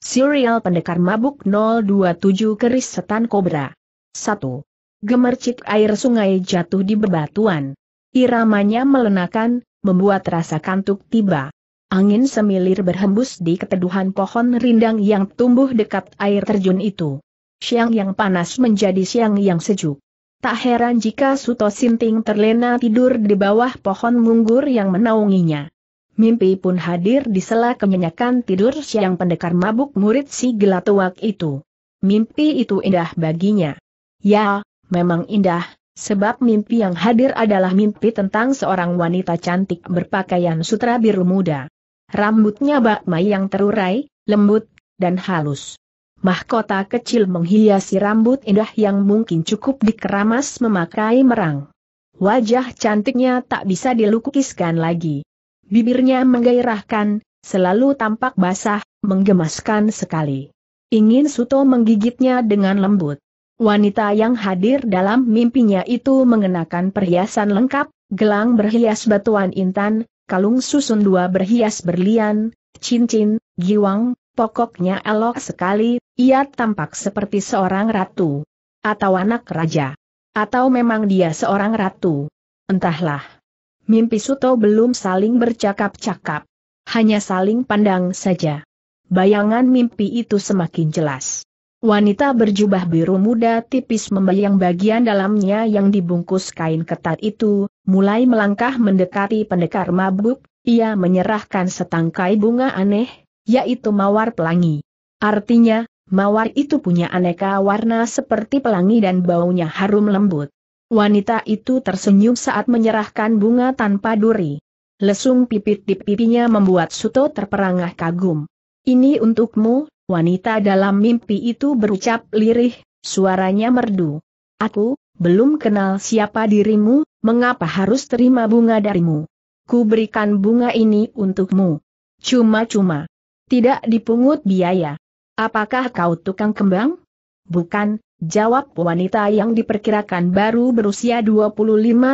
Serial Pendekar Mabuk 027 Keris Setan Kobra 1. Gemercik air sungai jatuh di bebatuan. Iramanya melenakan, membuat rasa kantuk tiba. Angin semilir berhembus di keteduhan pohon rindang yang tumbuh dekat air terjun itu. Siang yang panas menjadi siang yang sejuk. Tak heran jika Suto Sinting terlena tidur di bawah pohon munggur yang menaunginya. Mimpi pun hadir di sela kenyenyakan tidur siang pendekar mabuk murid si gelatuak itu. Mimpi itu indah baginya. Ya, memang indah, sebab mimpi yang hadir adalah mimpi tentang seorang wanita cantik berpakaian sutra biru muda. Rambutnya bakmai yang terurai, lembut, dan halus. Mahkota kecil menghiasi rambut indah yang mungkin cukup dikeramas memakai merang. Wajah cantiknya tak bisa dilukiskan lagi. Bibirnya menggairahkan, selalu tampak basah, menggemaskan sekali. Ingin Suto menggigitnya dengan lembut. Wanita yang hadir dalam mimpinya itu mengenakan perhiasan lengkap, gelang berhias batuan intan, kalung susun dua berhias berlian, cincin, giwang, pokoknya elok sekali, ia tampak seperti seorang ratu. Atau anak raja. Atau memang dia seorang ratu. Entahlah. Mimpi Suto belum saling bercakap-cakap. Hanya saling pandang saja. Bayangan mimpi itu semakin jelas. Wanita berjubah biru muda tipis membayang bagian dalamnya yang dibungkus kain ketat itu, mulai melangkah mendekati pendekar mabuk, ia menyerahkan setangkai bunga aneh, yaitu mawar pelangi. Artinya, mawar itu punya aneka warna seperti pelangi dan baunya harum lembut. Wanita itu tersenyum saat menyerahkan bunga tanpa duri. Lesung pipit di pipinya membuat Suto terperangah kagum. Ini untukmu, wanita dalam mimpi itu berucap lirih, suaranya merdu. Aku, belum kenal siapa dirimu, mengapa harus terima bunga darimu? Ku berikan bunga ini untukmu. Cuma-cuma. Tidak dipungut biaya. Apakah kau tukang kembang? Bukan, Jawab wanita yang diperkirakan baru berusia 25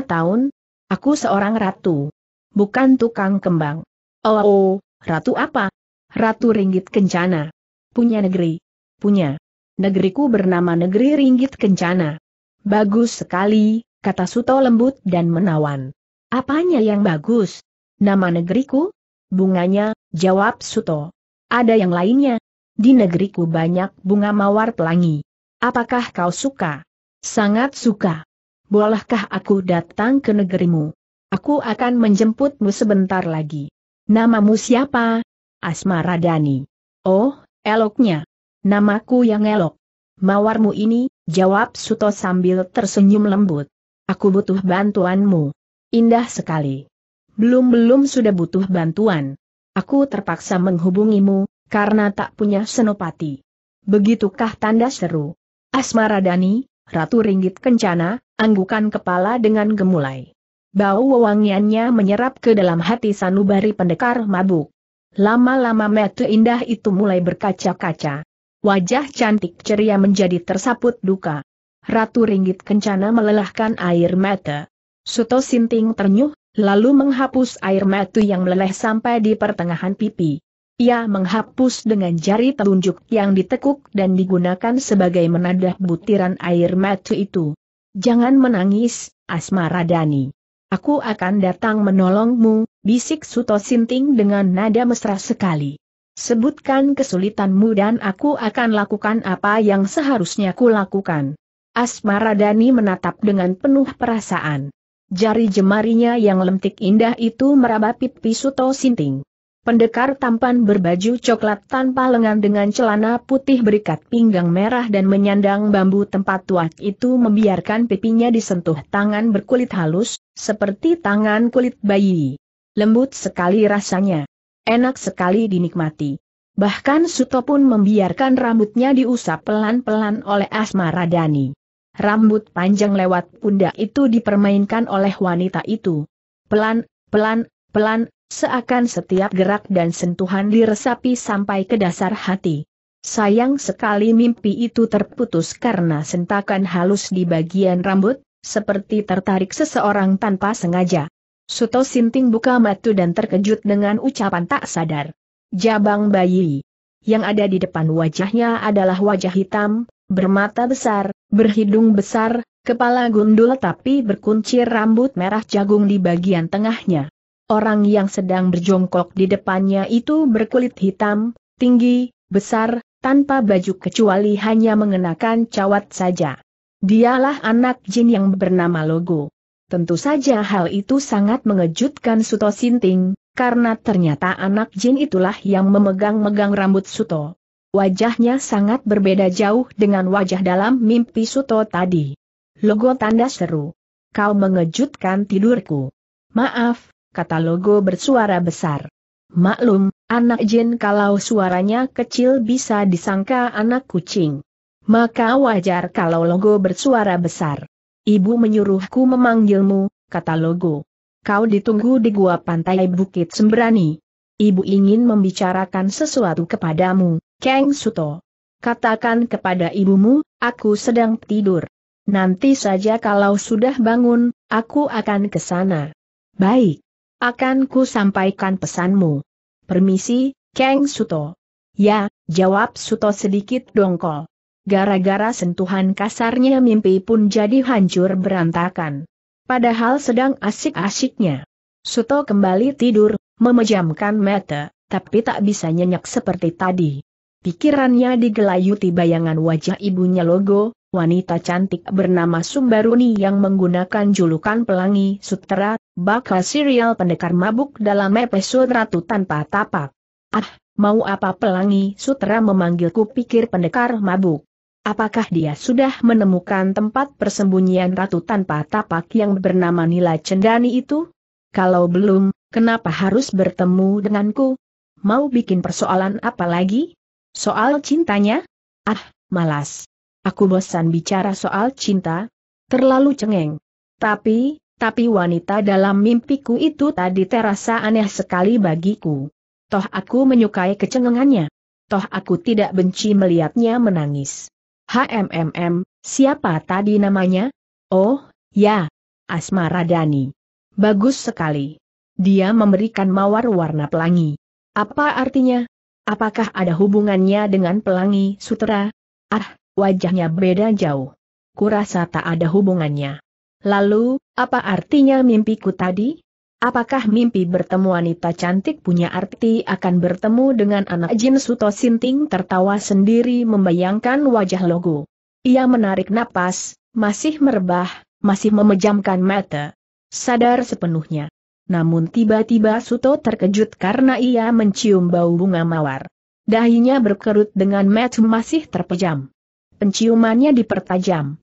tahun. Aku seorang ratu. Bukan tukang kembang. Oh, oh, ratu apa? Ratu Ringgit Kencana. Punya negeri. Punya. Negeriku bernama Negeri Ringgit Kencana. Bagus sekali, kata Suto lembut dan menawan. Apanya yang bagus? Nama negeriku? Bunganya, jawab Suto. Ada yang lainnya. Di negeriku banyak bunga mawar pelangi. Apakah kau suka? Sangat suka. Bolehkah aku datang ke negerimu? Aku akan menjemputmu sebentar lagi. Namamu siapa? Asmaradani. Oh, eloknya. Namaku yang elok. Mawarmu ini, jawab Suto sambil tersenyum lembut. Aku butuh bantuanmu. Indah sekali. Belum-belum sudah butuh bantuan. Aku terpaksa menghubungimu, karena tak punya senopati. Begitukah tanda seru? Asmaradani, Ratu Ringgit Kencana, anggukan kepala dengan gemulai. Bau wewangiannya menyerap ke dalam hati sanubari pendekar mabuk. Lama-lama mata indah itu mulai berkaca-kaca. Wajah cantik ceria menjadi tersaput duka. Ratu Ringgit Kencana melelahkan air mata. Suto Sinting ternyuh, lalu menghapus air mata yang meleleh sampai di pertengahan pipi. Ia menghapus dengan jari telunjuk yang ditekuk dan digunakan sebagai menadah butiran air mata itu. Jangan menangis, Asmaradani. Aku akan datang menolongmu, bisik Suto Sinting dengan nada mesra sekali. Sebutkan kesulitanmu dan aku akan lakukan apa yang seharusnya kulakukan. Asmaradani menatap dengan penuh perasaan. Jari jemarinya yang lentik indah itu meraba pipi Suto Sinting. Pendekar tampan berbaju coklat tanpa lengan dengan celana putih berikat pinggang merah dan menyandang bambu tempat tuak itu membiarkan pipinya disentuh tangan berkulit halus, seperti tangan kulit bayi. Lembut sekali rasanya. Enak sekali dinikmati. Bahkan Suto pun membiarkan rambutnya diusap pelan-pelan oleh Asma Radani. Rambut panjang lewat pundak itu dipermainkan oleh wanita itu. Pelan, pelan, pelan, Seakan setiap gerak dan sentuhan diresapi sampai ke dasar hati. Sayang sekali mimpi itu terputus karena sentakan halus di bagian rambut, seperti tertarik seseorang tanpa sengaja. Suto Sinting buka mata dan terkejut dengan ucapan tak sadar. Jabang bayi. Yang ada di depan wajahnya adalah wajah hitam, bermata besar, berhidung besar, kepala gundul tapi berkuncir rambut merah jagung di bagian tengahnya. Orang yang sedang berjongkok di depannya itu berkulit hitam, tinggi, besar, tanpa baju kecuali hanya mengenakan cawat saja. Dialah anak jin yang bernama Logo. Tentu saja hal itu sangat mengejutkan Suto Sinting, karena ternyata anak jin itulah yang memegang-megang rambut Suto. Wajahnya sangat berbeda jauh dengan wajah dalam mimpi Suto tadi. Logo tanda seru. Kau mengejutkan tidurku. Maaf, kata Logo bersuara besar. Maklum, anak jin kalau suaranya kecil bisa disangka anak kucing. Maka wajar kalau Logo bersuara besar. Ibu menyuruhku memanggilmu, kata Logo. Kau ditunggu di gua pantai Bukit Sembrani. Ibu ingin membicarakan sesuatu kepadamu, Kang Suto. Katakan kepada ibumu, aku sedang tidur. Nanti saja kalau sudah bangun, aku akan ke sana. Baik. Akan ku sampaikan pesanmu. Permisi, Kang Suto. Ya, jawab Suto sedikit dongkol. Gara-gara sentuhan kasarnya mimpi pun jadi hancur berantakan. Padahal sedang asik-asiknya. Suto kembali tidur, memejamkan mata, tapi tak bisa nyenyak seperti tadi. Pikirannya digelayuti bayangan wajah ibunya Logo, wanita cantik bernama Sumbaruni yang menggunakan julukan pelangi sutera, bakal serial pendekar mabuk dalam episode Ratu Tanpa Tapak. Ah, mau apa pelangi sutera memanggilku pikir pendekar mabuk? Apakah dia sudah menemukan tempat persembunyian Ratu Tanpa Tapak yang bernama Nila Cendani itu? Kalau belum, kenapa harus bertemu denganku? Mau bikin persoalan apa lagi? Soal cintanya? Ah, malas. Aku bosan bicara soal cinta, terlalu cengeng. Tapi, tapi wanita dalam mimpiku itu tadi terasa aneh sekali bagiku. Toh aku menyukai kecengengannya. Toh aku tidak benci melihatnya menangis. HMMM, siapa tadi namanya? Oh, ya, Asma Radani. Bagus sekali. Dia memberikan mawar warna pelangi. Apa artinya? Apakah ada hubungannya dengan pelangi sutera? Ah, wajahnya beda jauh. Kurasa tak ada hubungannya. Lalu, apa artinya mimpiku tadi? Apakah mimpi bertemu wanita cantik punya arti akan bertemu dengan anak jin Suto Sinting tertawa sendiri membayangkan wajah logo. Ia menarik napas, masih merebah, masih memejamkan mata. Sadar sepenuhnya. Namun tiba-tiba Suto terkejut karena ia mencium bau bunga mawar. Dahinya berkerut dengan mata masih terpejam penciumannya dipertajam.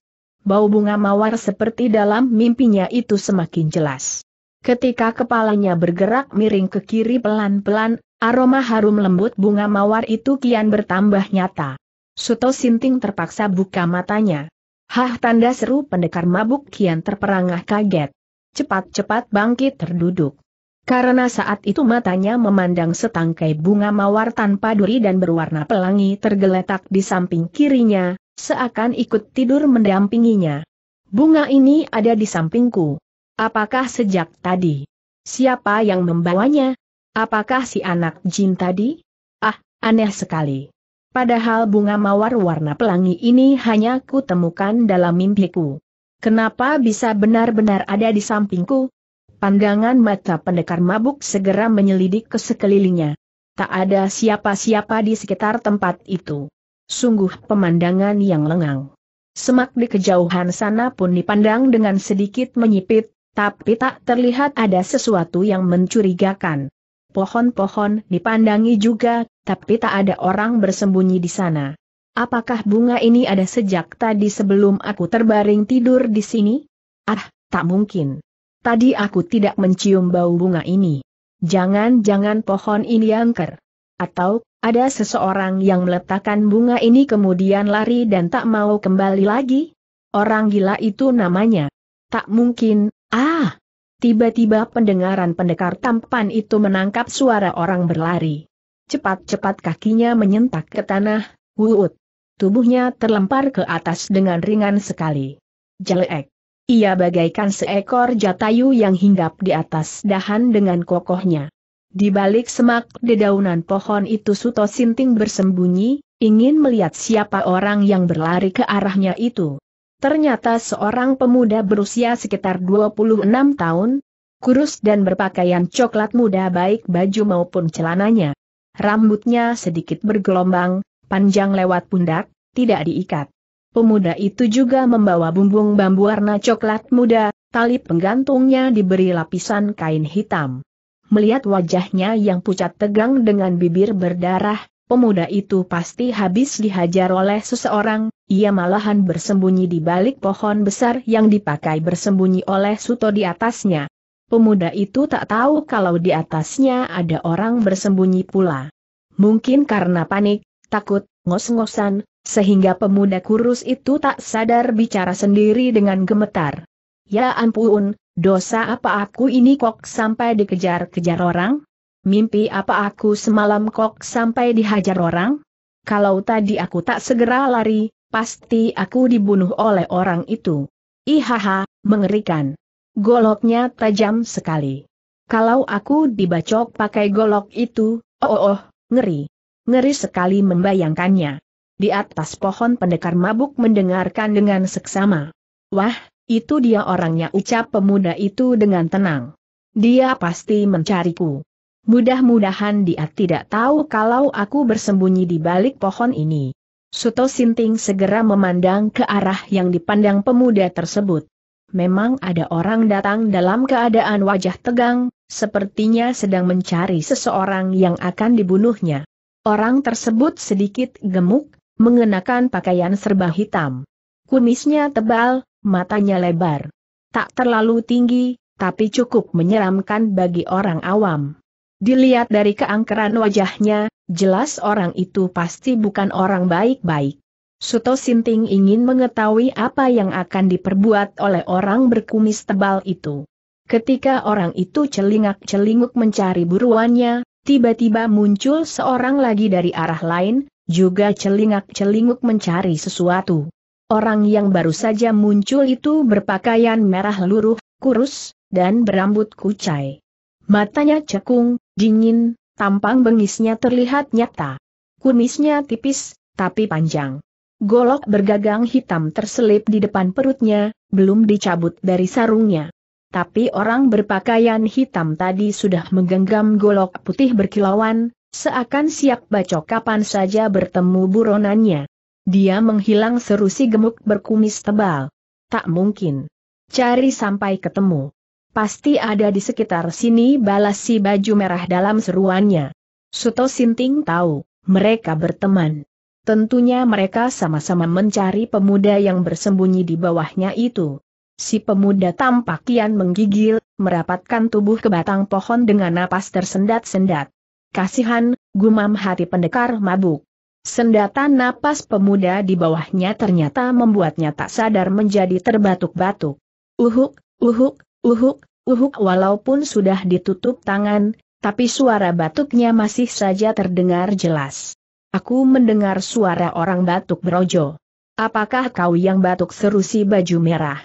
Bau bunga mawar seperti dalam mimpinya itu semakin jelas. Ketika kepalanya bergerak miring ke kiri pelan-pelan, aroma harum lembut bunga mawar itu kian bertambah nyata. Suto Sinting terpaksa buka matanya. Hah tanda seru pendekar mabuk kian terperangah kaget. Cepat-cepat bangkit terduduk. Karena saat itu matanya memandang setangkai bunga mawar tanpa duri dan berwarna pelangi tergeletak di samping kirinya, seakan ikut tidur mendampinginya. Bunga ini ada di sampingku. Apakah sejak tadi? Siapa yang membawanya? Apakah si anak jin tadi? Ah, aneh sekali. Padahal bunga mawar warna pelangi ini hanya ku temukan dalam mimpiku. Kenapa bisa benar-benar ada di sampingku? Pandangan mata pendekar mabuk segera menyelidik ke sekelilingnya. Tak ada siapa-siapa di sekitar tempat itu. Sungguh pemandangan yang lengang. Semak di kejauhan sana pun dipandang dengan sedikit menyipit, tapi tak terlihat ada sesuatu yang mencurigakan. Pohon-pohon dipandangi juga, tapi tak ada orang bersembunyi di sana. Apakah bunga ini ada sejak tadi sebelum aku terbaring tidur di sini? Ah, tak mungkin. Tadi aku tidak mencium bau bunga ini. Jangan-jangan pohon ini angker. Atau, ada seseorang yang meletakkan bunga ini kemudian lari dan tak mau kembali lagi? Orang gila itu namanya. Tak mungkin, ah! Tiba-tiba pendengaran pendekar tampan itu menangkap suara orang berlari. Cepat-cepat kakinya menyentak ke tanah, wuut. Tubuhnya terlempar ke atas dengan ringan sekali. Jelek. Ia bagaikan seekor jatayu yang hinggap di atas dahan dengan kokohnya. Di balik semak dedaunan pohon itu Suto Sinting bersembunyi, ingin melihat siapa orang yang berlari ke arahnya itu. Ternyata seorang pemuda berusia sekitar 26 tahun, kurus dan berpakaian coklat muda baik baju maupun celananya. Rambutnya sedikit bergelombang, panjang lewat pundak, tidak diikat. Pemuda itu juga membawa bumbung bambu warna coklat muda, tali penggantungnya diberi lapisan kain hitam. Melihat wajahnya yang pucat tegang dengan bibir berdarah, pemuda itu pasti habis dihajar oleh seseorang, ia malahan bersembunyi di balik pohon besar yang dipakai bersembunyi oleh Suto di atasnya. Pemuda itu tak tahu kalau di atasnya ada orang bersembunyi pula. Mungkin karena panik, takut, ngos-ngosan, sehingga pemuda kurus itu tak sadar bicara sendiri dengan gemetar. Ya ampun, Dosa apa aku ini kok sampai dikejar-kejar orang? Mimpi apa aku semalam kok sampai dihajar orang? Kalau tadi aku tak segera lari, pasti aku dibunuh oleh orang itu. Ihaha, mengerikan. Goloknya tajam sekali. Kalau aku dibacok pakai golok itu, oh, oh, oh ngeri. Ngeri sekali membayangkannya. Di atas pohon pendekar mabuk mendengarkan dengan seksama. Wah, itu dia orangnya ucap pemuda itu dengan tenang. Dia pasti mencariku. Mudah-mudahan dia tidak tahu kalau aku bersembunyi di balik pohon ini. Suto Sinting segera memandang ke arah yang dipandang pemuda tersebut. Memang ada orang datang dalam keadaan wajah tegang, sepertinya sedang mencari seseorang yang akan dibunuhnya. Orang tersebut sedikit gemuk, mengenakan pakaian serba hitam. Kumisnya tebal, matanya lebar. Tak terlalu tinggi, tapi cukup menyeramkan bagi orang awam. Dilihat dari keangkeran wajahnya, jelas orang itu pasti bukan orang baik-baik. Suto Sinting ingin mengetahui apa yang akan diperbuat oleh orang berkumis tebal itu. Ketika orang itu celingak-celinguk mencari buruannya, tiba-tiba muncul seorang lagi dari arah lain, juga celingak-celinguk mencari sesuatu. Orang yang baru saja muncul itu berpakaian merah luruh, kurus, dan berambut kucai. Matanya cekung, dingin, tampang bengisnya terlihat nyata. Kumisnya tipis, tapi panjang. Golok bergagang hitam terselip di depan perutnya, belum dicabut dari sarungnya. Tapi orang berpakaian hitam tadi sudah menggenggam golok putih berkilauan, seakan siap bacok kapan saja bertemu buronannya. Dia menghilang seru si gemuk berkumis tebal. Tak mungkin. Cari sampai ketemu. Pasti ada di sekitar sini balas si baju merah dalam seruannya. Suto Sinting tahu, mereka berteman. Tentunya mereka sama-sama mencari pemuda yang bersembunyi di bawahnya itu. Si pemuda tampak kian menggigil, merapatkan tubuh ke batang pohon dengan napas tersendat-sendat. Kasihan, gumam hati pendekar mabuk. Sendatan napas pemuda di bawahnya ternyata membuatnya tak sadar menjadi terbatuk-batuk. Uhuk, uhuk, uhuk, uhuk walaupun sudah ditutup tangan, tapi suara batuknya masih saja terdengar jelas. Aku mendengar suara orang batuk berojo. Apakah kau yang batuk seru si baju merah?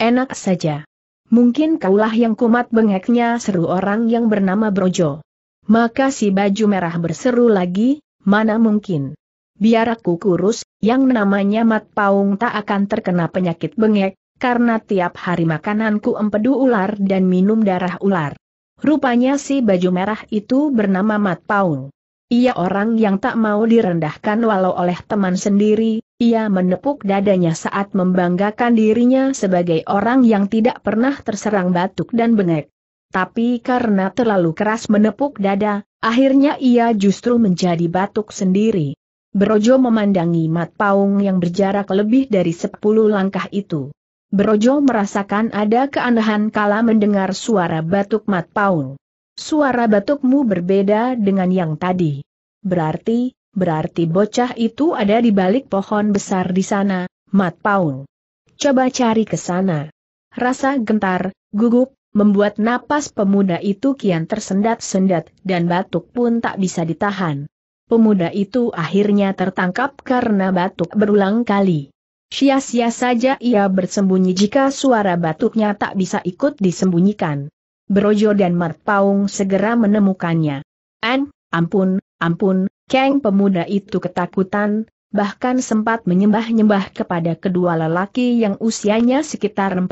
Enak saja. Mungkin kaulah yang kumat bengeknya seru orang yang bernama Brojo. Maka si baju merah berseru lagi, mana mungkin. Biar aku kurus, yang namanya mat paung tak akan terkena penyakit bengek, karena tiap hari makananku empedu ular dan minum darah ular. Rupanya si baju merah itu bernama mat paung. Ia orang yang tak mau direndahkan walau oleh teman sendiri, ia menepuk dadanya saat membanggakan dirinya sebagai orang yang tidak pernah terserang batuk dan bengek. Tapi karena terlalu keras menepuk dada, akhirnya ia justru menjadi batuk sendiri. Berojo memandangi Mat Paung yang berjarak lebih dari sepuluh langkah itu. Berojo merasakan ada keanehan kala mendengar suara batuk Mat Paung. Suara batukmu berbeda dengan yang tadi. Berarti, berarti bocah itu ada di balik pohon besar di sana, Mat Paung. Coba cari ke sana. Rasa gentar, gugup, membuat napas pemuda itu kian tersendat-sendat dan batuk pun tak bisa ditahan pemuda itu akhirnya tertangkap karena batuk berulang kali. Sia-sia saja ia bersembunyi jika suara batuknya tak bisa ikut disembunyikan. Brojo dan Marpaung segera menemukannya. An, ampun, ampun, Kang pemuda itu ketakutan, bahkan sempat menyembah-nyembah kepada kedua lelaki yang usianya sekitar 40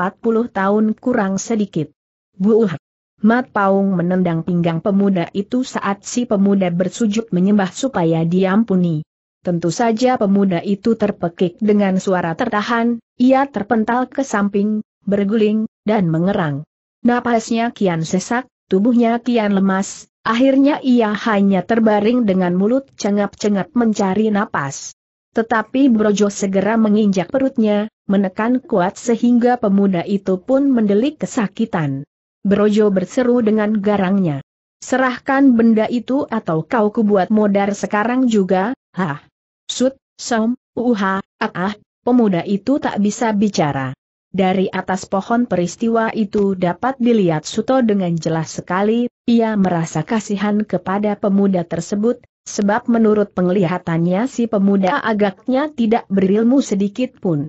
tahun kurang sedikit. Buuh! Mat Paung menendang pinggang pemuda itu saat si pemuda bersujud menyembah supaya diampuni. Tentu saja pemuda itu terpekik dengan suara tertahan, ia terpental ke samping, berguling, dan mengerang. Napasnya kian sesak, tubuhnya kian lemas, akhirnya ia hanya terbaring dengan mulut cengap-cengap mencari napas. Tetapi Brojo segera menginjak perutnya, menekan kuat sehingga pemuda itu pun mendelik kesakitan. Brojo berseru dengan garangnya. Serahkan benda itu atau kau kubuat modar sekarang juga, hah. Sut, som, uha, ah, ah, pemuda itu tak bisa bicara. Dari atas pohon peristiwa itu dapat dilihat Suto dengan jelas sekali, ia merasa kasihan kepada pemuda tersebut, sebab menurut penglihatannya si pemuda agaknya tidak berilmu sedikit pun.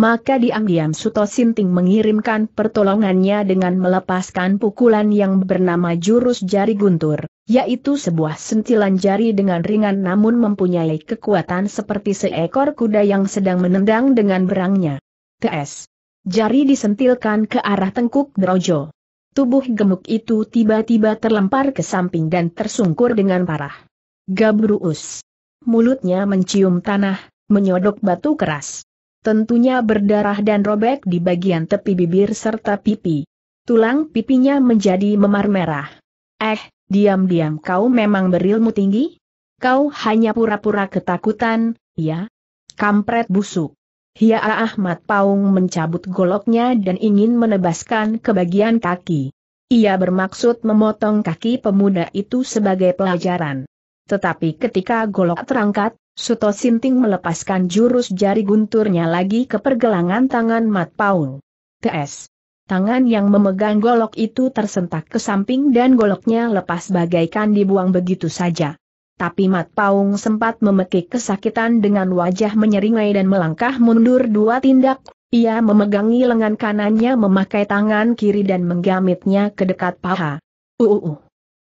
Maka diam-diam Suto Sinting mengirimkan pertolongannya dengan melepaskan pukulan yang bernama jurus jari guntur, yaitu sebuah sentilan jari dengan ringan namun mempunyai kekuatan seperti seekor kuda yang sedang menendang dengan berangnya. TS. Jari disentilkan ke arah tengkuk Drojo. Tubuh gemuk itu tiba-tiba terlempar ke samping dan tersungkur dengan parah. Gabruus. Mulutnya mencium tanah, menyodok batu keras. Tentunya berdarah dan robek di bagian tepi bibir serta pipi. Tulang pipinya menjadi memar merah. Eh, diam-diam kau memang berilmu tinggi? Kau hanya pura-pura ketakutan, ya? Kampret busuk. Hia Ahmad Paung mencabut goloknya dan ingin menebaskan ke bagian kaki. Ia bermaksud memotong kaki pemuda itu sebagai pelajaran. Tetapi ketika golok terangkat, Suto Sinting melepaskan jurus jari gunturnya lagi ke pergelangan tangan Mat Paung. TS. Tangan yang memegang golok itu tersentak ke samping dan goloknya lepas bagaikan dibuang begitu saja. Tapi Mat Paung sempat memekik kesakitan dengan wajah menyeringai dan melangkah mundur dua tindak, ia memegangi lengan kanannya memakai tangan kiri dan menggamitnya ke dekat paha. Uh, uh,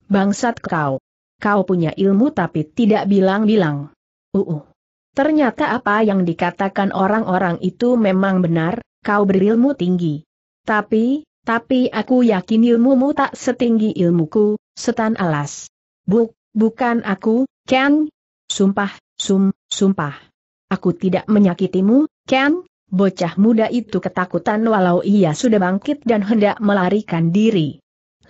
Bangsat kau. Kau punya ilmu tapi tidak bilang-bilang. Uh, ternyata apa yang dikatakan orang-orang itu memang benar, kau berilmu tinggi. Tapi, tapi aku yakin ilmumu tak setinggi ilmuku, setan alas. Buk, bukan aku, Ken. Sumpah, sum, sumpah. Aku tidak menyakitimu, Ken. Bocah muda itu ketakutan walau ia sudah bangkit dan hendak melarikan diri.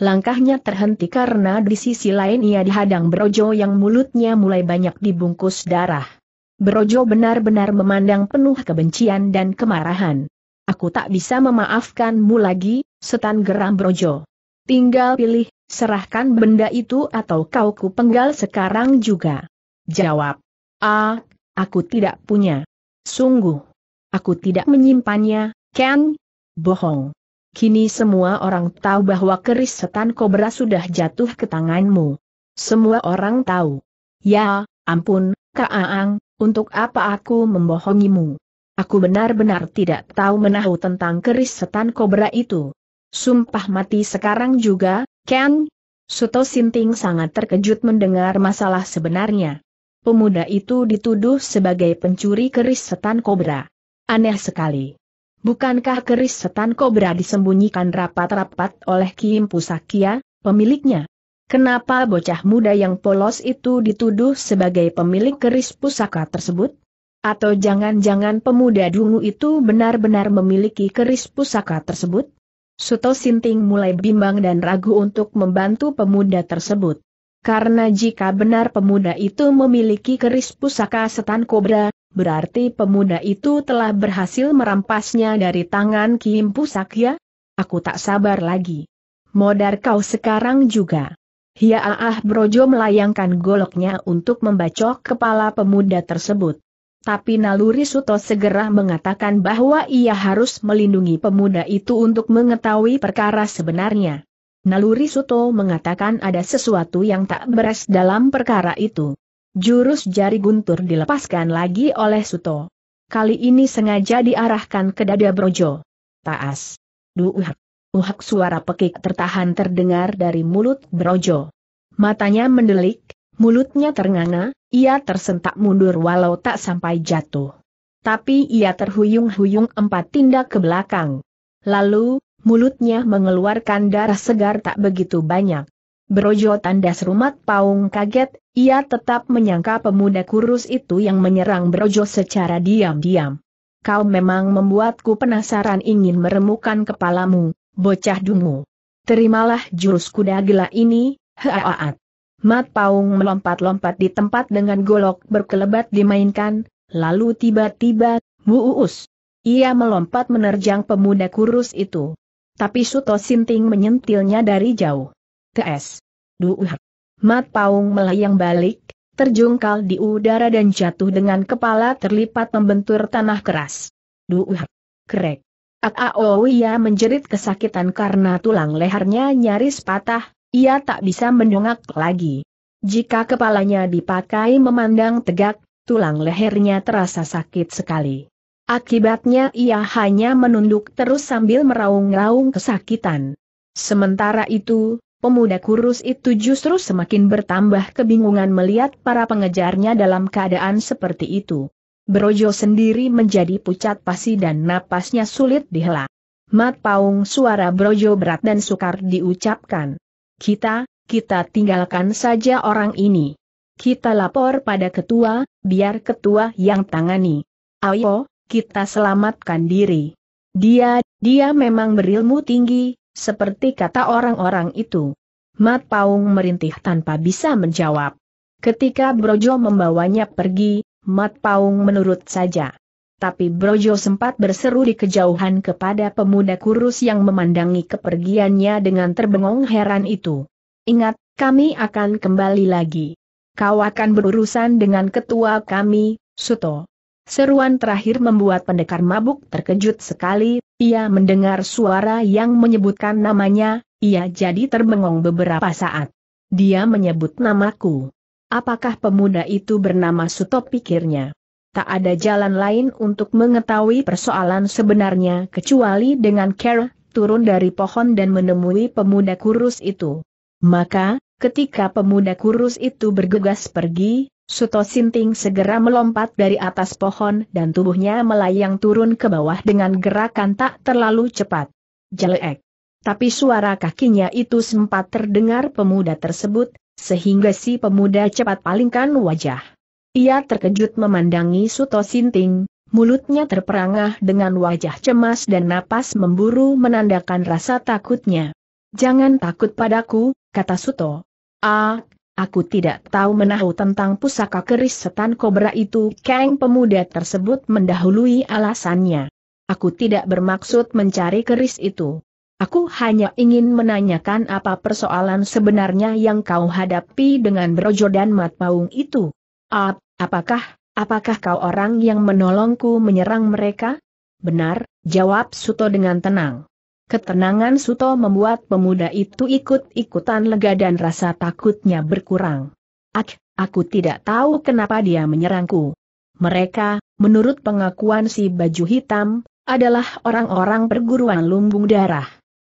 Langkahnya terhenti karena di sisi lain ia dihadang Brojo yang mulutnya mulai banyak dibungkus darah. Brojo benar-benar memandang penuh kebencian dan kemarahan. Aku tak bisa memaafkanmu lagi, setan geram Brojo. Tinggal pilih, serahkan benda itu atau kau ku penggal sekarang juga. Jawab. Ah, aku tidak punya. Sungguh. Aku tidak menyimpannya, Ken. Bohong. Kini semua orang tahu bahwa keris setan kobra sudah jatuh ke tanganmu. Semua orang tahu. Ya, ampun, Kak Aang, untuk apa aku membohongimu? Aku benar-benar tidak tahu menahu tentang keris setan kobra itu. Sumpah mati sekarang juga, Ken? Suto Sinting sangat terkejut mendengar masalah sebenarnya. Pemuda itu dituduh sebagai pencuri keris setan kobra. Aneh sekali. Bukankah keris setan kobra disembunyikan rapat-rapat oleh Kim Pusakia, pemiliknya? Kenapa bocah muda yang polos itu dituduh sebagai pemilik keris pusaka tersebut? Atau jangan-jangan pemuda dungu itu benar-benar memiliki keris pusaka tersebut? Suto Sinting mulai bimbang dan ragu untuk membantu pemuda tersebut. Karena jika benar pemuda itu memiliki keris pusaka setan kobra, Berarti pemuda itu telah berhasil merampasnya dari tangan Kim Pusakya? Aku tak sabar lagi. Modar kau sekarang juga. Hia Ah Brojo melayangkan goloknya untuk membacok kepala pemuda tersebut. Tapi Naluri Suto segera mengatakan bahwa ia harus melindungi pemuda itu untuk mengetahui perkara sebenarnya. Naluri Suto mengatakan ada sesuatu yang tak beres dalam perkara itu. Jurus jari guntur dilepaskan lagi oleh Suto. Kali ini sengaja diarahkan ke dada Brojo. Taas. Duh. Uhak suara pekik tertahan terdengar dari mulut Brojo. Matanya mendelik, mulutnya ternganga, ia tersentak mundur walau tak sampai jatuh. Tapi ia terhuyung-huyung empat tindak ke belakang. Lalu, mulutnya mengeluarkan darah segar tak begitu banyak. Brojo tandas rumat paung kaget, ia tetap menyangka pemuda kurus itu yang menyerang Brojo secara diam-diam. Kau memang membuatku penasaran ingin meremukan kepalamu, bocah dungu. Terimalah jurus kuda gila ini, haaat. Mat Paung melompat-lompat di tempat dengan golok berkelebat dimainkan, lalu tiba-tiba, buus. Ia melompat menerjang pemuda kurus itu. Tapi Suto Sinting menyentilnya dari jauh. TS. Duh. Mat Paung melayang balik, terjungkal di udara dan jatuh dengan kepala terlipat membentur tanah keras. Duh. Krek. Akao ia menjerit kesakitan karena tulang lehernya nyaris patah, ia tak bisa mendongak lagi. Jika kepalanya dipakai memandang tegak, tulang lehernya terasa sakit sekali. Akibatnya ia hanya menunduk terus sambil meraung-raung kesakitan. Sementara itu, pemuda kurus itu justru semakin bertambah kebingungan melihat para pengejarnya dalam keadaan seperti itu. Brojo sendiri menjadi pucat pasi dan napasnya sulit dihela. Mat paung suara Brojo berat dan sukar diucapkan. Kita, kita tinggalkan saja orang ini. Kita lapor pada ketua, biar ketua yang tangani. Ayo, kita selamatkan diri. Dia, dia memang berilmu tinggi, seperti kata orang-orang itu. Mat Paung merintih tanpa bisa menjawab. Ketika Brojo membawanya pergi, Mat Paung menurut saja. Tapi Brojo sempat berseru di kejauhan kepada pemuda kurus yang memandangi kepergiannya dengan terbengong heran itu. Ingat, kami akan kembali lagi. Kau akan berurusan dengan ketua kami, Suto. Seruan terakhir membuat pendekar mabuk terkejut sekali, ia mendengar suara yang menyebutkan namanya, ia jadi terbengong beberapa saat. Dia menyebut namaku. Apakah pemuda itu bernama Suto pikirnya? Tak ada jalan lain untuk mengetahui persoalan sebenarnya kecuali dengan care, turun dari pohon dan menemui pemuda kurus itu. Maka, ketika pemuda kurus itu bergegas pergi, Suto Sinting segera melompat dari atas pohon dan tubuhnya melayang turun ke bawah dengan gerakan tak terlalu cepat. Jelek. Tapi suara kakinya itu sempat terdengar pemuda tersebut, sehingga si pemuda cepat palingkan wajah. Ia terkejut memandangi Suto Sinting, mulutnya terperangah dengan wajah cemas dan napas memburu menandakan rasa takutnya. Jangan takut padaku, kata Suto. Ah, aku tidak tahu menahu tentang pusaka keris setan kobra itu. Kang pemuda tersebut mendahului alasannya. Aku tidak bermaksud mencari keris itu. Aku hanya ingin menanyakan apa persoalan sebenarnya yang kau hadapi dengan Brojo dan Mat Paung itu. Ap, apakah, apakah kau orang yang menolongku menyerang mereka? Benar, jawab Suto dengan tenang. Ketenangan Suto membuat pemuda itu ikut-ikutan lega dan rasa takutnya berkurang. Ak, aku tidak tahu kenapa dia menyerangku. Mereka, menurut pengakuan si baju hitam, adalah orang-orang perguruan lumbung darah.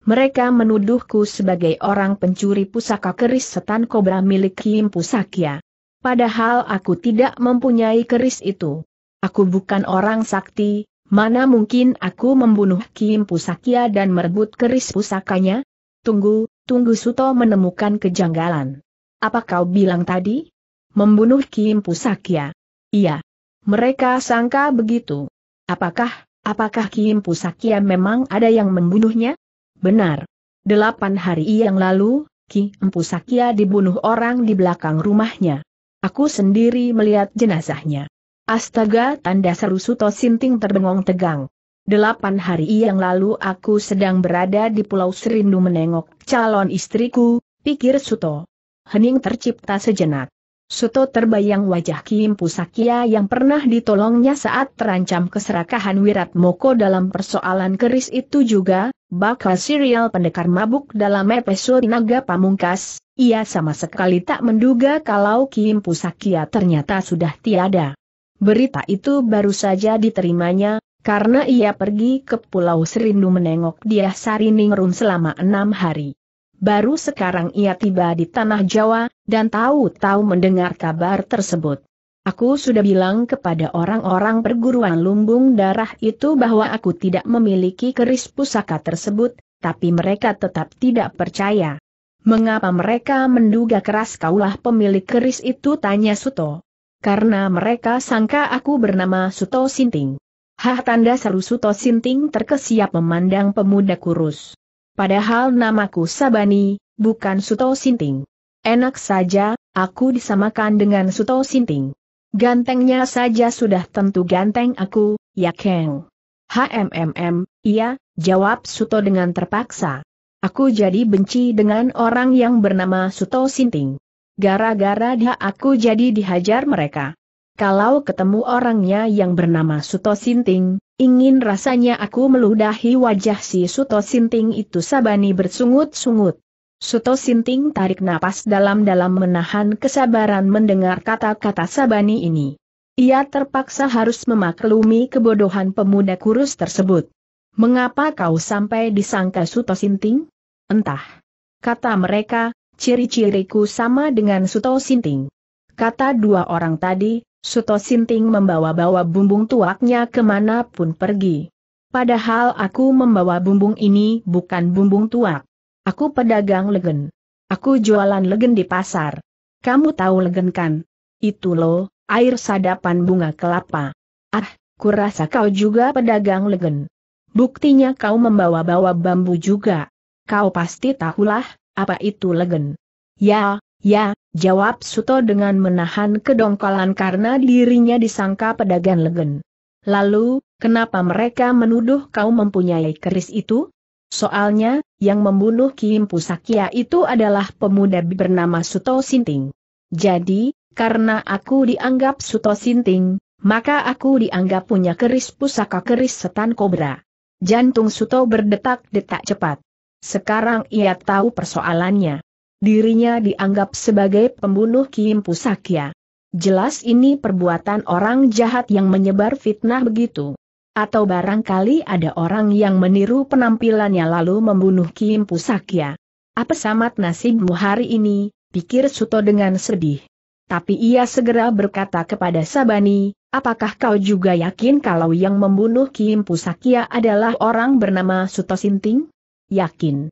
Mereka menuduhku sebagai orang pencuri pusaka keris setan kobra milik Kim Pusakya. Padahal aku tidak mempunyai keris itu. Aku bukan orang sakti, mana mungkin aku membunuh Kim Pusakya dan merebut keris pusakanya? Tunggu, tunggu Suto menemukan kejanggalan. Apa kau bilang tadi? Membunuh Kim Pusakya. Iya. Mereka sangka begitu. Apakah, apakah Kim Pusakya memang ada yang membunuhnya? Benar. Delapan hari yang lalu, Ki Empu Sakya dibunuh orang di belakang rumahnya. Aku sendiri melihat jenazahnya. Astaga tanda seru Suto Sinting terbengong tegang. Delapan hari yang lalu aku sedang berada di Pulau Serindu menengok calon istriku, pikir Suto. Hening tercipta sejenak. Suto terbayang wajah Kim Pusakya yang pernah ditolongnya saat terancam keserakahan Wirat Moko dalam persoalan keris itu juga, bakal serial pendekar mabuk dalam episode Naga Pamungkas, ia sama sekali tak menduga kalau Kim Pusakya ternyata sudah tiada. Berita itu baru saja diterimanya, Karena ia pergi ke Pulau Serindu menengok dia Sariningrum selama enam hari. Baru sekarang ia tiba di Tanah Jawa, dan tahu-tahu mendengar kabar tersebut. Aku sudah bilang kepada orang-orang perguruan lumbung darah itu bahwa aku tidak memiliki keris pusaka tersebut, tapi mereka tetap tidak percaya. Mengapa mereka menduga keras kaulah pemilik keris itu tanya Suto. Karena mereka sangka aku bernama Suto Sinting. Hah tanda seru Suto Sinting terkesiap memandang pemuda kurus. Padahal namaku Sabani, bukan Suto Sinting. Enak saja, aku disamakan dengan Suto Sinting. Gantengnya saja sudah tentu ganteng aku, ya Keng. HMMM, iya, jawab Suto dengan terpaksa. Aku jadi benci dengan orang yang bernama Suto Sinting. Gara-gara dia aku jadi dihajar mereka. Kalau ketemu orangnya yang bernama Suto Sinting, ingin rasanya aku meludahi wajah si Suto Sinting itu Sabani bersungut-sungut. Suto Sinting tarik napas dalam-dalam menahan kesabaran mendengar kata-kata Sabani ini. Ia terpaksa harus memaklumi kebodohan pemuda kurus tersebut. Mengapa kau sampai disangka Suto Sinting? Entah. Kata mereka, ciri-ciriku sama dengan Suto Sinting. Kata dua orang tadi, Suto Sinting membawa-bawa bumbung tuaknya ke mana pun pergi. Padahal aku membawa bumbung ini bukan bumbung tuak. Aku pedagang legen. Aku jualan legen di pasar. Kamu tahu legen kan? Itu loh, air sadapan bunga kelapa. Ah, kurasa kau juga pedagang legen. Buktinya kau membawa-bawa bambu juga. Kau pasti tahulah, apa itu legen. Ya, Ya, jawab Suto dengan menahan kedongkolan karena dirinya disangka pedagang legen. Lalu, kenapa mereka menuduh kau mempunyai keris itu? Soalnya, yang membunuh Kim Pusakya itu adalah pemuda bernama Suto Sinting. Jadi, karena aku dianggap Suto Sinting, maka aku dianggap punya keris pusaka keris setan kobra. Jantung Suto berdetak-detak cepat. Sekarang ia tahu persoalannya dirinya dianggap sebagai pembunuh Kim Pusakya. Jelas ini perbuatan orang jahat yang menyebar fitnah begitu. Atau barangkali ada orang yang meniru penampilannya lalu membunuh Kim Pusakya. Apa samat nasibmu hari ini, pikir Suto dengan sedih. Tapi ia segera berkata kepada Sabani, apakah kau juga yakin kalau yang membunuh Kim Pusakya adalah orang bernama Suto Sinting? Yakin.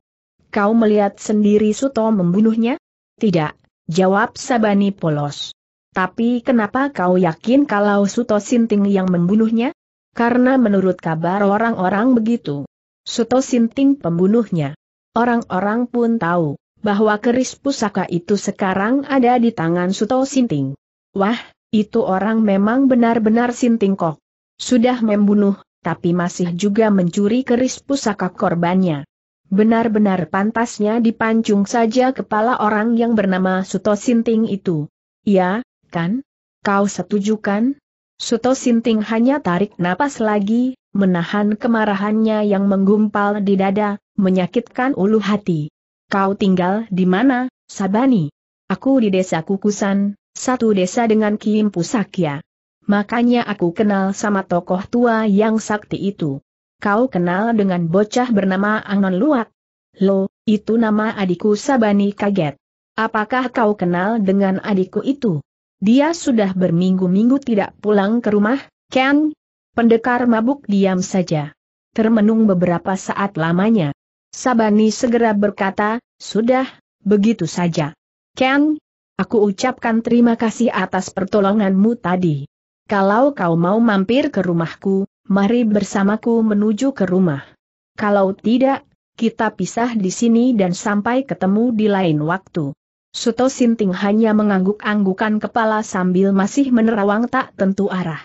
Kau melihat sendiri Suto membunuhnya? Tidak, jawab Sabani polos. Tapi kenapa kau yakin kalau Suto Sinting yang membunuhnya? Karena menurut kabar orang-orang begitu. Suto Sinting pembunuhnya. Orang-orang pun tahu bahwa keris pusaka itu sekarang ada di tangan Suto Sinting. Wah, itu orang memang benar-benar Sinting kok. Sudah membunuh, tapi masih juga mencuri keris pusaka korbannya. Benar-benar pantasnya dipancung saja kepala orang yang bernama Suto Sinting itu. Ya, kan? Kau setuju kan? Suto Sinting hanya tarik napas lagi, menahan kemarahannya yang menggumpal di dada, menyakitkan ulu hati. Kau tinggal di mana, Sabani? Aku di desa Kukusan, satu desa dengan Kim Pusakya. Makanya aku kenal sama tokoh tua yang sakti itu kau kenal dengan bocah bernama Angon Luak. Lo, itu nama adikku Sabani kaget. Apakah kau kenal dengan adikku itu? Dia sudah berminggu-minggu tidak pulang ke rumah, Ken? Pendekar mabuk diam saja. Termenung beberapa saat lamanya. Sabani segera berkata, sudah, begitu saja. Ken, aku ucapkan terima kasih atas pertolonganmu tadi. Kalau kau mau mampir ke rumahku, mari bersamaku menuju ke rumah. Kalau tidak, kita pisah di sini dan sampai ketemu di lain waktu. Suto Sinting hanya mengangguk-anggukan kepala sambil masih menerawang tak tentu arah.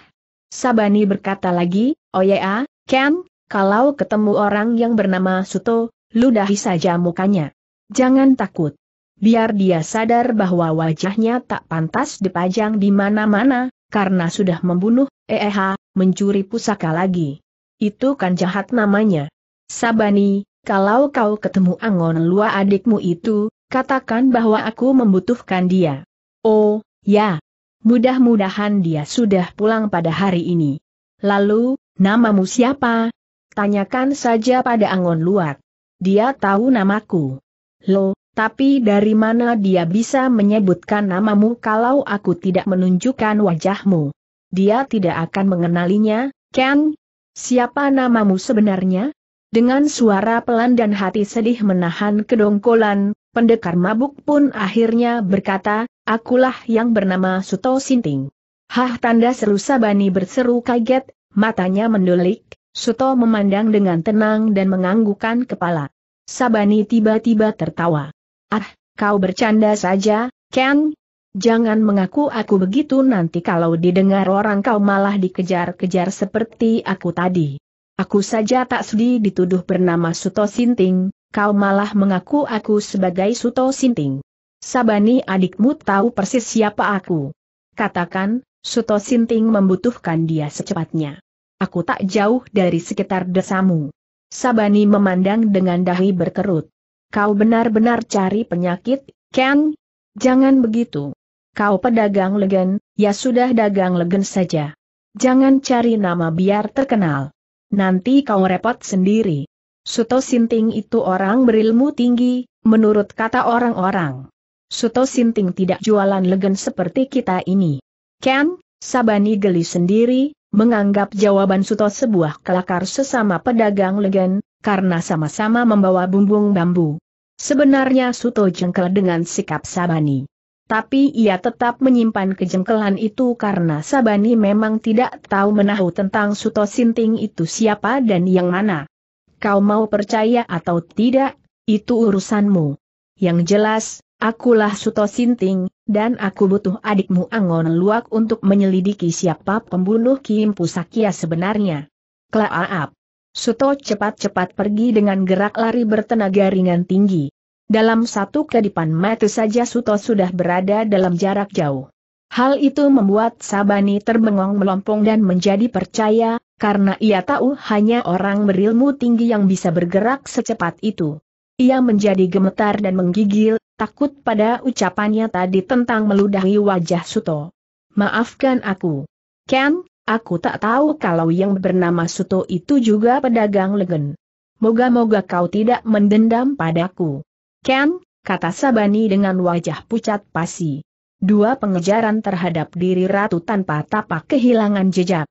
Sabani berkata lagi, oh ya, Ken, kalau ketemu orang yang bernama Suto, ludahi saja mukanya. Jangan takut. Biar dia sadar bahwa wajahnya tak pantas dipajang di mana-mana, karena sudah membunuh, eh, mencuri pusaka lagi. Itu kan jahat namanya. Sabani, kalau kau ketemu Angon Lua adikmu itu, katakan bahwa aku membutuhkan dia. Oh, ya. Mudah-mudahan dia sudah pulang pada hari ini. Lalu, namamu siapa? Tanyakan saja pada Angon Luak. Dia tahu namaku. Lo, tapi dari mana dia bisa menyebutkan namamu kalau aku tidak menunjukkan wajahmu? Dia tidak akan mengenalinya, Ken? Siapa namamu sebenarnya? Dengan suara pelan dan hati sedih menahan kedongkolan, pendekar mabuk pun akhirnya berkata, akulah yang bernama Suto Sinting. Hah tanda seru Sabani berseru kaget, matanya mendelik, Suto memandang dengan tenang dan menganggukkan kepala. Sabani tiba-tiba tertawa. Ah, kau bercanda saja, Ken? Jangan mengaku aku begitu nanti kalau didengar orang kau malah dikejar-kejar seperti aku tadi. Aku saja tak sedih dituduh bernama Suto Sinting, kau malah mengaku aku sebagai Suto Sinting. Sabani adikmu tahu persis siapa aku. Katakan, Suto Sinting membutuhkan dia secepatnya. Aku tak jauh dari sekitar desamu. Sabani memandang dengan dahi berkerut. Kau benar-benar cari penyakit, Ken? Jangan begitu. Kau pedagang legen, ya sudah dagang legen saja. Jangan cari nama biar terkenal. Nanti kau repot sendiri. Suto Sinting itu orang berilmu tinggi, menurut kata orang-orang. Suto Sinting tidak jualan legen seperti kita ini. Ken, Sabani geli sendiri, menganggap jawaban Suto sebuah kelakar sesama pedagang legen, karena sama-sama membawa bumbung bambu. Sebenarnya Suto jengkel dengan sikap Sabani. Tapi ia tetap menyimpan kejengkelan itu karena Sabani memang tidak tahu menahu tentang Suto Sinting itu siapa dan yang mana. Kau mau percaya atau tidak, itu urusanmu. Yang jelas, akulah Suto Sinting, dan aku butuh adikmu Angon Luak untuk menyelidiki siapa pembunuh Kim Pusakia sebenarnya. Klaap. Suto cepat-cepat pergi dengan gerak lari bertenaga ringan tinggi. Dalam satu kedipan mata saja Suto sudah berada dalam jarak jauh. Hal itu membuat Sabani terbengong melompong dan menjadi percaya, karena ia tahu hanya orang berilmu tinggi yang bisa bergerak secepat itu. Ia menjadi gemetar dan menggigil, takut pada ucapannya tadi tentang meludahi wajah Suto. Maafkan aku. Ken, aku tak tahu kalau yang bernama Suto itu juga pedagang legen. Moga-moga kau tidak mendendam padaku. Ken, kata Sabani dengan wajah pucat pasi. Dua pengejaran terhadap diri ratu tanpa tapak kehilangan jejak.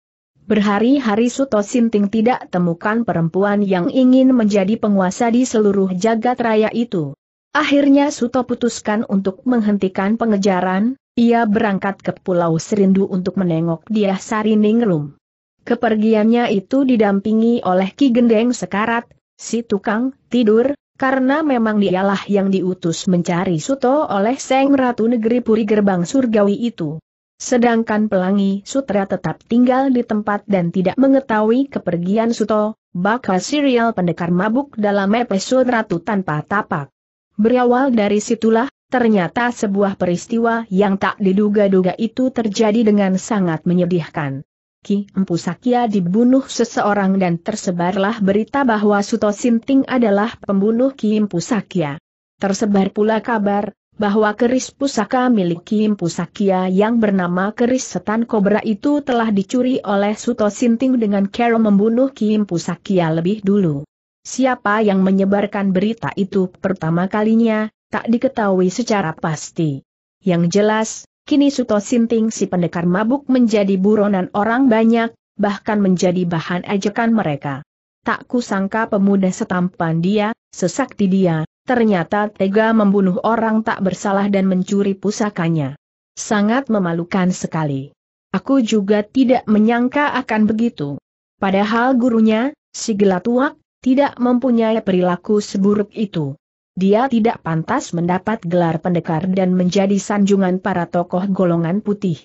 Berhari-hari Suto Sinting tidak temukan perempuan yang ingin menjadi penguasa di seluruh jagat raya itu. Akhirnya Suto putuskan untuk menghentikan pengejaran, ia berangkat ke Pulau Serindu untuk menengok dia Sariningrum. Kepergiannya itu didampingi oleh Ki Gendeng Sekarat, si tukang tidur, karena memang dialah yang diutus mencari Suto oleh Seng Ratu Negeri Puri Gerbang Surgawi itu. Sedangkan pelangi sutra tetap tinggal di tempat dan tidak mengetahui kepergian Suto, bakal serial pendekar mabuk dalam episode Ratu Tanpa Tapak. Berawal dari situlah, ternyata sebuah peristiwa yang tak diduga-duga itu terjadi dengan sangat menyedihkan. Ki Empu Sakya dibunuh seseorang dan tersebarlah berita bahwa Suto Sinting adalah pembunuh Ki Empu Sakya. Tersebar pula kabar, bahwa keris pusaka milik Kim Pusakya yang bernama keris setan kobra itu telah dicuri oleh Suto Sinting dengan cara membunuh Kim Pusakya lebih dulu. Siapa yang menyebarkan berita itu pertama kalinya, tak diketahui secara pasti. Yang jelas, kini Suto Sinting si pendekar mabuk menjadi buronan orang banyak, bahkan menjadi bahan ejekan mereka. Tak kusangka pemuda setampan dia, sesakti dia, ternyata tega membunuh orang tak bersalah dan mencuri pusakanya. Sangat memalukan sekali. Aku juga tidak menyangka akan begitu. Padahal gurunya, si Gelatuak, tidak mempunyai perilaku seburuk itu. Dia tidak pantas mendapat gelar pendekar dan menjadi sanjungan para tokoh golongan putih.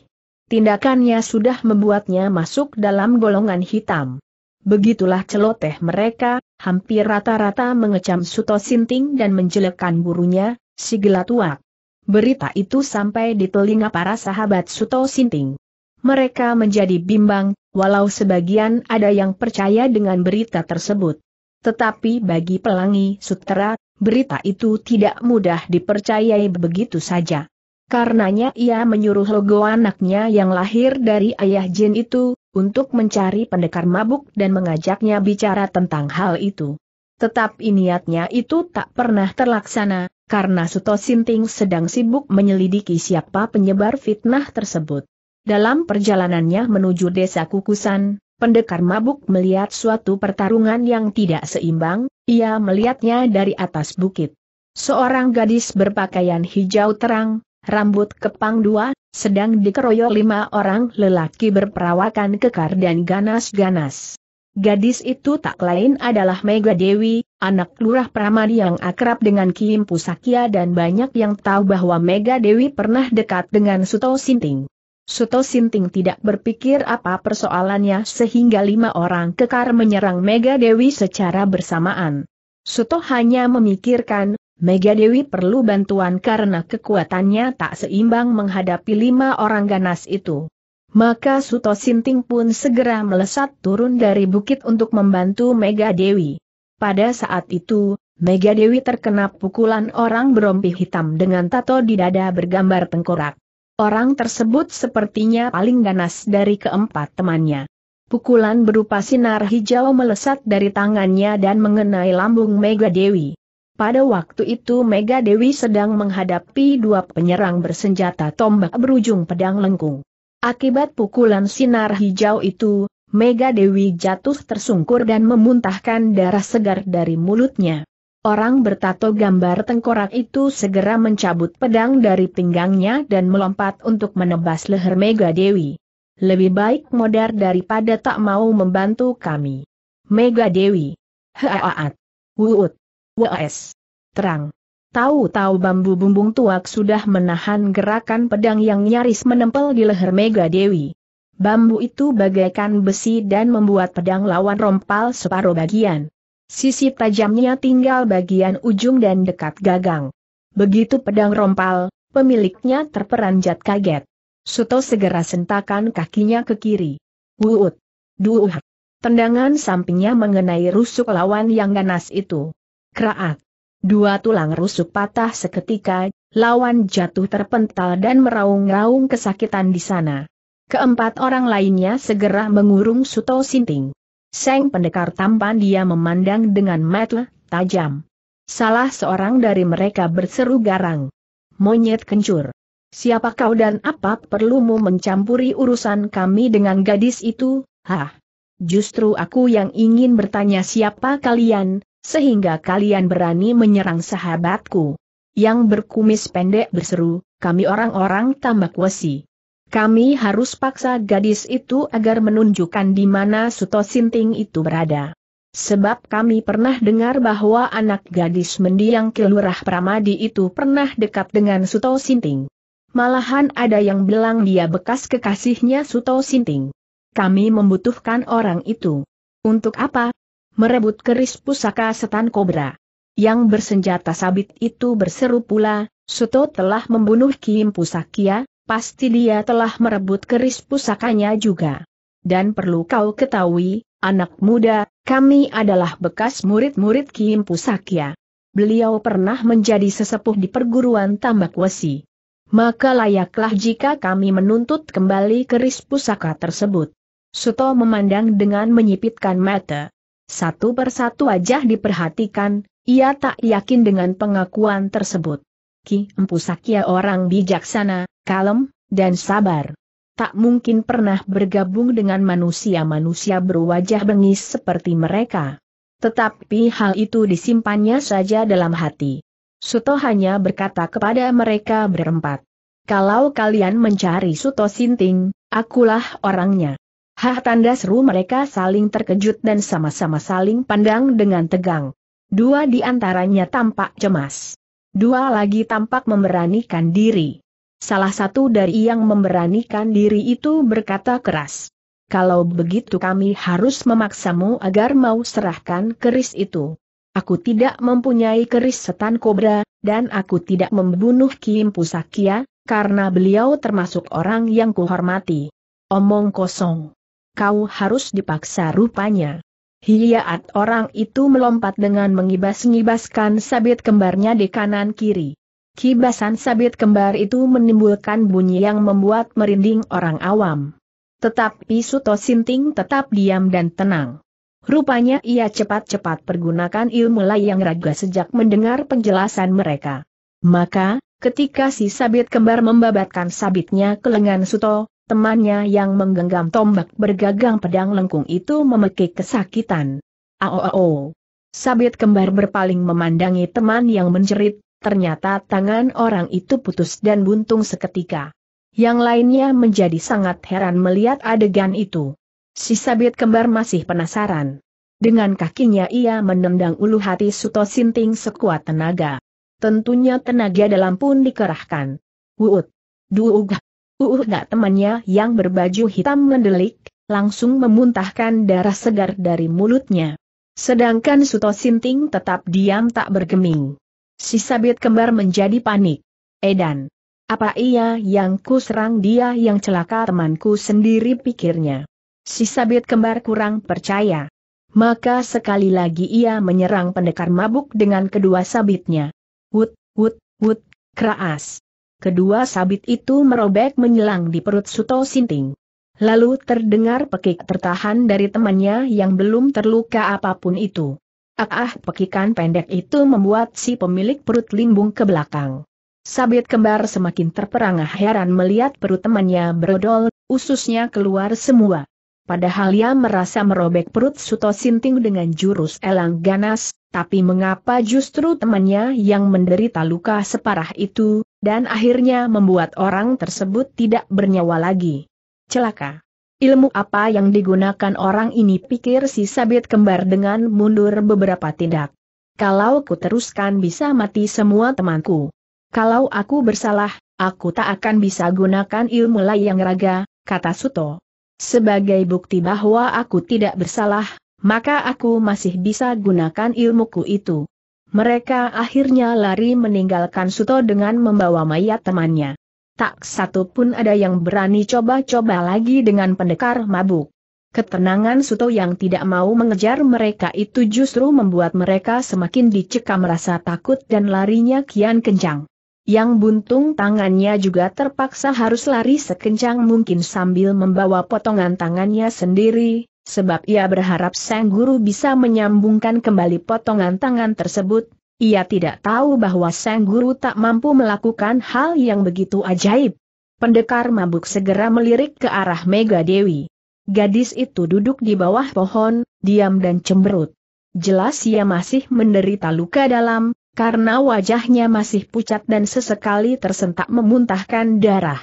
Tindakannya sudah membuatnya masuk dalam golongan hitam. Begitulah celoteh mereka, hampir rata-rata mengecam Suto Sinting dan menjelekkan gurunya, si Gelatuak. Berita itu sampai di telinga para sahabat Suto Sinting. Mereka menjadi bimbang, walau sebagian ada yang percaya dengan berita tersebut. Tetapi bagi pelangi sutera, berita itu tidak mudah dipercayai begitu saja. Karenanya ia menyuruh logo anaknya yang lahir dari ayah jin itu, untuk mencari pendekar mabuk dan mengajaknya bicara tentang hal itu. Tetapi niatnya itu tak pernah terlaksana, karena Suto Sinting sedang sibuk menyelidiki siapa penyebar fitnah tersebut. Dalam perjalanannya menuju desa Kukusan, pendekar mabuk melihat suatu pertarungan yang tidak seimbang, ia melihatnya dari atas bukit. Seorang gadis berpakaian hijau terang, rambut kepang dua, sedang dikeroyok lima orang lelaki berperawakan kekar dan ganas-ganas. Gadis itu tak lain adalah Mega Dewi, anak lurah Pramadi yang akrab dengan Kim Pusakya dan banyak yang tahu bahwa Mega Dewi pernah dekat dengan Suto Sinting. Suto Sinting tidak berpikir apa persoalannya sehingga lima orang kekar menyerang Mega Dewi secara bersamaan. Suto hanya memikirkan, Mega Dewi perlu bantuan karena kekuatannya tak seimbang menghadapi lima orang ganas itu. Maka Suto Sinting pun segera melesat turun dari bukit untuk membantu Mega Dewi. Pada saat itu, Mega Dewi terkena pukulan orang berompi hitam dengan tato di dada bergambar tengkorak. Orang tersebut sepertinya paling ganas dari keempat temannya. Pukulan berupa sinar hijau melesat dari tangannya dan mengenai lambung Mega Dewi. Pada waktu itu Mega Dewi sedang menghadapi dua penyerang bersenjata tombak berujung pedang lengkung. Akibat pukulan sinar hijau itu, Mega Dewi jatuh tersungkur dan memuntahkan darah segar dari mulutnya. Orang bertato gambar tengkorak itu segera mencabut pedang dari pinggangnya dan melompat untuk menebas leher Mega Dewi. Lebih baik modar daripada tak mau membantu kami. Mega Dewi. Haaat. Wuut. W.S. Terang. Tahu-tahu bambu bumbung tuak sudah menahan gerakan pedang yang nyaris menempel di leher Mega Dewi. Bambu itu bagaikan besi dan membuat pedang lawan rompal separuh bagian. Sisi tajamnya tinggal bagian ujung dan dekat gagang. Begitu pedang rompal, pemiliknya terperanjat kaget. Suto segera sentakan kakinya ke kiri. Wuut. Duuh. Tendangan sampingnya mengenai rusuk lawan yang ganas itu. Kraak. Dua tulang rusuk patah seketika, lawan jatuh terpental dan meraung-raung kesakitan di sana. Keempat orang lainnya segera mengurung Suto Sinting. Seng pendekar tampan dia memandang dengan mata tajam. Salah seorang dari mereka berseru garang. Monyet kencur. Siapa kau dan apa perlumu mencampuri urusan kami dengan gadis itu? Hah? Justru aku yang ingin bertanya siapa kalian, sehingga kalian berani menyerang sahabatku. Yang berkumis pendek berseru, kami orang-orang tambak wesi. Kami harus paksa gadis itu agar menunjukkan di mana Suto Sinting itu berada. Sebab kami pernah dengar bahwa anak gadis mendiang Kilurah Pramadi itu pernah dekat dengan Suto Sinting. Malahan ada yang bilang dia bekas kekasihnya Suto Sinting. Kami membutuhkan orang itu. Untuk apa? merebut keris pusaka setan kobra. Yang bersenjata sabit itu berseru pula, Suto telah membunuh Kim Pusakya, pasti dia telah merebut keris pusakanya juga. Dan perlu kau ketahui, anak muda, kami adalah bekas murid-murid Kim Pusakya. Beliau pernah menjadi sesepuh di perguruan Tambak Wesi. Maka layaklah jika kami menuntut kembali keris pusaka tersebut. Suto memandang dengan menyipitkan mata. Satu persatu wajah diperhatikan, ia tak yakin dengan pengakuan tersebut. Ki Empu Sakya orang bijaksana, kalem, dan sabar. Tak mungkin pernah bergabung dengan manusia-manusia berwajah bengis seperti mereka. Tetapi hal itu disimpannya saja dalam hati. Suto hanya berkata kepada mereka berempat. Kalau kalian mencari Suto Sinting, akulah orangnya. Hah tanda seru mereka saling terkejut dan sama-sama saling pandang dengan tegang. Dua di antaranya tampak cemas. Dua lagi tampak memberanikan diri. Salah satu dari yang memberanikan diri itu berkata keras. Kalau begitu kami harus memaksamu agar mau serahkan keris itu. Aku tidak mempunyai keris setan kobra, dan aku tidak membunuh Kim Pusakya, karena beliau termasuk orang yang kuhormati. Omong kosong kau harus dipaksa rupanya. Hiyaat orang itu melompat dengan mengibas-ngibaskan sabit kembarnya di kanan kiri. Kibasan sabit kembar itu menimbulkan bunyi yang membuat merinding orang awam. Tetapi Suto Sinting tetap diam dan tenang. Rupanya ia cepat-cepat pergunakan ilmu layang raga sejak mendengar penjelasan mereka. Maka, ketika si sabit kembar membabatkan sabitnya ke lengan Suto, temannya yang menggenggam tombak bergagang pedang lengkung itu memekik kesakitan. Ao Sabit kembar berpaling memandangi teman yang menjerit, ternyata tangan orang itu putus dan buntung seketika. Yang lainnya menjadi sangat heran melihat adegan itu. Si sabit kembar masih penasaran. Dengan kakinya ia menendang ulu hati Suto Sinting sekuat tenaga. Tentunya tenaga dalam pun dikerahkan. Wuut. Duugah. Uugah temannya yang berbaju hitam mendelik, langsung memuntahkan darah segar dari mulutnya. Sedangkan Suto Sinting tetap diam tak bergeming. Si sabit kembar menjadi panik. Edan. Apa ia yang ku serang dia yang celaka temanku sendiri pikirnya. Si sabit kembar kurang percaya. Maka sekali lagi ia menyerang pendekar mabuk dengan kedua sabitnya. Wut, wut, wut, keras. Kedua sabit itu merobek menyelang di perut Suto Sinting. Lalu terdengar pekik tertahan dari temannya yang belum terluka apa pun itu. Ah, ah pekikan pendek itu membuat si pemilik perut limbung ke belakang. Sabit kembar semakin terperangah heran melihat perut temannya brodol, ususnya keluar semua. Padahal ia merasa merobek perut Suto Sinting dengan jurus elang ganas, tapi mengapa justru temannya yang menderita luka separah itu, dan akhirnya membuat orang tersebut tidak bernyawa lagi. Celaka. Ilmu apa yang digunakan orang ini pikir si sabit kembar dengan mundur beberapa tindak. Kalau ku teruskan bisa mati semua temanku. Kalau aku bersalah, aku tak akan bisa gunakan ilmu layang raga, kata Suto. Sebagai bukti bahwa aku tidak bersalah, maka aku masih bisa gunakan ilmuku itu. Mereka akhirnya lari meninggalkan Suto dengan membawa mayat temannya tak satu pun ada yang berani coba-coba lagi dengan pendekar mabuk. Ketenangan Suto yang tidak mau mengejar mereka itu justru membuat mereka semakin dicekam rasa takut dan larinya kian kencang. Yang buntung tangannya juga terpaksa harus lari sekencang mungkin sambil membawa potongan tangannya sendiri, sebab ia berharap sang guru bisa menyambungkan kembali potongan tangan tersebut, ia tidak tahu bahwa sang guru tak mampu melakukan hal yang begitu ajaib. Pendekar mabuk segera melirik ke arah Mega Dewi. Gadis itu duduk di bawah pohon, diam dan cemberut. Jelas ia masih menderita luka dalam, karena wajahnya masih pucat dan sesekali tersentak memuntahkan darah.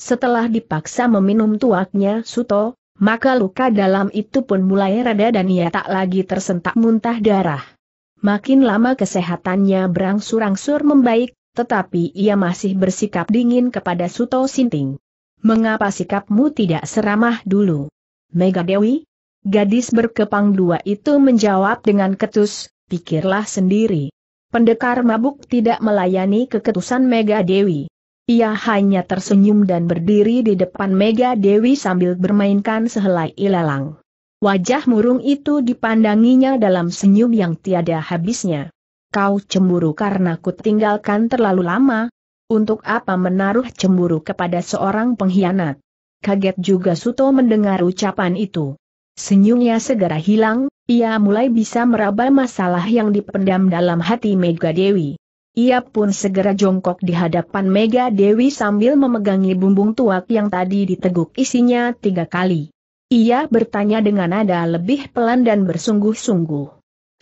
Setelah dipaksa meminum tuaknya Suto, maka luka dalam itu pun mulai reda dan ia tak lagi tersentak muntah darah. Makin lama kesehatannya berangsur-angsur membaik, tetapi ia masih bersikap dingin kepada Suto Sinting. Mengapa sikapmu tidak seramah dulu? Mega Dewi? Gadis berkepang dua itu menjawab dengan ketus, pikirlah sendiri. Pendekar mabuk tidak melayani keketusan Mega Dewi. Ia hanya tersenyum dan berdiri di depan Mega Dewi sambil bermainkan sehelai ilalang. Wajah murung itu dipandanginya dalam senyum yang tiada habisnya. Kau cemburu karena ku tinggalkan terlalu lama? Untuk apa menaruh cemburu kepada seorang pengkhianat? Kaget juga Suto mendengar ucapan itu. Senyumnya segera hilang, ia mulai bisa meraba masalah yang dipendam dalam hati Mega Dewi. Ia pun segera jongkok di hadapan Mega Dewi sambil memegangi bumbung tuak yang tadi diteguk isinya tiga kali. Ia bertanya dengan nada lebih pelan dan bersungguh-sungguh.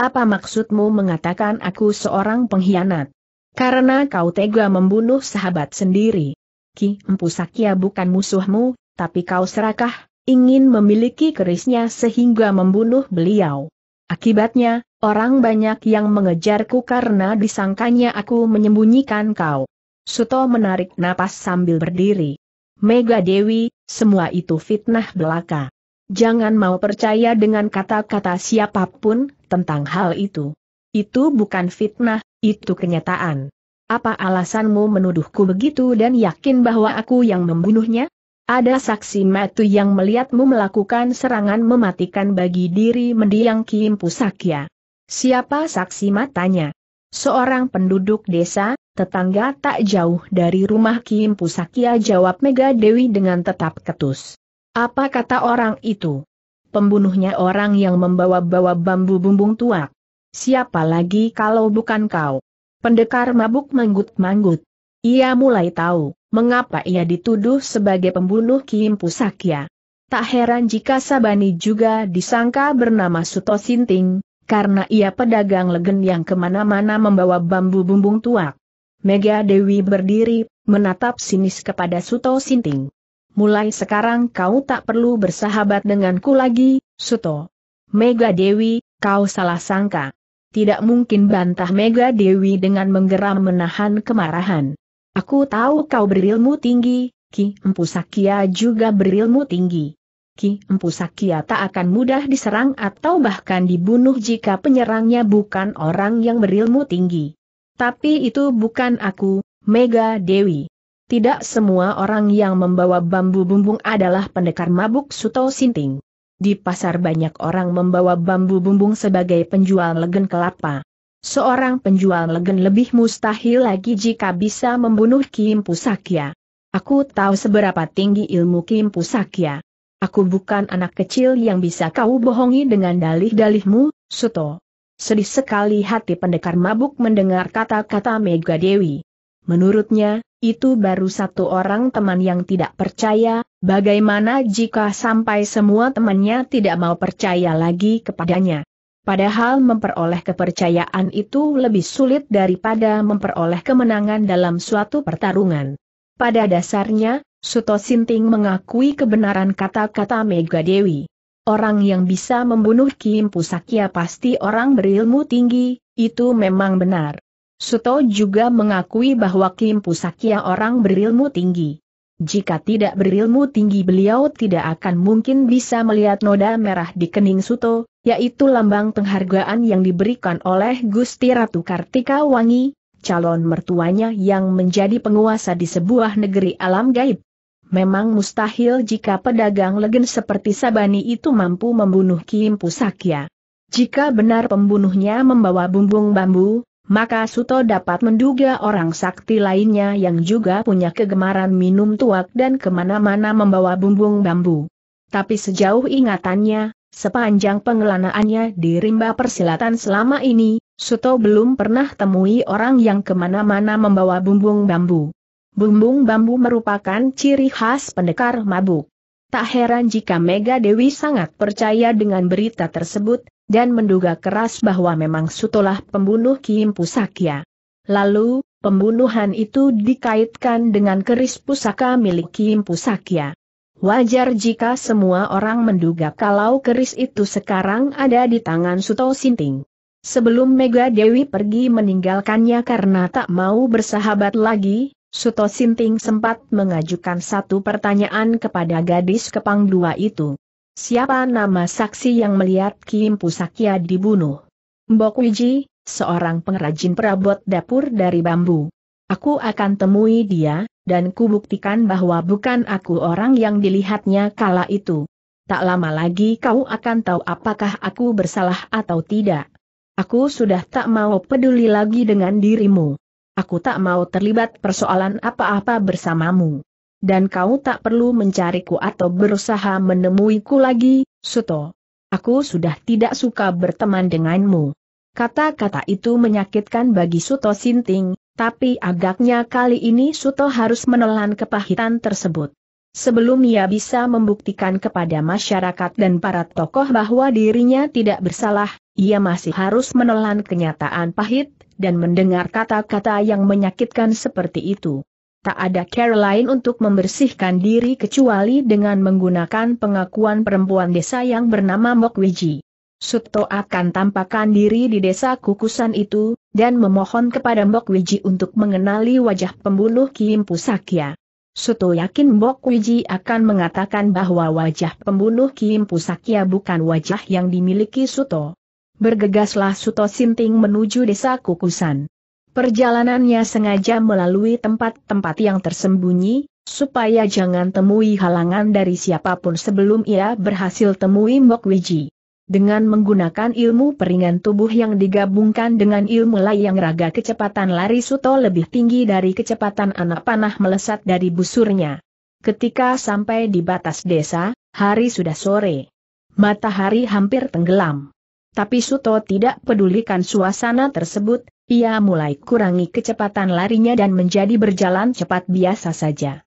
Apa maksudmu mengatakan aku seorang pengkhianat? Karena kau tega membunuh sahabat sendiri. Ki Empu Sakya bukan musuhmu, tapi kau serakah, ingin memiliki kerisnya sehingga membunuh beliau. Akibatnya, orang banyak yang mengejarku karena disangkanya aku menyembunyikan kau. Suto menarik napas sambil berdiri. Mega Dewi, semua itu fitnah belaka. Jangan mau percaya dengan kata-kata siapa pun tentang hal itu. Itu bukan fitnah, itu kenyataan. Apa alasanmu menuduhku begitu dan yakin bahwa aku yang membunuhnya? Ada saksi matu yang melihatmu melakukan serangan mematikan bagi diri mendiang Kim Pusakya. Siapa saksi matanya? Seorang penduduk desa, tetangga tak jauh dari rumah Kim Pusakya jawab Mega Dewi dengan tetap ketus. Apa kata orang itu? Pembunuhnya orang yang membawa-bawa bambu bumbung tuak. Siapa lagi kalau bukan kau? Pendekar mabuk manggut-manggut. Ia mulai tahu, mengapa ia dituduh sebagai pembunuh Kim Pusakya. Tak heran jika Sabani juga disangka bernama Suto Sinting, karena ia pedagang legen yang ke mana-mana membawa bambu bumbung tuak. Mega Dewi berdiri, menatap sinis kepada Suto Sinting. Mulai sekarang kau tak perlu bersahabat denganku lagi, Suto. Mega Dewi, kau salah sangka. Tidak mungkin bantah Mega Dewi dengan menggeram menahan kemarahan. Aku tahu kau berilmu tinggi, Ki Empu Sakya juga berilmu tinggi. Ki Empu Sakya tak akan mudah diserang atau bahkan dibunuh jika penyerangnya bukan orang yang berilmu tinggi. Tapi itu bukan aku, Mega Dewi. Tidak semua orang yang membawa bambu bumbung adalah pendekar mabuk Suto Sinting. Di pasar banyak orang membawa bambu bumbung sebagai penjual legen kelapa. Seorang penjual legen lebih mustahil lagi jika bisa membunuh Kim Pusakya. Aku tahu seberapa tinggi ilmu Kim Pusakya. Aku bukan anak kecil yang bisa kau bohongi dengan dalih-dalihmu, Suto. Sedih sekali hati pendekar mabuk mendengar kata-kata Mega Dewi. Menurutnya, itu baru satu orang teman yang tidak percaya, bagaimana jika sampai semua temannya tidak mau percaya lagi kepadanya. Padahal memperoleh kepercayaan itu lebih sulit daripada memperoleh kemenangan dalam suatu pertarungan. Pada dasarnya, Suto Sinting mengakui kebenaran kata-kata Mega Dewi. Orang yang bisa membunuh Kim Pusakya pasti orang berilmu tinggi, itu memang benar. Suto juga mengakui bahwa Kim Pusakya orang berilmu tinggi. Jika tidak berilmu tinggi beliau tidak akan mungkin bisa melihat noda merah di kening Suto, yaitu lambang penghargaan yang diberikan oleh Gusti Ratu Kartika Wangi, calon mertuanya yang menjadi penguasa di sebuah negeri alam gaib. Memang mustahil jika pedagang legen seperti Sabani itu mampu membunuh Kim Pusakya. Jika benar pembunuhnya membawa bumbung bambu, maka Suto dapat menduga orang sakti lainnya yang juga punya kegemaran minum tuak dan ke mana-mana membawa bumbung bambu. Tapi sejauh ingatannya, Sepanjang pengelanaannya di rimba persilatan selama ini, Suto belum pernah temui orang yang ke mana-mana membawa bumbung bambu. Bumbung bambu merupakan ciri khas pendekar mabuk. Tak heran jika Mega Dewi sangat percaya dengan berita tersebut, dan menduga keras bahwa memang Sutolah pembunuh Kim Pusakya. Lalu, pembunuhan itu dikaitkan dengan keris pusaka milik Kim Pusakya. Wajar jika semua orang menduga kalau keris itu sekarang ada di tangan Suto Sinting. Sebelum Mega Dewi pergi meninggalkannya karena tak mau bersahabat lagi, Suto Sinting sempat mengajukan satu pertanyaan kepada gadis kepang dua itu. Siapa nama saksi yang melihat Kim Pusakya dibunuh? Mbok Wiji, seorang pengrajin perabot dapur dari bambu. Aku akan temui dia, dan kubuktikan bahwa bukan aku orang yang dilihatnya kala itu. Tak lama lagi kau akan tahu apakah aku bersalah atau tidak. Aku sudah tak mau peduli lagi dengan dirimu. Aku tak mau terlibat persoalan apa-apa bersamamu. Dan kau tak perlu mencariku atau berusaha menemuiku lagi, Suto. Aku sudah tidak suka berteman denganmu. Kata-kata itu menyakitkan bagi Suto Sinting, tapi agaknya kali ini Suto harus menelan kepahitan tersebut. Sebelum ia bisa membuktikan kepada masyarakat dan para tokoh bahwa dirinya tidak bersalah, ia masih harus menelan kenyataan pahit, dan mendengar kata-kata yang menyakitkan seperti itu. Tak ada cara lain untuk membersihkan diri kecuali dengan menggunakan pengakuan perempuan desa yang bernama Mokwiji. Suto akan tampakkan diri di desa kukusan itu, dan memohon kepada Mbok Wiji untuk mengenali wajah pembunuh Kim Pusakya. Suto yakin Mbok Wiji akan mengatakan bahwa wajah pembunuh Kim Pusakya bukan wajah yang dimiliki Suto. Bergegaslah Suto Sinting menuju desa kukusan. Perjalanannya sengaja melalui tempat-tempat yang tersembunyi, supaya jangan temui halangan dari siapa pun sebelum ia berhasil temui Mbok Wiji. Dengan menggunakan ilmu peringan tubuh yang digabungkan dengan ilmu layang raga kecepatan lari Suto lebih tinggi dari kecepatan anak panah melesat dari busurnya. Ketika sampai di batas desa, hari sudah sore. Matahari hampir tenggelam. Tapi Suto tidak pedulikan suasana tersebut, ia mulai kurangi kecepatan larinya dan menjadi berjalan cepat biasa saja.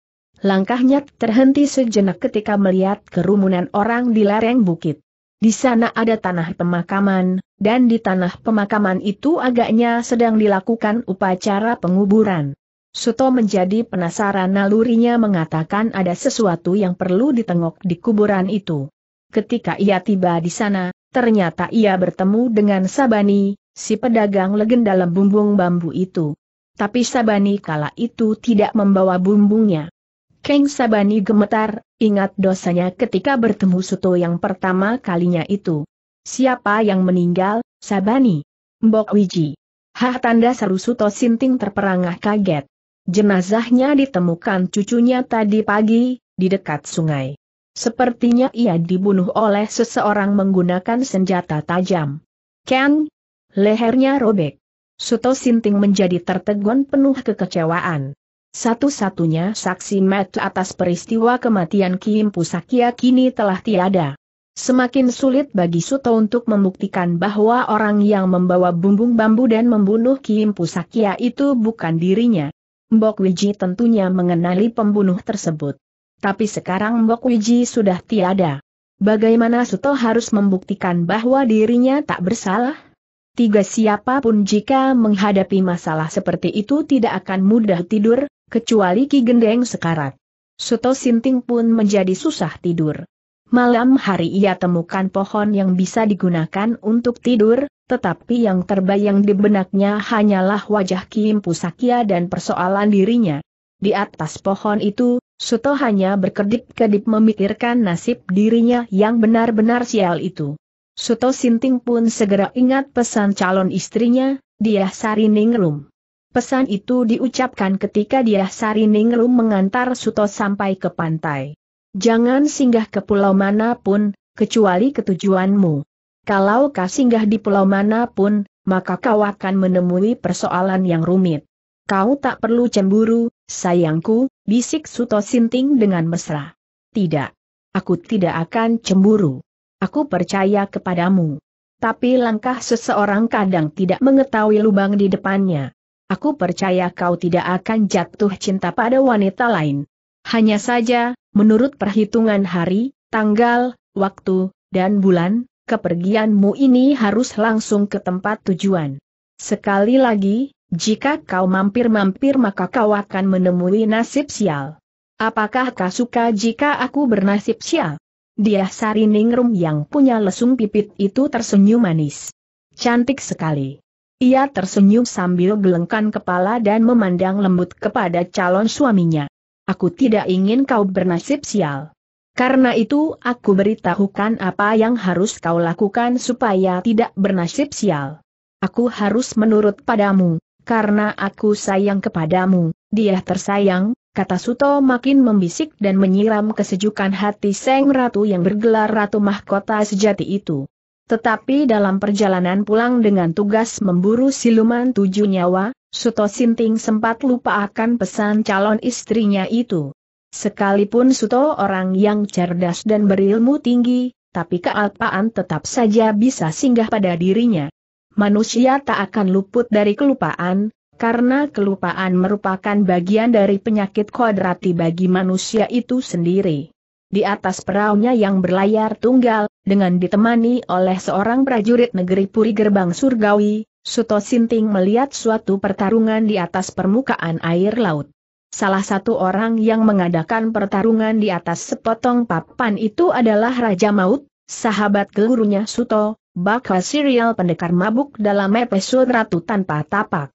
Langkahnya terhenti sejenak ketika melihat kerumunan orang di lereng bukit. Di sana ada tanah pemakaman, dan di tanah pemakaman itu agaknya sedang dilakukan upacara penguburan. Suto menjadi penasaran nalurinya mengatakan ada sesuatu yang perlu ditengok di kuburan itu. Ketika ia tiba di sana, ternyata ia bertemu dengan Sabani, si pedagang legenda bumbung bambu itu. Tapi Sabani kala itu tidak membawa bumbungnya. Keng Sabani gemetar, ingat dosanya ketika bertemu Suto yang pertama kalinya itu. Siapa yang meninggal, Sabani? Mbok Wiji. Hah tanda seru Suto Sinting terperangah kaget. Jenazahnya ditemukan cucunya tadi pagi, di dekat sungai. Sepertinya ia dibunuh oleh seseorang menggunakan senjata tajam. Ken? Lehernya robek. Suto Sinting menjadi tertegun penuh kekecewaan. Satu-satunya saksi mata atas peristiwa kematian Kim Pusakya kini telah tiada. Semakin sulit bagi Suto untuk membuktikan bahwa orang yang membawa bumbung bambu dan membunuh Kim Pusakya itu bukan dirinya. Mbok Wiji tentunya mengenali pembunuh tersebut. Tapi sekarang Mbok Wiji sudah tiada. Bagaimana Suto harus membuktikan bahwa dirinya tak bersalah? Tiga siapa pun jika menghadapi masalah seperti itu tidak akan mudah tidur, kecuali Ki Gendeng sekarat. Suto Sinting pun menjadi susah tidur. Malam hari ia temukan pohon yang bisa digunakan untuk tidur, tetapi yang terbayang di benaknya hanyalah wajah Kim Pusakya dan persoalan dirinya. Di atas pohon itu, Suto hanya berkedip-kedip memikirkan nasib dirinya yang benar-benar sial itu. Suto Sinting pun segera ingat pesan calon istrinya, dia Sariningrum. Pesan itu diucapkan ketika dia Sariningrum mengantar Suto sampai ke pantai. Jangan singgah ke pulau mana pun, kecuali ketujuanmu. Kalau kau singgah di pulau mana pun, maka kau akan menemui persoalan yang rumit. Kau tak perlu cemburu, sayangku, bisik Suto Sinting dengan mesra. Tidak. Aku tidak akan cemburu. Aku percaya kepadamu. Tapi langkah seseorang kadang tidak mengetahui lubang di depannya. Aku percaya kau tidak akan jatuh cinta pada wanita lain. Hanya saja, menurut perhitungan hari, tanggal, waktu, dan bulan, kepergianmu ini harus langsung ke tempat tujuan. Sekali lagi, jika kau mampir-mampir maka kau akan menemui nasib sial. Apakah kau suka jika aku bernasib sial? Dia Sariningrum yang punya lesung pipit itu tersenyum manis. Cantik sekali. Ia tersenyum sambil gelengkan kepala dan memandang lembut kepada calon suaminya. Aku tidak ingin kau bernasib sial. Karena itu aku beritahukan apa yang harus kau lakukan supaya tidak bernasib sial. Aku harus menurut padamu, karena aku sayang kepadamu, dia tersayang, kata Suto makin membisik dan menyiram kesejukan hati Seng Ratu yang bergelar Ratu Mahkota sejati itu. Tetapi dalam perjalanan pulang dengan tugas memburu siluman tujuh nyawa, Suto Sinting sempat lupa akan pesan calon istrinya itu. Sekalipun Suto orang yang cerdas dan berilmu tinggi, tapi kealpaan tetap saja bisa singgah pada dirinya. Manusia tak akan luput dari kelupaan, karena kelupaan merupakan bagian dari penyakit kodrati bagi manusia itu sendiri di atas perahunya yang berlayar tunggal, dengan ditemani oleh seorang prajurit negeri Puri Gerbang Surgawi, Suto Sinting melihat suatu pertarungan di atas permukaan air laut. Salah satu orang yang mengadakan pertarungan di atas sepotong papan itu adalah Raja Maut, sahabat gurunya Suto, bakal serial pendekar mabuk dalam episode Ratu Tanpa Tapak.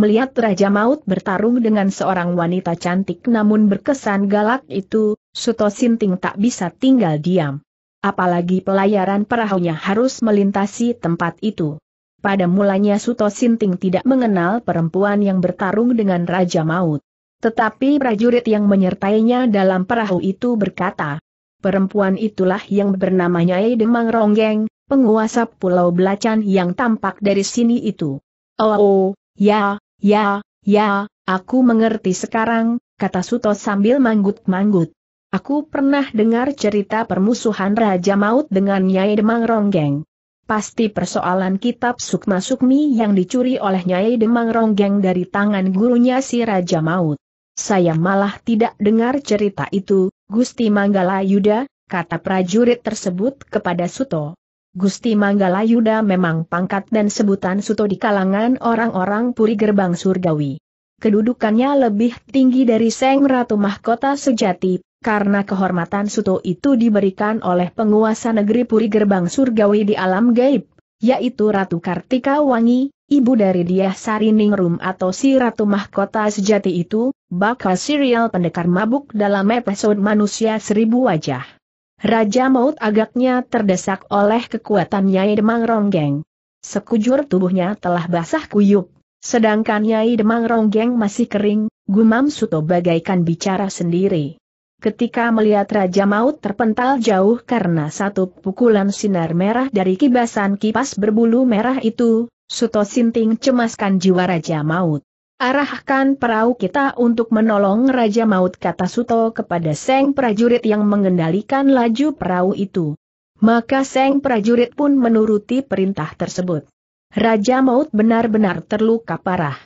Melihat Raja Maut bertarung dengan seorang wanita cantik namun berkesan galak itu, Suto Sinting tak bisa tinggal diam. Apalagi pelayaran perahunya harus melintasi tempat itu. Pada mulanya Suto Sinting tidak mengenal perempuan yang bertarung dengan Raja Maut. Tetapi prajurit yang menyertainya dalam perahu itu berkata, perempuan itulah yang bernama Nyai Demang Ronggeng, penguasa Pulau Belacan yang tampak dari sini itu. Oh, oh ya, ya, ya, aku mengerti sekarang, kata Suto sambil manggut-manggut. Aku pernah dengar cerita permusuhan Raja Maut dengan Nyai Demang Ronggeng. Pasti persoalan kitab Sukma Sukmi yang dicuri oleh Nyai Demang Ronggeng dari tangan gurunya si Raja Maut. Saya malah tidak dengar cerita itu, Gusti Manggala Yuda, kata prajurit tersebut kepada Suto. Gusti Manggala Yuda memang pangkat dan sebutan Suto di kalangan orang-orang puri gerbang surgawi. Kedudukannya lebih tinggi dari Seng Ratu Mahkota sejati, karena kehormatan Suto itu diberikan oleh penguasa negeri Puri Gerbang Surgawi di alam gaib, yaitu Ratu Kartika Wangi, ibu dari dia Sariningrum atau si Ratu Mahkota sejati itu, bakal serial pendekar mabuk dalam episode Manusia Seribu Wajah. Raja Maut agaknya terdesak oleh kekuatan Nyai Demang Ronggeng. Sekujur tubuhnya telah basah kuyup, sedangkan Nyai Demang Ronggeng masih kering, gumam Suto bagaikan bicara sendiri. Ketika melihat Raja Maut terpental jauh karena satu pukulan sinar merah dari kibasan kipas berbulu merah itu, Suto Sinting cemaskan jiwa Raja Maut. Arahkan perahu kita untuk menolong Raja Maut kata Suto kepada Seng prajurit yang mengendalikan laju perahu itu. Maka Seng prajurit pun menuruti perintah tersebut. Raja Maut benar-benar terluka parah.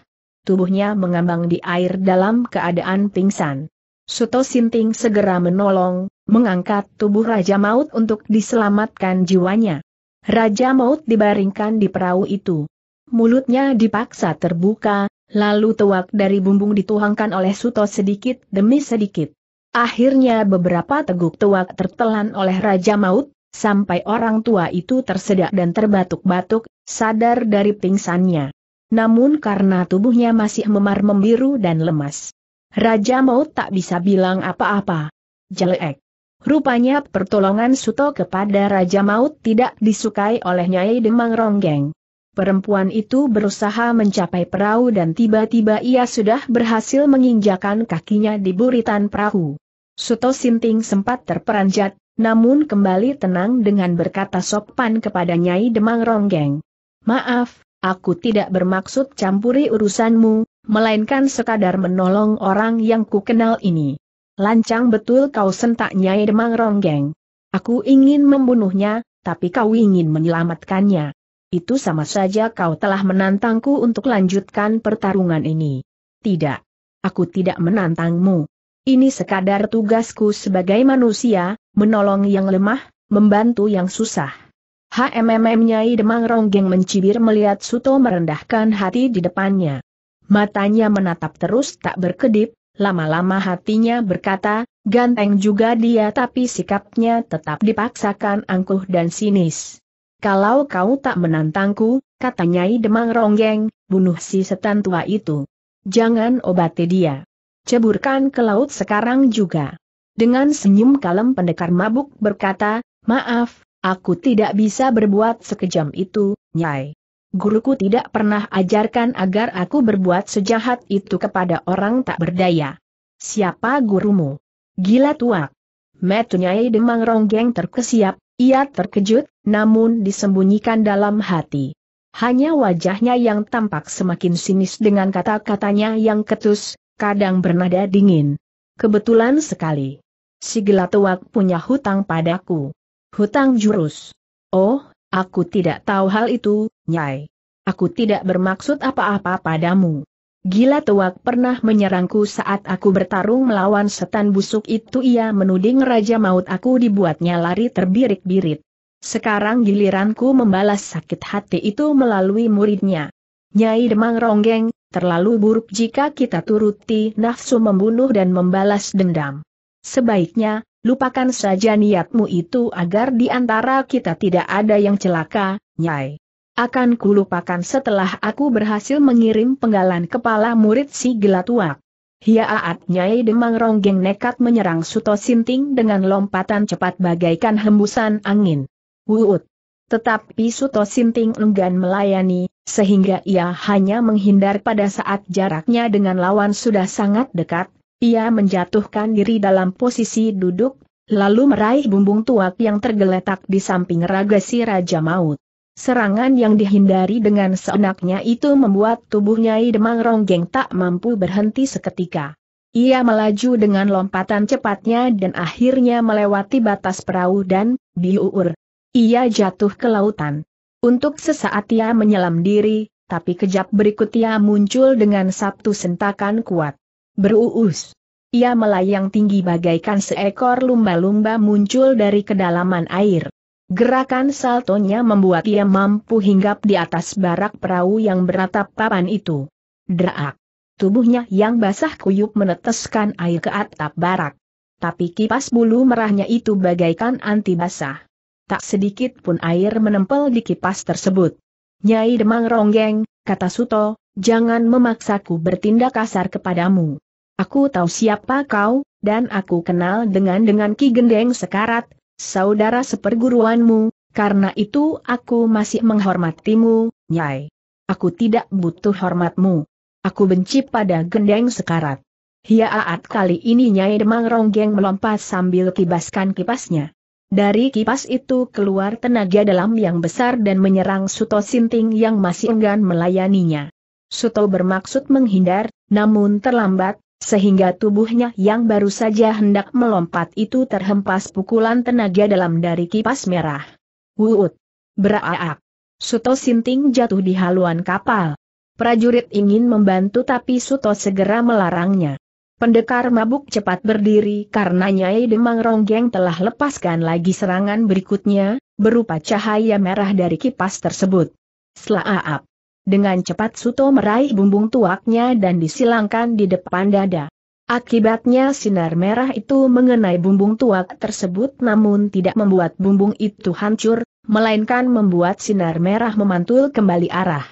Tubuhnya mengambang di air dalam keadaan pingsan. Suto Sinting segera menolong, mengangkat tubuh Raja Maut untuk diselamatkan jiwanya. Raja Maut dibaringkan di perahu itu. Mulutnya dipaksa terbuka, lalu tuak dari bumbung dituangkan oleh Suto sedikit demi sedikit. Akhirnya beberapa teguk tuak tertelan oleh Raja Maut, sampai orang tua itu tersedak dan terbatuk-batuk, sadar dari pingsannya. Namun karena tubuhnya masih memar membiru dan lemas, Raja Maut tak bisa bilang apa-apa. Jelek. Rupanya pertolongan Suto kepada Raja Maut tidak disukai oleh Nyai Demang Ronggeng. Perempuan itu berusaha mencapai perahu dan tiba-tiba ia sudah berhasil menginjakan kakinya di buritan perahu. Suto Sinting sempat terperanjat, namun kembali tenang dengan berkata sopan kepada Nyai Demang Ronggeng. Maaf, aku tidak bermaksud campuri urusanmu, melainkan sekadar menolong orang yang ku kenal ini. Lancang betul kau sentak Nyai Demang Ronggeng. Aku ingin membunuhnya, tapi kau ingin menyelamatkannya. Itu sama saja kau telah menantangku untuk lanjutkan pertarungan ini. Tidak. Aku tidak menantangmu. Ini sekadar tugasku sebagai manusia, menolong yang lemah, membantu yang susah. HMMM Nyai Demang Ronggeng mencibir melihat Suto merendahkan hati di depannya. Matanya menatap terus tak berkedip, lama-lama hatinya berkata, ganteng juga dia tapi sikapnya tetap dipaksakan angkuh dan sinis. Kalau kau tak menantangku, kata Nyai Demang Ronggeng, bunuh si setan tua itu. Jangan obati dia. Ceburkan ke laut sekarang juga. Dengan senyum kalem pendekar mabuk berkata, maaf, aku tidak bisa berbuat sekejam itu, Nyai guruku tidak pernah ajarkan agar aku berbuat sejahat itu kepada orang tak berdaya. Siapa gurumu? Gila tuak. Metunyai Demang Ronggeng terkesiap, ia terkejut, namun disembunyikan dalam hati. Hanya wajahnya yang tampak semakin sinis dengan kata-katanya yang ketus, kadang bernada dingin. Kebetulan sekali. Si Gelatuak punya hutang padaku. Hutang jurus. Oh, Aku tidak tahu hal itu, Nyai. Aku tidak bermaksud apa-apa padamu. Gila tuak pernah menyerangku saat aku bertarung melawan setan busuk itu ia menuding Raja Maut aku dibuatnya lari terbirit-birit. Sekarang giliranku membalas sakit hati itu melalui muridnya. Nyai Demang Ronggeng, terlalu buruk jika kita turuti nafsu membunuh dan membalas dendam. Sebaiknya, lupakan saja niatmu itu agar di antara kita tidak ada yang celaka, Nyai. Akan kulupakan setelah aku berhasil mengirim penggalan kepala murid si Gelatuak. Hiaat Nyai Demang Ronggeng nekat menyerang Suto Sinting dengan lompatan cepat bagaikan hembusan angin. Wuut. Tetapi Suto Sinting enggan melayani, sehingga ia hanya menghindar pada saat jaraknya dengan lawan sudah sangat dekat, ia menjatuhkan diri dalam posisi duduk, lalu meraih bumbung tuak yang tergeletak di samping raga si Raja Maut. Serangan yang dihindari dengan seenaknya itu membuat tubuh Nyai Demang Ronggeng tak mampu berhenti seketika. Ia melaju dengan lompatan cepatnya dan akhirnya melewati batas perahu dan, biur. Ia jatuh ke lautan. Untuk sesaat ia menyelam diri, tapi kejap berikut ia muncul dengan satu sentakan kuat. Beruus. Ia melayang tinggi bagaikan seekor lumba-lumba muncul dari kedalaman air. Gerakan saltonya membuat ia mampu hinggap di atas barak perahu yang beratap papan itu. Drak. Tubuhnya yang basah kuyup meneteskan air ke atap barak. Tapi kipas bulu merahnya itu bagaikan anti basah. Tak sedikit pun air menempel di kipas tersebut. Nyai Demang Ronggeng, kata Suto, jangan memaksaku bertindak kasar kepadamu. Aku tahu siapa kau, dan aku kenal dengan dengan Ki Gendeng Sekarat, saudara seperguruanmu, karena itu aku masih menghormatimu, Nyai. Aku tidak butuh hormatmu. Aku benci pada Gendeng Sekarat. Hiaat kali ini Nyai Demang Ronggeng melompat sambil kibaskan kipasnya. Dari kipas itu keluar tenaga dalam yang besar dan menyerang Suto Sinting yang masih enggan melayaninya. Suto bermaksud menghindar, namun terlambat, sehingga tubuhnya yang baru saja hendak melompat itu terhempas pukulan tenaga dalam dari kipas merah. Wuut! Beraak! Suto Sinting jatuh di haluan kapal. Prajurit ingin membantu tapi Suto segera melarangnya. Pendekar mabuk cepat berdiri karena Nyai Demang Ronggeng telah lepaskan lagi serangan berikutnya, berupa cahaya merah dari kipas tersebut. Slaap! Dengan cepat Suto meraih bumbung tuaknya dan disilangkan di depan dada. Akibatnya sinar merah itu mengenai bumbung tuak tersebut namun tidak membuat bumbung itu hancur, melainkan membuat sinar merah memantul kembali arah.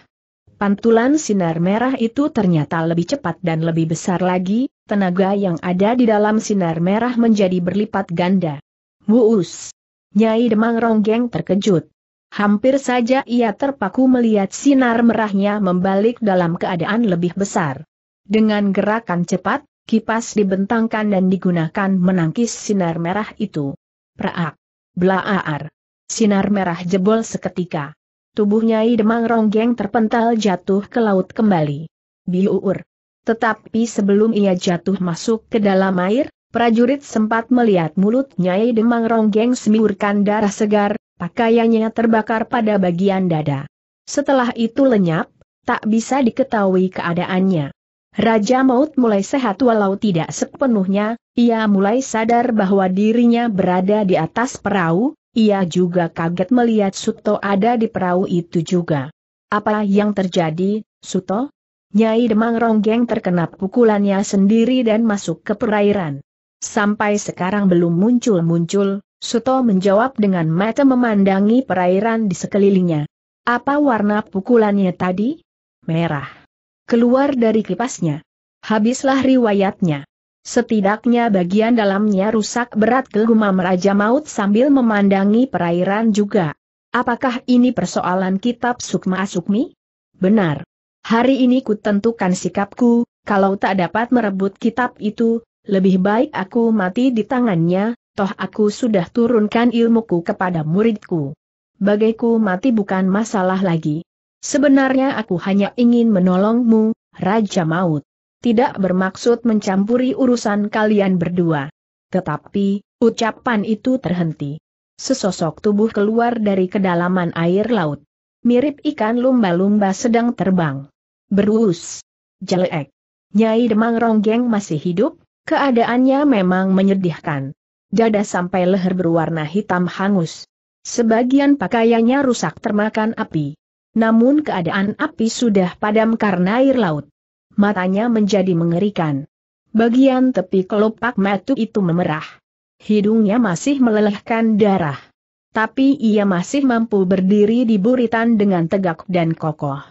Pantulan sinar merah itu ternyata lebih cepat dan lebih besar lagi, tenaga yang ada di dalam sinar merah menjadi berlipat ganda. Wuus! Nyai Demang Ronggeng terkejut. Hampir saja ia terpaku melihat sinar merahnya membalik dalam keadaan lebih besar. Dengan gerakan cepat, kipas dibentangkan dan digunakan menangkis sinar merah itu. Praak. Blaar. Sinar merah jebol seketika. Tubuhnya Demang Ronggeng terpental jatuh ke laut kembali. Biur. Tetapi sebelum ia jatuh masuk ke dalam air, prajurit sempat melihat mulut Nyai Demang Ronggeng semiurkan darah segar, pakaiannya terbakar pada bagian dada. Setelah itu lenyap, tak bisa diketahui keadaannya. Raja Maut mulai sehat walau tidak sepenuhnya, ia mulai sadar bahwa dirinya berada di atas perahu, ia juga kaget melihat Suto ada di perahu itu juga. Apa yang terjadi, Suto? Nyai Demang Ronggeng terkena pukulannya sendiri dan masuk ke perairan. Sampai sekarang belum muncul-muncul, Suto menjawab dengan mata memandangi perairan di sekelilingnya. Apa warna pukulannya tadi? Merah. Keluar dari kipasnya. Habislah riwayatnya. Setidaknya bagian dalamnya rusak berat ke gumam Raja Maut sambil memandangi perairan juga. Apakah ini persoalan kitab Sukma Sukmi? Benar. Hari ini ku tentukan sikapku, kalau tak dapat merebut kitab itu, lebih baik aku mati di tangannya, toh aku sudah turunkan ilmuku kepada muridku. Bagaiku mati bukan masalah lagi. Sebenarnya aku hanya ingin menolongmu, Raja Maut. Tidak bermaksud mencampuri urusan kalian berdua. Tetapi, ucapan itu terhenti. Sesosok tubuh keluar dari kedalaman air laut. Mirip ikan lumba-lumba sedang terbang. Berus. Jelek. Nyai Demang Ronggeng masih hidup, keadaannya memang menyedihkan dada sampai leher berwarna hitam hangus. Sebagian pakaiannya rusak termakan api. Namun keadaan api sudah padam karena air laut. Matanya menjadi mengerikan. Bagian tepi kelopak mata itu memerah. Hidungnya masih melelehkan darah. Tapi ia masih mampu berdiri di buritan dengan tegak dan kokoh.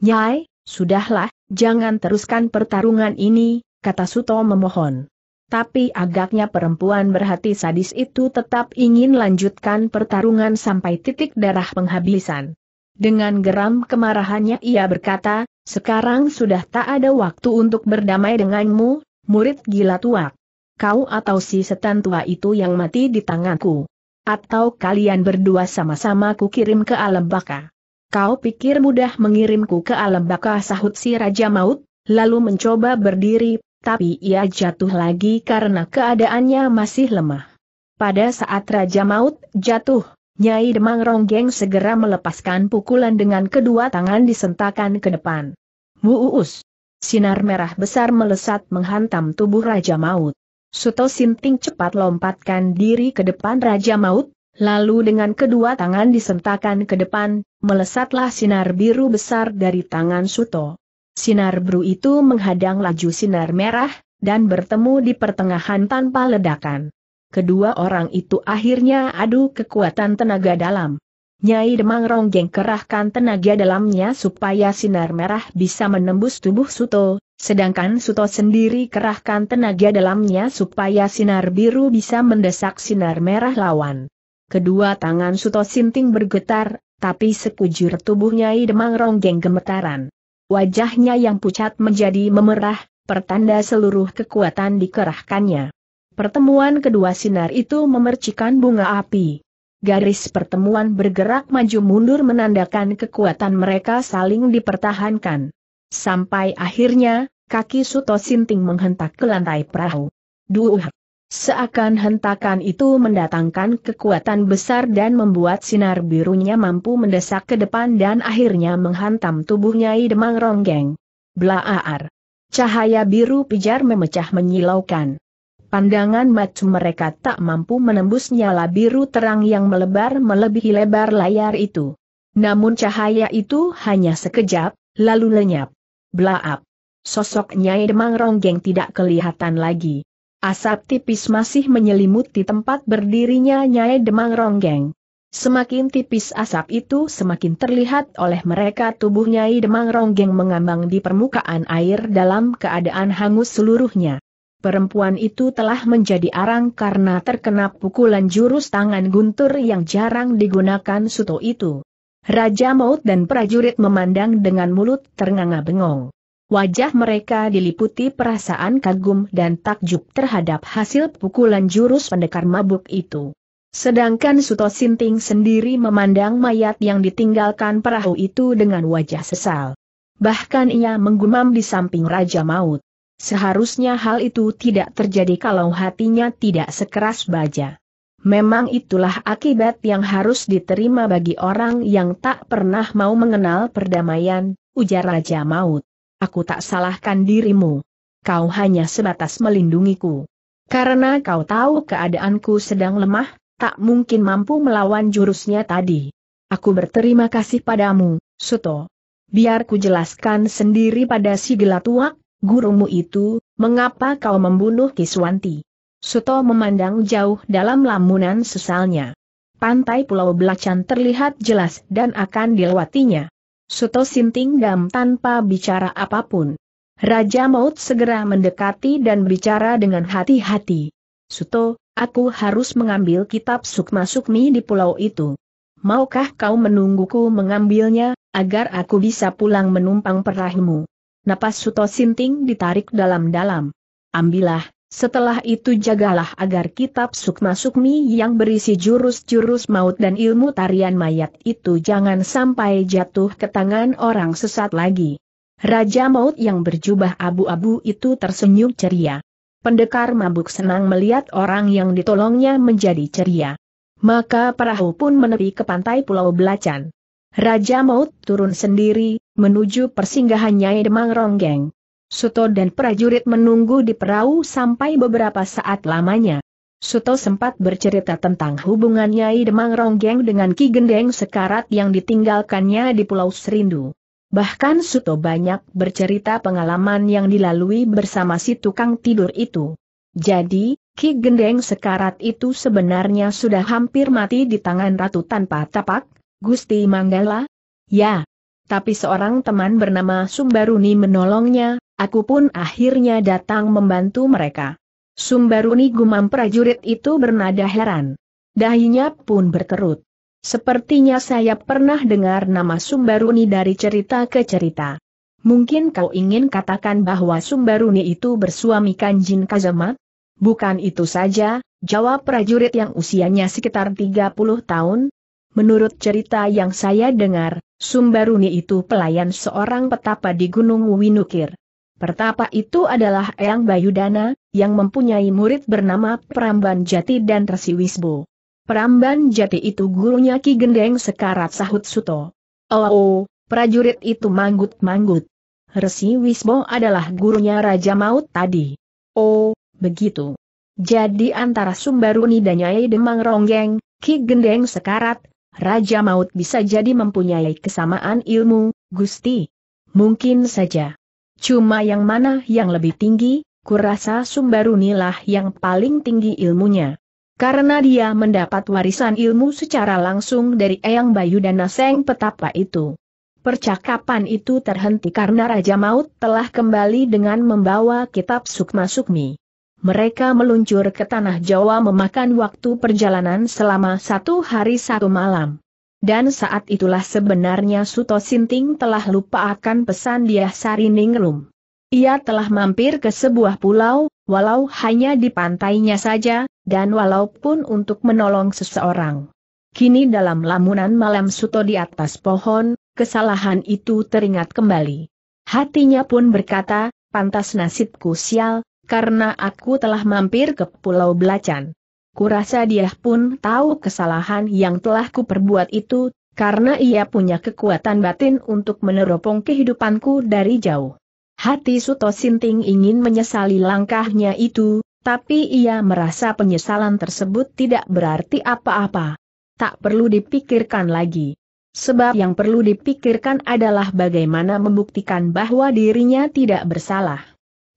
Nyai, sudahlah, jangan teruskan pertarungan ini, kata Suto memohon. Tapi agaknya perempuan berhati sadis itu tetap ingin lanjutkan pertarungan sampai titik darah penghabisan. Dengan geram kemarahannya ia berkata, sekarang sudah tak ada waktu untuk berdamai denganmu, murid gila tuak. kau atau si setan tua itu yang mati di tanganku. Atau kalian berdua sama-sama ku kirim ke alam baka. Kau pikir mudah mengirimku ke alam baka sahut si Raja Maut, lalu mencoba berdiri, tapi ia jatuh lagi karena keadaannya masih lemah. Pada saat Raja Maut jatuh, Nyai Demang Ronggeng segera melepaskan pukulan dengan kedua tangan disentakan ke depan. Muus! Sinar merah besar melesat menghantam tubuh Raja Maut. Suto Sinting cepat lompatkan diri ke depan Raja Maut, lalu dengan kedua tangan disentakan ke depan, melesatlah sinar biru besar dari tangan Suto. Sinar biru itu menghadang laju sinar merah, dan bertemu di pertengahan tanpa ledakan kedua orang itu akhirnya adu kekuatan tenaga dalam. Nyai Demang Ronggeng kerahkan tenaga dalamnya supaya sinar merah bisa menembus tubuh Suto, sedangkan Suto sendiri kerahkan tenaga dalamnya supaya sinar biru bisa mendesak sinar merah lawan. Kedua tangan Suto Sinting bergetar, tapi sekujur tubuh Nyai Demang Ronggeng gemetaran. Wajahnya yang pucat menjadi memerah, pertanda seluruh kekuatan dikerahkannya. Pertemuan kedua sinar itu memercikan bunga api. Garis pertemuan bergerak maju mundur menandakan kekuatan mereka saling dipertahankan. Sampai akhirnya, kaki Suto Sinting menghentak ke lantai perahu. Duh! Seakan hentakan itu mendatangkan kekuatan besar dan membuat sinar birunya mampu mendesak ke depan dan akhirnya menghantam tubuh Nyai Demang Ronggeng. Blaar. Cahaya biru pijar memecah menyilaukan. Pandangan mata mereka tak mampu menembus nyala biru terang yang melebar melebihi lebar layar itu. Namun cahaya itu hanya sekejap, lalu lenyap. Blaap. Sosok Nyai Demang Ronggeng tidak kelihatan lagi. Asap tipis masih menyelimuti tempat berdirinya Nyai Demang Ronggeng. Semakin tipis asap itu semakin terlihat oleh mereka tubuh Nyai Demang Ronggeng mengambang di permukaan air dalam keadaan hangus seluruhnya perempuan itu telah menjadi arang karena terkena pukulan jurus tangan guntur yang jarang digunakan Suto itu. Raja Maut dan prajurit memandang dengan mulut ternganga bengong. Wajah mereka diliputi perasaan kagum dan takjub terhadap hasil pukulan jurus pendekar mabuk itu. Sedangkan Suto Sinting sendiri memandang mayat yang ditinggalkan perahu itu dengan wajah sesal. Bahkan ia menggumam di samping Raja Maut. Seharusnya hal itu tidak terjadi kalau hatinya tidak sekeras baja. Memang itulah akibat yang harus diterima bagi orang yang tak pernah mau mengenal perdamaian, ujar Raja Maut. Aku tak salahkan dirimu. Kau hanya sebatas melindungiku. Karena kau tahu keadaanku sedang lemah, tak mungkin mampu melawan jurusnya tadi. Aku berterima kasih padamu, Suto. Biar ku jelaskan sendiri pada si Gelatuak, gurumu itu, mengapa kau membunuh Kiswanti? Suto memandang jauh dalam lamunan sesalnya. Pantai Pulau Belacan terlihat jelas dan akan dilewatinya. Suto sinting dam tanpa bicara apa pun. Raja Maut segera mendekati dan bicara dengan hati-hati. Suto, aku harus mengambil kitab Sukma Sukmi di pulau itu. Maukah kau menungguku mengambilnya, agar aku bisa pulang menumpang perahimu? Napas Suto Sinting ditarik dalam-dalam. Ambillah, setelah itu jagalah agar kitab Sukma Sukmi yang berisi jurus-jurus maut dan ilmu tarian mayat itu jangan sampai jatuh ke tangan orang sesat lagi. Raja Maut yang berjubah abu-abu itu tersenyum ceria. Pendekar mabuk senang melihat orang yang ditolongnya menjadi ceria. Maka perahu pun menepi ke pantai Pulau Belacan. Raja Maut turun sendiri, menuju persinggahan Nyai Demang Ronggeng. Suto dan prajurit menunggu di perahu sampai beberapa saat lamanya. Suto sempat bercerita tentang hubungan Nyai Demang Ronggeng dengan Ki Gendeng Sekarat yang ditinggalkannya di Pulau Serindu. Bahkan Suto banyak bercerita pengalaman yang dilalui bersama si tukang tidur itu. Jadi, Ki Gendeng Sekarat itu sebenarnya sudah hampir mati di tangan Ratu tanpa tapak, Gusti Manggala? Ya. Tapi seorang teman bernama Sumbaruni menolongnya, aku pun akhirnya datang membantu mereka. Sumbaruni gumam prajurit itu bernada heran. Dahinya pun berkerut. Sepertinya saya pernah dengar nama Sumbaruni dari cerita ke cerita. Mungkin kau ingin katakan bahwa Sumbaruni itu bersuamikan Jin Kazamat? Bukan itu saja, jawab prajurit yang usianya sekitar 30 tahun. Menurut cerita yang saya dengar, Sumbaruni itu pelayan seorang petapa di Gunung Winukir. Pertapa itu adalah Eyang Bayudana, yang mempunyai murid bernama Pramban Jati dan Resi Wisbo. Pramban Jati itu gurunya Ki Gendeng Sekarat Sahut Suto. Oh, oh prajurit itu manggut-manggut. Resi Wisbo adalah gurunya Raja Maut tadi. Oh, begitu. Jadi antara Sumbaruni dan Nyai Demang Ronggeng, Ki Gendeng Sekarat, Raja Maut bisa jadi mempunyai kesamaan ilmu, Gusti. Mungkin saja. Cuma yang mana yang lebih tinggi, kurasa Sumbarunilah yang paling tinggi ilmunya. Karena dia mendapat warisan ilmu secara langsung dari Eyang Bayu dan Naseng Petapa itu. Percakapan itu terhenti karena Raja Maut telah kembali dengan membawa kitab Sukma Sukmi. Mereka meluncur ke tanah Jawa memakan waktu perjalanan selama satu hari satu malam. Dan saat itulah sebenarnya Suto Sinting telah lupa akan pesan dia Sariningrum. Ia telah mampir ke sebuah pulau, walau hanya di pantainya saja, dan walaupun untuk menolong seseorang. Kini dalam lamunan malam Suto di atas pohon, kesalahan itu teringat kembali. Hatinya pun berkata, pantas nasibku sial, karena aku telah mampir ke Pulau Belacan. Kurasa dia pun tahu kesalahan yang telah kuperbuat itu, karena ia punya kekuatan batin untuk meneropong kehidupanku dari jauh. Hati Suto Sinting ingin menyesali langkahnya itu, tapi ia merasa penyesalan tersebut tidak berarti apa-apa. Tak perlu dipikirkan lagi. Sebab yang perlu dipikirkan adalah bagaimana membuktikan bahwa dirinya tidak bersalah.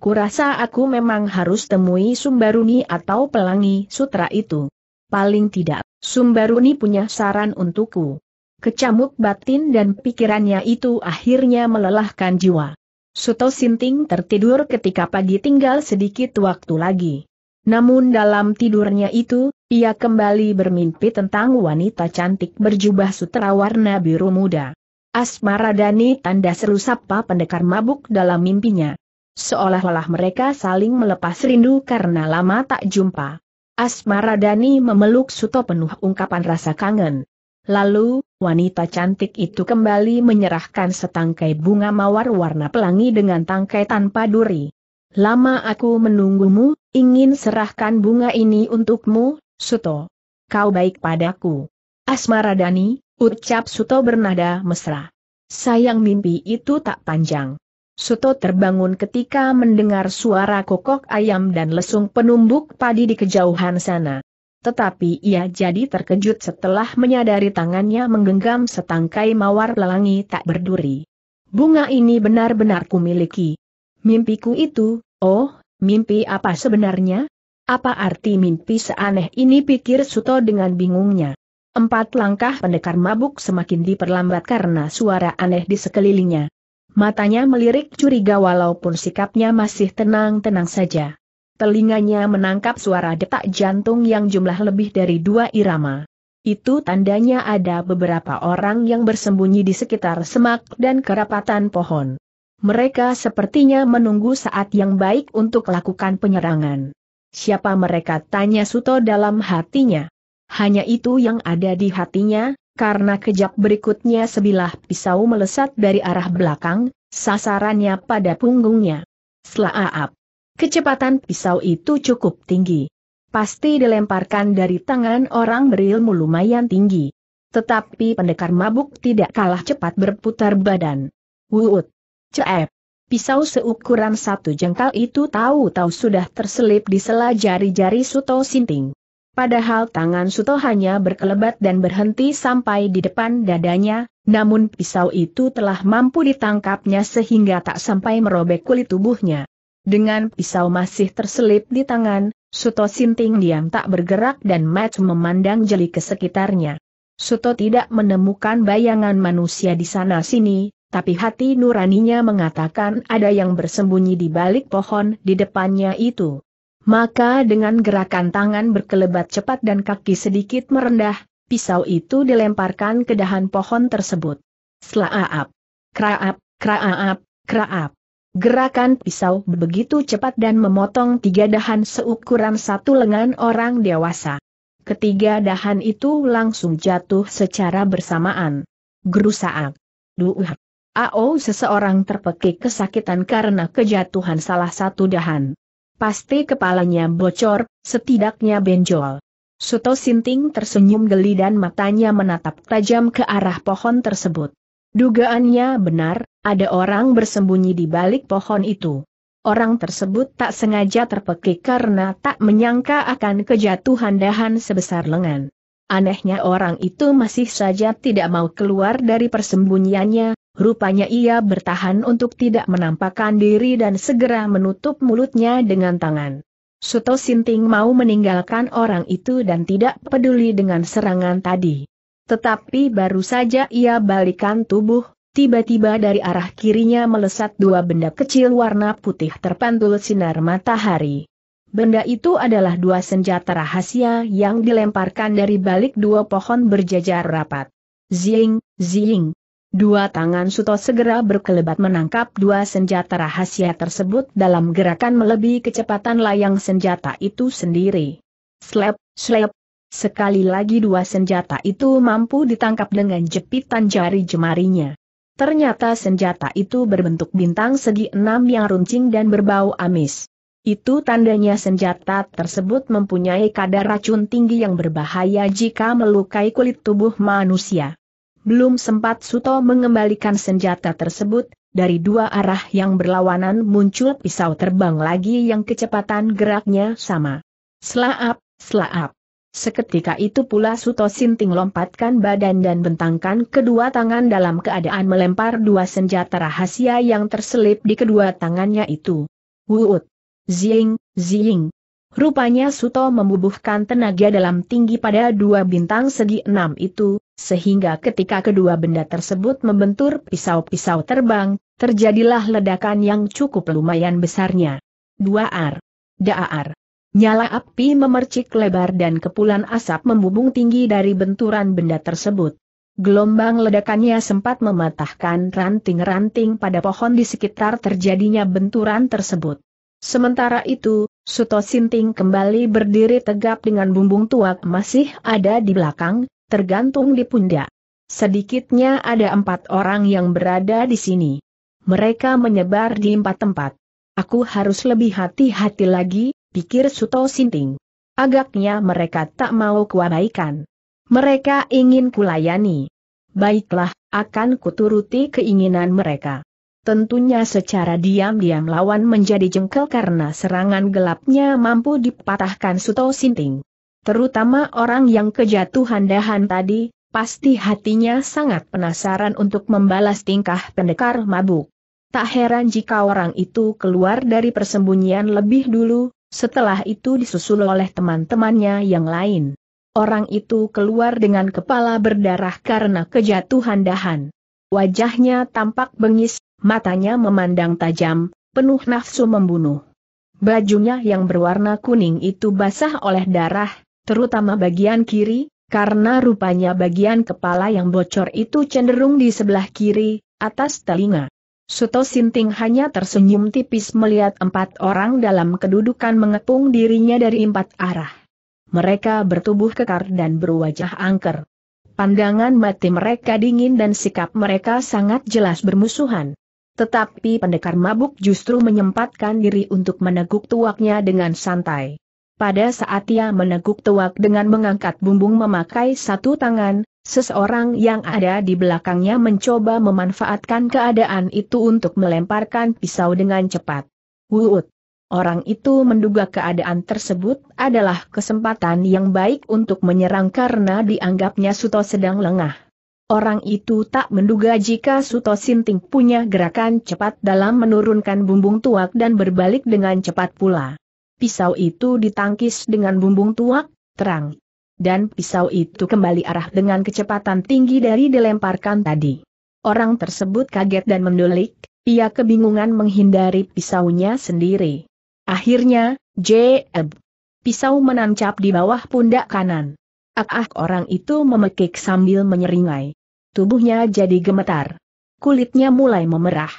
Kurasa aku memang harus temui Sumbaruni atau Pelangi Sutra itu. Paling tidak, Sumbaruni punya saran untukku. Kecamuk batin dan pikirannya itu akhirnya melelahkan jiwa. Suto Sinting tertidur ketika pagi tinggal sedikit waktu lagi. Namun dalam tidurnya itu, ia kembali bermimpi tentang wanita cantik berjubah sutra warna biru muda. Asmaradani tanda seru sapa pendekar mabuk dalam mimpinya. Seolah-olah mereka saling melepas rindu karena lama tak jumpa. Asmaradani memeluk Suto penuh ungkapan rasa kangen. Lalu, wanita cantik itu kembali menyerahkan setangkai bunga mawar warna pelangi dengan tangkai tanpa duri. Lama aku menunggumu, ingin serahkan bunga ini untukmu, Suto. Kau baik padaku. Asmaradani, ucap Suto bernada mesra. Sayang mimpi itu tak panjang. Suto terbangun ketika mendengar suara kokok ayam dan lesung penumbuk padi di kejauhan sana. Tetapi ia jadi terkejut setelah menyadari tangannya menggenggam setangkai mawar lelangi tak berduri. Bunga ini benar-benar kumiliki. Mimpiku itu, oh, mimpi apa sebenarnya? Apa arti mimpi seaneh ini pikir Suto dengan bingungnya. Empat langkah pendekar mabuk semakin diperlambat karena suara aneh di sekelilingnya. Matanya melirik curiga walaupun sikapnya masih tenang-tenang saja. Telinganya menangkap suara detak jantung yang jumlah lebih dari dua irama. Itu tandanya ada beberapa orang yang bersembunyi di sekitar semak dan kerapatan pohon. Mereka sepertinya menunggu saat yang baik untuk lakukan penyerangan. Siapa mereka tanya Suto dalam hatinya. Hanya itu yang ada di hatinya, karena kejap berikutnya sebilah pisau melesat dari arah belakang, sasarannya pada punggungnya. Selaap. Kecepatan pisau itu cukup tinggi. Pasti dilemparkan dari tangan orang berilmu lumayan tinggi. Tetapi pendekar mabuk tidak kalah cepat berputar badan. Wuut. Ceep. Pisau seukuran satu jengkal itu tahu-tahu sudah terselip di sela jari-jari Suto Sinting. Padahal tangan Suto hanya berkelebat dan berhenti sampai di depan dadanya, namun pisau itu telah mampu ditangkapnya sehingga tak sampai merobek kulit tubuhnya. Dengan pisau masih terselip di tangan, Suto Sinting diam tak bergerak dan mata memandang jeli ke sekitarnya. Suto tidak menemukan bayangan manusia di sana-sini, tapi hati nuraninya mengatakan ada yang bersembunyi di balik pohon di depannya itu. Maka dengan gerakan tangan berkelebat cepat dan kaki sedikit merendah, pisau itu dilemparkan ke dahan pohon tersebut. Slaap. Kraap, kraap, kraap. Gerakan pisau begitu cepat dan memotong tiga dahan seukuran satu lengan orang dewasa. Ketiga dahan itu langsung jatuh secara bersamaan. Gerusaak. Duh. Ao seseorang terpekik kesakitan karena kejatuhan salah satu dahan. Pasti kepalanya bocor, setidaknya benjol. Suto Sinting tersenyum geli dan matanya menatap tajam ke arah pohon tersebut. Dugaannya benar, ada orang bersembunyi di balik pohon itu. Orang tersebut tak sengaja terpekik karena tak menyangka akan kejatuhan dahan sebesar lengan. Anehnya orang itu masih saja tidak mau keluar dari persembunyiannya, rupanya ia bertahan untuk tidak menampakkan diri dan segera menutup mulutnya dengan tangan. Suto Sinting mau meninggalkan orang itu dan tidak peduli dengan serangan tadi. Tetapi baru saja ia balikan tubuh, tiba-tiba dari arah kirinya melesat dua benda kecil warna putih terpantul sinar matahari. Benda itu adalah dua senjata rahasia yang dilemparkan dari balik dua pohon berjajar rapat. Zing, zing. Dua tangan Suto segera berkelebat menangkap dua senjata rahasia tersebut dalam gerakan melebihi kecepatan layang senjata itu sendiri. Slap, slap, Sekali lagi dua senjata itu mampu ditangkap dengan jepitan jari jemarinya. Ternyata senjata itu berbentuk bintang segi enam yang runcing dan berbau amis. Itu tandanya senjata tersebut mempunyai kadar racun tinggi yang berbahaya jika melukai kulit tubuh manusia. Belum sempat Suto mengembalikan senjata tersebut, dari dua arah yang berlawanan muncul pisau terbang lagi yang kecepatan geraknya sama. Slaap, slaap. Seketika itu pula Suto Sinting lompatkan badan dan bentangkan kedua tangan dalam keadaan melempar dua senjata rahasia yang terselip di kedua tangannya itu. Wuut! Zing, zing! Rupanya Suto membubuhkan tenaga dalam tinggi pada dua bintang segi enam itu, sehingga ketika kedua benda tersebut membentur pisau-pisau terbang, terjadilah ledakan yang cukup lumayan besarnya. Dua ar. Daar. Nyala api memercik lebar dan kepulan asap membubung tinggi dari benturan benda tersebut. Gelombang ledakannya sempat mematahkan ranting-ranting pada pohon di sekitar terjadinya benturan tersebut. Sementara itu, Suto Sinting kembali berdiri tegap dengan bumbung tuak masih ada di belakang, tergantung di pundak. Sedikitnya ada empat orang yang berada di sini. Mereka menyebar di empat tempat. Aku harus lebih hati-hati lagi, pikir Suto Sinting. Agaknya mereka tak mau kuabaikan. Mereka ingin kulayani. Baiklah, akan kuturuti keinginan mereka. Tentunya secara diam-diam lawan menjadi jengkel karena serangan gelapnya mampu dipatahkan Suto Sinting. Terutama orang yang kejatuhan dahan tadi, pasti hatinya sangat penasaran untuk membalas tingkah pendekar mabuk. Tak heran jika orang itu keluar dari persembunyian lebih dulu, setelah itu disusul oleh teman-temannya yang lain. Orang itu keluar dengan kepala berdarah karena kejatuhan dahan. Wajahnya tampak bengis, matanya memandang tajam, penuh nafsu membunuh. Bajunya yang berwarna kuning itu basah oleh darah, terutama bagian kiri, karena rupanya bagian kepala yang bocor itu cenderung di sebelah kiri, atas telinga. Suto Sinting hanya tersenyum tipis melihat empat orang dalam kedudukan mengepung dirinya dari empat arah. Mereka bertubuh kekar dan berwajah angker. Pandangan mati mereka dingin dan sikap mereka sangat jelas bermusuhan. Tetapi pendekar mabuk justru menyempatkan diri untuk meneguk tuaknya dengan santai. Pada saat ia meneguk tuak dengan mengangkat bumbung memakai satu tangan, Seseorang yang ada di belakangnya mencoba memanfaatkan keadaan itu untuk melemparkan pisau dengan cepat. Wuut! Orang itu menduga keadaan tersebut adalah kesempatan yang baik untuk menyerang karena dianggapnya Suto sedang lengah. Orang itu tak menduga jika Suto Sinting punya gerakan cepat dalam menurunkan bumbung tuak dan berbalik dengan cepat pula. Pisau itu ditangkis dengan bumbung tuak, terang dan pisau itu kembali arah dengan kecepatan tinggi dari dilemparkan tadi. Orang tersebut kaget dan mendulik, ia kebingungan menghindari pisaunya sendiri. Akhirnya, J.Eb. Pisau menancap di bawah pundak kanan. Ah-ah orang itu memekik sambil menyeringai. Tubuhnya jadi gemetar. Kulitnya mulai memerah.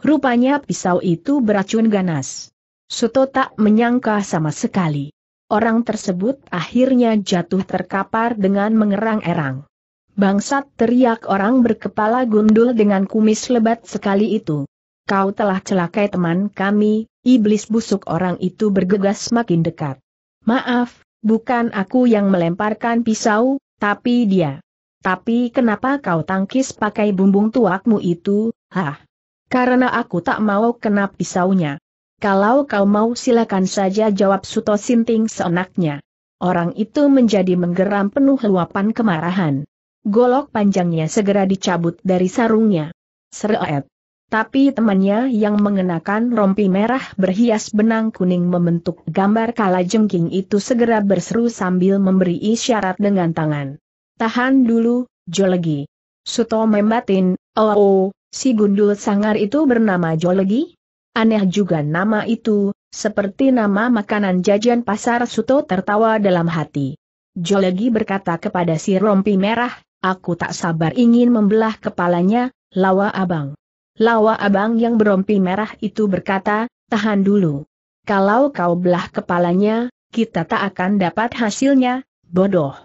Rupanya pisau itu beracun ganas. Suto tak menyangka sama sekali. Orang tersebut akhirnya jatuh terkapar dengan mengerang-erang. Bangsat teriak orang berkepala gundul dengan kumis lebat sekali itu. Kau telah celakai teman kami, iblis busuk orang itu bergegas makin dekat. Maaf, bukan aku yang melemparkan pisau, tapi dia. Tapi kenapa kau tangkis pakai bumbung tuakmu itu, hah? Karena aku tak mau kena pisaunya. Kalau kau mau silakan saja jawab Suto Sinting seenaknya. Orang itu menjadi menggeram penuh luapan kemarahan golok panjangnya segera dicabut dari sarungnya. Seret. Tapi temannya yang mengenakan rompi merah berhias benang kuning membentuk gambar kala jengking itu segera berseru sambil memberi isyarat dengan tangan. Tahan dulu, Jolegi. Suto membatin, oh, oh, si gundul sangar itu bernama Jolegi? Aneh juga nama itu, seperti nama makanan jajan pasar Suto tertawa dalam hati. Jolegi berkata kepada si rompi merah, Aku tak sabar ingin membelah kepalanya, lawa abang. Lawa abang yang berompi merah itu berkata, tahan dulu. Kalau kau belah kepalanya, kita tak akan dapat hasilnya, bodoh.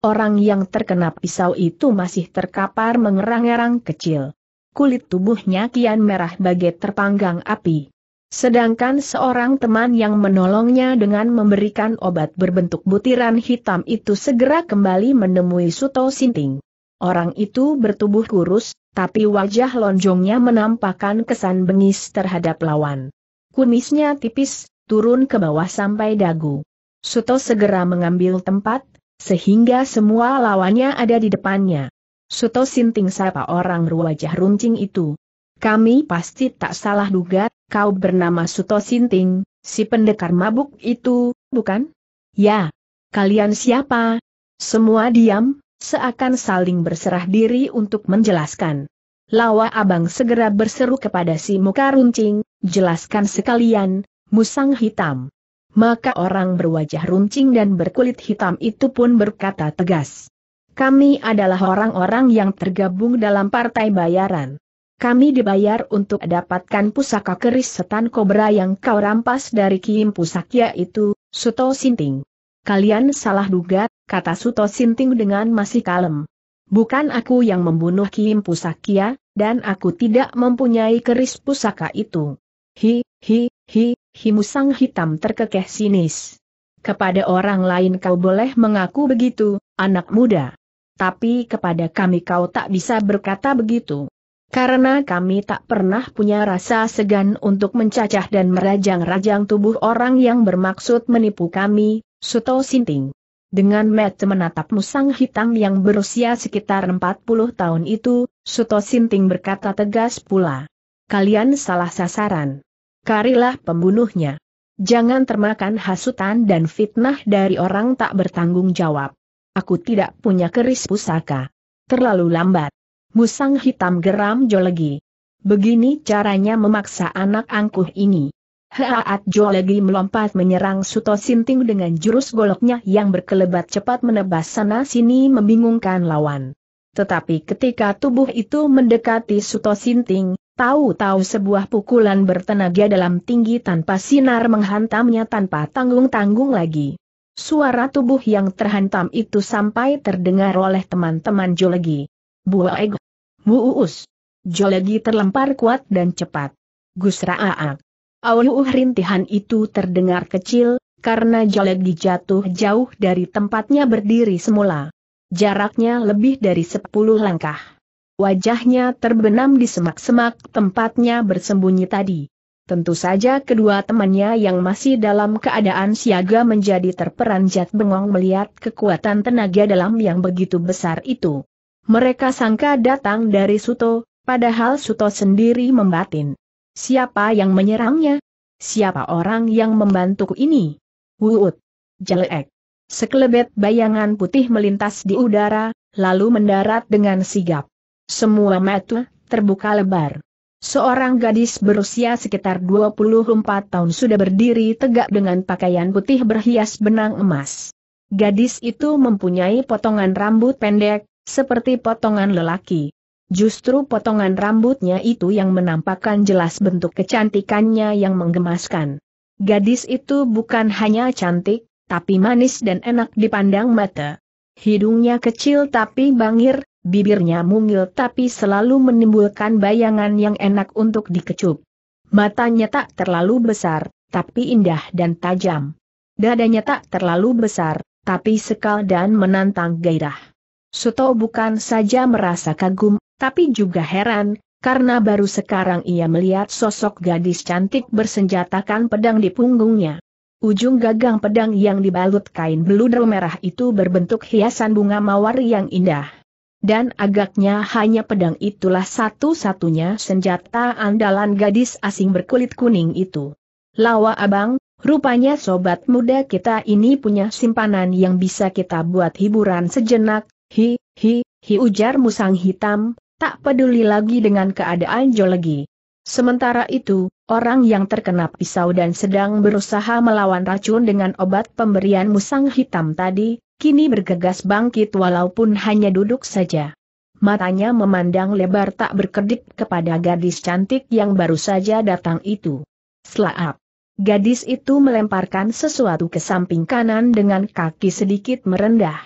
Orang yang terkena pisau itu masih terkapar mengerang-erang kecil. Kulit tubuhnya kian merah bagai terpanggang api. Sedangkan seorang teman yang menolongnya dengan memberikan obat berbentuk butiran hitam itu segera kembali menemui Suto Sinting. Orang itu bertubuh kurus, tapi wajah lonjongnya menampakkan kesan bengis terhadap lawan. Kumisnya tipis, turun ke bawah sampai dagu. Suto segera mengambil tempat, sehingga semua lawannya ada di depannya. Suto sinting sapa orang wajah runcing itu. Kami pasti tak salah duga, kau bernama Suto Sinting, si pendekar mabuk itu, bukan? Ya. Kalian siapa? Semua diam, seakan saling berserah diri untuk menjelaskan. Lawa abang segera berseru kepada si muka runcing, jelaskan sekalian, musang hitam. Maka orang berwajah runcing dan berkulit hitam itu pun berkata tegas. Kami adalah orang-orang yang tergabung dalam partai bayaran. Kami dibayar untuk dapatkan pusaka keris setan kobra yang kau rampas dari Kim Pusakya itu, Suto Sinting. Kalian salah duga, kata Suto Sinting dengan masih kalem. Bukan aku yang membunuh Kim Pusakya, dan aku tidak mempunyai keris pusaka itu. Hi, hi, hi, hi musang hitam terkekeh sinis. Kepada orang lain kau boleh mengaku begitu, anak muda. Tapi kepada kami kau tak bisa berkata begitu. Karena kami tak pernah punya rasa segan untuk mencacah dan merajang-rajang tubuh orang yang bermaksud menipu kami, Suto Sinting. Dengan mata menatap musang hitam yang berusia sekitar 40 tahun itu, Suto Sinting berkata tegas pula. Kalian salah sasaran. Karilah pembunuhnya. Jangan termakan hasutan dan fitnah dari orang tak bertanggung jawab. Aku tidak punya keris pusaka. Terlalu lambat. Musang hitam geram jolegi. Begini caranya memaksa anak angkuh ini. Haat Jo lagi melompat menyerang Suto Sinting dengan jurus goloknya yang berkelebat cepat menebas sana-sini membingungkan lawan. Tetapi ketika tubuh itu mendekati Suto Sinting, tahu-tahu sebuah pukulan bertenaga dalam tinggi tanpa sinar menghantamnya tanpa tanggung-tanggung lagi. Suara tubuh yang terhantam itu sampai terdengar oleh teman-teman Jolegi. Buaeg. Muus. Jolegi terlempar kuat dan cepat. Gusraak. Auluh rintihan itu terdengar kecil, karena Jolegi jatuh jauh dari tempatnya berdiri semula. Jaraknya lebih dari sepuluh langkah. Wajahnya terbenam di semak-semak tempatnya bersembunyi tadi. Tentu saja kedua temannya yang masih dalam keadaan siaga menjadi terperanjat bengong melihat kekuatan tenaga dalam yang begitu besar itu. Mereka sangka datang dari Suto, padahal Suto sendiri membatin. Siapa yang menyerangnya? Siapa orang yang membantuku ini? Wuut. Jelek. Sekelebet bayangan putih melintas di udara, lalu mendarat dengan sigap. Semua mata terbuka lebar. Seorang gadis berusia sekitar 24 tahun sudah berdiri tegak dengan pakaian putih berhias benang emas. Gadis itu mempunyai potongan rambut pendek, seperti potongan lelaki. Justru potongan rambutnya itu yang menampakkan jelas bentuk kecantikannya yang menggemaskan. Gadis itu bukan hanya cantik, tapi manis dan enak dipandang mata. Hidungnya kecil tapi bangir, bibirnya mungil tapi selalu menimbulkan bayangan yang enak untuk dikecup. Matanya tak terlalu besar, tapi indah dan tajam. Dadanya tak terlalu besar, tapi sekal dan menantang gairah. Suto bukan saja merasa kagum, tapi juga heran, karena baru sekarang ia melihat sosok gadis cantik bersenjatakan pedang di punggungnya. Ujung gagang pedang yang dibalut kain beluder merah itu berbentuk hiasan bunga mawar yang indah. Dan agaknya hanya pedang itulah satu-satunya senjata andalan gadis asing berkulit kuning itu. Lawa abang, rupanya sobat muda kita ini punya simpanan yang bisa kita buat hiburan sejenak, hi, hi, hi ujar musang hitam, tak peduli lagi dengan keadaan Jolegi. Sementara itu, orang yang terkena pisau dan sedang berusaha melawan racun dengan obat pemberian musang hitam tadi, kini bergegas bangkit walaupun hanya duduk saja. Matanya memandang lebar tak berkedip kepada gadis cantik yang baru saja datang itu. Slaap. Gadis itu melemparkan sesuatu ke samping kanan dengan kaki sedikit merendah.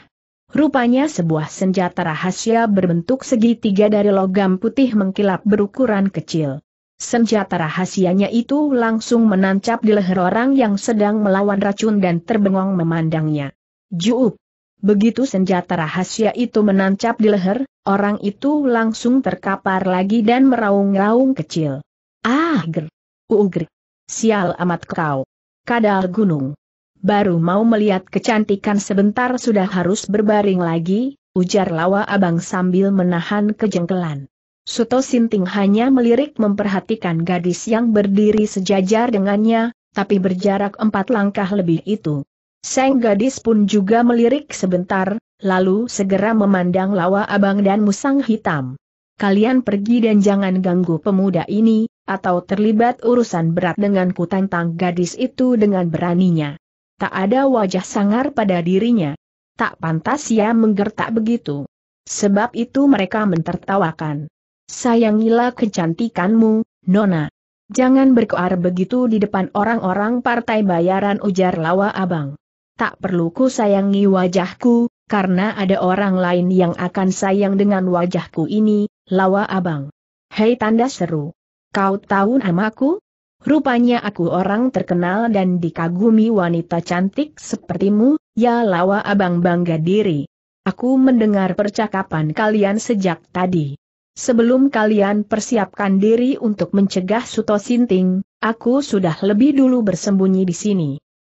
Rupanya sebuah senjata rahasia berbentuk segitiga dari logam putih mengkilap berukuran kecil. Senjata rahasianya itu langsung menancap di leher orang yang sedang melawan racun dan terbengong memandangnya. Juup! Begitu senjata rahasia itu menancap di leher, orang itu langsung terkapar lagi dan meraung-raung kecil. Ah, ger! Ugr! Sial amat kau! Kadal gunung! baru mau melihat kecantikan sebentar sudah harus berbaring lagi, ujar lawa abang sambil menahan kejengkelan. Suto Sinting hanya melirik memperhatikan gadis yang berdiri sejajar dengannya, tapi berjarak empat langkah lebih itu. Sang gadis pun juga melirik sebentar, lalu segera memandang lawa abang dan musang hitam. Kalian pergi dan jangan ganggu pemuda ini, atau terlibat urusan berat dengan kutantang gadis itu dengan beraninya. Tak ada wajah sangar pada dirinya. Tak pantas ia menggertak begitu. Sebab itu mereka mentertawakan. Sayangilah kecantikanmu, Nona. Jangan berkoar begitu di depan orang-orang partai bayaran ujar lawa abang. Tak perlu ku sayangi wajahku, karena ada orang lain yang akan sayang dengan wajahku ini, lawa abang. Hei tanda seru. Kau tahu namaku? Rupanya aku orang terkenal dan dikagumi wanita cantik sepertimu, ya lawa abang bangga diri. Aku mendengar percakapan kalian sejak tadi. Sebelum kalian persiapkan diri untuk mencegah Suto Sinting, aku sudah lebih dulu bersembunyi di sini.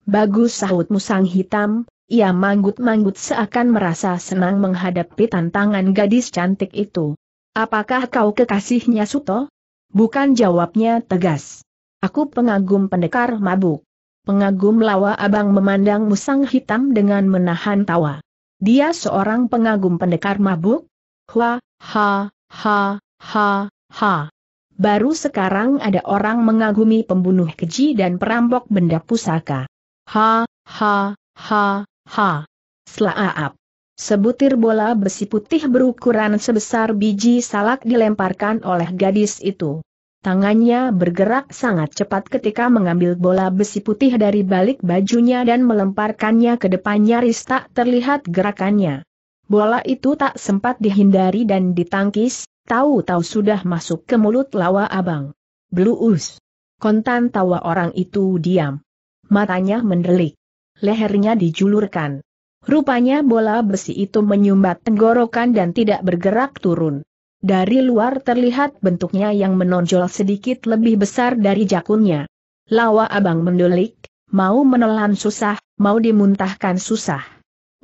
Bagus sahut musang hitam, ia manggut-manggut seakan merasa senang menghadapi tantangan gadis cantik itu. Apakah kau kekasihnya Suto? Bukan jawabnya tegas. Aku pengagum pendekar mabuk. Pengagum lawa abang memandang musang hitam dengan menahan tawa. Dia seorang pengagum pendekar mabuk? Hua, ha, ha, ha, ha. Baru sekarang ada orang mengagumi pembunuh keji dan perampok benda pusaka. Ha, ha, ha, ha. Slaap. Sebutir bola besi putih berukuran sebesar biji salak dilemparkan oleh gadis itu. Tangannya bergerak sangat cepat ketika mengambil bola besi putih dari balik bajunya dan melemparkannya ke depan nyaris tak terlihat gerakannya. Bola itu tak sempat dihindari dan ditangkis, tahu-tahu sudah masuk ke mulut lawa abang. Bluus. Kontan tawa orang itu diam. Matanya mendelik. Lehernya dijulurkan. Rupanya bola besi itu menyumbat tenggorokan dan tidak bergerak turun. Dari luar terlihat bentuknya yang menonjol sedikit lebih besar dari jakunnya. Lawa abang mendulik, mau menelan susah, mau dimuntahkan susah.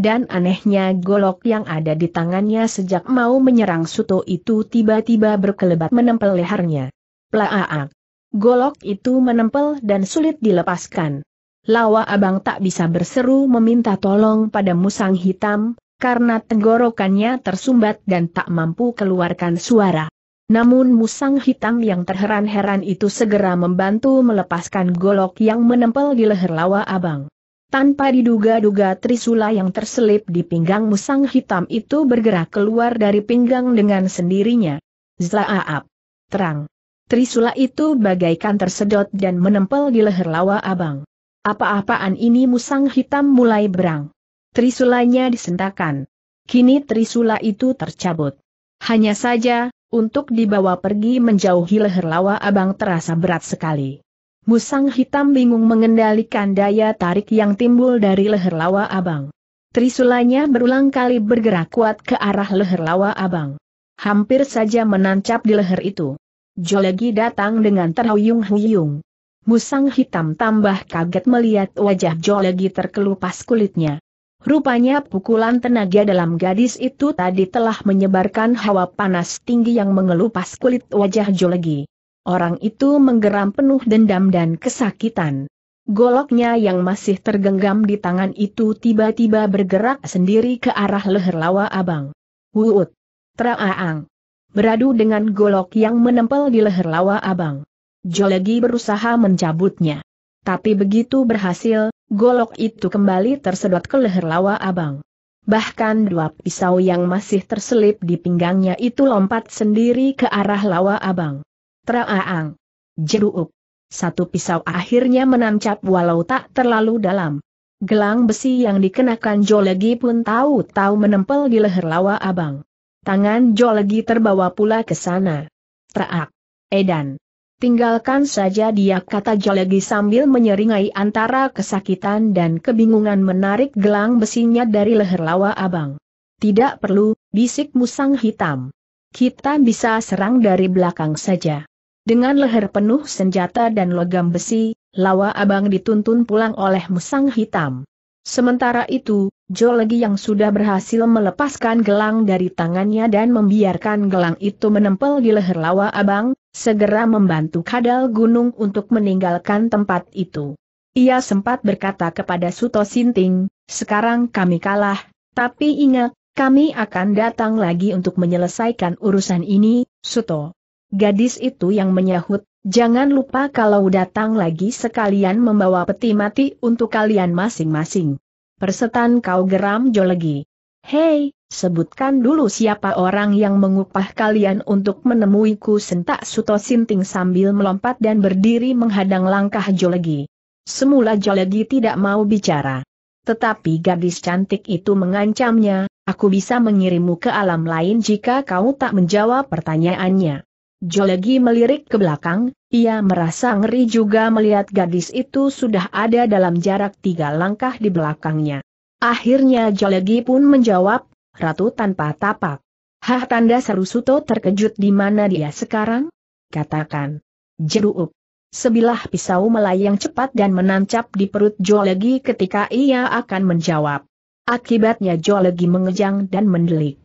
Dan anehnya golok yang ada di tangannya sejak mau menyerang Suto itu tiba-tiba berkelebat menempel lehernya. Plaak. Golok itu menempel dan sulit dilepaskan. Lawa abang tak bisa berseru meminta tolong pada musang hitam, karena tenggorokannya tersumbat dan tak mampu keluarkan suara. Namun musang hitam yang terheran-heran itu segera membantu melepaskan golok yang menempel di leher lawa abang. Tanpa diduga-duga trisula yang terselip di pinggang musang hitam itu bergerak keluar dari pinggang dengan sendirinya. Zlaap. Terang. Trisula itu bagaikan tersedot dan menempel di leher lawa abang. Apa-apaan ini musang hitam mulai berang. Trisulanya disentakan. Kini trisula itu tercabut. Hanya saja, untuk dibawa pergi menjauhi leher lawa abang terasa berat sekali. Musang hitam bingung mengendalikan daya tarik yang timbul dari leher lawa abang. Trisulanya berulang kali bergerak kuat ke arah leher lawa abang. Hampir saja menancap di leher itu. Jolegi datang dengan terhuyung-huyung. Musang hitam tambah kaget melihat wajah Jolegi terkelupas kulitnya. Rupanya pukulan tenaga dalam gadis itu tadi telah menyebarkan hawa panas tinggi yang mengelupas kulit wajah Jolegi. Orang itu menggeram penuh dendam dan kesakitan. Goloknya yang masih tergenggam di tangan itu tiba-tiba bergerak sendiri ke arah leher lawa abang. Wuut! Teraang! beradu dengan golok yang menempel di leher lawa abang. Jolegi berusaha mencabutnya. Tapi begitu berhasil, golok itu kembali tersedot ke leher lawa abang. Bahkan dua pisau yang masih terselip di pinggangnya itu lompat sendiri ke arah lawa abang. Teraang. Jeruuk. Satu pisau akhirnya menancap walau tak terlalu dalam. Gelang besi yang dikenakan Jolegi pun tahu-tahu menempel di leher lawa abang. Tangan Jo lagi terbawa pula ke sana. Traak. Edan. Tinggalkan saja dia kata Jo lagi sambil menyeringai antara kesakitan dan kebingungan menarik gelang besinya dari leher lawa abang. Tidak perlu, bisik musang hitam. Kita bisa serang dari belakang saja. Dengan leher penuh senjata dan logam besi, lawa abang dituntun pulang oleh musang hitam. Sementara itu, Jo lagi yang sudah berhasil melepaskan gelang dari tangannya dan membiarkan gelang itu menempel di leher lawa abang, segera membantu kadal gunung untuk meninggalkan tempat itu. Ia sempat berkata kepada Suto Sinting, sekarang kami kalah, tapi ingat, kami akan datang lagi untuk menyelesaikan urusan ini, Suto. Gadis itu yang menyahut, Jangan lupa kalau datang lagi sekalian membawa peti mati untuk kalian masing-masing. Persetan kau geram Jolegi. Hei, sebutkan dulu siapa orang yang mengupah kalian untuk menemuiku sentak Suto Sinting sambil melompat dan berdiri menghadang langkah Jolegi. Semula Jolegi tidak mau bicara. Tetapi gadis cantik itu mengancamnya, aku bisa mengirimmu ke alam lain jika kau tak menjawab pertanyaannya. Jolegi melirik ke belakang, ia merasa ngeri juga melihat gadis itu sudah ada dalam jarak tiga langkah di belakangnya. Akhirnya Jolegi pun menjawab, Ratu tanpa tapak. Hah tanda seru Suto terkejut di mana dia sekarang? Katakan. Jeruuk. Sebilah pisau melayang cepat dan menancap di perut Jolegi ketika ia akan menjawab. Akibatnya Jolegi mengejang dan mendelik.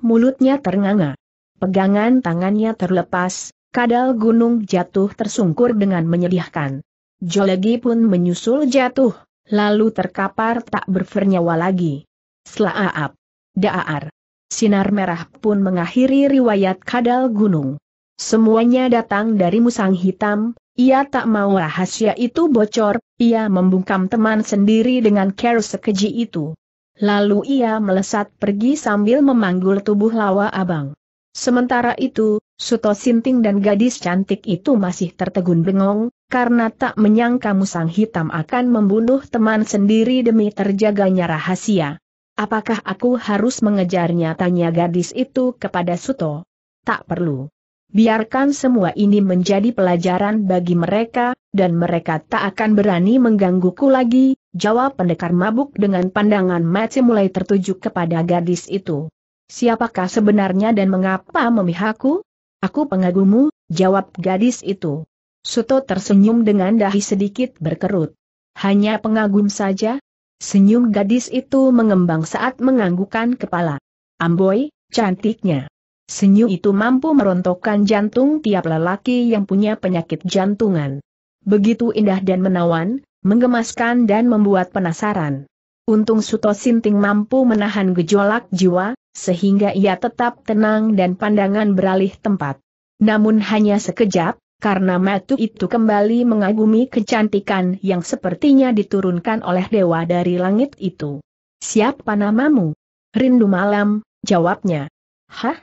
Mulutnya ternganga. Pegangan tangannya terlepas, kadal gunung jatuh tersungkur dengan menyedihkan. Jolegi pun menyusul jatuh, lalu terkapar tak bernyawa lagi. Slaap. Daar. Sinar merah pun mengakhiri riwayat kadal gunung. Semuanya datang dari musang hitam, ia tak mau rahasia itu bocor, ia membungkam teman sendiri dengan care sekeji itu. Lalu ia melesat pergi sambil memanggul tubuh lawa abang. Sementara itu, Suto Sinting dan gadis cantik itu masih tertegun bengong, karena tak menyangka musang hitam akan membunuh teman sendiri demi terjaganya rahasia. Apakah aku harus mengejarnya tanya gadis itu kepada Suto? Tak perlu. Biarkan semua ini menjadi pelajaran bagi mereka, dan mereka tak akan berani menggangguku lagi, jawab pendekar mabuk dengan pandangan mati mulai tertuju kepada gadis itu. Siapakah sebenarnya dan mengapa memihakku? Aku pengagummu, jawab gadis itu. Suto tersenyum dengan dahi sedikit berkerut. Hanya pengagum saja? Senyum gadis itu mengembang saat menganggukkan kepala. Amboy, cantiknya. Senyum itu mampu merontokkan jantung tiap lelaki yang punya penyakit jantungan. Begitu indah dan menawan, menggemaskan dan membuat penasaran. Untung Suto Sinting mampu menahan gejolak jiwa, sehingga ia tetap tenang dan pandangan beralih tempat. Namun hanya sekejap, karena matu itu kembali mengagumi kecantikan yang sepertinya diturunkan oleh dewa dari langit itu. Siapa namamu? Rindu malam, jawabnya. Hah?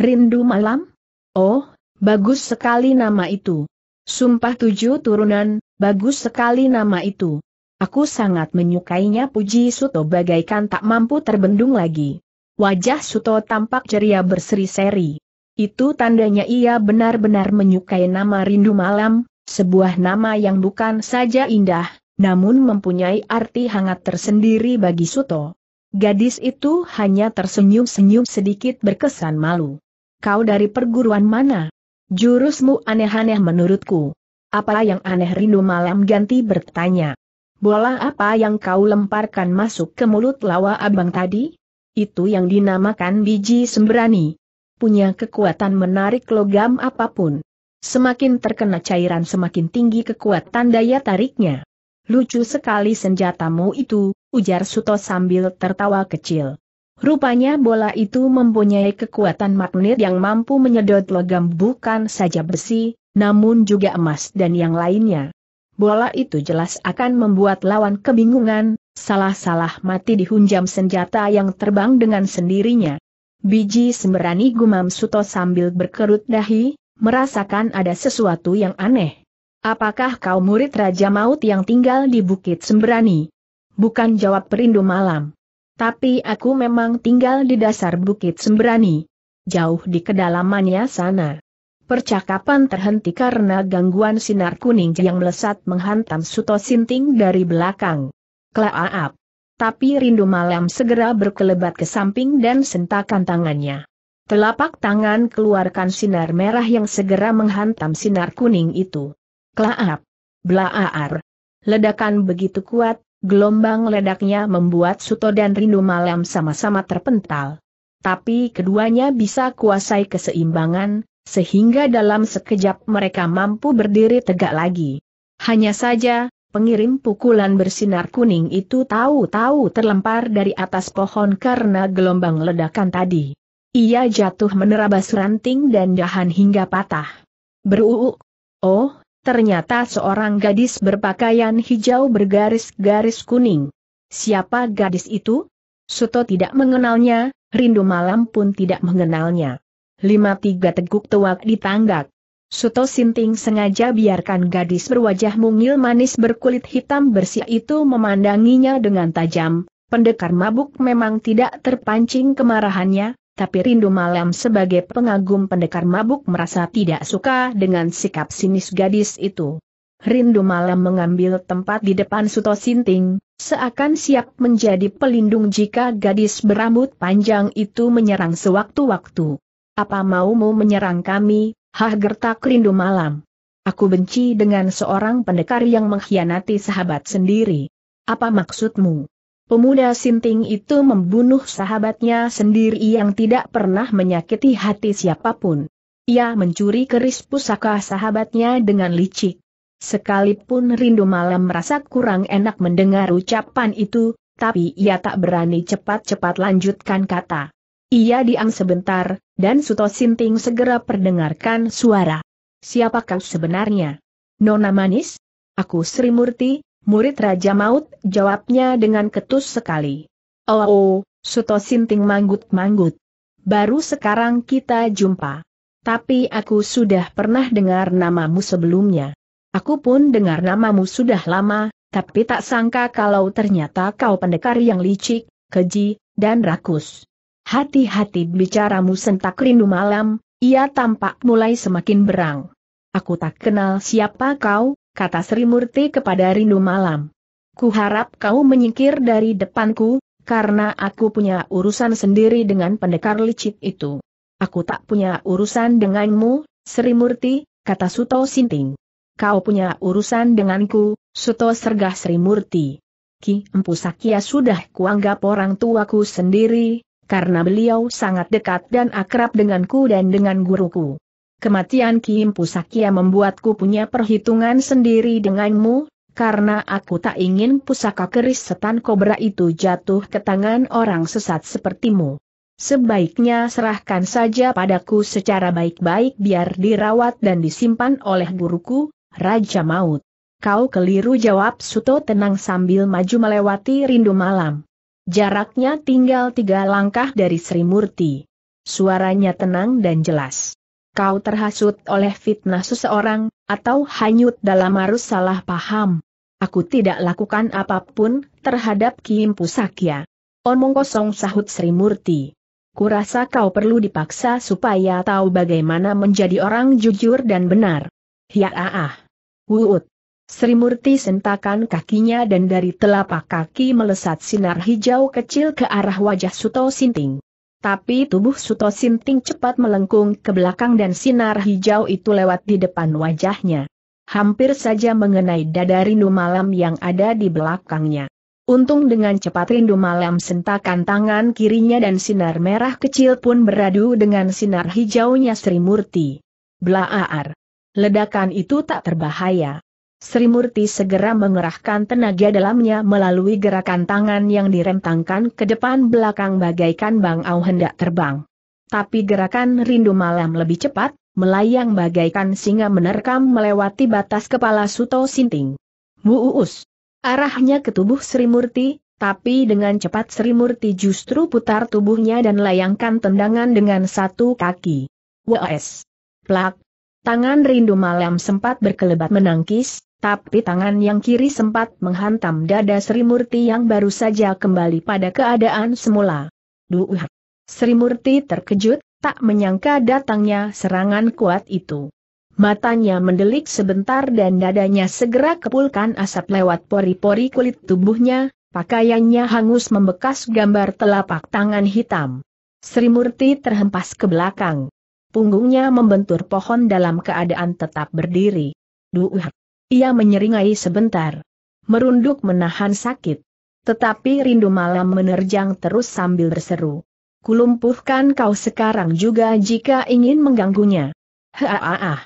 Rindu malam? Oh, bagus sekali nama itu. Sumpah tujuh turunan, bagus sekali nama itu. Aku sangat menyukainya puji Suto bagaikan tak mampu terbendung lagi. Wajah Suto tampak ceria berseri-seri. Itu tandanya ia benar-benar menyukai nama Rindu Malam, sebuah nama yang bukan saja indah, namun mempunyai arti hangat tersendiri bagi Suto. Gadis itu hanya tersenyum-senyum sedikit berkesan malu. Kau dari perguruan mana? Jurusmu aneh-aneh menurutku. Apa yang aneh rindu malam ganti bertanya. Bola apa yang kau lemparkan masuk ke mulut lawa abang tadi? Itu yang dinamakan biji sembrani. Punya kekuatan menarik logam apa pun. Semakin terkena cairan semakin tinggi kekuatan daya tariknya. Lucu sekali senjatamu itu, ujar Suto sambil tertawa kecil. Rupanya bola itu mempunyai kekuatan magnet yang mampu menyedot logam bukan saja besi, namun juga emas dan yang lainnya. Bola itu jelas akan membuat lawan kebingungan, salah-salah mati dihunjam senjata yang terbang dengan sendirinya. Biji semberani gumam Suto sambil berkerut dahi, merasakan ada sesuatu yang aneh. Apakah kau murid Raja Maut yang tinggal di Bukit Semberani? Bukan jawab perindu malam. Tapi aku memang tinggal di dasar Bukit Sembrani. Jauh di kedalamannya sana. Percakapan terhenti karena gangguan sinar kuning yang melesat menghantam Suto Sinting dari belakang. Klaap. Tapi rindu malam segera berkelebat ke samping dan sentakan tangannya. Telapak tangan keluarkan sinar merah yang segera menghantam sinar kuning itu. Klaap. Blaar. Ledakan begitu kuat, Gelombang ledaknya membuat Suto dan Rindu Malam sama-sama terpental. Tapi keduanya bisa kuasai keseimbangan, sehingga dalam sekejap mereka mampu berdiri tegak lagi. Hanya saja, pengirim pukulan bersinar kuning itu tahu-tahu terlempar dari atas pohon karena gelombang ledakan tadi. Ia jatuh menerabas ranting dan dahan hingga patah. Beruuk. Oh, Ternyata seorang gadis berpakaian hijau bergaris-garis kuning. Siapa gadis itu? Suto tidak mengenalnya, Rindu Malam pun tidak mengenalnya. Lima tiga teguk tuak ditanggak. Suto Sinting sengaja biarkan gadis berwajah mungil manis berkulit hitam bersih itu memandanginya dengan tajam. Pendekar mabuk memang tidak terpancing kemarahannya, tapi rindu malam sebagai pengagum pendekar mabuk merasa tidak suka dengan sikap sinis gadis itu. Rindu malam mengambil tempat di depan Suto Sinting, seakan siap menjadi pelindung jika gadis berambut panjang itu menyerang sewaktu-waktu. Apa maumu menyerang kami, hah gertak rindu malam? Aku benci dengan seorang pendekar yang mengkhianati sahabat sendiri. Apa maksudmu? Pemuda Sinting itu membunuh sahabatnya sendiri yang tidak pernah menyakiti hati siapa pun. Ia mencuri keris pusaka sahabatnya dengan licik. Sekalipun rindu malam merasa kurang enak mendengar ucapan itu, tapi ia tak berani cepat-cepat lanjutkan kata. Ia diam sebentar, dan Suto Sinting segera perdengarkan suara. Siapakah sebenarnya? Nona Manis? Aku Sri Murti, Murid Raja Maut, jawabnya dengan ketus sekali. Oh, oh Suto Sinting manggut-manggut. Baru sekarang kita jumpa. Tapi aku sudah pernah dengar namamu sebelumnya. Aku pun dengar namamu sudah lama, tapi tak sangka kalau ternyata kau pendekar yang licik, keji, dan rakus. Hati-hati bicaramu sentak rindu malam, ia tampak mulai semakin berang. Aku tak kenal siapa kau, kata Sri Murti kepada Rindu Malam. Kuharap kau menyingkir dari depanku, karena aku punya urusan sendiri dengan pendekar licik itu. Aku tak punya urusan denganmu, Sri Murti, kata Suto Sinting. Kau punya urusan denganku, Suto Sergah Sri Murti. Ki Empu Sakya sudah kuanggap orang tuaku sendiri, karena beliau sangat dekat dan akrab denganku dan dengan guruku. Kematian Kim Pusakya membuatku punya perhitungan sendiri denganmu, karena aku tak ingin pusaka keris setan kobra itu jatuh ke tangan orang sesat sepertimu. Sebaiknya serahkan saja padaku secara baik-baik biar dirawat dan disimpan oleh guruku, Raja Maut. Kau keliru jawab Suto tenang sambil maju melewati rindu malam. Jaraknya tinggal tiga langkah dari Sri Murti. Suaranya tenang dan jelas. Kau terhasut oleh fitnah seseorang, atau hanyut dalam arus salah paham. Aku tidak lakukan apa pun terhadap Kim Pusakya. Omong kosong sahut Sri Murti. Kurasa kau perlu dipaksa supaya tahu bagaimana menjadi orang jujur dan benar. Ya ah. Wuut. Sri Murti sentakan kakinya dan dari telapak kaki melesat sinar hijau kecil ke arah wajah Suto Sinting. Tapi tubuh Suto Sinting cepat melengkung ke belakang dan sinar hijau itu lewat di depan wajahnya. Hampir saja mengenai dada rindu malam yang ada di belakangnya. Untung dengan cepat rindu malam sentakan tangan kirinya dan sinar merah kecil pun beradu dengan sinar hijaunya Sri Murti. Blaar. Ledakan itu tak terbahaya. Sri Murti segera mengerahkan tenaga dalamnya melalui gerakan tangan yang direntangkan ke depan belakang bagaikan bangau hendak terbang. Tapi gerakan rindu malam lebih cepat, melayang bagaikan singa menerkam melewati batas kepala Suto Sinting. Muus. Arahnya ke tubuh Sri Murti, tapi dengan cepat Sri Murti justru putar tubuhnya dan layangkan tendangan dengan satu kaki. Wes. Plak. Tangan rindu malam sempat berkelebat menangkis, tapi tangan yang kiri sempat menghantam dada Sri Murti yang baru saja kembali pada keadaan semula. Duh! Sri Murti terkejut, tak menyangka datangnya serangan kuat itu. Matanya mendelik sebentar dan dadanya segera kepulkan asap lewat pori-pori kulit tubuhnya, pakaiannya hangus membekas gambar telapak tangan hitam. Sri Murti terhempas ke belakang. Punggungnya membentur pohon dalam keadaan tetap berdiri. Duh! Ia menyeringai sebentar. Merunduk menahan sakit. Tetapi rindu malam menerjang terus sambil berseru. Kulumpuhkan kau sekarang juga jika ingin mengganggunya. Haaah.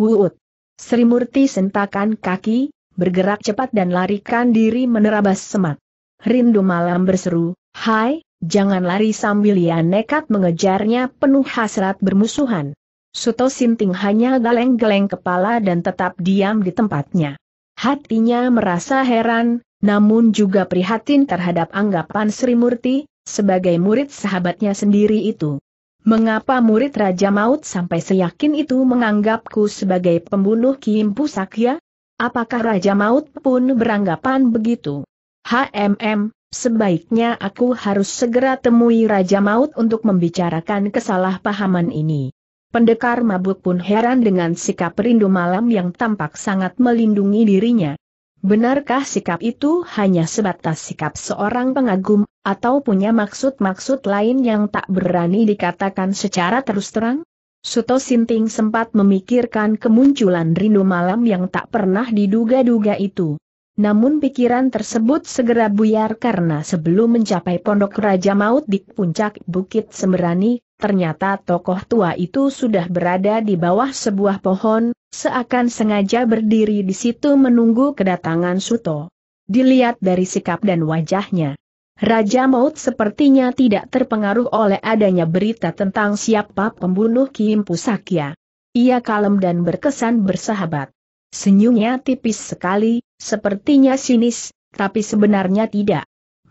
Wuut. Sri Murti sentakan kaki, bergerak cepat dan larikan diri menerabas semak. Rindu malam berseru, Hai, jangan lari sambil ia nekat mengejarnya penuh hasrat bermusuhan. Suto Sinting hanya geleng-geleng kepala dan tetap diam di tempatnya. Hatinya merasa heran, namun juga prihatin terhadap anggapan Sri Murti, sebagai murid sahabatnya sendiri itu. Mengapa murid Raja Maut sampai seyakin itu menganggapku sebagai pembunuh Kim Pusakya? Apakah Raja Maut pun beranggapan begitu? HMM, sebaiknya aku harus segera temui Raja Maut untuk membicarakan kesalahpahaman ini. Pendekar mabuk pun heran dengan sikap rindu malam yang tampak sangat melindungi dirinya. Benarkah sikap itu hanya sebatas sikap seorang pengagum, atau punya maksud-maksud lain yang tak berani dikatakan secara terus terang? Suto Sinting sempat memikirkan kemunculan rindu malam yang tak pernah diduga-duga itu. Namun pikiran tersebut segera buyar karena sebelum mencapai pondok Raja Maut di puncak Bukit Semberani, ternyata tokoh tua itu sudah berada di bawah sebuah pohon, seakan sengaja berdiri di situ menunggu kedatangan Suto. Dilihat dari sikap dan wajahnya. Raja Maut sepertinya tidak terpengaruh oleh adanya berita tentang siapa pembunuh Kim Pusakya. Ia kalem dan berkesan bersahabat. Senyumnya tipis sekali, sepertinya sinis, tapi sebenarnya tidak.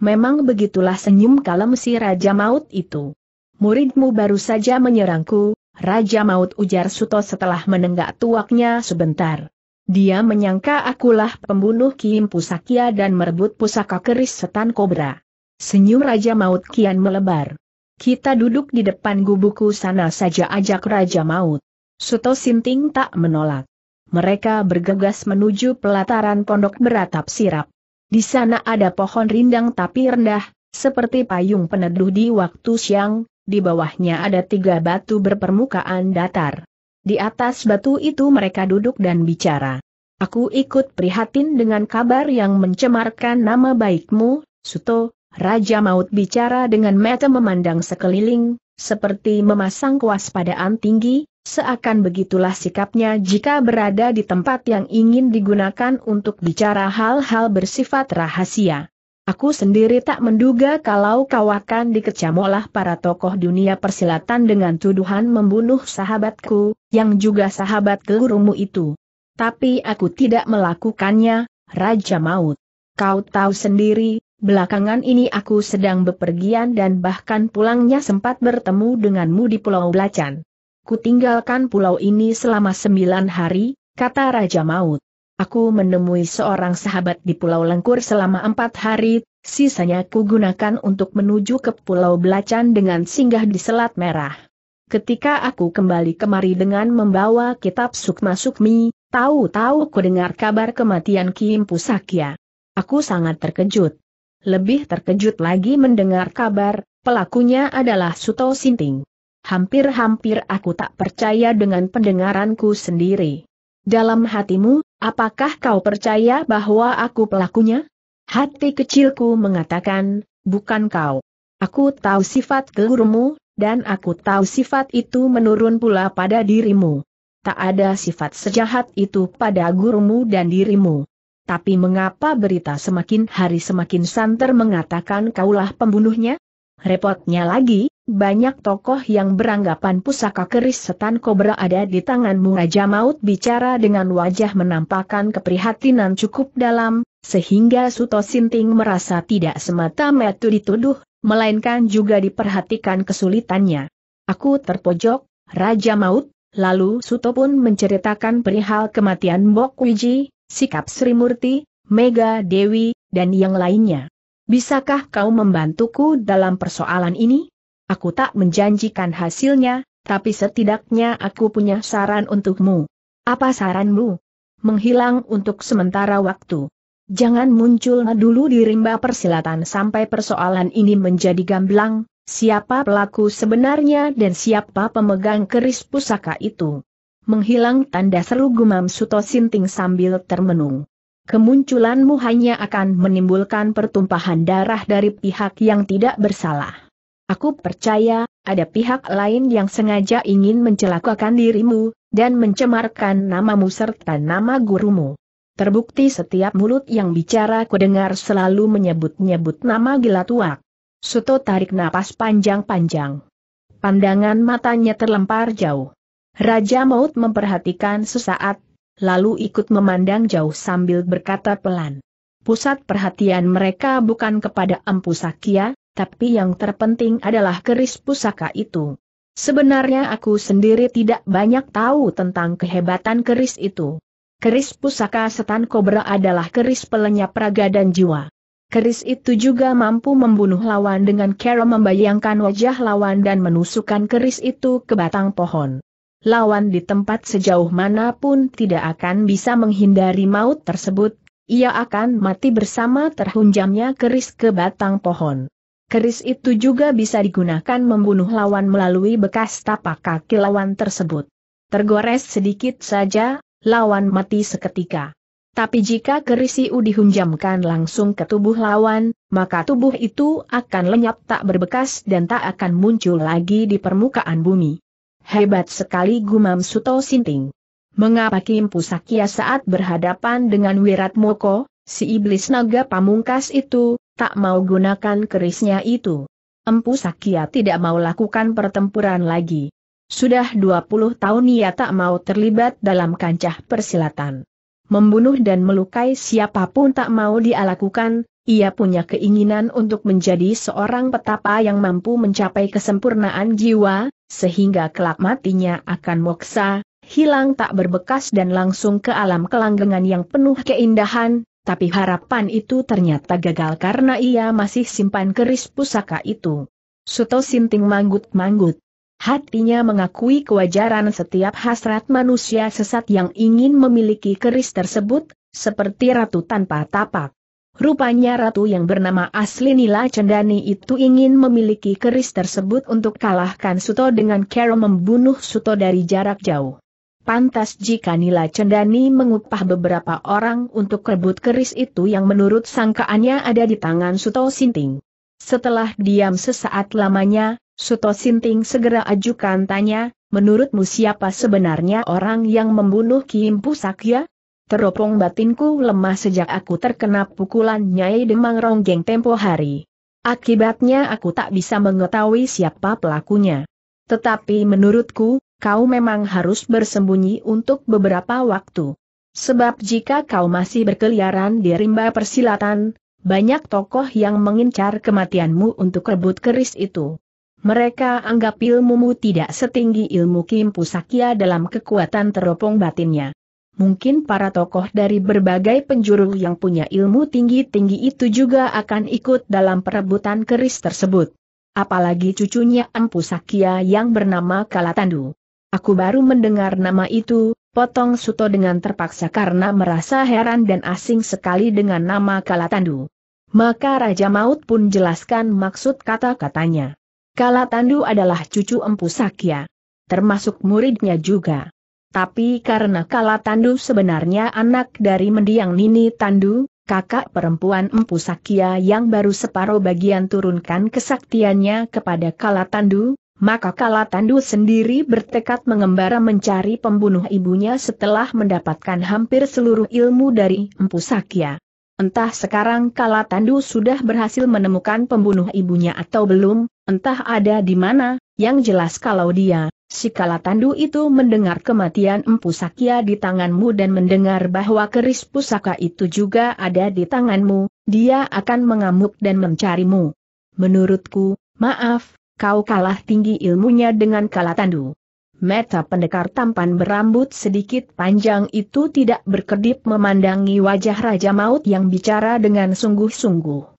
Memang begitulah senyum kalem si Raja Maut itu. Muridmu baru saja menyerangku, Raja Maut ujar Suto setelah menenggak tuaknya sebentar. Dia menyangka akulah pembunuh Kim Pusakya dan merebut pusaka keris setan kobra. Senyum Raja Maut kian melebar. Kita duduk di depan gubuku sana saja ajak Raja Maut. Suto Sinting tak menolak. Mereka bergegas menuju pelataran pondok beratap sirap. Di sana ada pohon rindang tapi rendah, seperti payung peneduh di waktu siang, di bawahnya ada tiga batu berpermukaan datar. Di atas batu itu mereka duduk dan bicara. Aku ikut prihatin dengan kabar yang mencemarkan nama baikmu, Suto, Raja Maut bicara dengan mata memandang sekeliling, seperti memasang kewaspadaan tinggi, seakan begitulah sikapnya jika berada di tempat yang ingin digunakan untuk bicara hal-hal bersifat rahasia. Aku sendiri tak menduga kalau kau akan dikecam oleh para tokoh dunia persilatan dengan tuduhan membunuh sahabatku, yang juga sahabat gurumu itu. Tapi aku tidak melakukannya, Raja Maut. Kau tahu sendiri, belakangan ini aku sedang bepergian dan bahkan pulangnya sempat bertemu denganmu di Pulau Belacan. ku tinggalkan pulau ini selama sembilan hari, kata Raja Maut. Aku menemui seorang sahabat di Pulau Lengkur selama empat hari, sisanya ku gunakan untuk menuju ke Pulau Belacan dengan singgah di Selat Merah. Ketika aku kembali kemari dengan membawa kitab Sukma Sukmi, tahu-tahu ku dengar kabar kematian Kim Pusakya. Aku sangat terkejut. Lebih terkejut lagi mendengar kabar, pelakunya adalah Suto Sinting. Hampir-hampir aku tak percaya dengan pendengaranku sendiri. Dalam hatimu, apakah kau percaya bahwa aku pelakunya? Hati kecilku mengatakan, bukan kau. Aku tahu sifat kegurumu, dan aku tahu sifat itu menurun pula pada dirimu. Tak ada sifat sejahat itu pada gurumu dan dirimu. Tapi mengapa berita semakin hari semakin santer mengatakan kaulah pembunuhnya? Repotnya lagi, banyak tokoh yang beranggapan pusaka keris setan kobra ada di tanganmu Raja Maut bicara dengan wajah menampakkan keprihatinan cukup dalam, sehingga Suto Sinting merasa tidak semata-mata dituduh, melainkan juga diperhatikan kesulitannya. Aku terpojok, Raja Maut, lalu Suto pun menceritakan perihal kematian Mbok Wiji, sikap Sri Murti, Mega Dewi, dan yang lainnya. Bisakah kau membantuku dalam persoalan ini? Aku tak menjanjikan hasilnya, tapi setidaknya aku punya saran untukmu. Apa saranmu? Menghilang untuk sementara waktu. Jangan muncul dulu di rimba persilatan sampai persoalan ini menjadi gamblang, siapa pelaku sebenarnya dan siapa pemegang keris pusaka itu. Menghilang tanda seru gumam Suto Sinting sambil termenung. Kemunculanmu hanya akan menimbulkan pertumpahan darah dari pihak yang tidak bersalah. Aku percaya, ada pihak lain yang sengaja ingin mencelakakan dirimu, dan mencemarkan namamu serta nama gurumu. Terbukti setiap mulut yang bicara kudengar selalu menyebut-nyebut nama gila tuak. Suto tarik napas panjang-panjang. Pandangan matanya terlempar jauh. Raja Maut memperhatikan sesaat, lalu ikut memandang jauh sambil berkata pelan. Pusat perhatian mereka bukan kepada Empu Sakya, tapi yang terpenting adalah keris pusaka itu. Sebenarnya aku sendiri tidak banyak tahu tentang kehebatan keris itu. Keris pusaka setan kobra adalah keris pelenyap raga dan jiwa. Keris itu juga mampu membunuh lawan dengan cara membayangkan wajah lawan dan menusukkan keris itu ke batang pohon. Lawan di tempat sejauh mana pun tidak akan bisa menghindari maut tersebut, ia akan mati bersama terhunjamnya keris ke batang pohon. Keris itu juga bisa digunakan membunuh lawan melalui bekas tapak kaki lawan tersebut. Tergores sedikit saja, lawan mati seketika. Tapi jika keris itu dihunjamkan langsung ke tubuh lawan, maka tubuh itu akan lenyap tak berbekas dan tak akan muncul lagi di permukaan bumi. Hebat sekali gumam Suto Sinting. Mengapa Kim Pusakya saat berhadapan dengan Wirat Moko, si iblis naga pamungkas itu, tak mau gunakan kerisnya itu. Empu Sakya tidak mau lakukan pertempuran lagi. Sudah 20 tahun ia tak mau terlibat dalam kancah persilatan. Membunuh dan melukai siapa pun tak mau dia lakukan, ia punya keinginan untuk menjadi seorang petapa yang mampu mencapai kesempurnaan jiwa, sehingga kelak matinya akan moksa, hilang tak berbekas dan langsung ke alam kelanggengan yang penuh keindahan, tapi harapan itu ternyata gagal karena ia masih simpan keris pusaka itu. Suto Sinting manggut-manggut. Hatinya mengakui kewajaran setiap hasrat manusia sesat yang ingin memiliki keris tersebut, seperti ratu tanpa tapak. Rupanya ratu yang bernama asli Nila Cendani itu ingin memiliki keris tersebut untuk kalahkan Suto dengan cara membunuh Suto dari jarak jauh. Pantas jika Nila Cendani mengupah beberapa orang untuk rebut keris itu yang menurut sangkaannya ada di tangan Suto Sinting. Setelah diam sesaat lamanya, Suto Sinting segera ajukan tanya, menurutmu siapa sebenarnya orang yang membunuh Kim Pusakya? Teropong batinku lemah sejak aku terkena pukulan Nyai Demang Ronggeng tempo hari. Akibatnya aku tak bisa mengetahui siapa pelakunya. Tetapi menurutku, kau memang harus bersembunyi untuk beberapa waktu. Sebab jika kau masih berkeliaran di rimba persilatan, banyak tokoh yang mengincar kematianmu untuk rebut keris itu. Mereka anggap ilmumu tidak setinggi ilmu Kim Pusakya dalam kekuatan teropong batinnya. Mungkin para tokoh dari berbagai penjuru yang punya ilmu tinggi-tinggi itu juga akan ikut dalam perebutan keris tersebut. Apalagi cucunya Empu Sakya yang bernama Kalatandu. Aku baru mendengar nama itu, potong Suto dengan terpaksa karena merasa heran dan asing sekali dengan nama Kalatandu. Maka Raja Maut pun jelaskan maksud kata-katanya. Kala Tandu adalah cucu Empu Sakya. Termasuk muridnya juga. Tapi karena Kala Tandu sebenarnya anak dari mendiang Nini Tandu, kakak perempuan Empu Sakya yang baru separuh bagian turunkan kesaktiannya kepada Kala Tandu, maka Kala Tandu sendiri bertekad mengembara mencari pembunuh ibunya setelah mendapatkan hampir seluruh ilmu dari Empu Sakya. Entah sekarang Kala Tandu sudah berhasil menemukan pembunuh ibunya atau belum, entah ada di mana, yang jelas kalau dia, si Kala Tandu itu mendengar kematian Empu Sakya di tanganmu dan mendengar bahwa keris pusaka itu juga ada di tanganmu, dia akan mengamuk dan mencarimu. Menurutku, maaf, kau kalah tinggi ilmunya dengan Kala Tandu. Meta pendekar tampan berambut sedikit panjang itu tidak berkedip memandangi wajah Raja Maut yang bicara dengan sungguh-sungguh.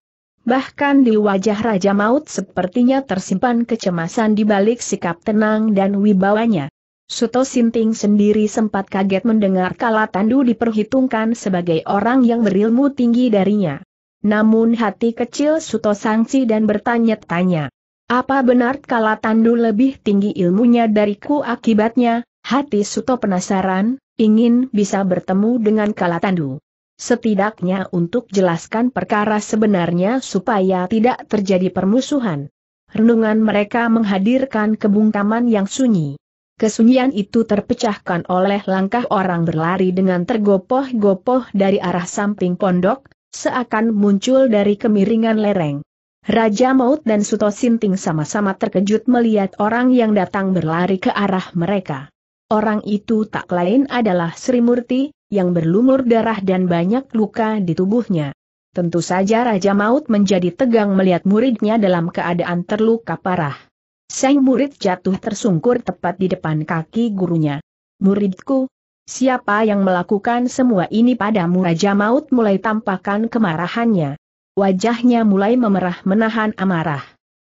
Bahkan di wajah Raja Maut sepertinya tersimpan kecemasan di balik sikap tenang dan wibawanya. Suto Sinting sendiri sempat kaget mendengar kala Tandu diperhitungkan sebagai orang yang berilmu tinggi darinya. Namun hati kecil Suto sangsi dan bertanya-tanya. Apa benar kala Tandu lebih tinggi ilmunya dariku akibatnya, hati Suto penasaran, ingin bisa bertemu dengan kala Tandu. Setidaknya untuk jelaskan perkara sebenarnya supaya tidak terjadi permusuhan. Renungan mereka menghadirkan kebungkaman yang sunyi. Kesunyian itu terpecahkan oleh langkah orang berlari dengan tergopoh-gopoh dari arah samping pondok, seakan muncul dari kemiringan lereng. Raja Maut dan Suto Sinting sama-sama terkejut melihat orang yang datang berlari ke arah mereka. Orang itu tak lain adalah Sri Murti, yang berlumur darah dan banyak luka di tubuhnya. Tentu saja Raja Maut menjadi tegang melihat muridnya dalam keadaan terluka parah. Sang murid jatuh tersungkur tepat di depan kaki gurunya. Muridku, siapa yang melakukan semua ini padamu? Raja Maut mulai tampakkan kemarahannya. Wajahnya mulai memerah menahan amarah.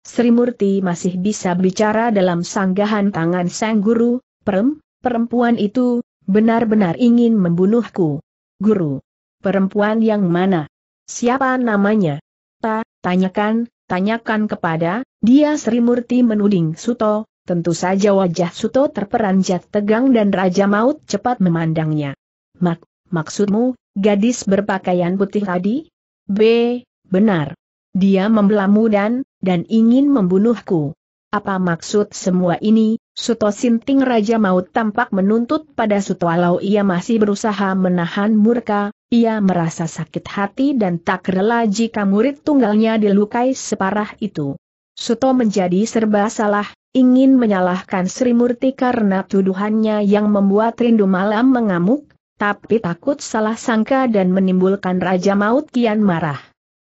Sri Murti masih bisa bicara dalam sanggahan tangan sang guru, perem, perempuan itu, benar-benar ingin membunuhku. Guru, perempuan yang mana? Siapa namanya? Ta, tanyakan, tanyakan kepada, dia Sri Murti menuding Suto, tentu saja wajah Suto terperanjat tegang dan Raja Maut cepat memandangnya. Mak, maksudmu, gadis berpakaian putih tadi? B, Benar. Dia membelamu dan, dan ingin membunuhku. Apa maksud semua ini? Suto Sinting Raja Maut tampak menuntut pada Suto walau ia masih berusaha menahan murka, ia merasa sakit hati dan tak rela jika murid tunggalnya dilukai separah itu. Suto menjadi serba salah, ingin menyalahkan Sri Murti karena tuduhannya yang membuat rindu malam mengamuk, tapi takut salah sangka dan menimbulkan Raja Maut kian marah.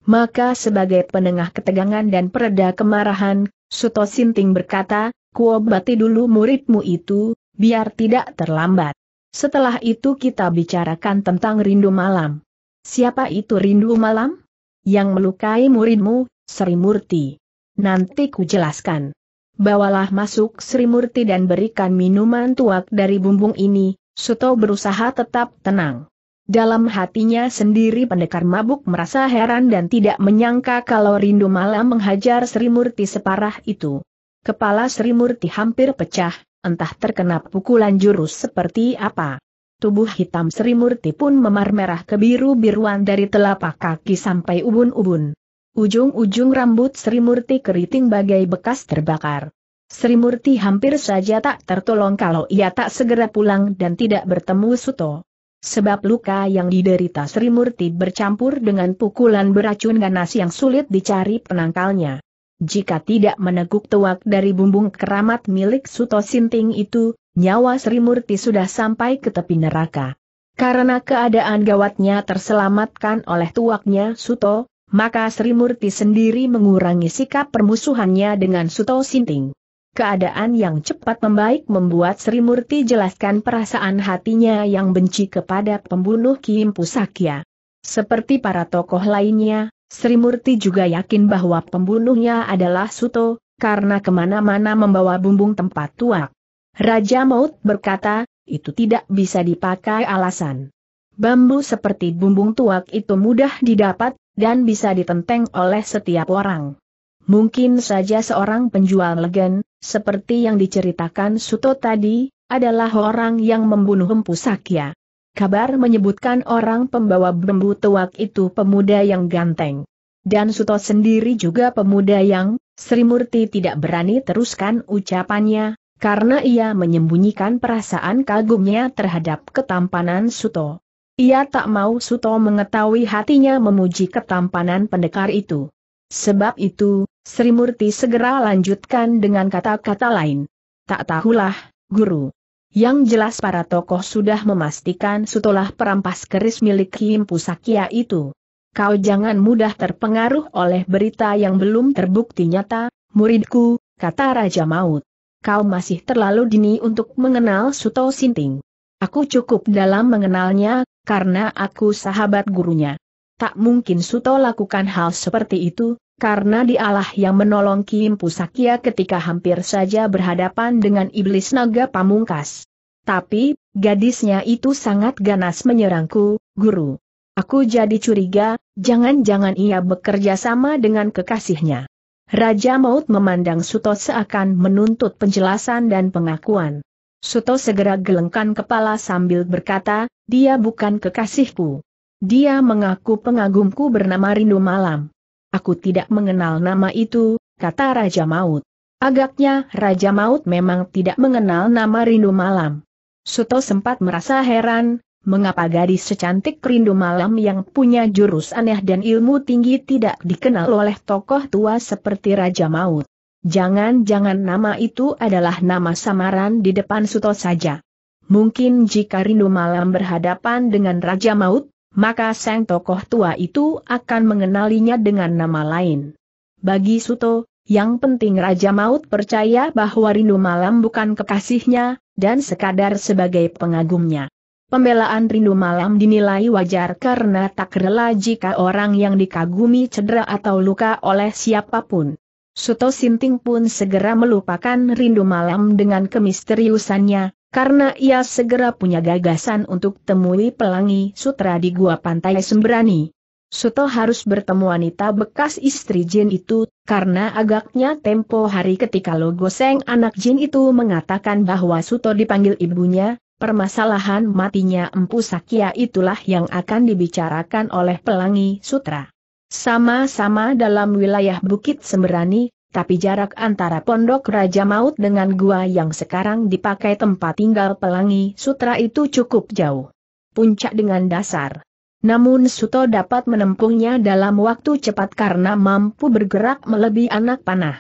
Maka sebagai penengah ketegangan dan pereda kemarahan, Suto Sinting berkata, kuobati dulu muridmu itu, biar tidak terlambat. Setelah itu kita bicarakan tentang rindu malam. Siapa itu rindu malam? Yang melukai muridmu, Sri Murti. Nanti ku jelaskan. Bawalah masuk Sri Murti dan berikan minuman tuak dari bumbung ini, Suto berusaha tetap tenang. Dalam hatinya sendiri pendekar mabuk merasa heran dan tidak menyangka kalau rindu malam menghajar Sri Murti separah itu. Kepala Sri Murti hampir pecah, entah terkena pukulan jurus seperti apa. Tubuh hitam Sri Murti pun memar merah kebiru-biruan dari telapak kaki sampai ubun-ubun. Ujung-ujung rambut Sri Murti keriting bagai bekas terbakar. Sri Murti hampir saja tak tertolong kalau ia tak segera pulang dan tidak bertemu Suto. Sebab luka yang diderita Sri Murti bercampur dengan pukulan beracun ganas yang sulit dicari penangkalnya. Jika tidak meneguk tuak dari bumbung keramat milik Suto Sinting itu, nyawa Sri Murti sudah sampai ke tepi neraka. Karena keadaan gawatnya terselamatkan oleh tuaknya Suto, maka Sri Murti sendiri mengurangi sikap permusuhannya dengan Suto Sinting. Keadaan yang cepat membaik membuat Sri Murti jelaskan perasaan hatinya yang benci kepada pembunuh Kim Pusakya. Seperti para tokoh lainnya, Sri Murti juga yakin bahwa pembunuhnya adalah Suto, karena ke mana-mana membawa bumbung tempat tuak. Raja Maut berkata, itu tidak bisa dipakai alasan. Bambu seperti bumbung tuak itu mudah didapat, dan bisa ditenteng oleh setiap orang. Mungkin saja seorang penjual legen, seperti yang diceritakan Suto tadi, adalah orang yang membunuh Empu Sakya. Kabar menyebutkan orang pembawa bambu tuak itu pemuda yang ganteng. Dan Suto sendiri juga pemuda yang, Sri Murti tidak berani teruskan ucapannya, karena ia menyembunyikan perasaan kagumnya terhadap ketampanan Suto. Ia tak mau Suto mengetahui hatinya memuji ketampanan pendekar itu. Sebab itu, Sri Murti segera lanjutkan dengan kata-kata lain. Tak tahulah, guru. Yang jelas para tokoh sudah memastikan Sutolah perampas keris milik Kim Pusakya itu. Kau jangan mudah terpengaruh oleh berita yang belum terbukti nyata, muridku, kata Raja Maut. Kau masih terlalu dini untuk mengenal Suto Sinting. Aku cukup dalam mengenalnya, karena aku sahabat gurunya. Tak mungkin Suto lakukan hal seperti itu, karena dialah yang menolong Kim Pusakya ketika hampir saja berhadapan dengan iblis naga pamungkas. Tapi, gadisnya itu sangat ganas menyerangku, guru. Aku jadi curiga, jangan-jangan ia bekerja sama dengan kekasihnya. Raja Maut memandang Suto seakan menuntut penjelasan dan pengakuan. Suto segera gelengkan kepala sambil berkata, dia bukan kekasihku. Dia mengaku pengagumku bernama Rindu Malam. Aku tidak mengenal nama itu, kata Raja Maut. Agaknya Raja Maut memang tidak mengenal nama Rindu Malam. Suto sempat merasa heran, mengapa gadis secantik Rindu Malam yang punya jurus aneh dan ilmu tinggi tidak dikenal oleh tokoh tua seperti Raja Maut. Jangan-jangan nama itu adalah nama samaran di depan Suto saja. Mungkin jika Rindu Malam berhadapan dengan Raja Maut, maka sang tokoh tua itu akan mengenalinya dengan nama lain. Bagi Suto, yang penting Raja Maut percaya bahwa Rindu Malam bukan kekasihnya, dan sekadar sebagai pengagumnya. Pembelaan Rindu Malam dinilai wajar karena tak rela jika orang yang dikagumi cedera atau luka oleh siapa pun. Suto Sinting pun segera melupakan rindu malam dengan kemisteriusannya, karena ia segera punya gagasan untuk temui pelangi sutra di gua pantai Sembrani. Suto harus bertemu wanita bekas istri Jin itu, karena agaknya tempo hari ketika Logoseng anak Jin itu mengatakan bahwa Suto dipanggil ibunya, permasalahan matinya Empu Sakya itulah yang akan dibicarakan oleh pelangi sutra. Sama-sama dalam wilayah Bukit Semberani, tapi jarak antara pondok Raja Maut dengan gua yang sekarang dipakai tempat tinggal pelangi sutra itu cukup jauh. Puncak dengan dasar. Namun Suto dapat menempuhnya dalam waktu cepat karena mampu bergerak melebihi anak panah.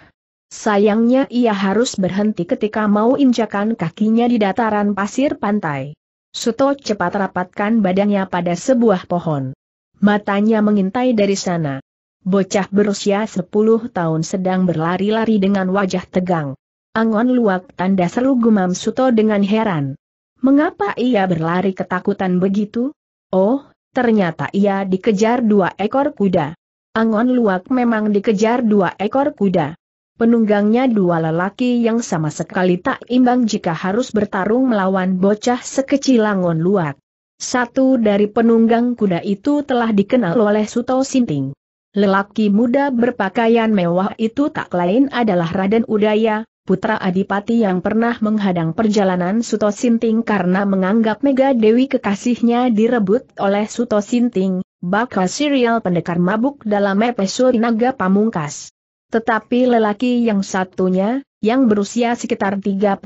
Sayangnya ia harus berhenti ketika mau injakan kakinya di dataran pasir pantai. Suto cepat rapatkan badannya pada sebuah pohon matanya mengintai dari sana. Bocah berusia 10 tahun sedang berlari-lari dengan wajah tegang. Angon luak tanda seru gumam Suto dengan heran. Mengapa ia berlari ketakutan begitu? Oh, ternyata ia dikejar dua ekor kuda. Angon luak memang dikejar dua ekor kuda. Penunggangnya dua lelaki yang sama sekali tak imbang jika harus bertarung melawan bocah sekecil Angon luak. Satu dari penunggang kuda itu telah dikenal oleh Suto Sinting. Lelaki muda berpakaian mewah itu tak lain adalah Raden Udaya, putra Adipati yang pernah menghadang perjalanan Suto Sinting karena menganggap Mega Dewi kekasihnya direbut oleh Suto Sinting, bakal serial pendekar mabuk dalam episode Naga Pamungkas. Tetapi lelaki yang satunya, yang berusia sekitar 35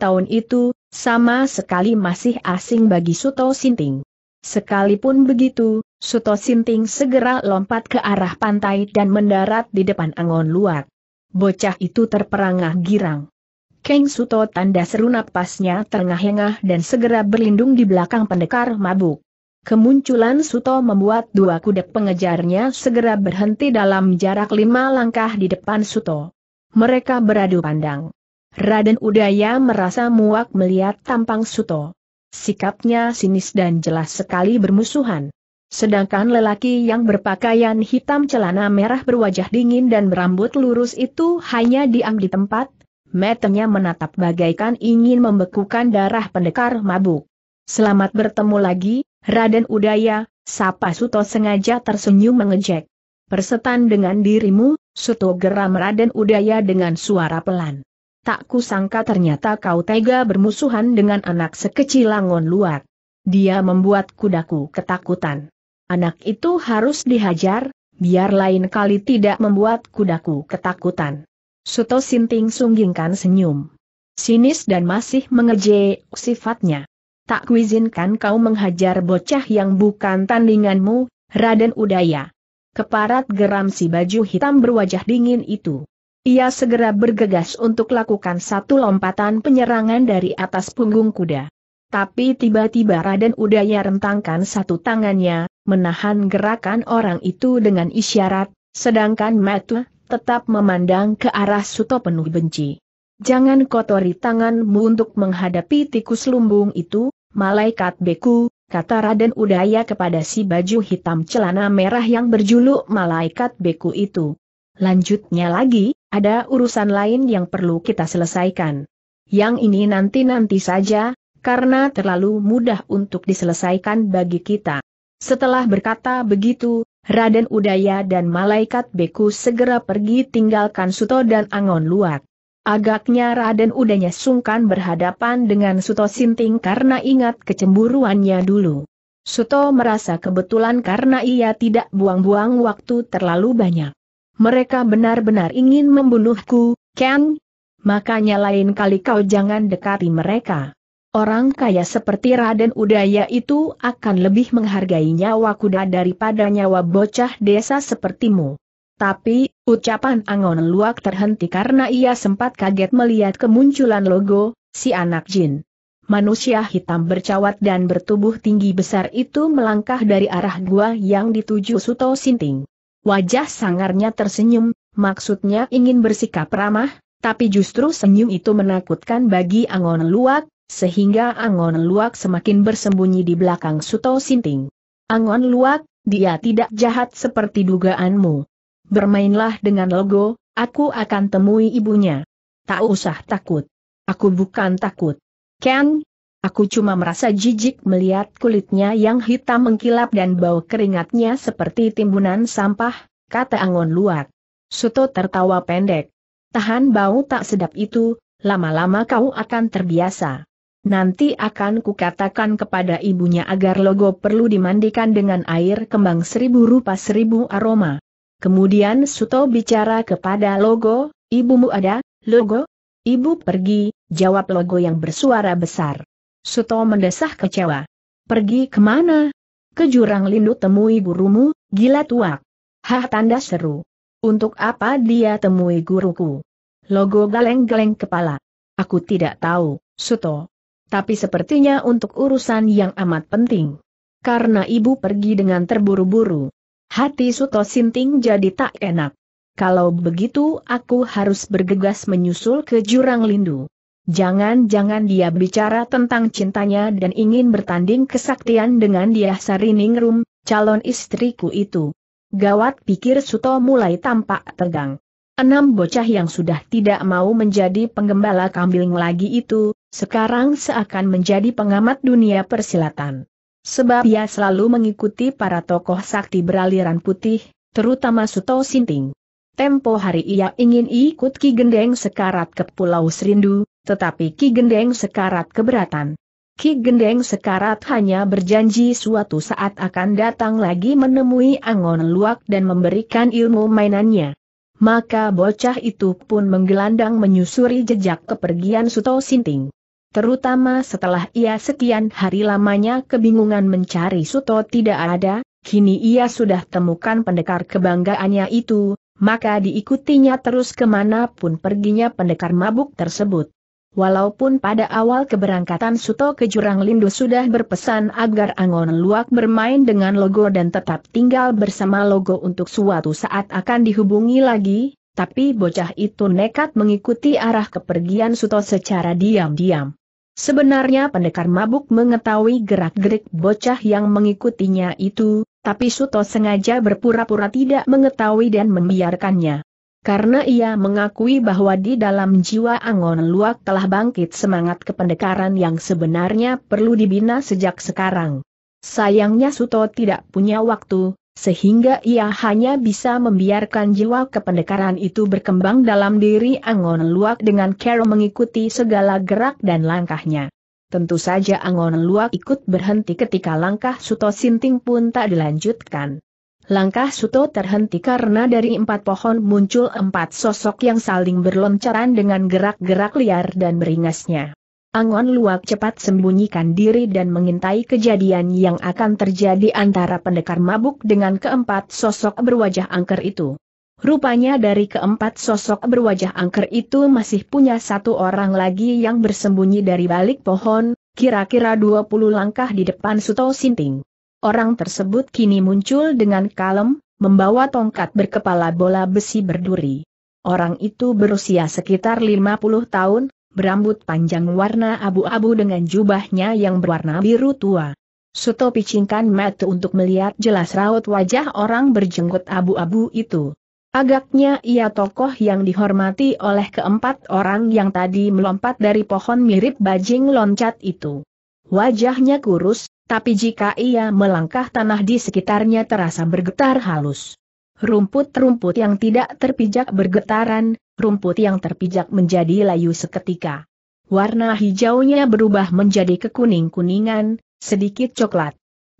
tahun itu, sama sekali masih asing bagi Suto Sinting. Sekalipun begitu, Suto Sinting segera lompat ke arah pantai dan mendarat di depan Angon Luak. Bocah itu terperangah girang. Keng Suto tanda seru napasnya terengah-engah dan segera berlindung di belakang pendekar mabuk. Kemunculan Suto membuat dua kuda pengejarnya segera berhenti dalam jarak lima langkah di depan Suto. Mereka beradu pandang. Raden Udaya merasa muak melihat tampang Suto. Sikapnya sinis dan jelas sekali bermusuhan. Sedangkan lelaki yang berpakaian hitam celana merah berwajah dingin dan berambut lurus itu hanya diam di tempat, matanya menatap bagaikan ingin membekukan darah pendekar mabuk. Selamat bertemu lagi, Raden Udaya, Sapa Suto sengaja tersenyum mengejek. Persetan dengan dirimu, Suto geram Raden Udaya dengan suara pelan. Tak kusangka ternyata kau tega bermusuhan dengan anak sekecil Langon Luak. Dia membuat kudaku ketakutan. Anak itu harus dihajar, biar lain kali tidak membuat kudaku ketakutan. Suto Sinting sunggingkan senyum. Sinis dan masih mengejek sifatnya. Tak kuizinkan kau menghajar bocah yang bukan tandinganmu, Raden Udaya. Keparat geram si baju hitam berwajah dingin itu. Ia segera bergegas untuk lakukan satu lompatan penyerangan dari atas punggung kuda. Tapi tiba-tiba Raden Udaya rentangkan satu tangannya, menahan gerakan orang itu dengan isyarat, sedangkan mata tetap memandang ke arah Suto penuh benci. Jangan kotori tanganmu untuk menghadapi tikus lumbung itu, malaikat beku, kata Raden Udaya kepada si baju hitam celana merah yang berjuluk malaikat beku itu. Lanjutnya lagi, ada urusan lain yang perlu kita selesaikan. Yang ini nanti-nanti saja, karena terlalu mudah untuk diselesaikan bagi kita. Setelah berkata begitu, Raden Udaya dan Malaikat Beku segera pergi tinggalkan Suto dan Angon Luak. Agaknya Raden Udanya sungkan berhadapan dengan Suto Sinting karena ingat kecemburuannya dulu. Suto merasa kebetulan karena ia tidak buang-buang waktu terlalu banyak. Mereka benar-benar ingin membunuhku, Ken? Makanya lain kali kau jangan dekati mereka. Orang kaya seperti Raden Udaya itu akan lebih menghargai nyawa kuda daripada nyawa bocah desa sepertimu. Tapi, ucapan Angon Luak terhenti karena ia sempat kaget melihat kemunculan logo, si anak jin. Manusia hitam bercawat dan bertubuh tinggi besar itu melangkah dari arah gua yang dituju Suto Sinting. Wajah sangarnya tersenyum, maksudnya ingin bersikap ramah, tapi justru senyum itu menakutkan bagi Angon Luak, sehingga Angon Luak semakin bersembunyi di belakang Suto Sinting. Angon Luak, dia tidak jahat seperti dugaanmu. Bermainlah dengan logo, aku akan temui ibunya. Tak usah takut. Aku bukan takut. Ken, aku cuma merasa jijik melihat kulitnya yang hitam mengkilap dan bau keringatnya seperti timbunan sampah, kata Angon Luak. Suto tertawa pendek. Tahan bau tak sedap itu, lama-lama kau akan terbiasa. Nanti akan kukatakan kepada ibunya agar logo perlu dimandikan dengan air kembang seribu rupa seribu aroma. Kemudian Suto bicara kepada logo, ibumu ada, logo? Ibu pergi, jawab logo yang bersuara besar. Suto mendesah kecewa. Pergi ke mana? Ke jurang lindu temui gurumu, gila tuak. Hah tanda seru. Untuk apa dia temui guruku? Logo galeng-galeng kepala. Aku tidak tahu, Suto tapi sepertinya untuk urusan yang amat penting. Karena ibu pergi dengan terburu-buru. Hati Suto Sinting jadi tak enak. Kalau begitu aku harus bergegas menyusul ke jurang lindu. Jangan-jangan dia bicara tentang cintanya dan ingin bertanding kesaktian dengan dia Sariningrum, calon istriku itu. Gawat pikir Suto mulai tampak tegang. Enam bocah yang sudah tidak mau menjadi penggembala kambing lagi itu, sekarang seakan menjadi pengamat dunia persilatan. Sebab ia selalu mengikuti para tokoh sakti beraliran putih, terutama Suto Sinting. Tempo hari ia ingin ikut Ki Gendeng sekarat ke Pulau Serindu, tetapi Ki Gendeng sekarat keberatan. Ki Gendeng sekarat hanya berjanji suatu saat akan datang lagi menemui Angon Luak dan memberikan ilmu mainannya. Maka bocah itu pun menggelandang menyusuri jejak kepergian Suto Sinting terutama setelah ia sekian hari lamanya kebingungan mencari Suto tidak ada, kini ia sudah temukan pendekar kebanggaannya itu, maka diikutinya terus ke mana pun perginya pendekar mabuk tersebut. Walaupun pada awal keberangkatan Suto ke Jurang Lindu sudah berpesan agar Angon Luak bermain dengan logo dan tetap tinggal bersama logo untuk suatu saat akan dihubungi lagi, tapi bocah itu nekat mengikuti arah kepergian Suto secara diam-diam. Sebenarnya pendekar mabuk mengetahui gerak-gerik bocah yang mengikutinya itu, tapi Suto sengaja berpura-pura tidak mengetahui dan membiarkannya karena ia mengakui bahwa di dalam jiwa Angon Luak telah bangkit semangat kependekaran yang sebenarnya perlu dibina sejak sekarang. Sayangnya Suto tidak punya waktu, sehingga ia hanya bisa membiarkan jiwa kependekaran itu berkembang dalam diri Angon Luak dengan cara mengikuti segala gerak dan langkahnya. Tentu saja Angon Luak ikut berhenti ketika langkah Suto Sinting pun tak dilanjutkan. Langkah Suto terhenti karena dari empat pohon muncul empat sosok yang saling berloncaran dengan gerak-gerak liar dan beringasnya. Angon Luak cepat sembunyikan diri dan mengintai kejadian yang akan terjadi antara pendekar mabuk dengan keempat sosok berwajah angker itu. Rupanya dari keempat sosok berwajah angker itu masih punya satu orang lagi yang bersembunyi dari balik pohon, kira-kira 20 langkah di depan Suto Sinting. Orang tersebut kini muncul dengan kalem, membawa tongkat berkepala bola besi berduri. Orang itu berusia sekitar 50 tahun, berambut panjang warna abu-abu dengan jubahnya yang berwarna biru tua. Suto picingkan mata untuk melihat jelas raut wajah orang berjenggot abu-abu itu. Agaknya ia tokoh yang dihormati oleh keempat orang yang tadi melompat dari pohon mirip bajing loncat itu. Wajahnya kurus, tapi jika ia melangkah tanah di sekitarnya terasa bergetar halus. Rumput-rumput yang tidak terpijak bergetaran, rumput yang terpijak menjadi layu seketika. Warna hijaunya berubah menjadi kekuning-kuningan, sedikit coklat.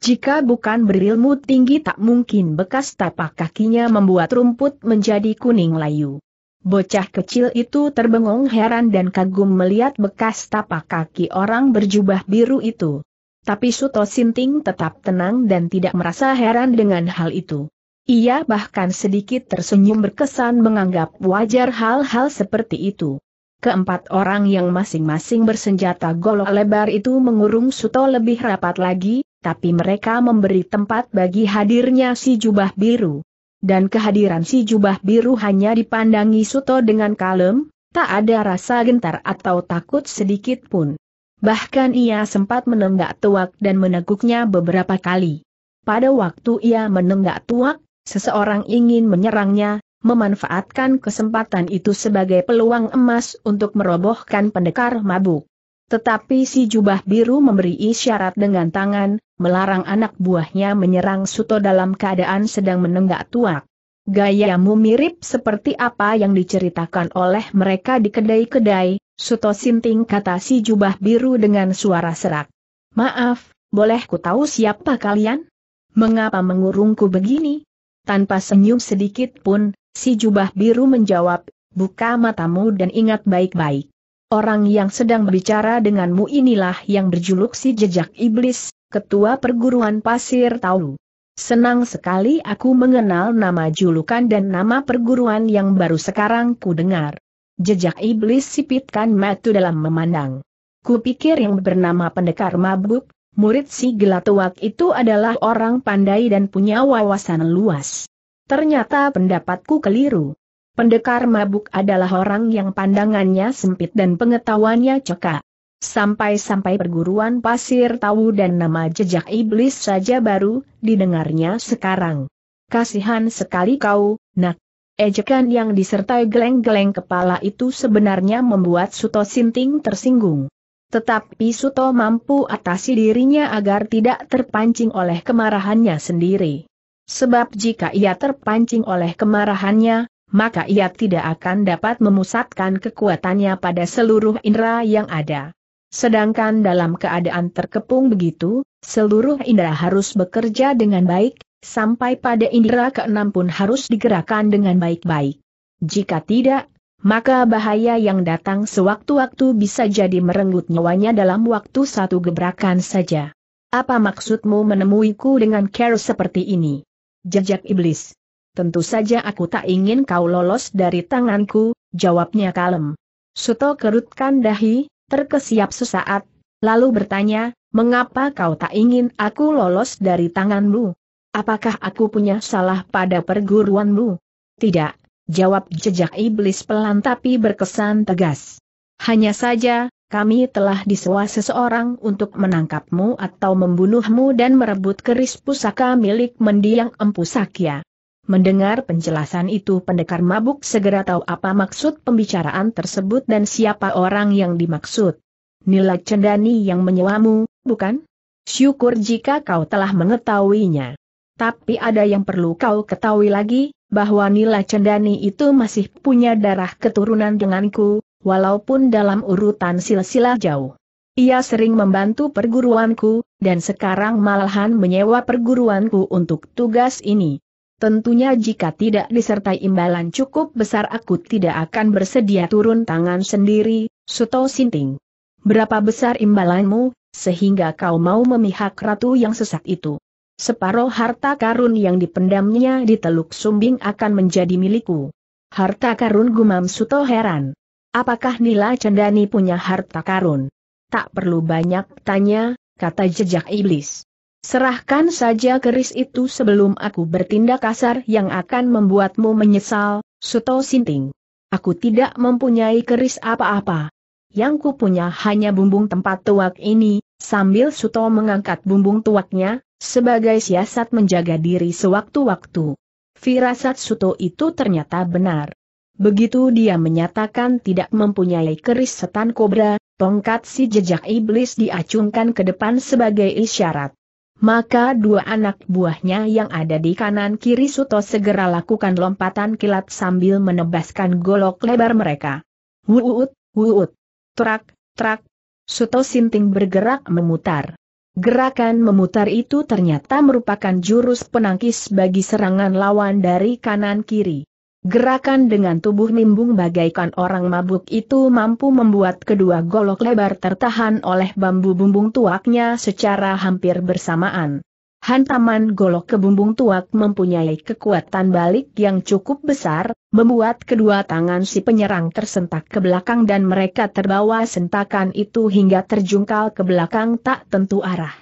Jika bukan berilmu tinggi tak mungkin bekas tapak kakinya membuat rumput menjadi kuning layu. Bocah kecil itu terbengong heran dan kagum melihat bekas tapak kaki orang berjubah biru itu. Tapi Suto Sinting tetap tenang dan tidak merasa heran dengan hal itu. Ia bahkan sedikit tersenyum berkesan menganggap wajar hal-hal seperti itu. Keempat orang yang masing-masing bersenjata golok lebar itu mengurung Suto lebih rapat lagi, tapi mereka memberi tempat bagi hadirnya si jubah biru. Dan kehadiran si jubah biru hanya dipandangi Suto dengan kalem, tak ada rasa gentar atau takut sedikit pun. Bahkan ia sempat menenggak tuak dan meneguknya beberapa kali. Pada waktu ia menenggak tuak, seseorang ingin menyerangnya, memanfaatkan kesempatan itu sebagai peluang emas untuk merobohkan pendekar mabuk. Tetapi si jubah biru memberi isyarat dengan tangan, melarang anak buahnya menyerang Suto dalam keadaan sedang menenggak tuak. Gayamu mirip seperti apa yang diceritakan oleh mereka di kedai-kedai, Suto Sinting kata si jubah biru dengan suara serak. Maaf, boleh ku tahu siapa kalian? Mengapa mengurungku begini? Tanpa senyum sedikit pun, si jubah biru menjawab, buka matamu dan ingat baik-baik. Orang yang sedang berbicara denganmu inilah yang berjuluk si jejak iblis, ketua perguruan pasir tahu. Senang sekali aku mengenal nama julukan dan nama perguruan yang baru sekarang ku dengar. Jejak iblis sipitkan mata dalam memandang. Kupikir yang bernama pendekar mabuk, murid si gelatuak itu adalah orang pandai dan punya wawasan luas. Ternyata pendapatku keliru. Pendekar mabuk adalah orang yang pandangannya sempit dan pengetahuannya cekak. Sampai-sampai perguruan pasir tahu dan nama jejak iblis saja baru didengarnya sekarang. Kasihan sekali kau, nak. Ejekan yang disertai geleng-geleng kepala itu sebenarnya membuat Suto Sinting tersinggung. Tetapi Suto mampu atasi dirinya agar tidak terpancing oleh kemarahannya sendiri. Sebab jika ia terpancing oleh kemarahannya, maka ia tidak akan dapat memusatkan kekuatannya pada seluruh indera yang ada. Sedangkan dalam keadaan terkepung begitu, seluruh indera harus bekerja dengan baik, sampai pada indera keenam pun harus digerakkan dengan baik-baik. Jika tidak, maka bahaya yang datang sewaktu-waktu bisa jadi merenggut nyawanya dalam waktu satu gebrakan saja. Apa maksudmu menemuiku dengan care seperti ini? Jejak iblis. Tentu saja aku tak ingin kau lolos dari tanganku, jawabnya kalem. Suto kerutkan dahi, terkesiap sesaat, lalu bertanya, mengapa kau tak ingin aku lolos dari tanganmu? Apakah aku punya salah pada perguruanmu? Tidak, jawab jejak iblis pelan tapi berkesan tegas. Hanya saja, kami telah disewa seseorang untuk menangkapmu atau membunuhmu dan merebut keris pusaka milik mendiang Empu Sakya. Mendengar penjelasan itu pendekar mabuk segera tahu apa maksud pembicaraan tersebut dan siapa orang yang dimaksud. Nila Cendani yang menyewamu, bukan? Syukur jika kau telah mengetahuinya. Tapi ada yang perlu kau ketahui lagi, bahwa Nila Cendani itu masih punya darah keturunan denganku, walaupun dalam urutan silsilah jauh. Ia sering membantu perguruanku, dan sekarang malahan menyewa perguruanku untuk tugas ini. Tentunya jika tidak disertai imbalan cukup besar aku tidak akan bersedia turun tangan sendiri, Suto Sinting. Berapa besar imbalanmu, sehingga kau mau memihak ratu yang sesat itu? Separuh harta karun yang dipendamnya di Teluk Sumbing akan menjadi milikku. Harta karun gumam Suto heran. Apakah Nila Cendani punya harta karun? Tak perlu banyak tanya, kata jejak iblis. Serahkan saja keris itu sebelum aku bertindak kasar yang akan membuatmu menyesal, Suto Sinting. Aku tidak mempunyai keris apa-apa. Yang ku punya hanya bumbung tempat tuak ini, sambil Suto mengangkat bumbung tuaknya, sebagai siasat menjaga diri sewaktu-waktu. Firasat Suto itu ternyata benar. Begitu dia menyatakan tidak mempunyai keris setan kobra, tongkat si jejak iblis diacungkan ke depan sebagai isyarat. Maka dua anak buahnya yang ada di kanan kiri Suto segera lakukan lompatan kilat sambil menebaskan golok lebar mereka. Wuut, wuut. Trak, trak. Suto Sinting bergerak memutar. Gerakan memutar itu ternyata merupakan jurus penangkis bagi serangan lawan dari kanan kiri. Gerakan dengan tubuh nimbung bagaikan orang mabuk itu mampu membuat kedua golok lebar tertahan oleh bambu bumbung tuaknya secara hampir bersamaan. Hantaman golok ke bumbung tuak mempunyai kekuatan balik yang cukup besar, membuat kedua tangan si penyerang tersentak ke belakang dan mereka terbawa sentakan itu hingga terjungkal ke belakang tak tentu arah.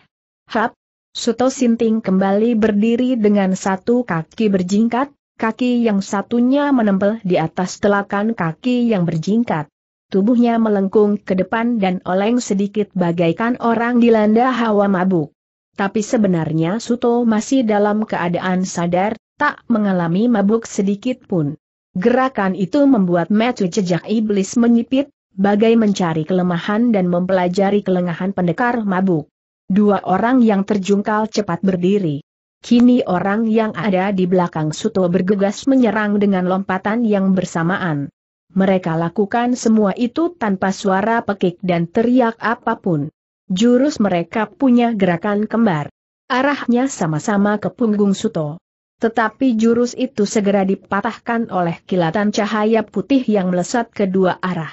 Hap! Suto Sinting kembali berdiri dengan satu kaki berjingkat, kaki yang satunya menempel di atas telakan kaki yang berjingkat. Tubuhnya melengkung ke depan dan oleng sedikit bagaikan orang dilanda hawa mabuk. Tapi sebenarnya Suto masih dalam keadaan sadar, tak mengalami mabuk sedikit pun. Gerakan itu membuat metu jejak iblis menyipit, bagai mencari kelemahan dan mempelajari kelengahan pendekar mabuk. Dua orang yang terjungkal cepat berdiri. Kini orang yang ada di belakang Suto bergegas menyerang dengan lompatan yang bersamaan. Mereka lakukan semua itu tanpa suara pekik dan teriak apa pun. Jurus mereka punya gerakan kembar. Arahnya sama-sama ke punggung Suto. Tetapi jurus itu segera dipatahkan oleh kilatan cahaya putih yang melesat kedua arah.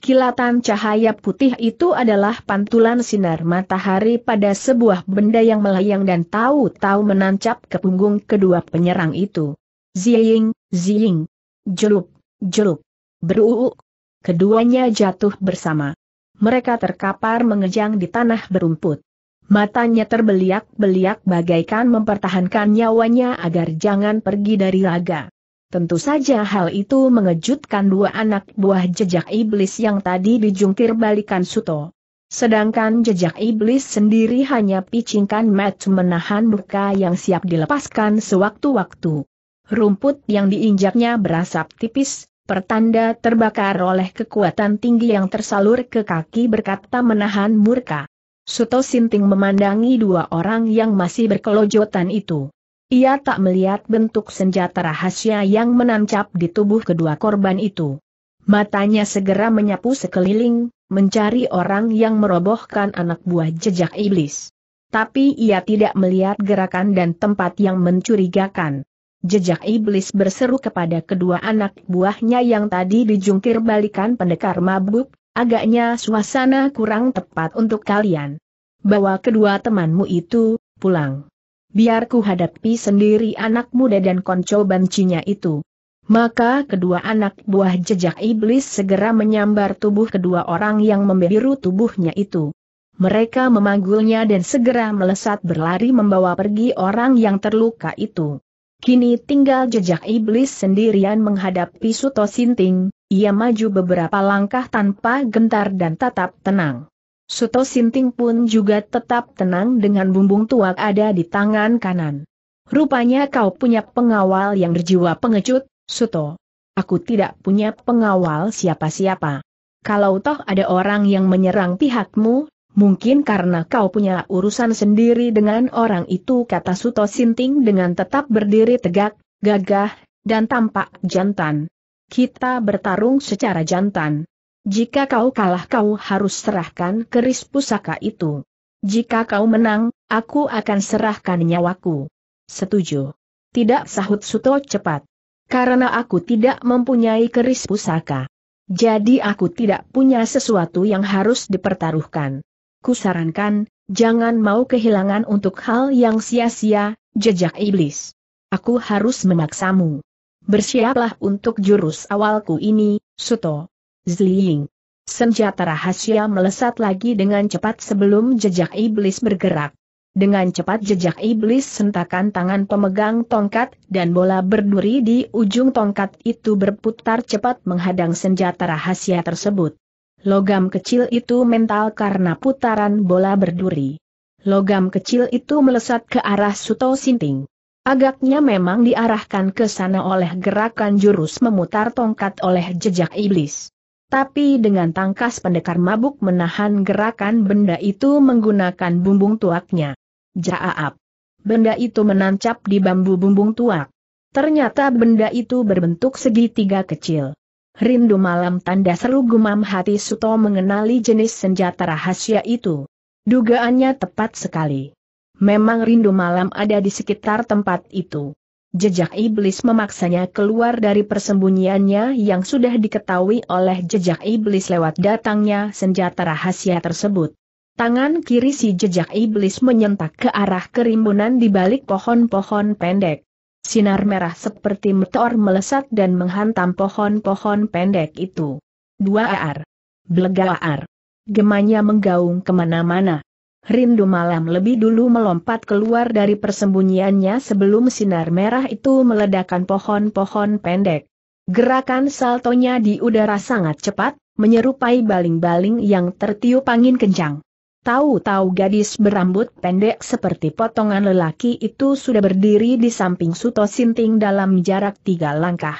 Kilatan cahaya putih itu adalah pantulan sinar matahari pada sebuah benda yang melayang dan tahu-tahu menancap ke punggung kedua penyerang itu. Ziying, ziying, jelup, jelup, beruuk. Keduanya jatuh bersama. Mereka terkapar mengejang di tanah berumput. Matanya terbeliak-beliak bagaikan mempertahankan nyawanya agar jangan pergi dari raga. Tentu saja hal itu mengejutkan dua anak buah jejak iblis yang tadi dijungkir balikan Suto. Sedangkan jejak iblis sendiri hanya picingkan mat menahan muka yang siap dilepaskan sewaktu-waktu. Rumput yang diinjaknya berasap tipis, pertanda terbakar oleh kekuatan tinggi yang tersalur ke kaki berkata menahan murka. Suto Sinting memandangi dua orang yang masih berkelojotan itu. Ia tak melihat bentuk senjata rahasia yang menancap di tubuh kedua korban itu. Matanya segera menyapu sekeliling, mencari orang yang merobohkan anak buah jejak iblis. Tapi ia tidak melihat gerakan dan tempat yang mencurigakan. Jejak iblis berseru kepada kedua anak buahnya yang tadi dijungkir balikan pendekar mabuk, agaknya suasana kurang tepat untuk kalian. Bawa kedua temanmu itu, pulang biar ku hadapi sendiri anak muda dan konco bancinya itu. Maka kedua anak buah jejak iblis segera menyambar tubuh kedua orang yang membiru tubuhnya itu. Mereka memanggulnya dan segera melesat berlari membawa pergi orang yang terluka itu. Kini tinggal jejak iblis sendirian menghadapi Suto Sinting, ia maju beberapa langkah tanpa gentar dan tetap tenang. Suto Sinting pun juga tetap tenang dengan bumbung tuak ada di tangan kanan. Rupanya kau punya pengawal yang berjiwa pengecut, Suto. Aku tidak punya pengawal siapa-siapa. Kalau toh ada orang yang menyerang pihakmu, Mungkin karena kau punya urusan sendiri dengan orang itu kata Suto Sinting dengan tetap berdiri tegak, gagah, dan tampak jantan. Kita bertarung secara jantan. Jika kau kalah kau harus serahkan keris pusaka itu. Jika kau menang, aku akan serahkan nyawaku. Setuju. Tidak sahut Suto cepat. Karena aku tidak mempunyai keris pusaka. Jadi aku tidak punya sesuatu yang harus dipertaruhkan kusarankan, jangan mau kehilangan untuk hal yang sia-sia, jejak iblis. Aku harus memaksamu. Bersiaplah untuk jurus awalku ini, Suto. Zliying. Senjata rahasia melesat lagi dengan cepat sebelum jejak iblis bergerak. Dengan cepat jejak iblis sentakan tangan pemegang tongkat dan bola berduri di ujung tongkat itu berputar cepat menghadang senjata rahasia tersebut. Logam kecil itu mental karena putaran bola berduri. Logam kecil itu melesat ke arah Suto Sinting. Agaknya memang diarahkan ke sana oleh gerakan jurus memutar tongkat oleh jejak iblis. Tapi dengan tangkas pendekar mabuk menahan gerakan benda itu menggunakan bumbung tuaknya. Jaap. Benda itu menancap di bambu bumbung tuak. Ternyata benda itu berbentuk segitiga kecil. Rindu malam tanda seru gumam hati Suto mengenali jenis senjata rahasia itu. Dugaannya tepat sekali. Memang rindu malam ada di sekitar tempat itu. Jejak iblis memaksanya keluar dari persembunyiannya yang sudah diketahui oleh jejak iblis lewat datangnya senjata rahasia tersebut. Tangan kiri si jejak iblis menyentak ke arah kerimbunan di balik pohon-pohon pendek. Sinar merah seperti meteor melesat dan menghantam pohon-pohon pendek itu. Dua ar. Blegaar. Gemanya menggaung ke mana-mana. Rindu malam lebih dulu melompat keluar dari persembunyiannya sebelum sinar merah itu meledakkan pohon-pohon pendek. Gerakan saltonya di udara sangat cepat, menyerupai baling-baling yang tertiup angin kencang. Tahu-tahu gadis berambut pendek seperti potongan lelaki itu sudah berdiri di samping Suto Sinting dalam jarak tiga langkah.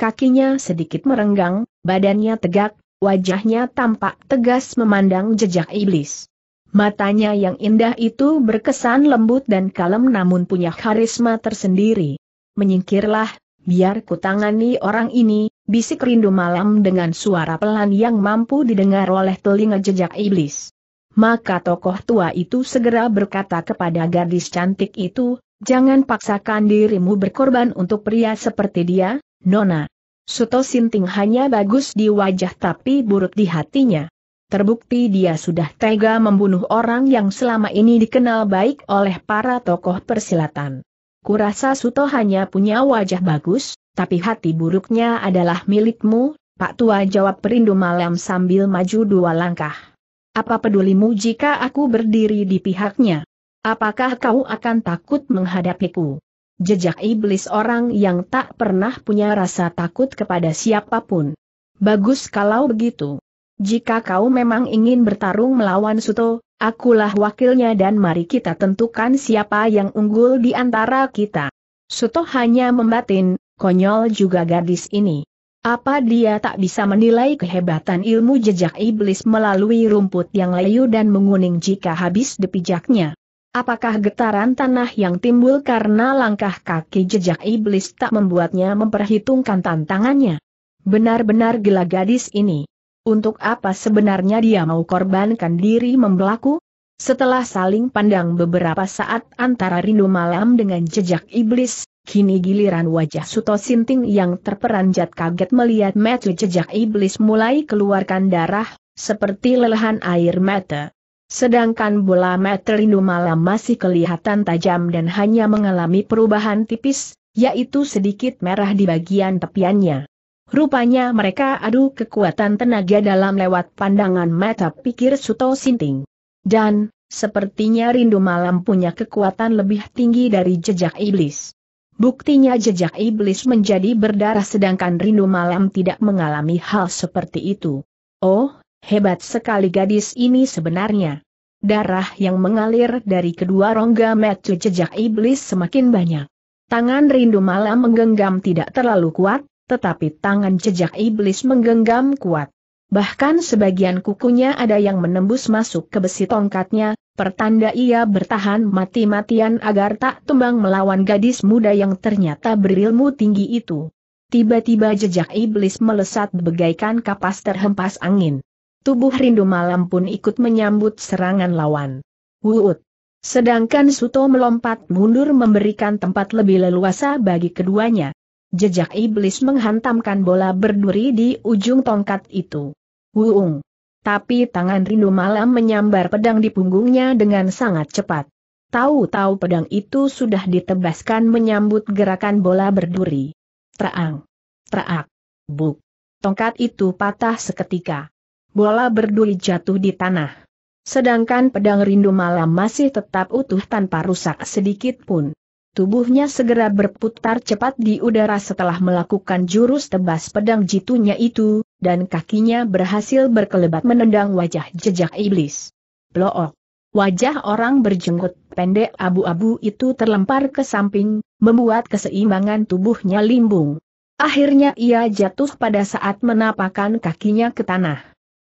Kakinya sedikit merenggang, badannya tegak, wajahnya tampak tegas memandang jejak iblis. Matanya yang indah itu berkesan lembut dan kalem namun punya karisma tersendiri. Menyingkirlah, biar kutangani orang ini, bisik rindu malam dengan suara pelan yang mampu didengar oleh telinga jejak iblis. Maka tokoh tua itu segera berkata kepada gadis cantik itu, jangan paksakan dirimu berkorban untuk pria seperti dia, Nona. Suto Sinting hanya bagus di wajah tapi buruk di hatinya. Terbukti dia sudah tega membunuh orang yang selama ini dikenal baik oleh para tokoh persilatan. Kurasa Suto hanya punya wajah bagus, tapi hati buruknya adalah milikmu, Pak Tua jawab perindu malam sambil maju dua langkah. Apa pedulimu jika aku berdiri di pihaknya? Apakah kau akan takut menghadapiku? Jejak iblis orang yang tak pernah punya rasa takut kepada siapa pun. Bagus kalau begitu. Jika kau memang ingin bertarung melawan Suto, akulah wakilnya dan mari kita tentukan siapa yang unggul di antara kita. Suto hanya membatin, konyol juga gadis ini. Apa dia tak bisa menilai kehebatan ilmu jejak iblis melalui rumput yang layu dan menguning jika habis dipijaknya? Apakah getaran tanah yang timbul karena langkah kaki jejak iblis tak membuatnya memperhitungkan tantangannya? Benar-benar gila gadis ini. Untuk apa sebenarnya dia mau korbankan diri membelaku? Setelah saling pandang beberapa saat antara rindu malam dengan jejak iblis, Kini giliran wajah Suto Sinting yang terperanjat kaget melihat mata jejak iblis mulai keluarkan darah, seperti lelehan air mata. Sedangkan bola mata rindu malam masih kelihatan tajam dan hanya mengalami perubahan tipis, yaitu sedikit merah di bagian tepiannya. Rupanya mereka adu kekuatan tenaga dalam lewat pandangan mata pikir Suto Sinting. Dan, sepertinya rindu malam punya kekuatan lebih tinggi dari jejak iblis. Buktinya jejak iblis menjadi berdarah sedangkan rindu malam tidak mengalami hal seperti itu. Oh, hebat sekali gadis ini sebenarnya darah yang mengalir dari kedua rongga metu jejak iblis semakin banyak. Tangan rindu malam menggenggam tidak terlalu kuat, tetapi tangan jejak iblis menggenggam kuat. Bahkan sebagian kukunya ada yang menembus masuk ke besi tongkatnya, pertanda ia bertahan mati-matian agar tak tumbang melawan gadis muda yang ternyata berilmu tinggi itu. Tiba-tiba jejak iblis melesat bagaikan kapas terhempas angin tubuh rindu malam pun ikut menyambut serangan lawan. Wuut. Sedangkan Suto melompat mundur memberikan tempat lebih leluasa bagi keduanya. Jejak iblis menghantamkan bola berduri di ujung tongkat itu. Wuung. Tapi tangan rindu malam menyambar pedang di punggungnya dengan sangat cepat. Tahu-tahu pedang itu sudah ditebaskan menyambut gerakan bola berduri. Terang. Terak. Buk. Tongkat itu patah seketika bola berduri jatuh di tanah. Sedangkan pedang rindu malam masih tetap utuh tanpa rusak sedikit pun. Tubuhnya segera berputar cepat di udara setelah melakukan jurus tebas pedang jitunya itu, dan kakinya berhasil berkelebat menendang wajah jejak iblis. Blook. Wajah orang berjenggot pendek abu-abu itu terlempar ke samping, membuat keseimbangan tubuhnya limbung. Akhirnya ia jatuh pada saat menapakkan kakinya ke tanah.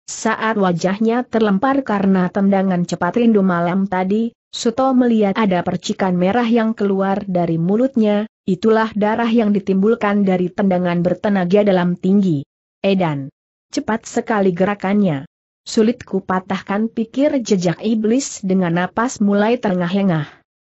Saat wajahnya terlempar karena tendangan cepat rindu malam tadi, Suto melihat ada percikan merah yang keluar dari mulutnya, itulah darah yang ditimbulkan dari tendangan bertenaga dalam tinggi. Edan. Cepat sekali gerakannya. Sulit ku patahkan pikir jejak iblis dengan napas mulai terengah-engah.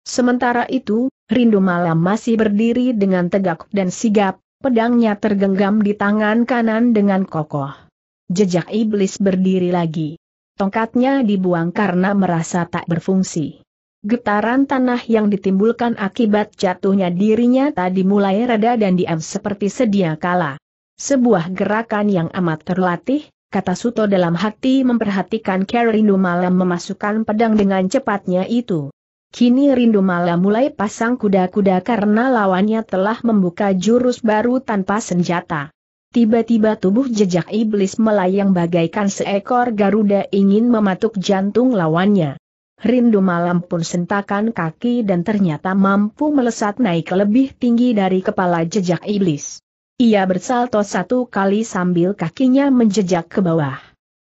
Sementara itu, rindu malam masih berdiri dengan tegak dan sigap, pedangnya tergenggam di tangan kanan dengan kokoh jejak iblis berdiri lagi. Tongkatnya dibuang karena merasa tak berfungsi. Getaran tanah yang ditimbulkan akibat jatuhnya dirinya tadi mulai reda dan diam seperti sedia kala. Sebuah gerakan yang amat terlatih, kata Suto dalam hati memperhatikan cara Rindu Malam memasukkan pedang dengan cepatnya itu. Kini Rindu Malam mulai pasang kuda-kuda karena lawannya telah membuka jurus baru tanpa senjata. Tiba-tiba tubuh jejak iblis melayang bagaikan seekor garuda ingin mematuk jantung lawannya. Rindu malam pun sentakan kaki dan ternyata mampu melesat naik lebih tinggi dari kepala jejak iblis. Ia bersalto satu kali sambil kakinya menjejak ke bawah.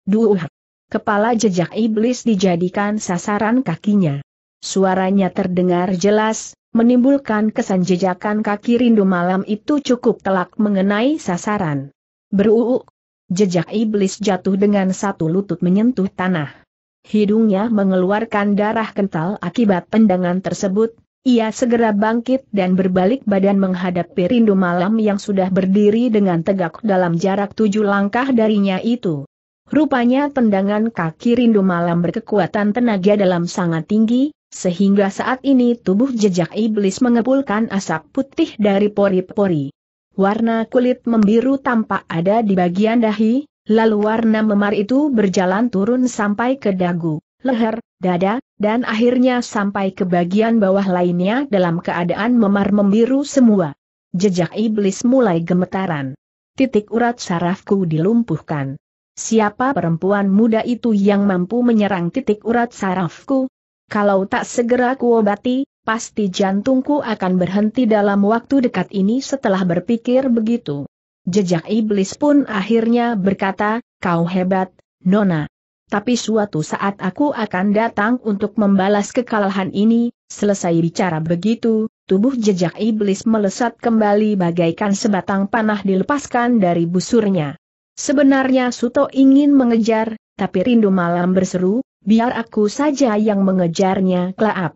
Duh! Kepala jejak iblis dijadikan sasaran kakinya. Suaranya terdengar jelas, menimbulkan kesan jejakan kaki rindu malam itu cukup telak mengenai sasaran. Beruuk, jejak iblis jatuh dengan satu lutut menyentuh tanah. Hidungnya mengeluarkan darah kental akibat tendangan tersebut, ia segera bangkit dan berbalik badan menghadapi rindu malam yang sudah berdiri dengan tegak dalam jarak tujuh langkah darinya itu. Rupanya tendangan kaki rindu malam berkekuatan tenaga dalam sangat tinggi, sehingga saat ini tubuh jejak iblis mengepulkan asap putih dari pori-pori. Warna kulit membiru tampak ada di bagian dahi, lalu warna memar itu berjalan turun sampai ke dagu, leher, dada, dan akhirnya sampai ke bagian bawah lainnya dalam keadaan memar membiru semua. Jejak iblis mulai gemetaran. Titik urat sarafku dilumpuhkan. Siapa perempuan muda itu yang mampu menyerang titik urat sarafku? Kalau tak segera kuobati, pasti jantungku akan berhenti dalam waktu dekat ini setelah berpikir begitu. Jejak iblis pun akhirnya berkata, kau hebat, Nona. Tapi suatu saat aku akan datang untuk membalas kekalahan ini, selesai bicara begitu, tubuh jejak iblis melesat kembali bagaikan sebatang panah dilepaskan dari busurnya. Sebenarnya Suto ingin mengejar, tapi rindu malam berseru, biar aku saja yang mengejarnya Klaap.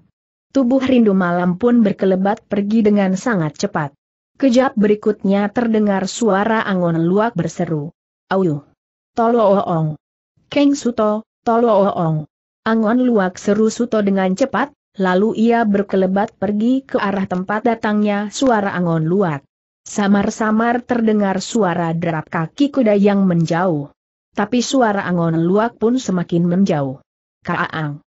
Tubuh rindu malam pun berkelebat pergi dengan sangat cepat. Kejap berikutnya terdengar suara angon luak berseru. Auyuh! Tolooong! Keng Suto, tolooong! Angon luak seru Suto dengan cepat, lalu ia berkelebat pergi ke arah tempat datangnya suara angon luak. Samar-samar terdengar suara derap kaki kuda yang menjauh. Tapi suara angon luak pun semakin menjauh. Kaang.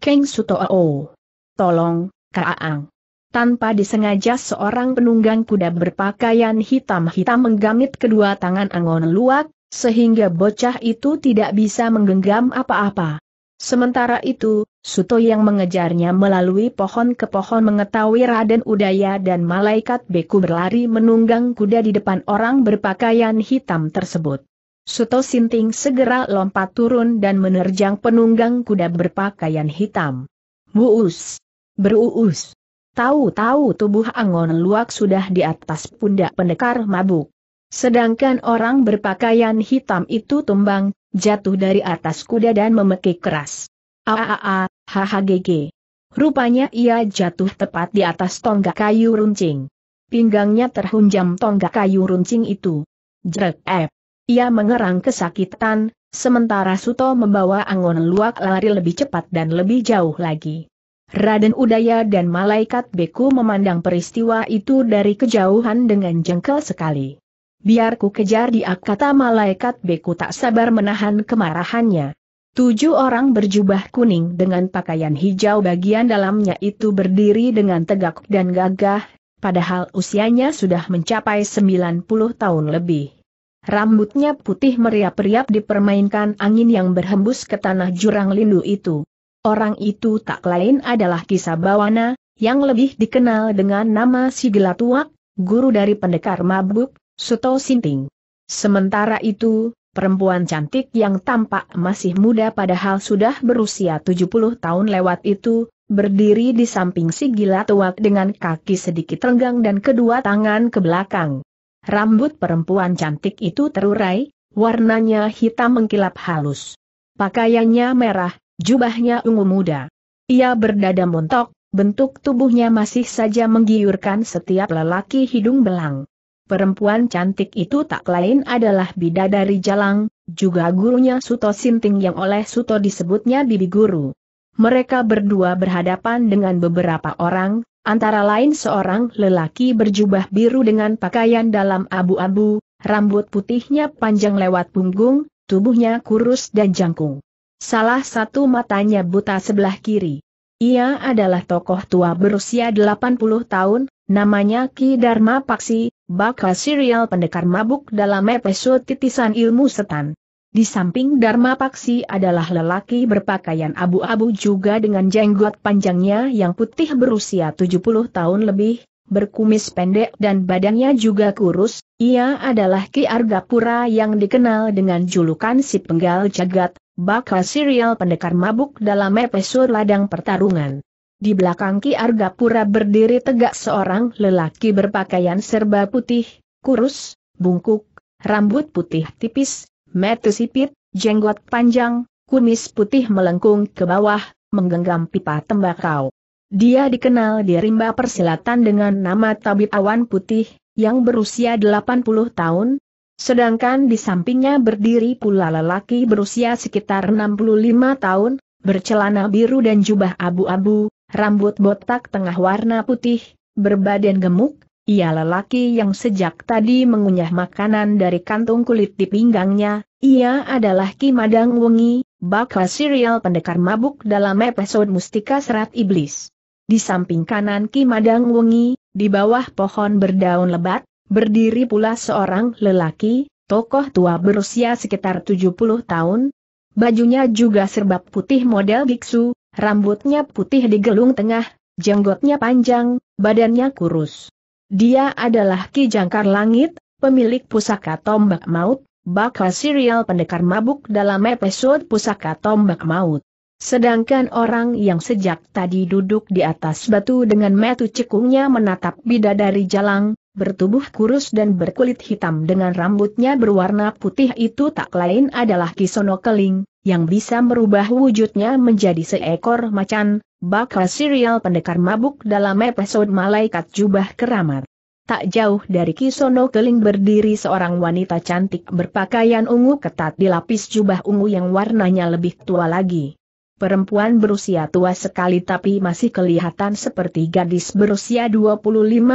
Keng Sutoo. Tolong, Kaang. Tanpa disengaja seorang penunggang kuda berpakaian hitam-hitam menggamit kedua tangan angon luak, sehingga bocah itu tidak bisa menggenggam apa-apa. Sementara itu, Suto yang mengejarnya melalui pohon ke pohon mengetahui Raden Udaya dan malaikat beku berlari menunggang kuda di depan orang berpakaian hitam tersebut. Suto Sinting segera lompat turun dan menerjang penunggang kuda berpakaian hitam. Buus! Beruus! Tahu-tahu tubuh Angon Luak sudah di atas pundak pendekar mabuk. Sedangkan orang berpakaian hitam itu tumbang, jatuh dari atas kuda dan memekik keras. Aaaa, hhgg. Rupanya ia jatuh tepat di atas tonggak kayu runcing. Pinggangnya terhunjam tonggak kayu runcing itu. Jrek ep. Ia mengerang kesakitan, sementara Suto membawa Angon Luak lari lebih cepat dan lebih jauh lagi. Raden Udaya dan Malaikat Beku memandang peristiwa itu dari kejauhan dengan jengkel sekali. Biar ku kejar dia kata Malaikat Beku tak sabar menahan kemarahannya. Tujuh orang berjubah kuning dengan pakaian hijau bagian dalamnya itu berdiri dengan tegak dan gagah, padahal usianya sudah mencapai 90 tahun lebih. Rambutnya putih meriap-riap dipermainkan angin yang berhembus ke tanah jurang lindu itu. Orang itu tak lain adalah Kisah Bawana, yang lebih dikenal dengan nama si Gelatuak, guru dari pendekar mabuk, Suto Sinting. Sementara itu, perempuan cantik yang tampak masih muda padahal sudah berusia 70 tahun lewat itu, berdiri di samping si Gelatuak dengan kaki sedikit renggang dan kedua tangan ke belakang. Rambut perempuan cantik itu terurai, warnanya hitam mengkilap halus. Pakaiannya merah, jubahnya ungu muda. Ia berdada montok, bentuk tubuhnya masih saja menggiurkan setiap lelaki hidung belang. Perempuan cantik itu tak lain adalah bidadari Jalang, juga gurunya Suto Sinting yang oleh Suto disebutnya bibi guru. Mereka berdua berhadapan dengan beberapa orang, antara lain seorang lelaki berjubah biru dengan pakaian dalam abu-abu, rambut putihnya panjang lewat punggung, tubuhnya kurus dan jangkung. Salah satu matanya buta sebelah kiri. Ia adalah tokoh tua berusia 80 tahun, namanya Ki Dharma Paksi, bakal serial pendekar mabuk dalam episode titisan ilmu setan. Di samping Dharma Paksi adalah lelaki berpakaian abu-abu juga dengan jenggot panjangnya yang putih berusia 70 tahun lebih, berkumis pendek dan badannya juga kurus, ia adalah Ki Argapura yang dikenal dengan julukan si penggal jagat, bakal serial pendekar mabuk dalam episode ladang pertarungan. Di belakang Ki Argapura berdiri tegak seorang lelaki berpakaian serba putih, kurus, bungkuk, rambut putih tipis, mata sipit, jenggot panjang, kumis putih melengkung ke bawah, menggenggam pipa tembakau. Dia dikenal di rimba persilatan dengan nama Tabit Awan Putih, yang berusia 80 tahun, Sedangkan di sampingnya berdiri pula lelaki berusia sekitar 65 tahun, bercelana biru dan jubah abu-abu, rambut botak tengah warna putih, berbadan gemuk, ia lelaki yang sejak tadi mengunyah makanan dari kantung kulit di pinggangnya, ia adalah Ki Madang Wengi, bakal serial pendekar mabuk dalam episode Mustika Serat Iblis. Di samping kanan Ki Madang Wengi, di bawah pohon berdaun lebat, Berdiri pula seorang lelaki, tokoh tua berusia sekitar 70 tahun. Bajunya juga serba putih model biksu, rambutnya putih digelung tengah, jenggotnya panjang, badannya kurus. Dia adalah Ki Jangkar Langit, pemilik pusaka tombak maut, bakal serial pendekar mabuk dalam episode pusaka tombak maut. Sedangkan orang yang sejak tadi duduk di atas batu dengan metu cekungnya menatap bidadari jalang, bertubuh kurus dan berkulit hitam dengan rambutnya berwarna putih itu tak lain adalah Kisono Keling, yang bisa merubah wujudnya menjadi seekor macan, bakal serial pendekar mabuk dalam episode Malaikat Jubah Keramat. Tak jauh dari Kisono Keling berdiri seorang wanita cantik berpakaian ungu ketat dilapis jubah ungu yang warnanya lebih tua lagi. Perempuan berusia tua sekali tapi masih kelihatan seperti gadis berusia 25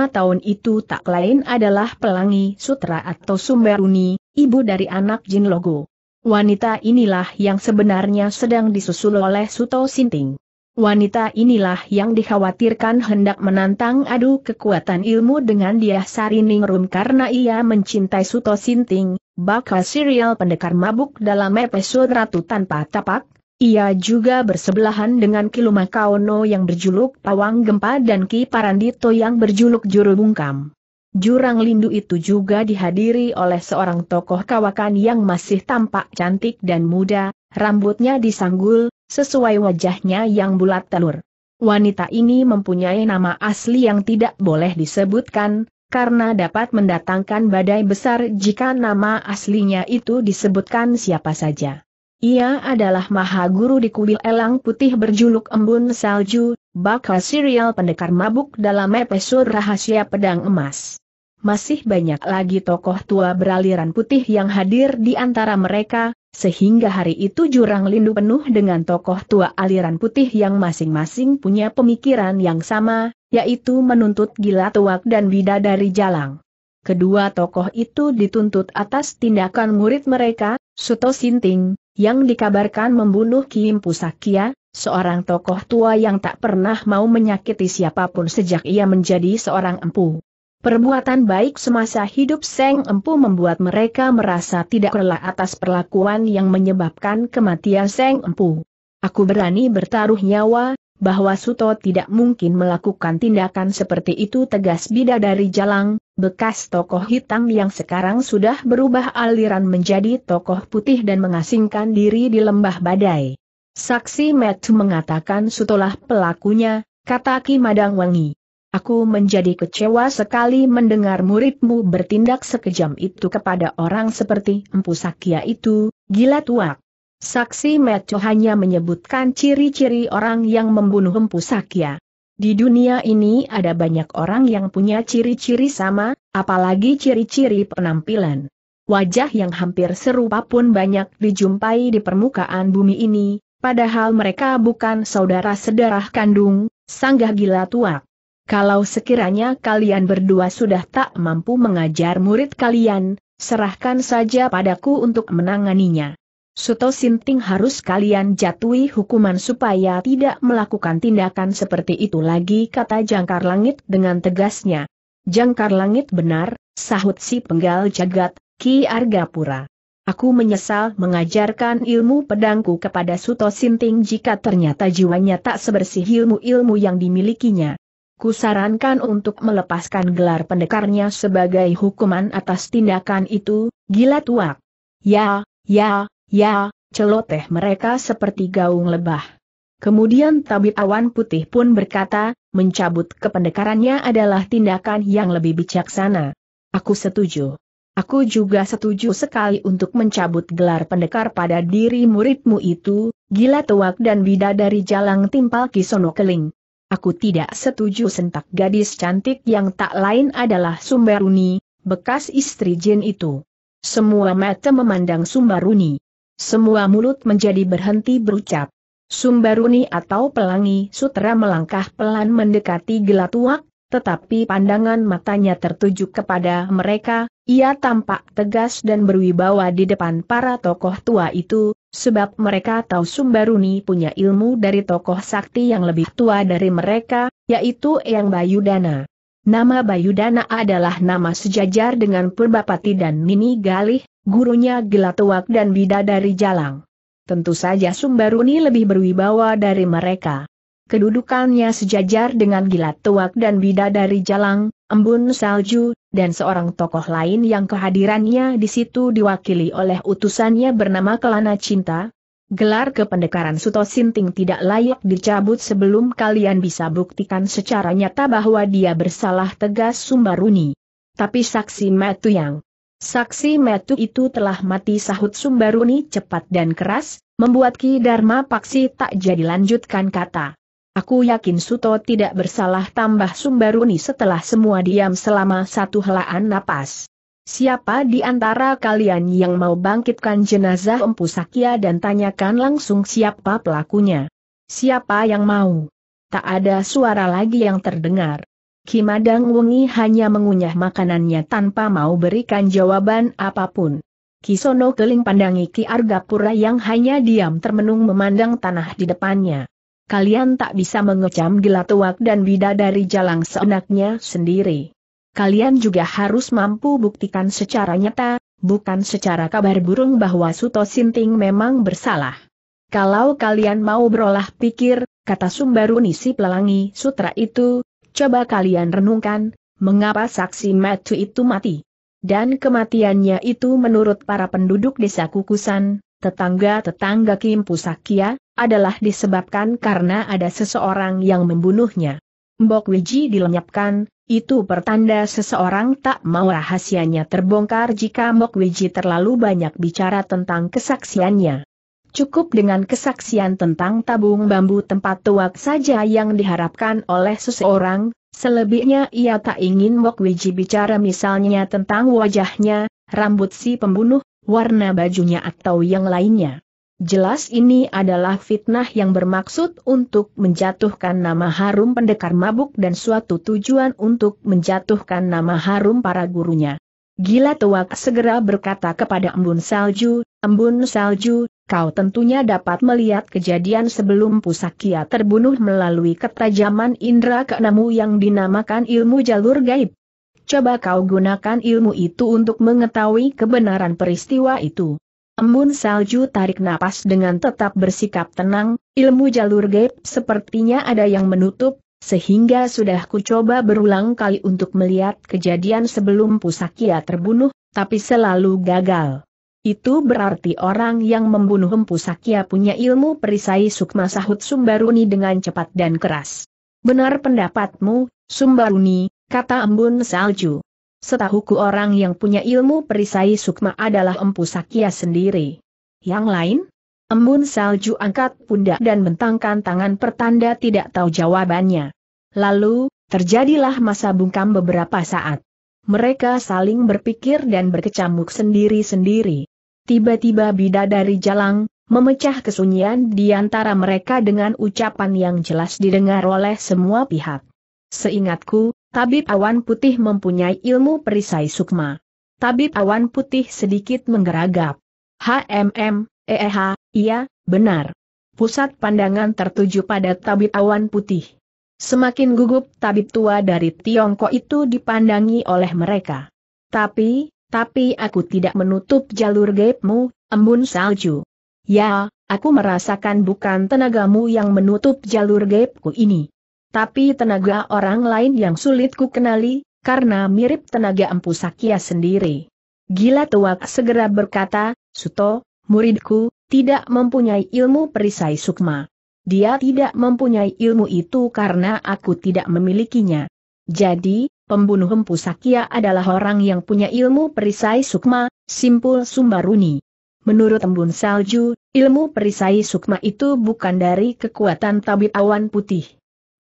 tahun itu tak lain adalah Pelangi Sutra atau Sumberuni, ibu dari anak Jin Logo. Wanita inilah yang sebenarnya sedang disusul oleh Suto Sinting. Wanita inilah yang dikhawatirkan hendak menantang adu kekuatan ilmu dengan dia Sariningrum karena ia mencintai Suto Sinting, bakal serial pendekar mabuk dalam episode Ratu Tanpa Tapak. Ia juga bersebelahan dengan Kilumakaono yang berjuluk Pawang Gempa dan Ki Parandito yang berjuluk Juru Bungkam. Jurang Lindu itu juga dihadiri oleh seorang tokoh kawakan yang masih tampak cantik dan muda, rambutnya disanggul, sesuai wajahnya yang bulat telur. Wanita ini mempunyai nama asli yang tidak boleh disebutkan, karena dapat mendatangkan badai besar jika nama aslinya itu disebutkan siapa saja. Ia adalah Mahaguru di kubil elang putih berjuluk Embun Salju, bakal serial pendekar mabuk dalam episode Rahasia Pedang Emas. Masih banyak lagi tokoh tua beraliran putih yang hadir di antara mereka, sehingga hari itu jurang lindu penuh dengan tokoh tua aliran putih yang masing-masing punya pemikiran yang sama, yaitu menuntut gila tuak dan bidadari jalang. Kedua tokoh itu dituntut atas tindakan murid mereka, Suto Sinting, yang dikabarkan membunuh Kim Pusakya, seorang tokoh tua yang tak pernah mau menyakiti siapa pun sejak ia menjadi seorang empu. Perbuatan baik semasa hidup Seng Empu membuat mereka merasa tidak rela atas perlakuan yang menyebabkan kematian Seng Empu. Aku berani bertaruh nyawa, bahwa Suto tidak mungkin melakukan tindakan seperti itu tegas bidadari Jalang, bekas tokoh hitam yang sekarang sudah berubah aliran menjadi tokoh putih dan mengasingkan diri di lembah badai. Saksi Metu mengatakan Sutolah pelakunya, kata Ki Madang Wangi. Aku menjadi kecewa sekali mendengar muridmu bertindak sekejam itu kepada orang seperti Empu Sakya itu, gila tuak. Saksi Meco hanya menyebutkan ciri-ciri orang yang membunuh Empu Sakya. Di dunia ini ada banyak orang yang punya ciri-ciri sama, apalagi ciri-ciri penampilan. Wajah yang hampir serupa pun banyak dijumpai di permukaan bumi ini, padahal mereka bukan saudara sedarah kandung, sanggah gila tuak. Kalau sekiranya kalian berdua sudah tak mampu mengajar murid kalian, serahkan saja padaku untuk menanganinya. Suto Sinting harus kalian jatuhi hukuman supaya tidak melakukan tindakan seperti itu lagi kata Jangkar Langit dengan tegasnya. Jangkar Langit benar, sahut si penggal jagat, Ki Argapura. Aku menyesal mengajarkan ilmu pedangku kepada Suto Sinting jika ternyata jiwanya tak sebersih ilmu-ilmu yang dimilikinya. Kusarankan untuk melepaskan gelar pendekarnya sebagai hukuman atas tindakan itu, gila tuak. Ya, ya, ya, celoteh mereka seperti gaung lebah. Kemudian tabib awan putih pun berkata, mencabut kependekarannya adalah tindakan yang lebih bijaksana. Aku setuju. Aku juga setuju sekali untuk mencabut gelar pendekar pada diri muridmu itu, gila tuak dan bidadari jalang timpal kisono keling. Aku tidak setuju sentak gadis cantik yang tak lain adalah Sumbaruni, bekas istri Jin itu. Semua mata memandang Sumbaruni. Semua mulut menjadi berhenti berucap. Sumbaruni atau Pelangi Sutra melangkah pelan mendekati Gelatuak, tetapi pandangan matanya tertuju kepada mereka, ia tampak tegas dan berwibawa di depan para tokoh tua itu, sebab mereka tahu Sumbaruni punya ilmu dari tokoh sakti yang lebih tua dari mereka, yaitu Eyang Bayudana. Nama Bayudana adalah nama sejajar dengan Purbapati dan Nini Galih, gurunya Gelatuak dan Bidadari Jalang. Tentu saja Sumbaruni lebih berwibawa dari mereka. Kedudukannya sejajar dengan Gelatuak dan Bidadari Jalang, Embun Salju, dan seorang tokoh lain yang kehadirannya di situ diwakili oleh utusannya bernama Kelana Cinta. Gelar kependekaran Suto Sinting tidak layak dicabut sebelum kalian bisa buktikan secara nyata bahwa dia bersalah tegas Sumbaruni. Tapi saksi Metu yang Saksi Metu itu telah mati sahut Sumbaruni cepat dan keras, membuat Ki Dharma Paksi tak jadi lanjutkan kata. Aku yakin Suto tidak bersalah tambah Sumbaruni setelah semua diam selama satu helaan napas. Siapa di antara kalian yang mau bangkitkan jenazah Empu Sakya dan tanyakan langsung siapa pelakunya? Siapa yang mau? Tak ada suara lagi yang terdengar. Kimadang Wengi hanya mengunyah makanannya tanpa mau berikan jawaban apa pun. Kisono keling pandangi Ki Argapura yang hanya diam termenung memandang tanah di depannya. Kalian tak bisa mengecam gila tuak dan bidadari jalang seenaknya sendiri. Kalian juga harus mampu buktikan secara nyata, bukan secara kabar burung bahwa Suto Sinting memang bersalah. Kalau kalian mau berolah pikir, kata Sumbaruni si pelangi sutra itu, coba kalian renungkan, mengapa saksi Matu itu mati. Dan kematiannya itu menurut para penduduk desa Kukusan, tetangga-tetangga Kim Pusakia, adalah disebabkan karena ada seseorang yang membunuhnya. Mbok Wiji dilenyapkan, itu pertanda seseorang tak mau rahasianya terbongkar jika Mbok Wiji terlalu banyak bicara tentang kesaksiannya. Cukup dengan kesaksian tentang tabung bambu tempat tuak saja yang diharapkan oleh seseorang, selebihnya ia tak ingin Mok Wiji bicara misalnya tentang wajahnya, rambut si pembunuh, warna bajunya atau yang lainnya. Jelas ini adalah fitnah yang bermaksud untuk menjatuhkan nama harum pendekar mabuk dan suatu tujuan untuk menjatuhkan nama harum para gurunya. Gila tuak segera berkata kepada Embun Salju, Embun Salju, kau tentunya dapat melihat kejadian sebelum Pusakia terbunuh melalui ketajaman indera keenamu yang dinamakan ilmu jalur gaib. Coba kau gunakan ilmu itu untuk mengetahui kebenaran peristiwa itu. Embun salju tarik napas dengan tetap bersikap tenang, ilmu jalur gaib sepertinya ada yang menutup, sehingga sudah ku coba berulang kali untuk melihat kejadian sebelum Pusakia terbunuh, tapi selalu gagal. Itu berarti orang yang membunuh Empu Sakya punya ilmu perisai sukma sahut Sumbaruni dengan cepat dan keras. Benar pendapatmu, Sumbaruni, kata Embun Salju. Setahuku orang yang punya ilmu perisai sukma adalah Empu Sakya sendiri. Yang lain? Embun Salju angkat pundak dan bentangkan tangan pertanda tidak tahu jawabannya. Lalu, terjadilah masa bungkam beberapa saat. Mereka saling berpikir dan berkecamuk sendiri-sendiri. Tiba-tiba bidadari jalang, memecah kesunyian di antara mereka dengan ucapan yang jelas didengar oleh semua pihak. Seingatku, tabib awan putih mempunyai ilmu perisai sukma. Tabib awan putih sedikit menggeragap. HMM, EEH, iya, benar. Pusat pandangan tertuju pada tabib awan putih. Semakin gugup tabib tua dari Tiongkok itu dipandangi oleh mereka. Tapi, tapi aku tidak menutup jalur gaibmu, embun salju. Ya, aku merasakan bukan tenagamu yang menutup jalur gaibku ini. Tapi tenaga orang lain yang sulit ku kenali, karena mirip tenaga Empu Sakya sendiri. Gila tuak segera berkata, Suto, muridku, tidak mempunyai ilmu perisai sukma. Dia tidak mempunyai ilmu itu karena aku tidak memilikinya. Jadi, pembunuh Empu Sakya adalah orang yang punya ilmu perisai sukma, simpul Sumbaruni. Menurut embun salju, ilmu perisai sukma itu bukan dari kekuatan tabib awan putih.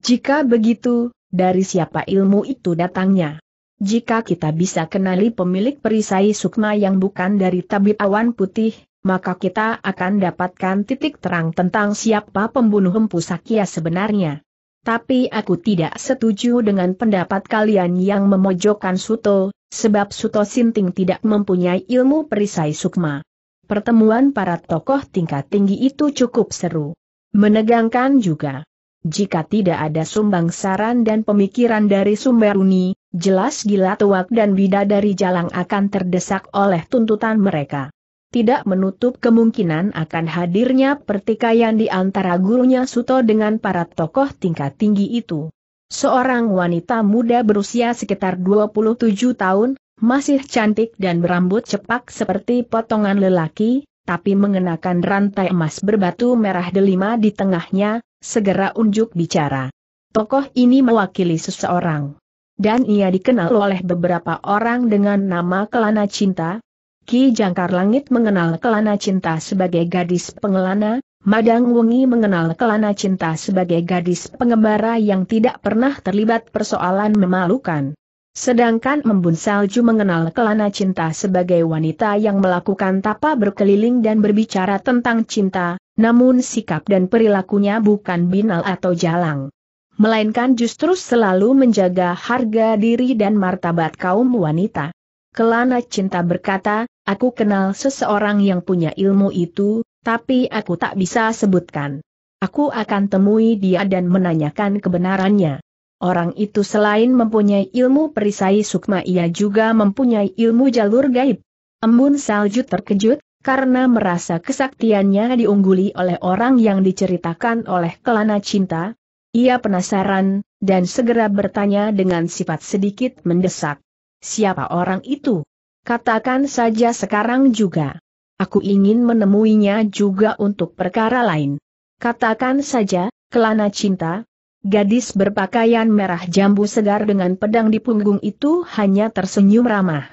Jika begitu, dari siapa ilmu itu datangnya? Jika kita bisa kenali pemilik perisai sukma yang bukan dari tabib awan putih, maka kita akan dapatkan titik terang tentang siapa pembunuh Empu Sakya sebenarnya. Tapi aku tidak setuju dengan pendapat kalian yang memojokkan Suto, sebab Suto Sinting tidak mempunyai ilmu perisai sukma. Pertemuan para tokoh tingkat tinggi itu cukup seru. Menegangkan juga. Jika tidak ada sumbang saran dan pemikiran dari Sumberuni, jelas gila tuak dan bidadari jalang akan terdesak oleh tuntutan mereka tidak menutup kemungkinan akan hadirnya pertikaian di antara gurunya Suto dengan para tokoh tingkat tinggi itu. Seorang wanita muda berusia sekitar 27 tahun, masih cantik dan berambut cepak seperti potongan lelaki, tapi mengenakan rantai emas berbatu merah delima di tengahnya, segera unjuk bicara. Tokoh ini mewakili seseorang. Dan ia dikenal oleh beberapa orang dengan nama Kelana Cinta, Ki Jangkar Langit mengenal Kelana Cinta sebagai gadis pengelana, Madang Wengi mengenal Kelana Cinta sebagai gadis pengembara yang tidak pernah terlibat persoalan memalukan. Sedangkan Membun Salju mengenal Kelana Cinta sebagai wanita yang melakukan tapa berkeliling dan berbicara tentang cinta, namun sikap dan perilakunya bukan binal atau jalang. Melainkan justru selalu menjaga harga diri dan martabat kaum wanita. Kelana cinta berkata, aku kenal seseorang yang punya ilmu itu, tapi aku tak bisa sebutkan. Aku akan temui dia dan menanyakan kebenarannya. Orang itu selain mempunyai ilmu perisai sukma ia juga mempunyai ilmu jalur gaib. Embun salju terkejut, karena merasa kesaktiannya diungguli oleh orang yang diceritakan oleh kelana cinta, ia penasaran, dan segera bertanya dengan sifat sedikit mendesak. Siapa orang itu? Katakan saja sekarang juga. Aku ingin menemuinya juga untuk perkara lain. Katakan saja, kelana cinta, gadis berpakaian merah jambu segar dengan pedang di punggung itu hanya tersenyum ramah.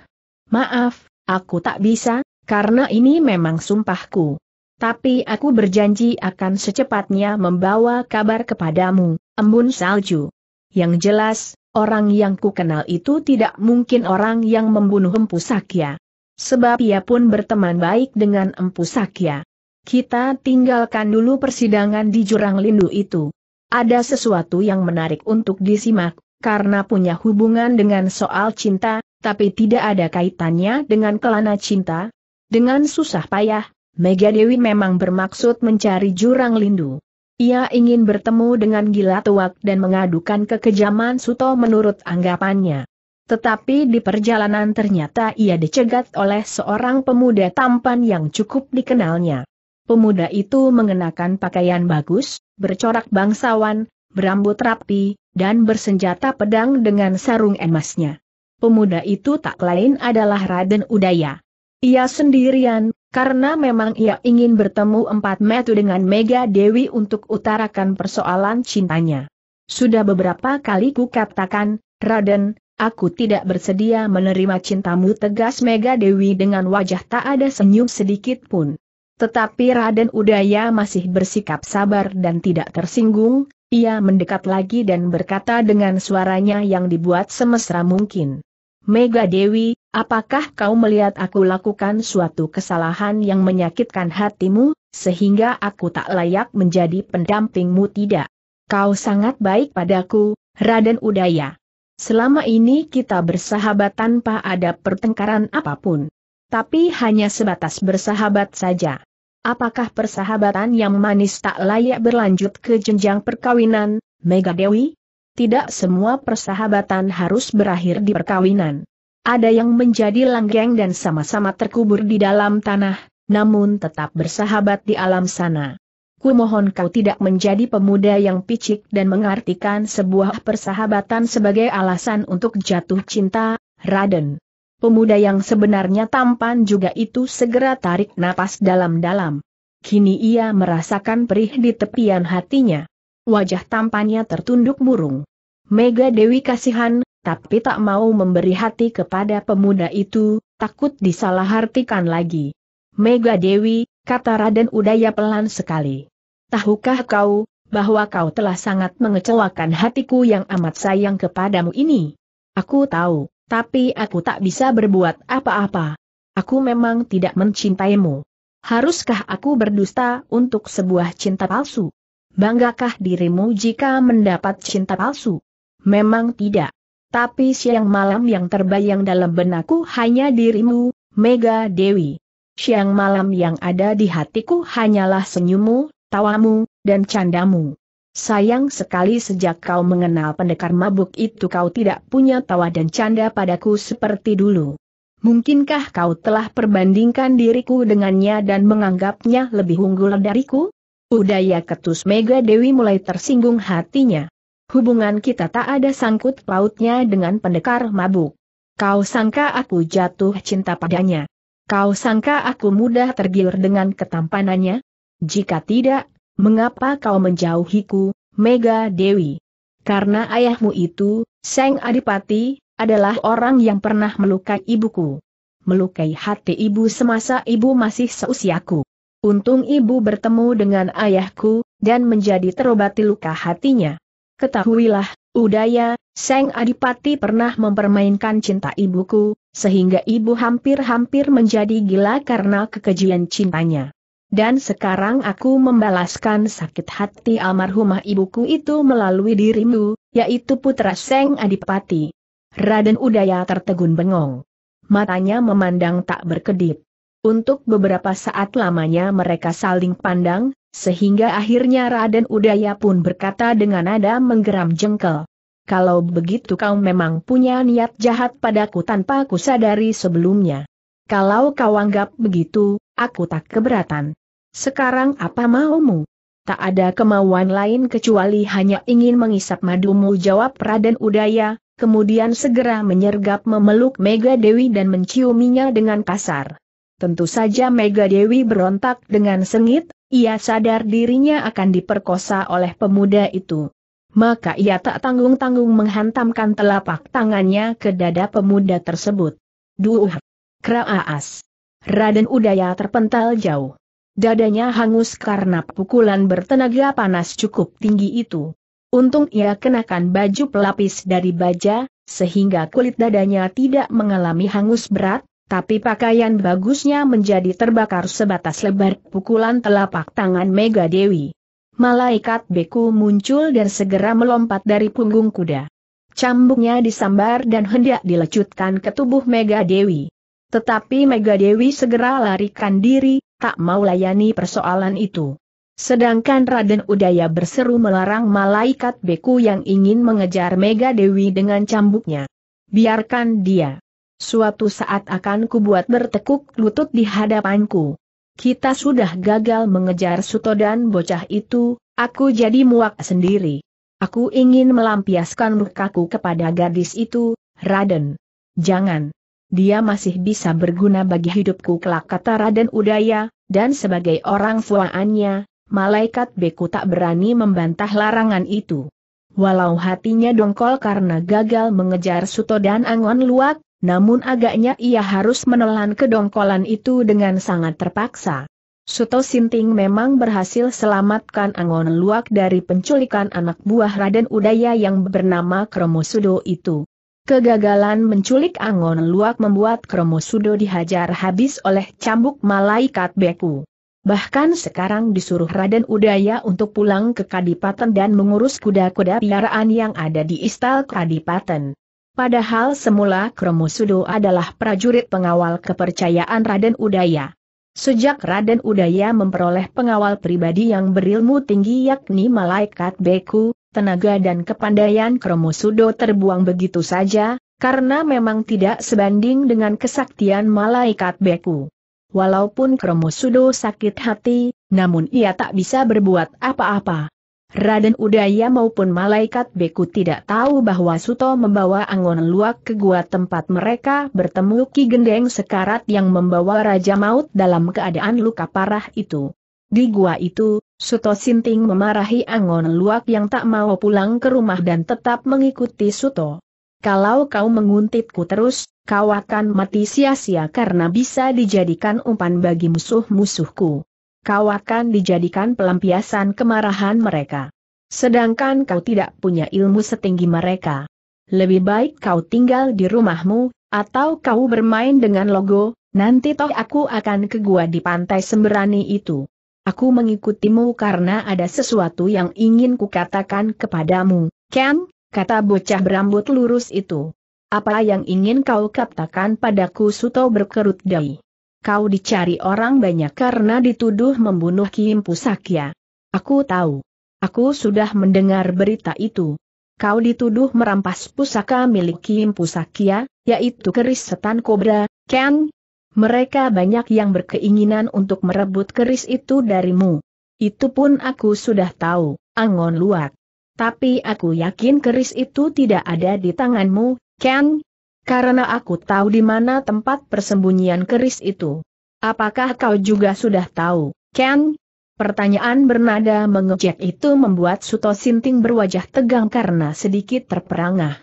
Maaf, aku tak bisa, karena ini memang sumpahku. Tapi aku berjanji akan secepatnya membawa kabar kepadamu, embun salju. Yang jelas, orang yang ku kenal itu tidak mungkin orang yang membunuh Empu Sakya. Sebab ia pun berteman baik dengan Empu Sakya. Kita tinggalkan dulu persidangan di jurang lindu itu. Ada sesuatu yang menarik untuk disimak, karena punya hubungan dengan soal cinta, tapi tidak ada kaitannya dengan kelana cinta, dengan susah payah, Mega Dewi memang bermaksud mencari jurang lindu. Ia ingin bertemu dengan Gila Tuak dan mengadukan kekejaman Suto menurut anggapannya. Tetapi di perjalanan ternyata ia dicegat oleh seorang pemuda tampan yang cukup dikenalnya. Pemuda itu mengenakan pakaian bagus, bercorak bangsawan, berambut rapi, dan bersenjata pedang dengan sarung emasnya. Pemuda itu tak lain adalah Raden Udaya. Ia sendirian, karena memang ia ingin bertemu empat metu dengan Mega Dewi untuk utarakan persoalan cintanya. Sudah beberapa kali ku katakan, Raden, aku tidak bersedia menerima cintamu tegas Mega Dewi dengan wajah tak ada senyum sedikit pun. Tetapi Raden Udaya masih bersikap sabar dan tidak tersinggung, ia mendekat lagi dan berkata dengan suaranya yang dibuat semesra mungkin. Mega Dewi, apakah kau melihat aku lakukan suatu kesalahan yang menyakitkan hatimu, sehingga aku tak layak menjadi pendampingmu tidak? Kau sangat baik padaku, Raden Udaya. Selama ini kita bersahabat tanpa ada pertengkaran apa pun. Tapi hanya sebatas bersahabat saja. Apakah persahabatan yang manis tak layak berlanjut ke jenjang perkawinan, Mega Dewi? tidak semua persahabatan harus berakhir di perkawinan. Ada yang menjadi langgeng dan sama-sama terkubur di dalam tanah, namun tetap bersahabat di alam sana. Kumohon kau tidak menjadi pemuda yang picik dan mengartikan sebuah persahabatan sebagai alasan untuk jatuh cinta, Raden. Pemuda yang sebenarnya tampan juga itu segera tarik napas dalam-dalam. Kini ia merasakan perih di tepian hatinya. Wajah tampannya tertunduk murung. Mega Dewi kasihan, tapi tak mau memberi hati kepada pemuda itu, takut disalahartikan lagi. Mega Dewi, kata Raden Udaya pelan sekali. Tahukah kau, bahwa kau telah sangat mengecewakan hatiku yang amat sayang kepadamu ini? Aku tahu, tapi aku tak bisa berbuat apa-apa. Aku memang tidak mencintaimu. Haruskah aku berdusta untuk sebuah cinta palsu? Banggakah dirimu jika mendapat cinta palsu? Memang tidak. Tapi siang malam yang terbayang dalam benakku hanya dirimu, Mega Dewi. Siang malam yang ada di hatiku hanyalah senyummu, tawamu, dan candamu. Sayang sekali sejak kau mengenal pendekar mabuk itu kau tidak punya tawa dan canda padaku seperti dulu. Mungkinkah kau telah perbandingkan diriku dengannya dan menganggapnya lebih unggul dariku? Udaya ketus Mega Dewi mulai tersinggung hatinya. Hubungan kita tak ada sangkut pautnya dengan pendekar mabuk. Kau sangka aku jatuh cinta padanya. Kau sangka aku mudah tergiur dengan ketampanannya? Jika tidak, mengapa kau menjauhiku, Mega Dewi? Karena ayahmu itu, Seng Adipati, adalah orang yang pernah melukai ibuku. Melukai hati ibu semasa ibu masih seusiaku. Untung ibu bertemu dengan ayahku, dan menjadi terobati luka hatinya. Ketahuilah, Udaya, Seng Adipati pernah mempermainkan cinta ibuku, sehingga ibu hampir-hampir menjadi gila karena kekejian cintanya. Dan sekarang aku membalaskan sakit hati almarhumah ibuku itu melalui dirimu, yaitu putra Seng Adipati. Raden Udaya tertegun bengong. Matanya memandang tak berkedip. Untuk beberapa saat lamanya mereka saling pandang, sehingga akhirnya Raden Udaya pun berkata dengan nada menggeram jengkel. Kalau begitu kau memang punya niat jahat padaku tanpa kusadari sebelumnya. Kalau kau anggap begitu, aku tak keberatan. Sekarang apa maumu? Tak ada kemauan lain kecuali hanya ingin mengisap madumu jawab Raden Udaya, kemudian segera menyergap memeluk Mega Dewi dan menciuminya dengan kasar. Tentu saja Mega Dewi berontak dengan sengit, ia sadar dirinya akan diperkosa oleh pemuda itu. Maka ia tak tanggung-tanggung menghantamkan telapak tangannya ke dada pemuda tersebut. Duh! Kraas! Raden Udaya terpental jauh. Dadanya hangus karena pukulan bertenaga panas cukup tinggi itu. Untung ia kenakan baju pelapis dari baja, sehingga kulit dadanya tidak mengalami hangus berat, tapi pakaian bagusnya menjadi terbakar sebatas lebar pukulan telapak tangan Mega Dewi. Malaikat beku muncul dan segera melompat dari punggung kuda. Cambuknya disambar dan hendak dilecutkan ke tubuh Mega Dewi. Tetapi Mega Dewi segera larikan diri, tak mau layani persoalan itu. Sedangkan Raden Udaya berseru melarang malaikat beku yang ingin mengejar Mega Dewi dengan cambuknya. Biarkan dia. Suatu saat akan kubuat bertekuk lutut di hadapanku. Kita sudah gagal mengejar Suto dan bocah itu, aku jadi muak sendiri. Aku ingin melampiaskan lukaku kepada gadis itu, Raden. Jangan dia masih bisa berguna bagi hidupku kelak kata Raden Udaya, dan sebagai orang fuaannya, malaikat beku tak berani membantah larangan itu. Walau hatinya dongkol karena gagal mengejar Suto dan Angon Luak, namun agaknya ia harus menelan kedongkolan itu dengan sangat terpaksa. Suto Sinting memang berhasil selamatkan Angon Luak dari penculikan anak buah Raden Udaya yang bernama Kromosudo itu. Kegagalan menculik Angon Luak membuat Kromosudo dihajar habis oleh cambuk malaikat beku. Bahkan sekarang disuruh Raden Udaya untuk pulang ke Kadipaten dan mengurus kuda-kuda piaraan yang ada di istal Kadipaten. Padahal semula Kromosudo adalah prajurit pengawal kepercayaan Raden Udaya. Sejak Raden Udaya memperoleh pengawal pribadi yang berilmu tinggi yakni malaikat beku, tenaga dan kepandaian Kromosudo terbuang begitu saja, karena memang tidak sebanding dengan kesaktian malaikat beku. Walaupun Kromosudo sakit hati, namun ia tak bisa berbuat apa-apa. Raden Udaya maupun malaikat beku tidak tahu bahwa Suto membawa Angon Luak ke gua tempat mereka bertemu Ki Gendeng sekarat yang membawa Raja Maut dalam keadaan luka parah itu. Di gua itu, Suto Sinting memarahi Angon Luak yang tak mau pulang ke rumah dan tetap mengikuti Suto. Kalau kau menguntitku terus, kau akan mati sia-sia karena bisa dijadikan umpan bagi musuh-musuhku. Kau akan dijadikan pelampiasan kemarahan mereka. Sedangkan kau tidak punya ilmu setinggi mereka. Lebih baik kau tinggal di rumahmu, atau kau bermain dengan logo, nanti toh aku akan ke gua di pantai semberani itu. Aku mengikutimu karena ada sesuatu yang ingin kukatakan kepadamu, Ken, kata bocah berambut lurus itu. Apa yang ingin kau katakan padaku Suto berkerut dahi. Kau dicari orang banyak karena dituduh membunuh Kim Pusakya. Aku tahu. Aku sudah mendengar berita itu. Kau dituduh merampas pusaka milik Kim Pusakya, yaitu keris setan kobra, Ken, mereka banyak yang berkeinginan untuk merebut keris itu darimu. Itu pun aku sudah tahu, Angon Luak. Tapi aku yakin keris itu tidak ada di tanganmu, Ken? Karena aku tahu di mana tempat persembunyian keris itu. Apakah kau juga sudah tahu, Ken? Pertanyaan bernada mengejek itu membuat Suto Sinting berwajah tegang karena sedikit terperangah.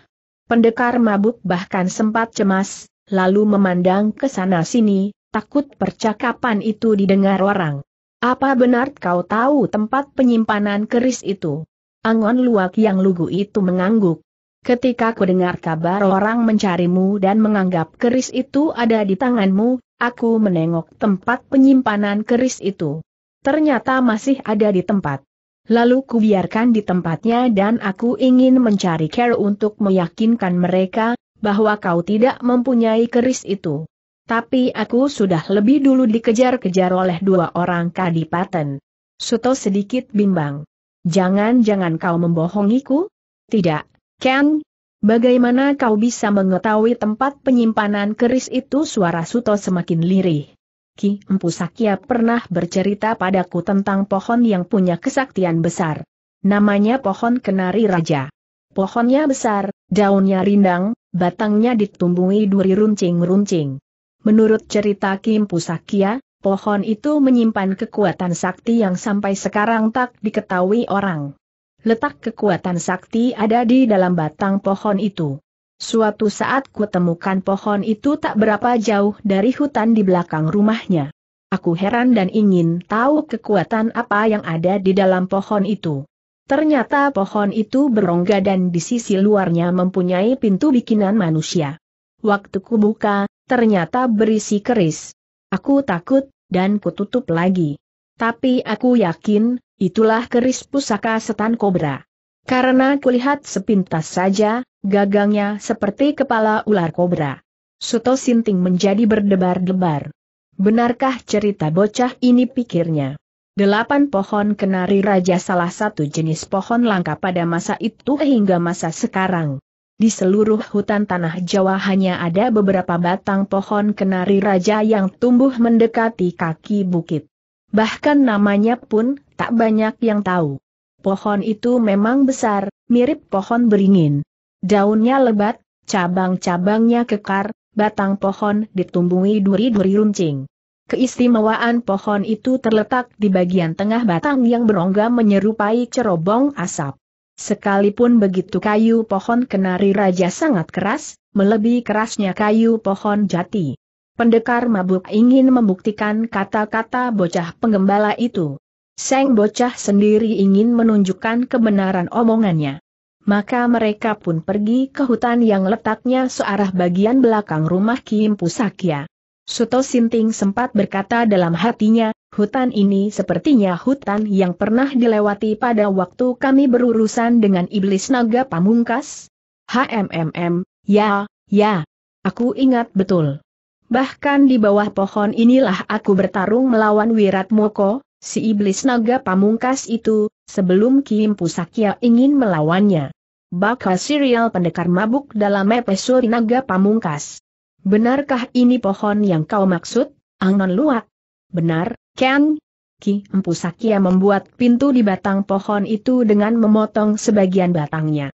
Pendekar mabuk bahkan sempat cemas, lalu memandang ke sana-sini, takut percakapan itu didengar orang. Apa benar kau tahu tempat penyimpanan keris itu? Angon luak yang lugu itu mengangguk. Ketika ku dengar kabar orang mencarimu dan menganggap keris itu ada di tanganmu, aku menengok tempat penyimpanan keris itu. Ternyata masih ada di tempat. Lalu kubiarkan di tempatnya dan aku ingin mencari care untuk meyakinkan mereka, bahwa kau tidak mempunyai keris itu. Tapi aku sudah lebih dulu dikejar-kejar oleh dua orang kadipaten. Suto sedikit bimbang. Jangan-jangan kau membohongiku? Tidak, Ken. Bagaimana kau bisa mengetahui tempat penyimpanan keris itu suara Suto semakin lirih. Ki Empu Sakya pernah bercerita padaku tentang pohon yang punya kesaktian besar. Namanya pohon kenari raja. Pohonnya besar, daunnya rindang, batangnya ditumbuhi duri runcing-runcing. Menurut cerita Ki Empu Sakya, pohon itu menyimpan kekuatan sakti yang sampai sekarang tak diketahui orang. Letak kekuatan sakti ada di dalam batang pohon itu. Suatu saat ku temukan pohon itu tak berapa jauh dari hutan di belakang rumahnya. Aku heran dan ingin tahu kekuatan apa yang ada di dalam pohon itu. Ternyata pohon itu berongga dan di sisi luarnya mempunyai pintu bikinan manusia. Waktu ku buka, ternyata berisi keris. Aku takut, dan kututup lagi. Tapi aku yakin, itulah keris pusaka setan kobra. Karena kulihat sepintas saja, gagangnya seperti kepala ular kobra. Suto Sinting menjadi berdebar-debar. Benarkah cerita bocah ini pikirnya? Delapan pohon kenari raja salah satu jenis pohon langka pada masa itu hingga masa sekarang. Di seluruh hutan tanah Jawa hanya ada beberapa batang pohon kenari raja yang tumbuh mendekati kaki bukit. Bahkan namanya pun tak banyak yang tahu. Pohon itu memang besar, mirip pohon beringin. Daunnya lebat, cabang-cabangnya kekar, batang pohon ditumbuhi duri-duri runcing. Keistimewaan pohon itu terletak di bagian tengah batang yang berongga menyerupai cerobong asap. Sekalipun begitu kayu pohon kenari raja sangat keras, melebihi kerasnya kayu pohon jati. Pendekar mabuk ingin membuktikan kata-kata bocah penggembala itu. Seng bocah sendiri ingin menunjukkan kebenaran omongannya. Maka mereka pun pergi ke hutan yang letaknya searah bagian belakang rumah Kim Pusakya. Suto Sinting sempat berkata dalam hatinya, hutan ini sepertinya hutan yang pernah dilewati pada waktu kami berurusan dengan iblis naga pamungkas. HMMM, ya, ya, aku ingat betul. Bahkan di bawah pohon inilah aku bertarung melawan Wirat Moko, si iblis naga pamungkas itu, sebelum Kim Pusakya ingin melawannya. Bakal serial pendekar mabuk dalam episode naga pamungkas. Benarkah ini pohon yang kau maksud, Angon Luak? Benar, Ken? Ki Empu Sakya membuat pintu di batang pohon itu dengan memotong sebagian batangnya.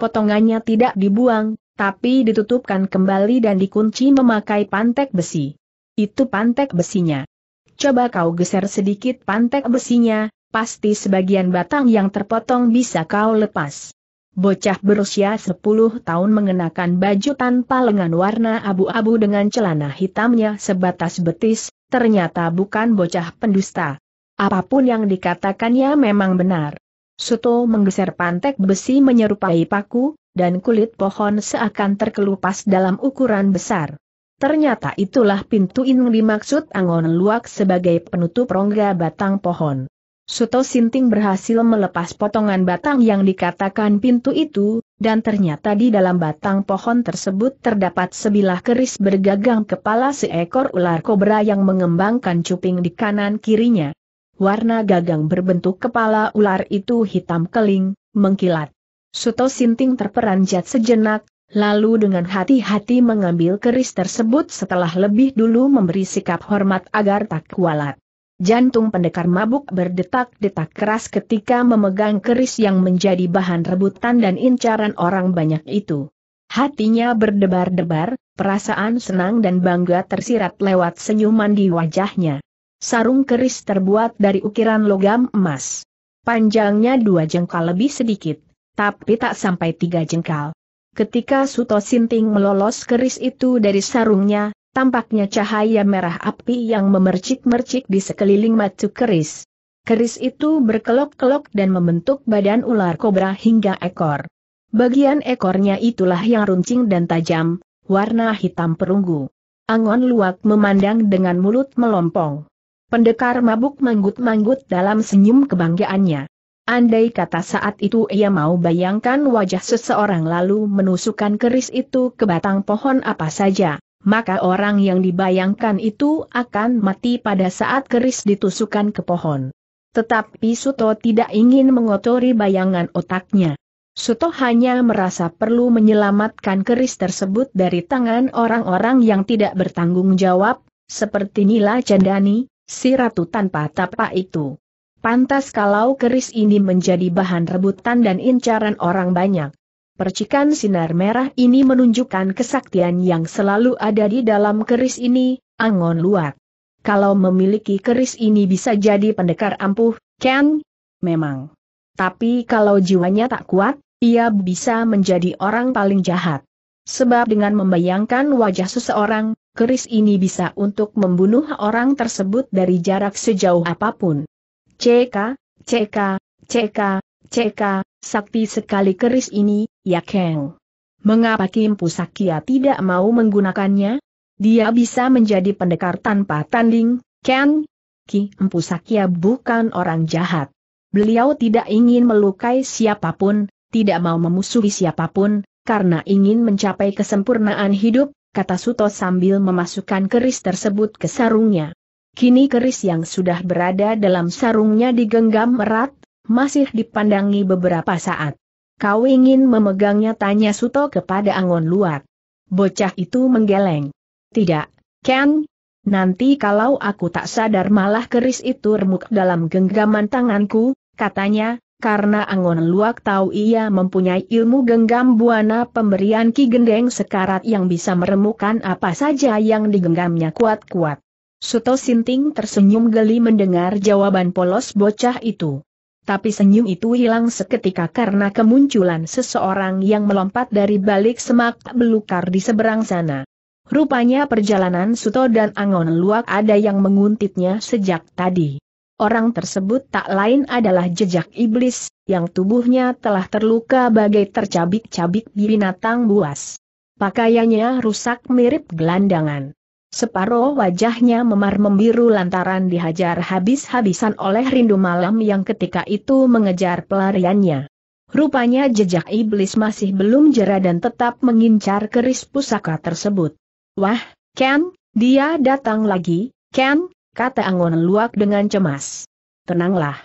Potongannya tidak dibuang, tapi ditutupkan kembali dan dikunci memakai pantek besi. Itu pantek besinya. Coba kau geser sedikit pantek besinya, pasti sebagian batang yang terpotong bisa kau lepas. Bocah berusia 10 tahun mengenakan baju tanpa lengan warna abu-abu dengan celana hitamnya sebatas betis, ternyata bukan bocah pendusta. Apa pun yang dikatakannya memang benar. Suto menggeser pantek besi menyerupai paku, dan kulit pohon seakan terkelupas dalam ukuran besar. Ternyata itulah pintu yang dimaksud Angon Luak sebagai penutup rongga batang pohon. Suto Sinting berhasil melepas potongan batang yang dikatakan pintu itu, dan ternyata di dalam batang pohon tersebut terdapat sebilah keris bergagang kepala seekor ular kobra yang mengembangkan cuping di kanan kirinya. Warna gagang berbentuk kepala ular itu hitam keling, mengkilat. Suto Sinting terperanjat sejenak, lalu dengan hati-hati mengambil keris tersebut setelah lebih dulu memberi sikap hormat agar tak kualat. Jantung pendekar mabuk berdetak-detak keras ketika memegang keris yang menjadi bahan rebutan dan incaran orang banyak itu. Hatinya berdebar-debar, perasaan senang dan bangga tersirat lewat senyuman di wajahnya. Sarung keris terbuat dari ukiran logam emas. Panjangnya dua jengkal lebih sedikit, tapi tak sampai tiga jengkal. Ketika Suto Sinting melolos keris itu dari sarungnya, tampaknya cahaya merah api yang memercik-mercik di sekeliling matu keris. Keris itu berkelok-kelok dan membentuk badan ular kobra hingga ekor. Bagian ekornya itulah yang runcing dan tajam, warna hitam perunggu. Angon luak memandang dengan mulut melompong. Pendekar mabuk manggut-manggut dalam senyum kebanggaannya. Andai kata saat itu ia mau bayangkan wajah seseorang lalu menusukkan keris itu ke batang pohon apa saja, maka orang yang dibayangkan itu akan mati pada saat keris ditusukkan ke pohon. Tetapi Suto tidak ingin mengotori bayangan otaknya. Suto hanya merasa perlu menyelamatkan keris tersebut dari tangan orang-orang yang tidak bertanggung jawab, seperti Nila Candani, si ratu tanpa tapak itu. Pantas kalau keris ini menjadi bahan rebutan dan incaran orang banyak. Percikan sinar merah ini menunjukkan kesaktian yang selalu ada di dalam keris ini, Angon Luak. Kalau memiliki keris ini bisa jadi pendekar ampuh, kan? Memang. Tapi kalau jiwanya tak kuat, ia bisa menjadi orang paling jahat. Sebab dengan membayangkan wajah seseorang, keris ini bisa untuk membunuh orang tersebut dari jarak sejauh apa pun. CK, CK, CK, CK, sakti sekali keris ini, ya Kang. Mengapa Kim Pusakia tidak mau menggunakannya? Dia bisa menjadi pendekar tanpa tanding, Ken? Ki Pusakia bukan orang jahat. Beliau tidak ingin melukai siapa pun, tidak mau memusuhi siapa pun, karena ingin mencapai kesempurnaan hidup, kata Suto sambil memasukkan keris tersebut ke sarungnya. Kini keris yang sudah berada dalam sarungnya digenggam erat, masih dipandangi beberapa saat. Kau ingin memegangnya tanya Suto kepada Angon Luak. Bocah itu menggeleng. Tidak, Ken. Nanti kalau aku tak sadar malah keris itu remuk dalam genggaman tanganku, katanya, karena Angon Luak tahu ia mempunyai ilmu genggam buana pemberian Ki Gendeng sekarat yang bisa meremukkan apa saja yang digenggamnya kuat-kuat. Suto Sinting tersenyum geli mendengar jawaban polos bocah itu. Tapi senyum itu hilang seketika karena kemunculan seseorang yang melompat dari balik semak belukar di seberang sana. Rupanya perjalanan Suto dan Angon Luak ada yang menguntitnya sejak tadi. Orang tersebut tak lain adalah jejak iblis, yang tubuhnya telah terluka bagai tercabik-cabik binatang buas. Pakaiannya rusak mirip gelandangan. Separuh wajahnya memar membiru lantaran dihajar habis-habisan oleh rindu malam yang ketika itu mengejar pelariannya. Rupanya jejak iblis masih belum jera dan tetap mengincar keris pusaka tersebut. Wah, Ken, dia datang lagi, Ken, kata Angon Luak dengan cemas. Tenanglah.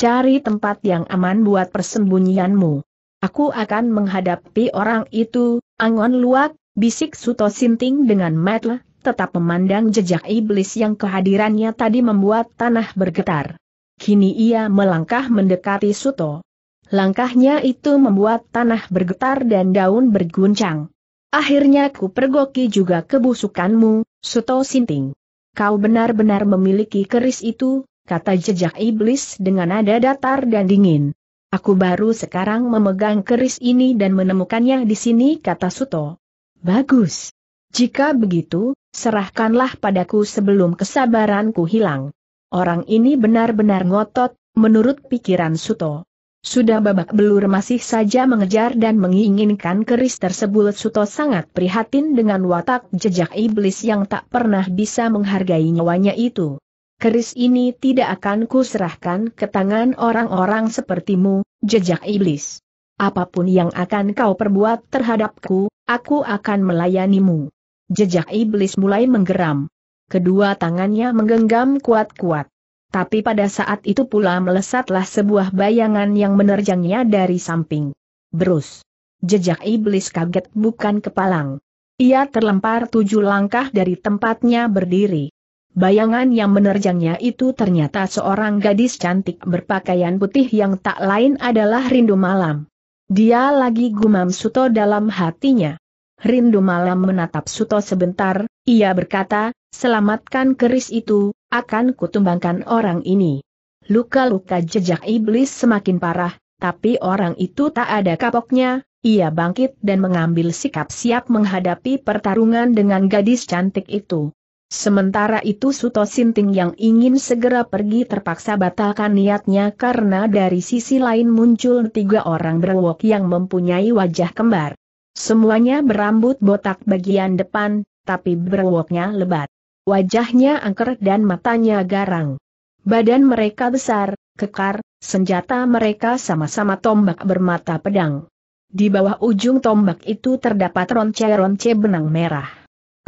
Cari tempat yang aman buat persembunyianmu. Aku akan menghadapi orang itu, Angon Luak, bisik Suto Sinting dengan mata tetap memandang jejak iblis yang kehadirannya tadi membuat tanah bergetar. Kini ia melangkah mendekati Suto. Langkahnya itu membuat tanah bergetar dan daun berguncang. Akhirnya ku pergoki juga kebusukanmu, Suto Sinting. Kau benar-benar memiliki keris itu, kata jejak iblis dengan nada datar dan dingin. Aku baru sekarang memegang keris ini dan menemukannya di sini, kata Suto. Bagus. Jika begitu, serahkanlah padaku sebelum kesabaranku hilang. Orang ini benar-benar ngotot, menurut pikiran Suto. Sudah babak belur masih saja mengejar dan menginginkan keris tersebut Suto sangat prihatin dengan watak jejak iblis yang tak pernah bisa menghargai nyawanya itu. Keris ini tidak akan kuserahkan ke tangan orang-orang sepertimu, jejak iblis. Apa pun yang akan kau perbuat terhadapku, aku akan melayanimu. Jejak iblis mulai menggeram. Kedua tangannya menggenggam kuat-kuat. Tapi pada saat itu pula melesatlah sebuah bayangan yang menerjangnya dari samping. Berus. Jejak iblis kaget bukan kepalang. Ia terlempar tujuh langkah dari tempatnya berdiri. Bayangan yang menerjangnya itu ternyata seorang gadis cantik berpakaian putih yang tak lain adalah rindu malam. Dia lagi gumam suto dalam hatinya. Rindu malam menatap Suto sebentar, ia berkata, selamatkan keris itu, akan kutumbangkan orang ini. Luka-luka jejak iblis semakin parah, tapi orang itu tak ada kapoknya, ia bangkit dan mengambil sikap siap menghadapi pertarungan dengan gadis cantik itu. Sementara itu Suto Sinting yang ingin segera pergi terpaksa batalkan niatnya karena dari sisi lain muncul tiga orang berwok yang mempunyai wajah kembar. Semuanya berambut botak bagian depan, tapi berwoknya lebat. Wajahnya angker dan matanya garang. Badan mereka besar, kekar, senjata mereka sama-sama tombak bermata pedang. Di bawah ujung tombak itu terdapat ronce-ronce benang merah.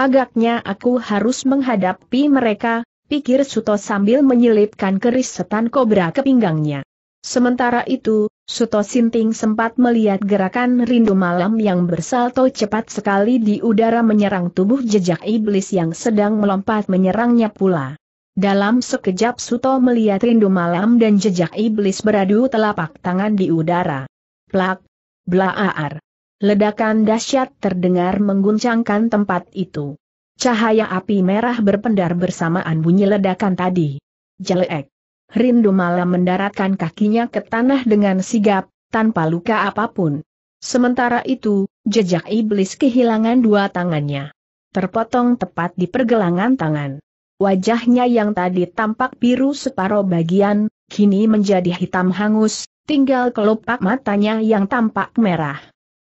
Agaknya aku harus menghadapi mereka, pikir Suto sambil menyelipkan keris setan kobra ke pinggangnya. Sementara itu, Suto Sinting sempat melihat gerakan rindu malam yang bersalto cepat sekali di udara menyerang tubuh jejak iblis yang sedang melompat menyerangnya pula. Dalam sekejap Suto melihat rindu malam dan jejak iblis beradu telapak tangan di udara. Plak, blaar. Ledakan dahsyat terdengar mengguncangkan tempat itu. Cahaya api merah berpendar bersamaan bunyi ledakan tadi. Jelek. Rindu malam mendaratkan kakinya ke tanah dengan sigap, tanpa luka apa pun. Sementara itu, jejak iblis kehilangan dua tangannya. Terpotong tepat di pergelangan tangan. Wajahnya yang tadi tampak biru separuh bagian, kini menjadi hitam hangus, tinggal kelopak matanya yang tampak merah.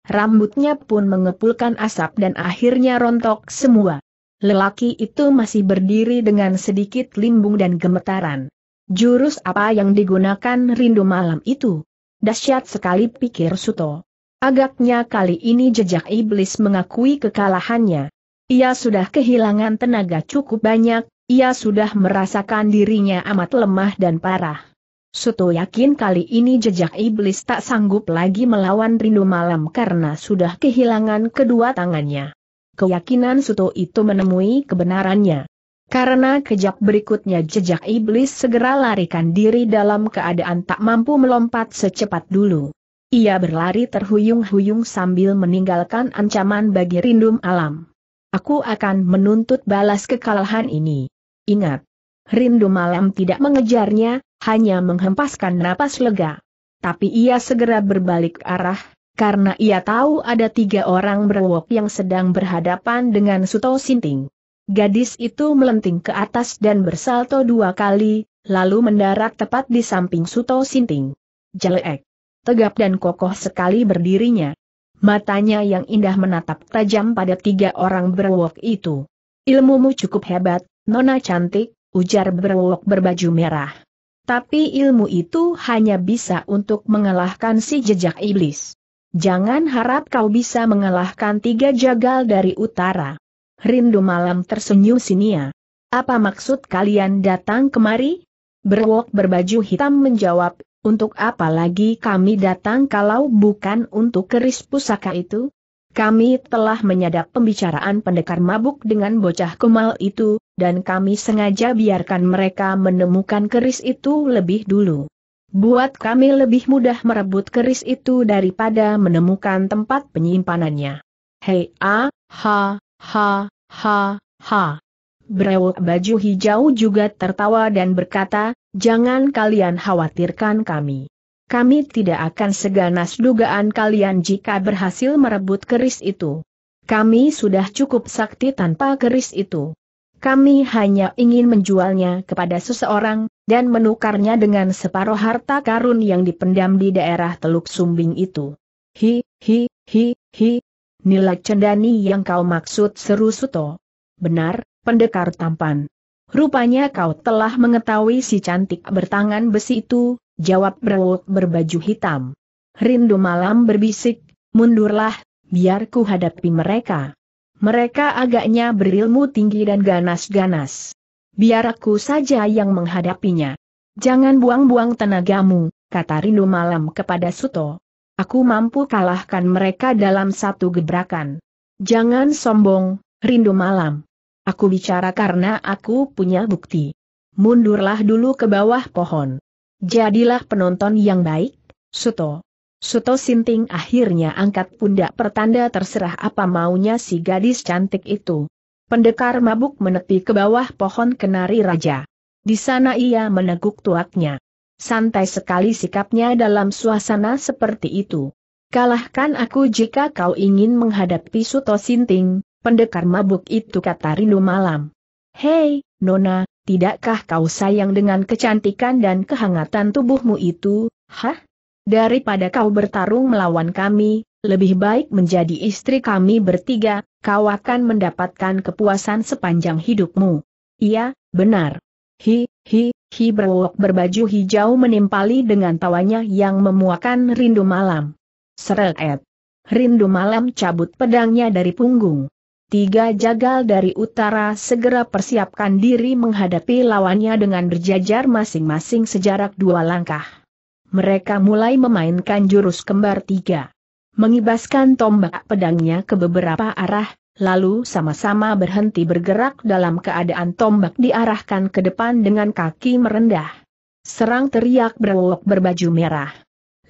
Rambutnya pun mengepulkan asap dan akhirnya rontok semua. Lelaki itu masih berdiri dengan sedikit limbung dan gemetaran. Jurus apa yang digunakan rindu malam itu? Dahsyat sekali pikir Suto. Agaknya kali ini jejak iblis mengakui kekalahannya. Ia sudah kehilangan tenaga cukup banyak, ia sudah merasakan dirinya amat lemah dan parah. Suto yakin kali ini jejak iblis tak sanggup lagi melawan rindu malam karena sudah kehilangan kedua tangannya. Keyakinan Suto itu menemui kebenarannya. Karena kejap berikutnya jejak iblis segera larikan diri dalam keadaan tak mampu melompat secepat dulu. Ia berlari terhuyung-huyung sambil meninggalkan ancaman bagi rindu alam. Aku akan menuntut balas kekalahan ini. Ingat, rindu malam tidak mengejarnya, hanya menghempaskan napas lega. Tapi ia segera berbalik arah, karena ia tahu ada tiga orang berwok yang sedang berhadapan dengan Suto Sinting. Gadis itu melenting ke atas dan bersalto dua kali, lalu mendarat tepat di samping Suto Sinting. Jelek. Tegap dan kokoh sekali berdirinya. Matanya yang indah menatap tajam pada tiga orang berwok itu. Ilmumu cukup hebat, nona cantik, ujar berwok berbaju merah. Tapi ilmu itu hanya bisa untuk mengalahkan si jejak iblis. Jangan harap kau bisa mengalahkan tiga jagal dari utara. Rindu malam tersenyum sinia. Apa maksud kalian datang kemari? Berwok berbaju hitam menjawab, untuk apa lagi kami datang kalau bukan untuk keris pusaka itu? Kami telah menyadap pembicaraan pendekar mabuk dengan bocah kemal itu, dan kami sengaja biarkan mereka menemukan keris itu lebih dulu. Buat kami lebih mudah merebut keris itu daripada menemukan tempat penyimpanannya. Hei a, ha, ha, ha, ha. Brewok baju hijau juga tertawa dan berkata, jangan kalian khawatirkan kami. Kami tidak akan seganas dugaan kalian jika berhasil merebut keris itu. Kami sudah cukup sakti tanpa keris itu. Kami hanya ingin menjualnya kepada seseorang, dan menukarnya dengan separuh harta karun yang dipendam di daerah Teluk Sumbing itu. Hi, hi, hi, hi. Nilai cendani yang kau maksud seru Suto. Benar, pendekar tampan. Rupanya kau telah mengetahui si cantik bertangan besi itu, jawab Brewok berbaju hitam. Rindu malam berbisik, mundurlah, biar ku hadapi mereka. Mereka agaknya berilmu tinggi dan ganas-ganas. Biar aku saja yang menghadapinya. Jangan buang-buang tenagamu, kata Rindu Malam kepada Suto. Aku mampu kalahkan mereka dalam satu gebrakan. Jangan sombong, Rindu Malam. Aku bicara karena aku punya bukti. Mundurlah dulu ke bawah pohon. Jadilah penonton yang baik, Suto. Suto Sinting akhirnya angkat pundak pertanda terserah apa maunya si gadis cantik itu. Pendekar mabuk menepi ke bawah pohon kenari raja. Di sana ia meneguk tuaknya. Santai sekali sikapnya dalam suasana seperti itu. Kalahkan aku jika kau ingin menghadapi Suto Sinting, pendekar mabuk itu kata Rindu Malam. Hei, Nona, tidakkah kau sayang dengan kecantikan dan kehangatan tubuhmu itu, hah? Daripada kau bertarung melawan kami, lebih baik menjadi istri kami bertiga, kau akan mendapatkan kepuasan sepanjang hidupmu. Iya, benar. Hi, hi, hi berwok berbaju hijau menimpali dengan tawanya yang memuakan rindu malam. Seret. Rindu malam cabut pedangnya dari punggung. Tiga jagal dari utara segera persiapkan diri menghadapi lawannya dengan berjajar masing-masing sejarak dua langkah. Mereka mulai memainkan jurus kembar tiga. Mengibaskan tombak pedangnya ke beberapa arah, lalu sama-sama berhenti bergerak dalam keadaan tombak diarahkan ke depan dengan kaki merendah. Serang teriak berwok berbaju merah.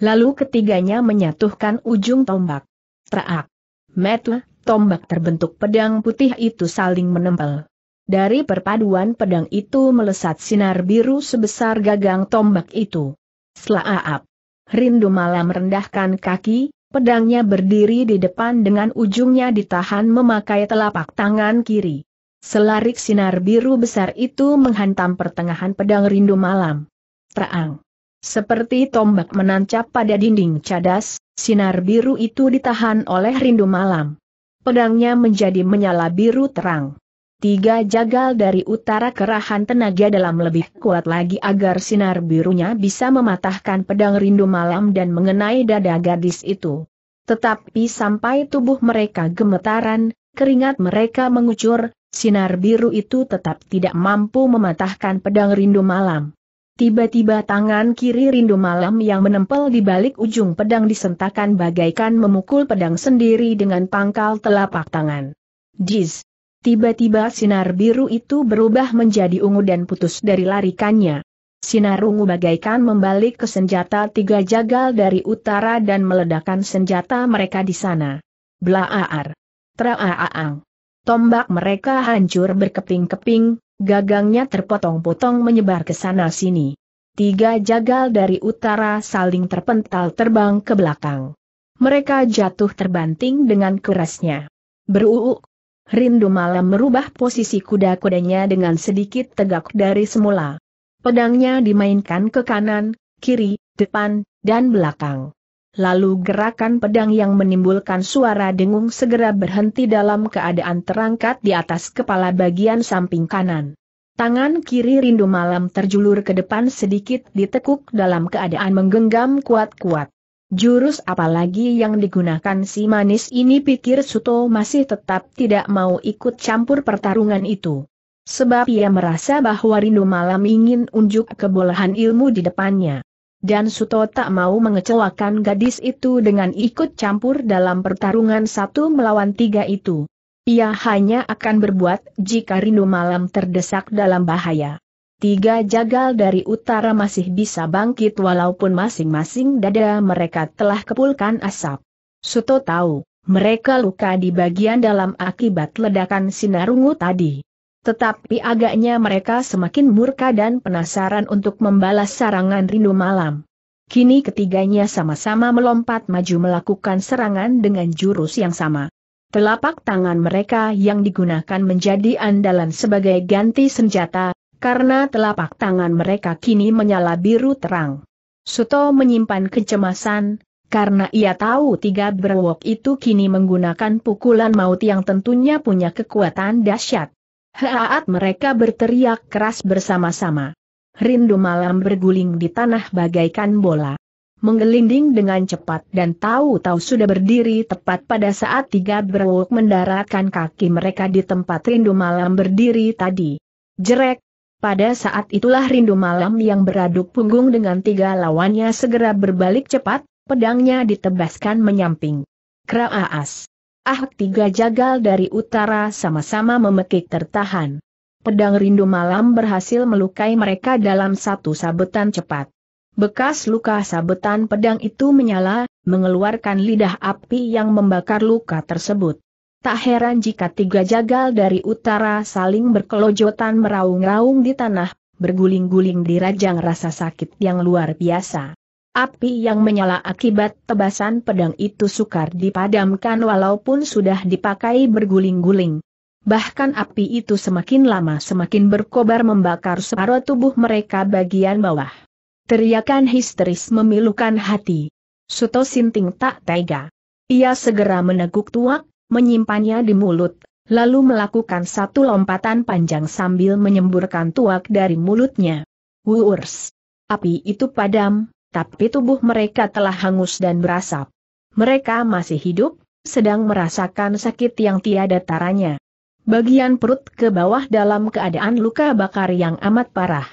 Lalu ketiganya menyatukan ujung tombak. Traak. Metu, tombak terbentuk pedang putih itu saling menempel. Dari perpaduan pedang itu melesat sinar biru sebesar gagang tombak itu. Slaap. Rindu malam merendahkan kaki, Pedangnya berdiri di depan dengan ujungnya ditahan memakai telapak tangan kiri. Selarik sinar biru besar itu menghantam pertengahan pedang rindu malam. Terang. Seperti tombak menancap pada dinding cadas, sinar biru itu ditahan oleh rindu malam. Pedangnya menjadi menyala biru terang. Tiga jagal dari utara kerahan tenaga dalam lebih kuat lagi agar sinar birunya bisa mematahkan pedang rindu malam dan mengenai dada gadis itu. Tetapi sampai tubuh mereka gemetaran, keringat mereka mengucur, sinar biru itu tetap tidak mampu mematahkan pedang rindu malam. Tiba-tiba tangan kiri rindu malam yang menempel di balik ujung pedang disentakan bagaikan memukul pedang sendiri dengan pangkal telapak tangan. Jiz! Tiba-tiba sinar biru itu berubah menjadi ungu dan putus dari larikannya. Sinar ungu bagaikan membalik ke senjata tiga jagal dari utara dan meledakkan senjata mereka di sana. Blaar. Traaang. Tombak mereka hancur berkeping-keping, gagangnya terpotong-potong menyebar ke sana-sini. Tiga jagal dari utara saling terpental terbang ke belakang. Mereka jatuh terbanting dengan kerasnya. Beruuk. Rindu malam merubah posisi kuda-kudanya dengan sedikit tegak dari semula. Pedangnya dimainkan ke kanan, kiri, depan, dan belakang. Lalu gerakan pedang yang menimbulkan suara dengung segera berhenti dalam keadaan terangkat di atas kepala bagian samping kanan. Tangan kiri rindu malam terjulur ke depan sedikit ditekuk dalam keadaan menggenggam kuat-kuat. Jurus apalagi yang digunakan si manis ini pikir Suto masih tetap tidak mau ikut campur pertarungan itu. Sebab ia merasa bahwa rindu malam ingin unjuk kebolehan ilmu di depannya. Dan Suto tak mau mengecewakan gadis itu dengan ikut campur dalam pertarungan satu melawan tiga itu. Ia hanya akan berbuat jika rindu malam terdesak dalam bahaya. Tiga jagal dari utara masih bisa bangkit walaupun masing-masing dada mereka telah kepulkan asap. Suto tahu, mereka luka di bagian dalam akibat ledakan sinar ungu tadi. Tetapi agaknya mereka semakin murka dan penasaran untuk membalas serangan rindu malam. Kini ketiganya sama-sama melompat maju melakukan serangan dengan jurus yang sama. Telapak tangan mereka yang digunakan menjadi andalan sebagai ganti senjata, karena telapak tangan mereka kini menyala biru terang. Suto menyimpan kecemasan, karena ia tahu tiga berwok itu kini menggunakan pukulan maut yang tentunya punya kekuatan dahsyat. Haat mereka berteriak keras bersama-sama. Rindu malam berguling di tanah bagaikan bola. Menggelinding dengan cepat dan tahu-tahu sudah berdiri tepat pada saat tiga berwuk mendaratkan kaki mereka di tempat rindu malam berdiri tadi. Jerek! Pada saat itulah rindu malam yang beraduk punggung dengan tiga lawannya segera berbalik cepat, pedangnya ditebaskan menyamping. Kraas! Ah tiga jagal dari utara sama-sama memekik tertahan. Pedang rindu malam berhasil melukai mereka dalam satu sabetan cepat. Bekas luka sabetan pedang itu menyala, mengeluarkan lidah api yang membakar luka tersebut. Tak heran jika tiga jagal dari utara saling berkelojotan meraung-raung di tanah, berguling-guling di rajang rasa sakit yang luar biasa. Api yang menyala akibat tebasan pedang itu sukar dipadamkan walaupun sudah dipakai berguling-guling. Bahkan api itu semakin lama semakin berkobar membakar separuh tubuh mereka bagian bawah. Teriakan histeris memilukan hati. Suto Sinting tak tega. Ia segera meneguk tuak, menyimpannya di mulut, lalu melakukan satu lompatan panjang sambil menyemburkan tuak dari mulutnya. Wurs! Api itu padam, tapi tubuh mereka telah hangus dan berasap. Mereka masih hidup, sedang merasakan sakit yang tiada taranya. Bagian perut ke bawah dalam keadaan luka bakar yang amat parah.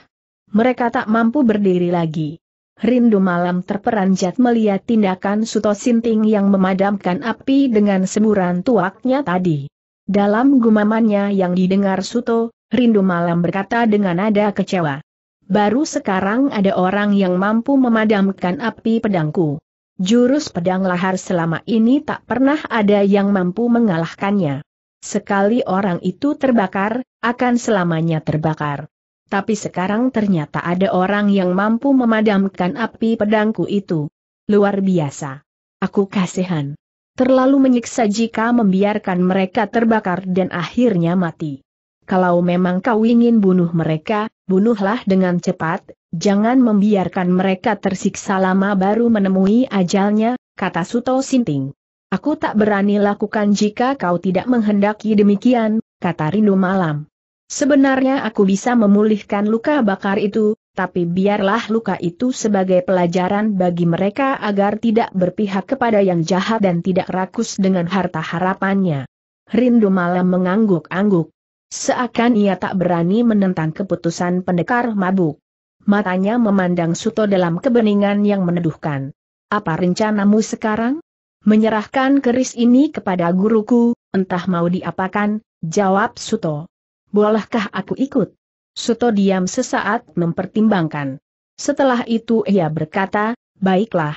Mereka tak mampu berdiri lagi. Rindu malam terperanjat melihat tindakan Suto Sinting yang memadamkan api dengan semburan tuaknya tadi. Dalam gumamannya yang didengar Suto, Rindu malam berkata dengan nada kecewa. Baru sekarang ada orang yang mampu memadamkan api pedangku. Jurus pedang lahar selama ini tak pernah ada yang mampu mengalahkannya. Sekali orang itu terbakar, akan selamanya terbakar. Tapi sekarang ternyata ada orang yang mampu memadamkan api pedangku itu. Luar biasa. Aku kasihan. Terlalu menyiksa jika membiarkan mereka terbakar dan akhirnya mati. Kalau memang kau ingin bunuh mereka, bunuhlah dengan cepat, Jangan membiarkan mereka tersiksa lama baru menemui ajalnya, kata Suto Sinting. Aku tak berani lakukan jika kau tidak menghendaki demikian, kata Rindu Malam. Sebenarnya aku bisa memulihkan luka bakar itu, tapi biarlah luka itu sebagai pelajaran bagi mereka agar tidak berpihak kepada yang jahat dan tidak rakus dengan harta harapannya. Rindu Malam mengangguk-angguk. Seakan ia tak berani menentang keputusan pendekar mabuk matanya memandang Suto dalam kebeningan yang meneduhkan. Apa rencanamu sekarang? Menyerahkan keris ini kepada guruku, entah mau diapakan, jawab Suto. Bolehkah aku ikut? Suto diam sesaat mempertimbangkan. Setelah itu ia berkata, baiklah.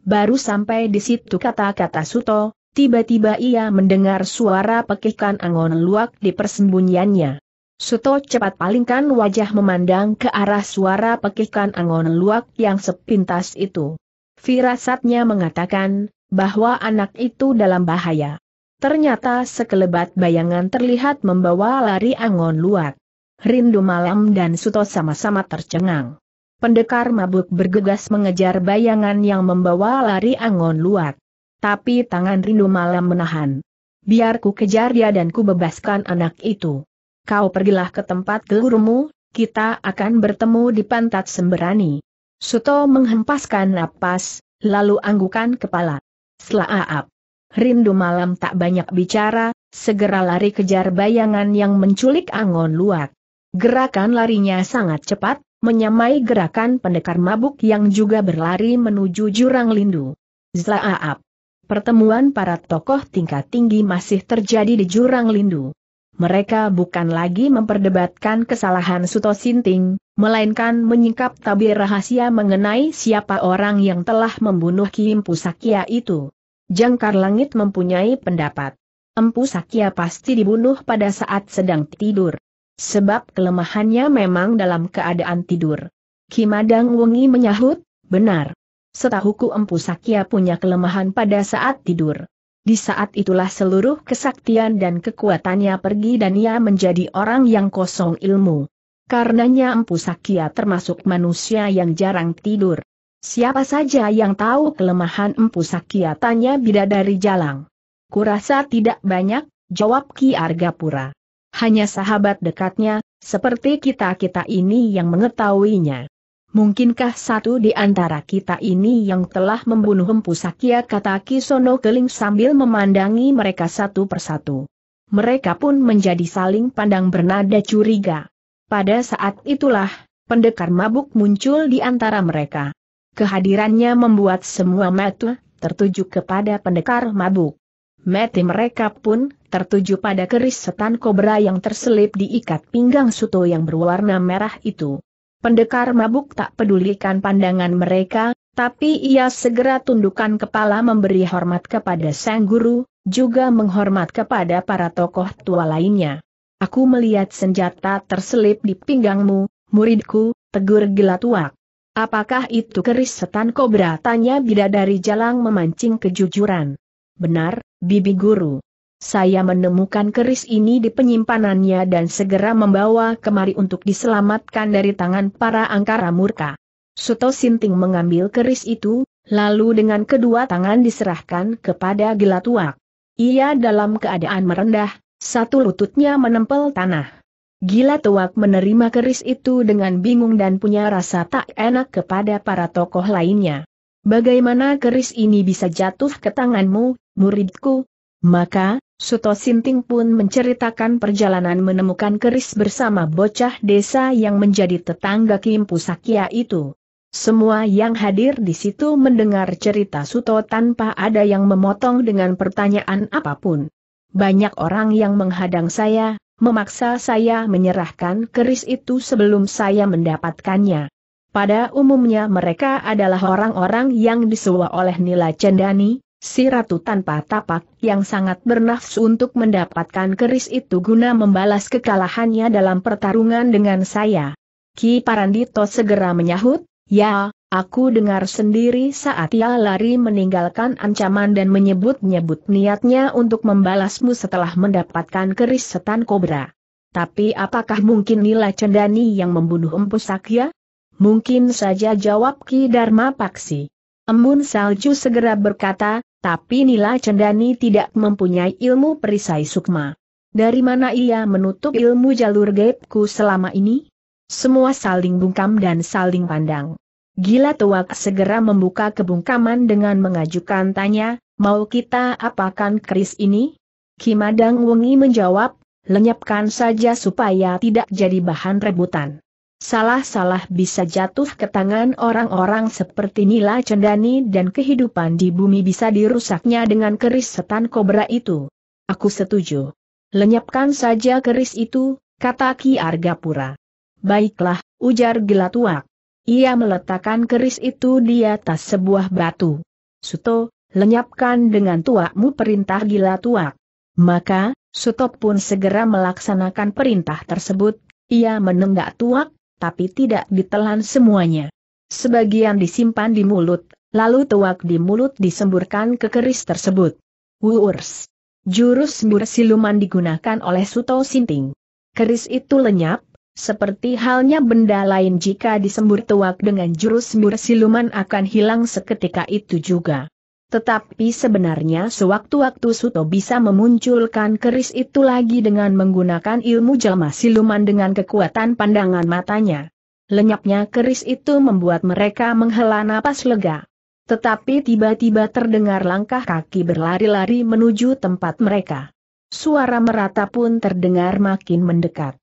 Baru sampai di situ kata-kata Suto, tiba-tiba ia mendengar suara pekikan angon luak di persembunyiannya. Suto cepat palingkan wajah memandang ke arah suara pekikan angon luak yang sepintas itu. Firasatnya mengatakan, bahwa anak itu dalam bahaya. Ternyata sekelebat bayangan terlihat membawa lari angon luak. Rindu malam dan Suto sama-sama tercengang. Pendekar mabuk bergegas mengejar bayangan yang membawa lari angon luak. Tapi tangan rindu malam menahan. Biar ku kejar dia dan ku bebaskan anak itu kau pergilah ke tempat gurumu, kita akan bertemu di pantat semberani. Suto menghempaskan napas, lalu anggukan kepala. Selaap. Rindu malam tak banyak bicara, segera lari kejar bayangan yang menculik angon luak. Gerakan larinya sangat cepat, menyamai gerakan pendekar mabuk yang juga berlari menuju jurang lindu. Zlaap. Pertemuan para tokoh tingkat tinggi masih terjadi di jurang lindu mereka bukan lagi memperdebatkan kesalahan Suto Sinting, melainkan menyingkap tabir rahasia mengenai siapa orang yang telah membunuh Kim Pusakya itu. Jangkar Langit mempunyai pendapat. Empu Sakya pasti dibunuh pada saat sedang tidur. Sebab kelemahannya memang dalam keadaan tidur. Kimadang Wengi menyahut, benar. Setahuku Empu Sakya punya kelemahan pada saat tidur. Di saat itulah seluruh kesaktian dan kekuatannya pergi dan ia menjadi orang yang kosong ilmu. Karenanya Empu Sakya termasuk manusia yang jarang tidur. Siapa saja yang tahu kelemahan Empu Sakya tanya bidadari Jalang. Kurasa tidak banyak, jawab Ki Argapura. Hanya sahabat dekatnya, seperti kita-kita ini yang mengetahuinya. Mungkinkah satu di antara kita ini yang telah membunuh Empu Sakya kata Kisono Keling sambil memandangi mereka satu persatu. Mereka pun menjadi saling pandang bernada curiga. Pada saat itulah, pendekar mabuk muncul di antara mereka. Kehadirannya membuat semua mata tertuju kepada pendekar mabuk. Mati mereka pun tertuju pada keris setan kobra yang terselip di ikat pinggang Suto yang berwarna merah itu. Pendekar mabuk tak pedulikan pandangan mereka, tapi ia segera tundukkan kepala memberi hormat kepada sang guru, juga menghormat kepada para tokoh tua lainnya. Aku melihat senjata terselip di pinggangmu, muridku, tegur gila tuak. Apakah itu keris setan kobra? Tanya bidadari jalang memancing kejujuran. Benar, bibi guru saya menemukan keris ini di penyimpanannya dan segera membawa kemari untuk diselamatkan dari tangan para angkara murka. Suto Sinting mengambil keris itu, lalu dengan kedua tangan diserahkan kepada Gelatuak. Ia dalam keadaan merendah, Satu lututnya menempel tanah. Gila tuak menerima keris itu dengan bingung dan punya rasa tak enak kepada para tokoh lainnya. Bagaimana keris ini bisa jatuh ke tanganmu, muridku? Maka, Suto Sinting pun menceritakan perjalanan menemukan keris bersama bocah desa yang menjadi tetangga Kim Pusakya itu. Semua yang hadir di situ mendengar cerita Suto tanpa ada yang memotong dengan pertanyaan apa pun. Banyak orang yang menghadang saya, memaksa saya menyerahkan keris itu sebelum saya mendapatkannya. Pada umumnya mereka adalah orang-orang yang disuwa oleh Nila Cendani, si ratu tanpa tapak yang sangat bernafsu untuk mendapatkan keris itu guna membalas kekalahannya dalam pertarungan dengan saya. Ki Parandito segera menyahut, ya, aku dengar sendiri saat ia lari meninggalkan ancaman dan menyebut-nyebut niatnya untuk membalasmu setelah mendapatkan keris setan kobra. Tapi apakah mungkin Nila Cendani yang membunuh Empu Sakya? Mungkin saja jawab Ki Dharma Paksi. Embun Salju segera berkata, tapi Nila Cendani tidak mempunyai ilmu perisai sukma. Dari mana ia menutup ilmu jalur gaibku selama ini? Semua saling bungkam dan saling pandang. Gila tuak segera membuka kebungkaman dengan mengajukan tanya, mau kita apakan keris ini? Kimadang Wengi menjawab, lenyapkan saja supaya tidak jadi bahan rebutan. Salah-salah bisa jatuh ke tangan orang-orang seperti Nila Cendani dan kehidupan di bumi bisa dirusaknya dengan keris setan kobra itu. Aku setuju. Lenyapkan saja keris itu, kata Ki Argapura. Baiklah, ujar Gelatuak. Ia meletakkan keris itu di atas sebuah batu. Suto, lenyapkan dengan tuakmu perintah Gelatuak. Maka, Suto pun segera melaksanakan perintah tersebut, ia menenggak tuak, tapi tidak ditelan semuanya. Sebagian disimpan di mulut, lalu tuak di mulut disemburkan ke keris tersebut. Wurs. Jurus mur siluman digunakan oleh Suto Sinting. Keris itu lenyap, seperti halnya benda lain jika disembur tuak dengan jurus mur siluman akan hilang seketika itu juga. Tetapi sebenarnya sewaktu-waktu Suto bisa memunculkan keris itu lagi dengan menggunakan ilmu jelma siluman dengan kekuatan pandangan matanya. Lenyapnya keris itu membuat mereka menghela napas lega. Tetapi tiba-tiba terdengar langkah kaki berlari-lari menuju tempat mereka. Suara merata pun terdengar makin mendekat.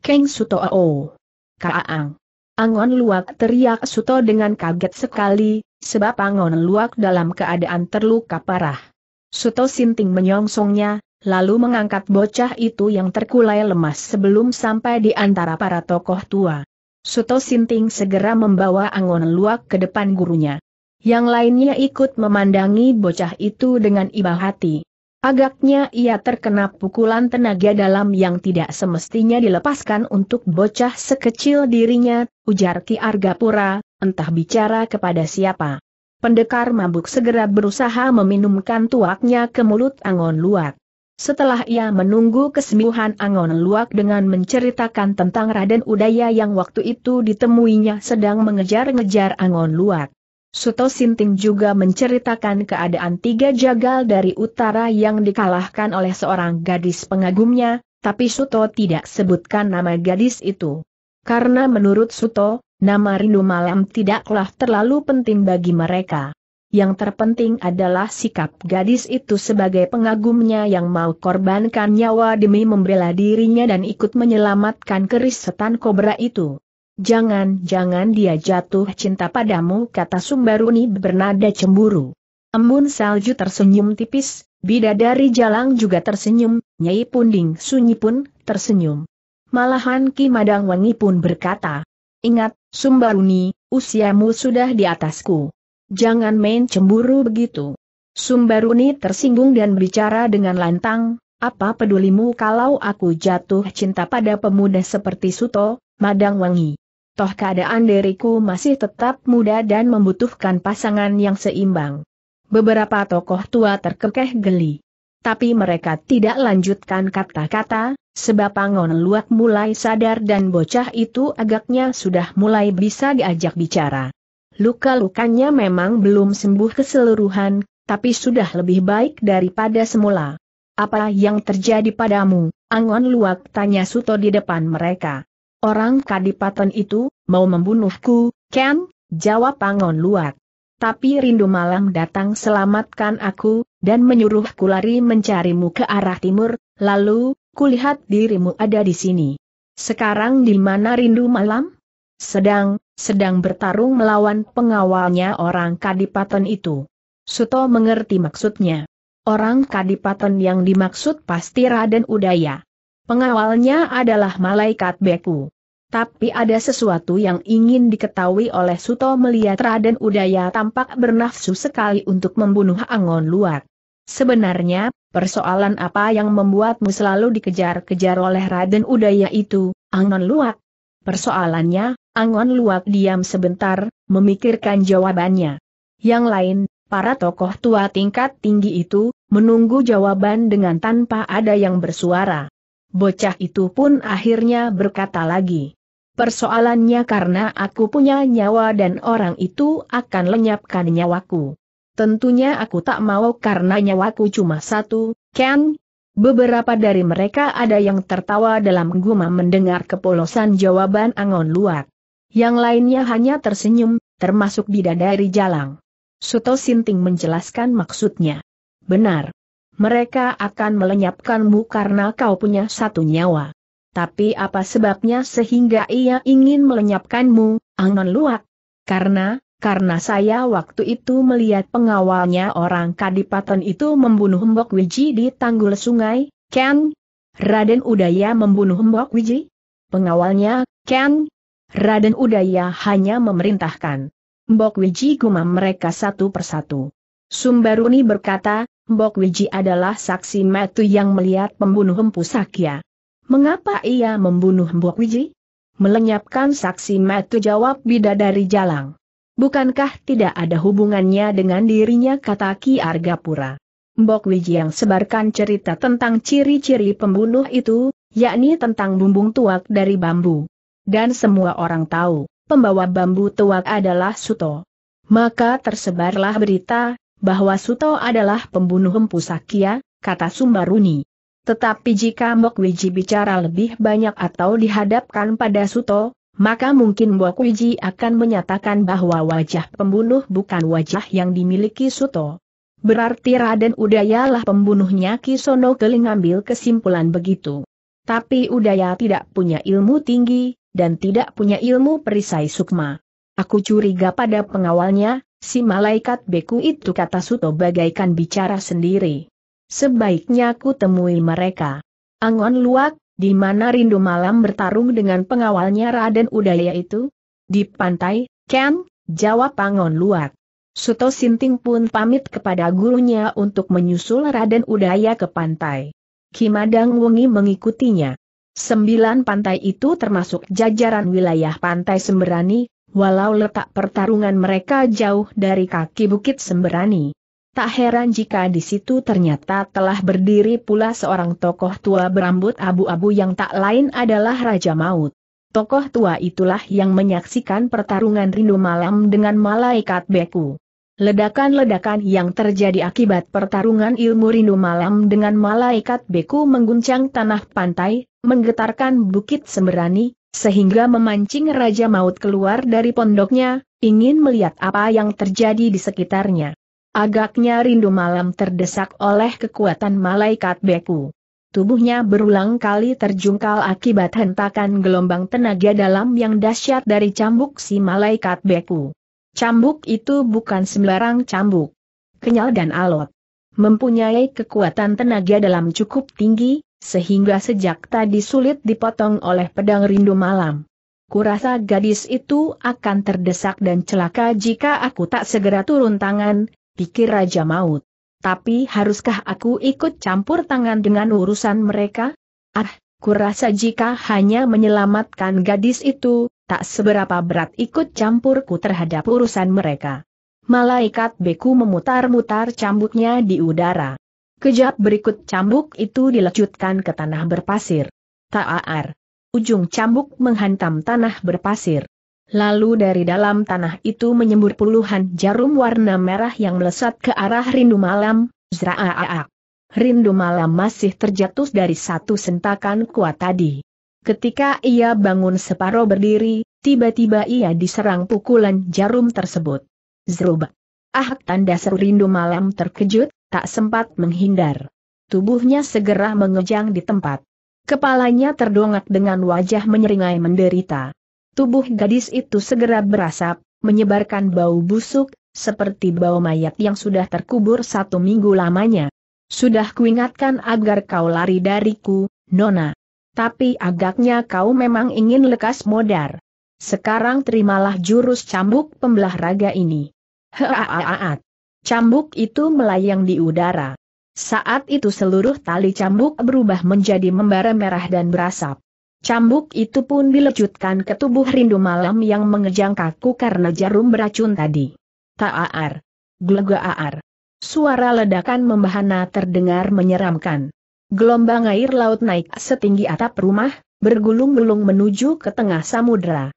Keng Suto Oh. Kaang. Angon luak teriak Suto dengan kaget sekali, sebab Angon luak dalam keadaan terluka parah. Suto Sinting menyongsongnya, lalu mengangkat bocah itu yang terkulai lemas sebelum sampai di antara para tokoh tua. Suto Sinting segera membawa Angon luak ke depan gurunya. Yang lainnya ikut memandangi bocah itu dengan iba hati. Agaknya ia terkena pukulan tenaga dalam yang tidak semestinya dilepaskan untuk bocah sekecil dirinya, ujar Ki Argapura, entah bicara kepada siapa. Pendekar mabuk segera berusaha meminumkan tuaknya ke mulut Angon Luak. Setelah ia menunggu kesembuhan Angon Luak dengan menceritakan tentang Raden Udaya yang waktu itu ditemuinya sedang mengejar-ngejar Angon Luak. Suto Sinting juga menceritakan keadaan tiga jagal dari utara yang dikalahkan oleh seorang gadis pengagumnya, tapi Suto tidak sebutkan nama gadis itu. Karena menurut Suto, nama rindu malam tidaklah terlalu penting bagi mereka. Yang terpenting adalah sikap gadis itu sebagai pengagumnya yang mau korbankan nyawa demi membela dirinya dan ikut menyelamatkan keris setan kobra itu. Jangan-jangan dia jatuh cinta padamu kata Sumbaruni bernada cemburu. Embun salju tersenyum tipis, bidadari jalang juga tersenyum, Nyai Punding Sunyi pun tersenyum. Malahan Ki Madang Wangi pun berkata, Ingat, Sumbaruni, usiamu sudah di atasku. Jangan main cemburu begitu. Sumbaruni tersinggung dan bicara dengan lantang, apa pedulimu kalau aku jatuh cinta pada pemuda seperti Suto, Madang Wangi toh keadaan diriku masih tetap muda dan membutuhkan pasangan yang seimbang. Beberapa tokoh tua terkekeh geli. Tapi mereka tidak lanjutkan kata-kata, sebab Angon Luak mulai sadar dan bocah itu agaknya sudah mulai bisa diajak bicara. Luka-lukanya memang belum sembuh keseluruhan, tapi sudah lebih baik daripada semula. Apa yang terjadi padamu, Angon Luak tanya Suto di depan mereka. Orang kadipaten itu, mau membunuhku, kan? Jawab Angon Luak. Tapi rindu malam datang selamatkan aku, dan menyuruhku lari mencarimu ke arah timur, lalu, kulihat dirimu ada di sini. Sekarang di mana rindu malam? Sedang, sedang bertarung melawan pengawalnya orang kadipaten itu. Suto mengerti maksudnya. Orang kadipaten yang dimaksud pasti Raden Udaya. Pengawalnya adalah malaikat beku. Tapi ada sesuatu yang ingin diketahui oleh Suto melihat Raden Udaya tampak bernafsu sekali untuk membunuh Angon Luak. Sebenarnya, persoalan apa yang membuatmu selalu dikejar-kejar oleh Raden Udaya itu, Angon Luak? Persoalannya, Angon Luak diam sebentar, memikirkan jawabannya. Yang lain, Para tokoh tua tingkat tinggi itu, menunggu jawaban dengan tanpa ada yang bersuara. Bocah itu pun akhirnya berkata lagi. Persoalannya karena aku punya nyawa dan orang itu akan lenyapkan nyawaku. Tentunya aku tak mau karena nyawaku cuma satu, kan? Beberapa dari mereka ada yang tertawa dalam gumam mendengar kepolosan jawaban Angon Luak. Yang lainnya hanya tersenyum, termasuk bidadari Jalang. Suto Sinting menjelaskan maksudnya. Benar. Mereka akan melenyapkanmu karena kau punya satu nyawa. Tapi apa sebabnya sehingga ia ingin melenyapkanmu, Angon Luak? Karena, karena saya waktu itu melihat pengawalnya orang Kadipaten itu membunuh Mbok Wiji di tanggul sungai, Ken? Raden Udaya membunuh Mbok Wiji? Pengawalnya, Ken? Raden Udaya hanya memerintahkan. Mbok Wiji gumam mereka satu persatu. Sumbaruni berkata, Mbok Wiji adalah saksi matu yang melihat pembunuh Empu Sakya. Mengapa ia membunuh Mbok Wiji? Melenyapkan saksi matu jawab bidadari Jalang. Bukankah tidak ada hubungannya dengan dirinya kata Ki Argapura? Mbok Wiji yang sebarkan cerita tentang ciri-ciri pembunuh itu, yakni tentang bumbung tuak dari bambu. Dan semua orang tahu, pembawa bambu tuak adalah Suto. Maka tersebarlah berita, bahwa Suto adalah pembunuh Empu Sakya, kata Sumbaruni. Tetapi jika Mbok Wiji bicara lebih banyak atau dihadapkan pada Suto, maka mungkin Mbok Wiji akan menyatakan bahwa wajah pembunuh bukan wajah yang dimiliki Suto. Berarti Raden Udaya lah pembunuhnya Kisono Keling ambil kesimpulan begitu. Tapi Udaya tidak punya ilmu tinggi, dan tidak punya ilmu perisai sukma. Aku curiga pada pengawalnya, si malaikat beku itu kata Suto bagaikan bicara sendiri. Sebaiknya aku temui mereka. Angon luak, di mana rindu malam bertarung dengan pengawalnya Raden Udaya itu? Di pantai, Ken, jawab Angon luak. Suto Sinting pun pamit kepada gurunya untuk menyusul Raden Udaya ke pantai. Kimadang Wengi mengikutinya. Sembilan pantai itu termasuk jajaran wilayah pantai Semberani, walau letak pertarungan mereka jauh dari kaki bukit Semberani. Tak heran jika di situ ternyata telah berdiri pula seorang tokoh tua berambut abu-abu yang tak lain adalah Raja Maut. Tokoh tua itulah yang menyaksikan pertarungan rindu malam dengan malaikat beku. Ledakan-ledakan yang terjadi akibat pertarungan ilmu rindu malam dengan malaikat beku mengguncang tanah pantai, menggetarkan bukit semberani, sehingga memancing Raja Maut keluar dari pondoknya, ingin melihat apa yang terjadi di sekitarnya. Agaknya rindu malam terdesak oleh kekuatan malaikat beku. Tubuhnya berulang kali terjungkal akibat hentakan gelombang tenaga dalam yang dahsyat dari cambuk si malaikat beku. Cambuk itu bukan sembarang cambuk. Kenyal dan alot. Mempunyai kekuatan tenaga dalam cukup tinggi, sehingga sejak tadi sulit dipotong oleh pedang rindu malam. Kurasa gadis itu akan terdesak dan celaka jika aku tak segera turun tangan, pikir Raja Maut. Tapi haruskah aku ikut campur tangan dengan urusan mereka? Ah, kurasa jika hanya menyelamatkan gadis itu, tak seberapa berat ikut campurku terhadap urusan mereka. Malaikat beku memutar-mutar cambuknya di udara. Kejap berikut cambuk itu dilecutkan ke tanah berpasir. Taar. Ujung cambuk menghantam tanah berpasir. Lalu dari dalam tanah itu menyembur puluhan jarum warna merah yang melesat ke arah rindu malam, Zraaak. rindu malam masih terjatuh dari satu sentakan kuat tadi. Ketika ia bangun separuh berdiri, tiba-tiba ia diserang pukulan jarum tersebut. Zrub. Ah tanda seru rindu malam terkejut, tak sempat menghindar. Tubuhnya segera mengejang di tempat. Kepalanya terdongak dengan wajah menyeringai menderita. Tubuh gadis itu segera berasap, menyebarkan bau busuk, seperti bau mayat yang sudah terkubur satu minggu lamanya. Sudah kuingatkan agar kau lari dariku, Nona. Tapi agaknya kau memang ingin lekas modar. Sekarang terimalah jurus cambuk pembelah raga ini. Haaat. Cambuk itu melayang di udara. Saat itu seluruh tali cambuk berubah menjadi membara merah dan berasap. Cambuk itu pun dilecutkan ke tubuh rindu malam yang mengejang kaku karena jarum beracun tadi. Ta'ar. Glegaar. Suara ledakan membahana terdengar menyeramkan. Gelombang air laut naik setinggi atap rumah, bergulung-gulung menuju ke tengah samudera.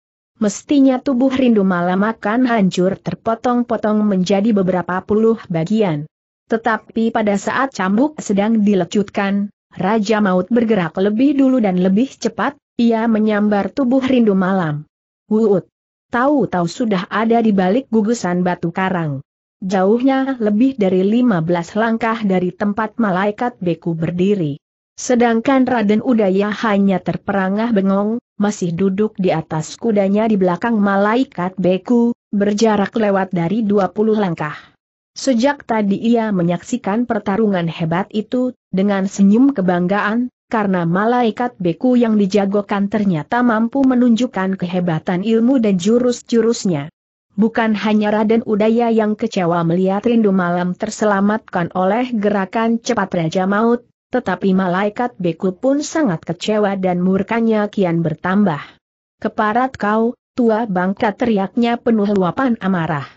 Mestinya tubuh rindu malam akan hancur terpotong-potong menjadi beberapa puluh bagian. Tetapi pada saat cambuk sedang dilecutkan, Raja Maut bergerak lebih dulu dan lebih cepat, ia menyambar tubuh rindu malam. Wuut! Tahu-tahu sudah ada di balik gugusan batu karang jauhnya lebih dari 15 langkah dari tempat malaikat beku berdiri. Sedangkan Raden Udaya hanya terperangah bengong, masih duduk di atas kudanya di belakang malaikat beku, berjarak lewat dari 20 langkah. Sejak tadi ia menyaksikan pertarungan hebat itu, dengan senyum kebanggaan, karena malaikat beku yang dijagokan ternyata mampu menunjukkan kehebatan ilmu dan jurus-jurusnya. Bukan hanya Raden Udaya yang kecewa melihat rindu malam terselamatkan oleh gerakan cepat Raja Maut, tetapi malaikat Beku pun sangat kecewa dan murkanya kian bertambah. Keparat kau, tua bangka teriaknya penuh luapan amarah.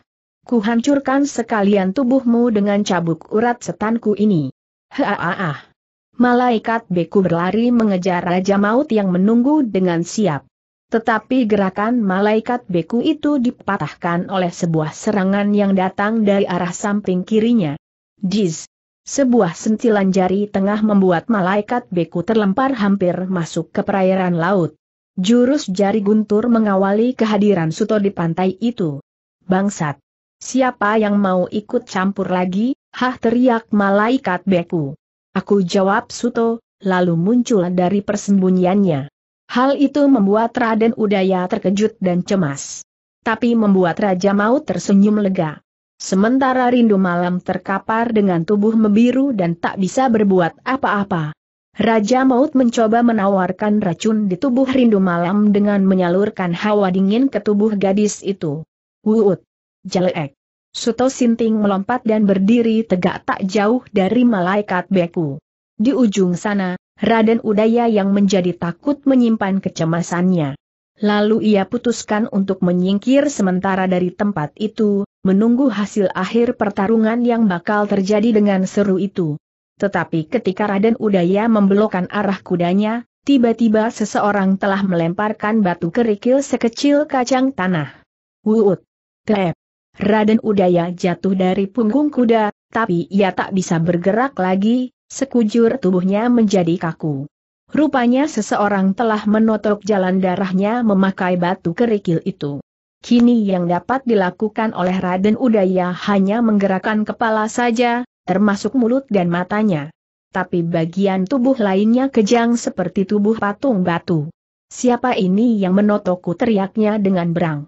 Kuhancurkan sekalian tubuhmu dengan cabuk urat setanku ini. Haaah. Malaikat Beku berlari mengejar Raja Maut yang menunggu dengan siap. Tetapi gerakan malaikat beku itu dipatahkan oleh sebuah serangan yang datang dari arah samping kirinya. Jiz! Sebuah sentilan jari tengah membuat malaikat beku terlempar hampir masuk ke perairan laut. Jurus jari guntur mengawali kehadiran Suto di pantai itu. Bangsat! Siapa yang mau ikut campur lagi? Hah teriak malaikat beku. Aku jawab Suto, lalu muncul dari persembunyiannya. Hal itu membuat Raden Udaya terkejut dan cemas. Tapi membuat Raja Maut tersenyum lega. Sementara rindu malam terkapar dengan tubuh membiru dan tak bisa berbuat apa-apa. Raja Maut mencoba menawarkan racun di tubuh rindu malam dengan menyalurkan hawa dingin ke tubuh gadis itu. Wuut! Jelek! Suto Sinting melompat dan berdiri tegak tak jauh dari malaikat beku. Di ujung sana, Raden Udaya yang menjadi takut menyimpan kecemasannya. Lalu ia putuskan untuk menyingkir sementara dari tempat itu, menunggu hasil akhir pertarungan yang bakal terjadi dengan seru itu. Tetapi ketika Raden Udaya membelokkan arah kudanya, tiba-tiba seseorang telah melemparkan batu kerikil sekecil kacang tanah. Wuut! Tep! Raden Udaya jatuh dari punggung kuda, tapi ia tak bisa bergerak lagi, Sekujur tubuhnya menjadi kaku. Rupanya seseorang telah menotok jalan darahnya memakai batu kerikil itu. Kini yang dapat dilakukan oleh Raden Udaya hanya menggerakkan kepala saja, termasuk mulut dan matanya. Tapi bagian tubuh lainnya kejang seperti tubuh patung batu. Siapa ini yang menotokku teriaknya dengan berang.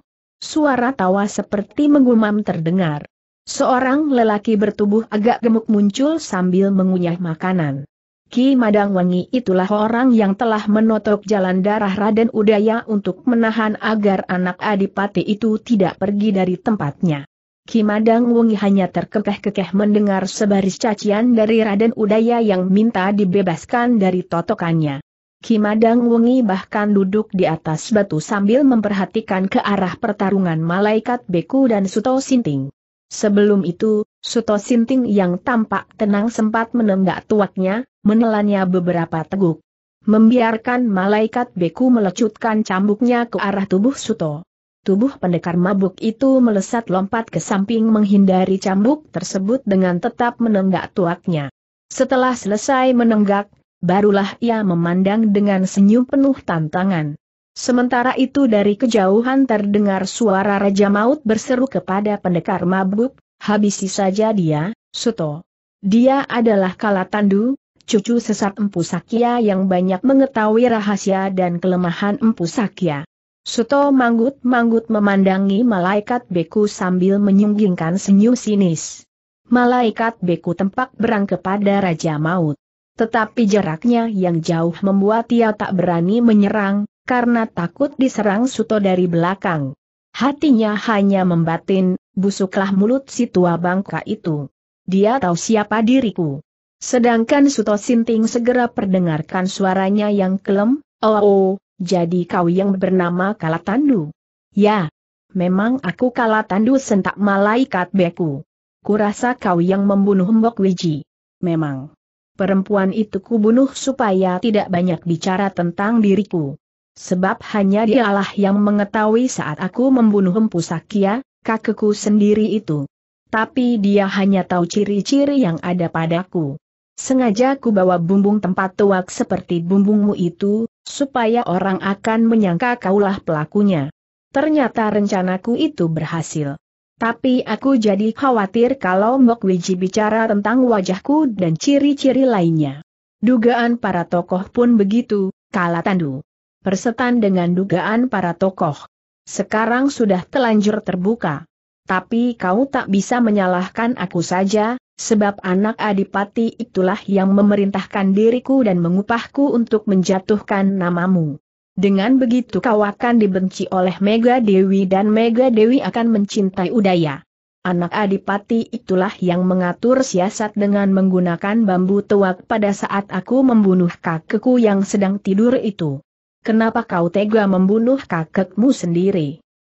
Suara tawa seperti menggumam terdengar. Seorang lelaki bertubuh agak gemuk muncul sambil mengunyah makanan. Ki Madang Wangi itulah orang yang telah menotok jalan darah Raden Udaya untuk menahan agar anak Adipati itu tidak pergi dari tempatnya. Ki Madang Wangi hanya terkekeh-kekeh mendengar sebaris cacian dari Raden Udaya yang minta dibebaskan dari totokannya. Ki Madang Wangi bahkan duduk di atas batu sambil memperhatikan ke arah pertarungan malaikat Beku dan Suto Sinting. Sebelum itu, Suto Sinting yang tampak tenang sempat menenggak tuaknya, menelannya beberapa teguk. Membiarkan malaikat beku melecutkan cambuknya ke arah tubuh Suto. Tubuh pendekar mabuk itu melesat lompat ke samping menghindari cambuk tersebut dengan tetap menenggak tuaknya. Setelah selesai menenggak, barulah ia memandang dengan senyum penuh tantangan. Sementara itu dari kejauhan terdengar suara Raja Maut berseru kepada pendekar mabuk, habisi saja dia, Suto. Dia adalah Kalatandu, cucu sesat Empu Sakya yang banyak mengetahui rahasia dan kelemahan Empu Sakya. Suto manggut-manggut memandangi malaikat beku sambil menyunggingkan senyum sinis. Malaikat beku tempat berang kepada Raja Maut. Tetapi jaraknya yang jauh membuat ia tak berani menyerang, karena takut diserang Suto dari belakang. Hatinya hanya membatin, busuklah mulut si tua bangka itu. Dia tahu siapa diriku. Sedangkan Suto Sinting segera perdengarkan suaranya yang kelem, oh, oh jadi kau yang bernama Kalatandu. Ya, memang aku Kalatandu sentak malaikat beku. Kurasa kau yang membunuh Mbok Wiji. Memang. Perempuan itu kubunuh supaya tidak banyak bicara tentang diriku. Sebab hanya dialah yang mengetahui saat aku membunuh Empu Sakya, kakekku sendiri itu. Tapi dia hanya tahu ciri-ciri yang ada padaku. Sengaja ku bawa bumbung tempat tuak seperti bumbungmu itu, supaya orang akan menyangka kaulah pelakunya. Ternyata rencanaku itu berhasil. Tapi aku jadi khawatir kalau Mbok Wiji bicara tentang wajahku dan ciri-ciri lainnya. Dugaan para tokoh pun begitu, kala tandu. Persetan dengan dugaan para tokoh. Sekarang sudah telanjur terbuka. Tapi kau tak bisa menyalahkan aku saja, sebab anak adipati itulah yang memerintahkan diriku dan mengupahku untuk menjatuhkan namamu. Dengan begitu kau akan dibenci oleh Mega Dewi dan Mega Dewi akan mencintai Udaya. Anak Adipati itulah yang mengatur siasat dengan menggunakan bambu tuak pada saat aku membunuh kakekku yang sedang tidur itu. Kenapa kau tega membunuh kakekmu sendiri?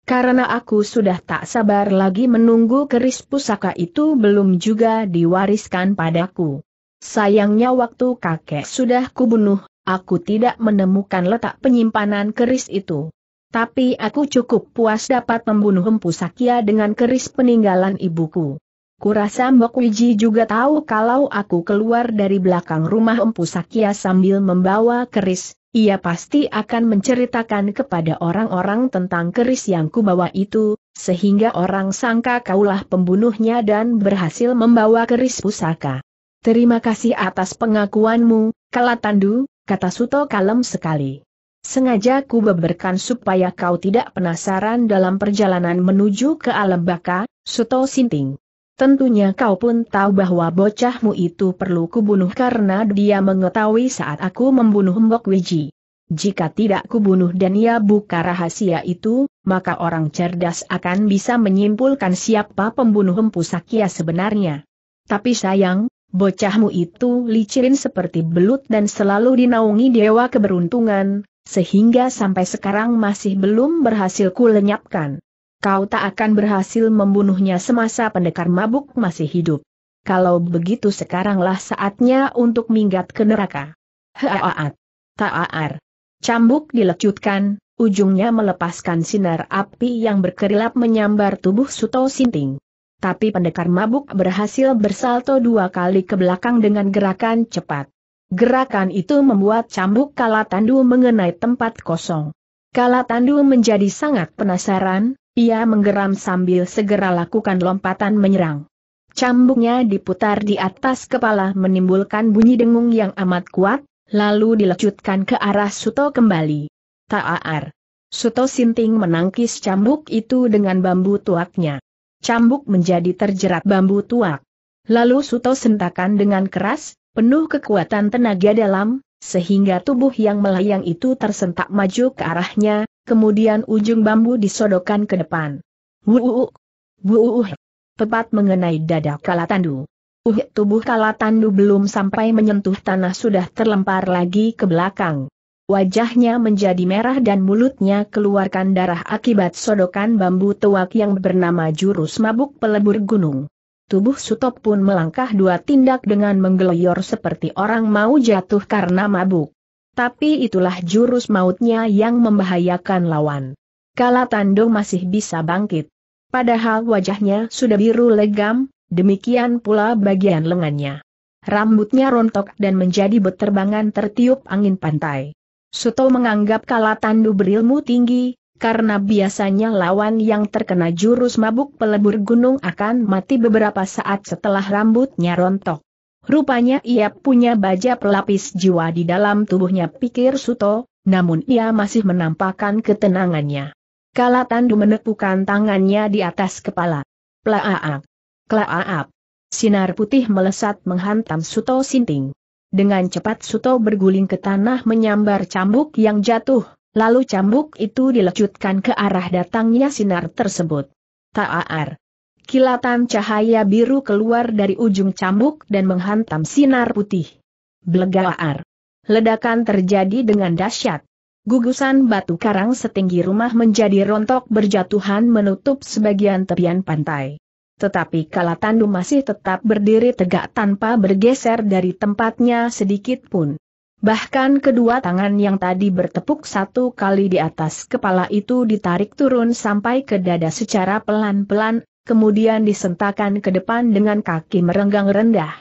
Karena aku sudah tak sabar lagi menunggu keris pusaka itu belum juga diwariskan padaku. Sayangnya waktu kakek sudah kubunuh, aku tidak menemukan letak penyimpanan keris itu. Tapi aku cukup puas dapat membunuh Empu Sakya dengan keris peninggalan ibuku. Kurasa Mbok Wiji juga tahu kalau aku keluar dari belakang rumah Empu Sakya sambil membawa keris, ia pasti akan menceritakan kepada orang-orang tentang keris yang kubawa itu, sehingga orang sangka kaulah pembunuhnya dan berhasil membawa keris pusaka. Terima kasih atas pengakuanmu, Kalatandu, kata Suto kalem sekali. Sengaja ku beberkan supaya kau tidak penasaran dalam perjalanan menuju ke alam baka, Suto Sinting. Tentunya kau pun tahu bahwa bocahmu itu perlu kubunuh karena dia mengetahui saat aku membunuh Mbok Wiji. Jika tidak kubunuh dan ia buka rahasia itu, maka orang cerdas akan bisa menyimpulkan siapa pembunuh Empu Sakya sebenarnya. Tapi sayang, Bocahmu itu licin seperti belut dan selalu dinaungi dewa keberuntungan, sehingga sampai sekarang masih belum berhasil kulenyapkan. Kau tak akan berhasil membunuhnya semasa pendekar mabuk masih hidup. Kalau begitu sekaranglah saatnya untuk minggat ke neraka. Haaat. Ta'ar. Cambuk dilecutkan, ujungnya melepaskan sinar api yang berkerilap menyambar tubuh Suto Sinting tapi pendekar mabuk berhasil bersalto dua kali ke belakang dengan gerakan cepat. Gerakan itu membuat cambuk Kalatandu mengenai tempat kosong. Kalatandu menjadi sangat penasaran, ia menggeram sambil segera lakukan lompatan menyerang. Cambuknya diputar di atas kepala menimbulkan bunyi dengung yang amat kuat, lalu dilecutkan ke arah Suto kembali. Ta'ar. Suto Sinting menangkis cambuk itu dengan bambu tuaknya cambuk menjadi terjerat bambu tuak. Lalu Suto sentakan dengan keras, penuh kekuatan tenaga dalam, sehingga tubuh yang melayang itu tersentak maju ke arahnya, kemudian ujung bambu disodokkan ke depan. Wuuh! Wuuh! Tepat mengenai dada Kalatandu. Uh, tubuh Kalatandu belum sampai menyentuh tanah sudah terlempar lagi ke belakang. Wajahnya menjadi merah dan mulutnya keluarkan darah akibat sodokan bambu tuak yang bernama jurus mabuk pelebur gunung. Tubuh Sutop pun melangkah dua tindak dengan menggeloyor seperti orang mau jatuh karena mabuk. Tapi itulah jurus mautnya yang membahayakan lawan. Kala Tando masih bisa bangkit. Padahal wajahnya sudah biru legam, demikian pula bagian lengannya. rambutnya rontok dan menjadi beterbangan tertiup angin pantai. Suto menganggap Kalatandu berilmu tinggi, karena biasanya lawan yang terkena jurus mabuk pelebur gunung akan mati beberapa saat setelah rambutnya rontok. Rupanya ia punya baja pelapis jiwa di dalam tubuhnya pikir Suto, namun ia masih menampakkan ketenangannya. Kala Tandu menepukkan tangannya di atas kepala. Plaap. Klaap. Sinar putih melesat menghantam Suto Sinting. Dengan cepat Suto berguling ke tanah menyambar cambuk yang jatuh, Lalu cambuk itu dilecutkan ke arah datangnya sinar tersebut. Taar. Kilatan cahaya biru keluar dari ujung cambuk dan menghantam sinar putih. Blegaar. Ledakan terjadi dengan dahsyat. Gugusan batu karang setinggi rumah menjadi rontok berjatuhan menutup sebagian tepian pantai. Tetapi Kalatandu masih tetap berdiri tegak tanpa bergeser dari tempatnya sedikit pun. Bahkan kedua tangan yang tadi bertepuk satu kali di atas kepala itu ditarik turun sampai ke dada secara pelan-pelan, kemudian disentakan ke depan dengan kaki merenggang rendah.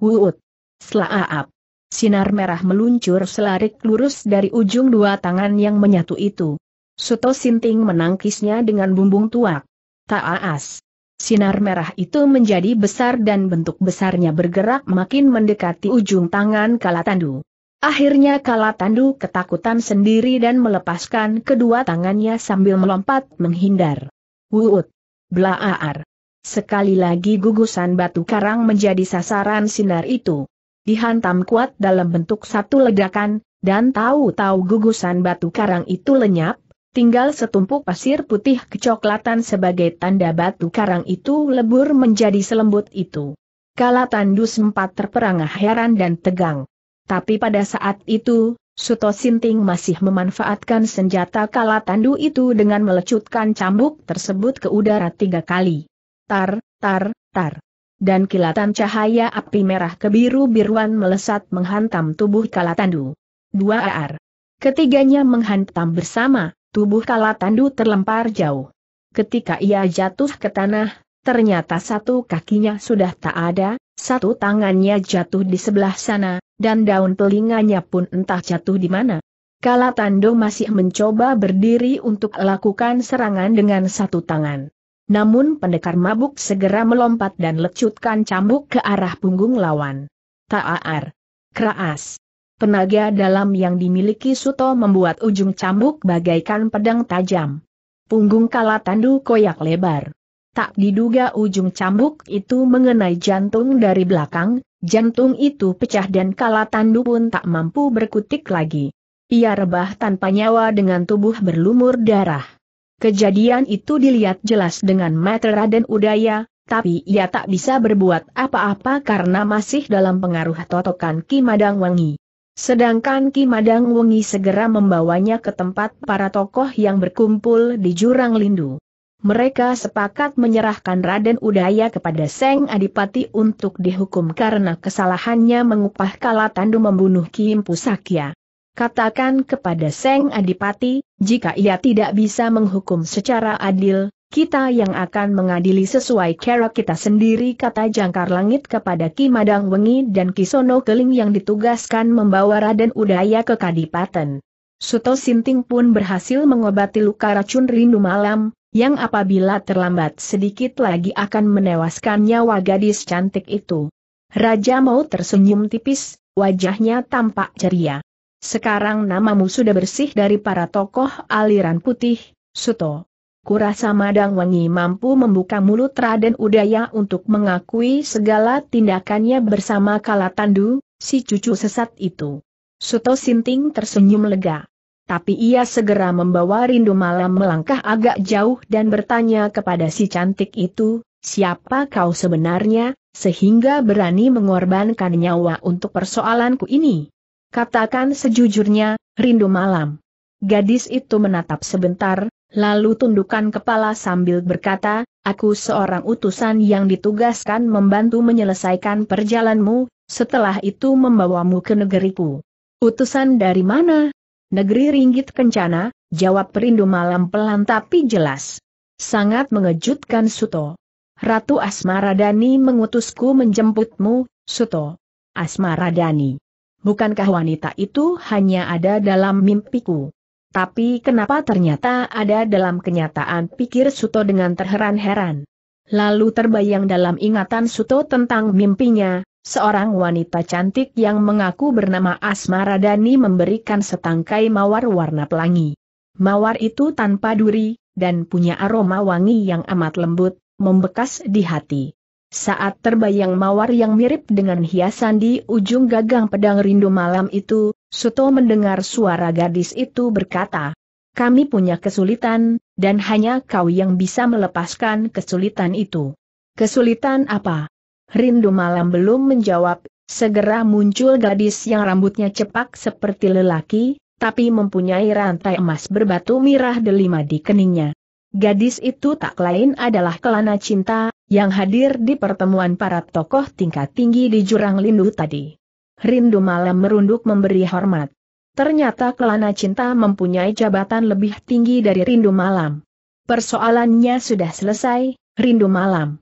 Wuut! Slaap! Sinar merah meluncur selarik lurus dari ujung dua tangan yang menyatu itu. Suto Sinting menangkisnya dengan bumbung tuak. Taas! Sinar merah itu menjadi besar dan bentuk besarnya bergerak makin mendekati ujung tangan Kalatandu. Akhirnya kala tandu ketakutan sendiri dan melepaskan kedua tangannya sambil melompat menghindar. Wuut! Blaar! Sekali lagi gugusan batu karang menjadi sasaran sinar itu. Dihantam kuat dalam bentuk satu ledakan, dan tahu-tahu gugusan batu karang itu lenyap, tinggal setumpuk pasir putih kecoklatan sebagai tanda batu karang itu lebur menjadi selembut itu. Kala Tandu sempat terperangah heran dan tegang. Tapi pada saat itu, Suto Sinting masih memanfaatkan senjata kala tandu itu dengan melecutkan cambuk tersebut ke udara tiga kali. Tar, tar, tar. Dan kilatan cahaya api merah kebiru-biruan melesat menghantam tubuh kala tandu. Dua ar. Ketiganya menghantam bersama, tubuh kala tandu terlempar jauh. Ketika ia jatuh ke tanah, ternyata satu kakinya sudah tak ada, satu tangannya jatuh di sebelah sana, dan daun telinganya pun entah jatuh di mana. Kala Tando masih mencoba berdiri untuk lakukan serangan dengan satu tangan. Namun pendekar mabuk segera melompat dan lecutkan cambuk ke arah punggung lawan. Taar. Keras. Tenaga dalam yang dimiliki Suto membuat ujung cambuk bagaikan pedang tajam. Punggung kala tandu koyak lebar. Tak diduga ujung cambuk itu mengenai jantung dari belakang, Jantung itu pecah dan kala tandu pun tak mampu berkutik lagi. Ia rebah tanpa nyawa dengan tubuh berlumur darah. Kejadian itu dilihat jelas dengan mata Raden Udaya, tapi ia tak bisa berbuat apa-apa karena masih dalam pengaruh totokan Ki Madang Wangi. Sedangkan Ki Madang Wangi segera membawanya ke tempat para tokoh yang berkumpul di Jurang Lindu mereka sepakat menyerahkan Raden Udaya kepada Seng Adipati untuk dihukum karena kesalahannya mengupah kala tandu membunuh Kim Pusakya. Katakan kepada Seng Adipati, jika ia tidak bisa menghukum secara adil, kita yang akan mengadili sesuai cara kita sendiri kata Jangkar Langit kepada Ki Madang Wengi dan Kisono Keling yang ditugaskan membawa Raden Udaya ke Kadipaten. Suto Sinting pun berhasil mengobati luka racun rindu malam, yang apabila terlambat sedikit lagi akan menewaskan nyawa gadis cantik itu. Raja mau tersenyum tipis, wajahnya tampak ceria. Sekarang namamu sudah bersih dari para tokoh aliran putih, Suto. Kurasa Madang Wangi mampu membuka mulut Raden Udaya untuk mengakui segala tindakannya bersama Kalatandu, si cucu sesat itu. Suto Sinting tersenyum lega tapi ia segera membawa rindu malam melangkah agak jauh dan bertanya kepada si cantik itu, siapa kau sebenarnya, sehingga berani mengorbankan nyawa untuk persoalanku ini? Katakan sejujurnya, rindu malam. Gadis itu menatap sebentar, lalu tundukkan kepala sambil berkata, aku seorang utusan yang ditugaskan membantu menyelesaikan perjalanmu, setelah itu membawamu ke negeriku. Utusan dari mana? Negeri Ringgit Kencana, jawab Perindu Malam pelan tapi jelas. Sangat mengejutkan Suto. Ratu Asmaradani mengutusku menjemputmu, Suto. Asmaradani. Bukankah wanita itu hanya ada dalam mimpiku? Tapi kenapa ternyata ada dalam kenyataan pikir Suto dengan terheran-heran. Lalu terbayang dalam ingatan Suto tentang mimpinya, seorang wanita cantik yang mengaku bernama Asmaradani memberikan setangkai mawar warna pelangi. Mawar itu tanpa duri, dan punya aroma wangi yang amat lembut, membekas di hati. Saat terbayang mawar yang mirip dengan hiasan di ujung gagang pedang rindu malam itu, Suto mendengar suara gadis itu berkata, kami punya kesulitan, dan hanya kau yang bisa melepaskan kesulitan itu. Kesulitan apa? Rindu malam belum menjawab, segera muncul gadis yang rambutnya cepak seperti lelaki, tapi mempunyai rantai emas berbatu mirah delima di keningnya. Gadis itu tak lain adalah Kelana Cinta, yang hadir di pertemuan para tokoh tingkat tinggi di Jurang Lindu tadi. Rindu malam merunduk memberi hormat. Ternyata Kelana Cinta mempunyai jabatan lebih tinggi dari Rindu Malam. Persoalannya sudah selesai, Rindu Malam.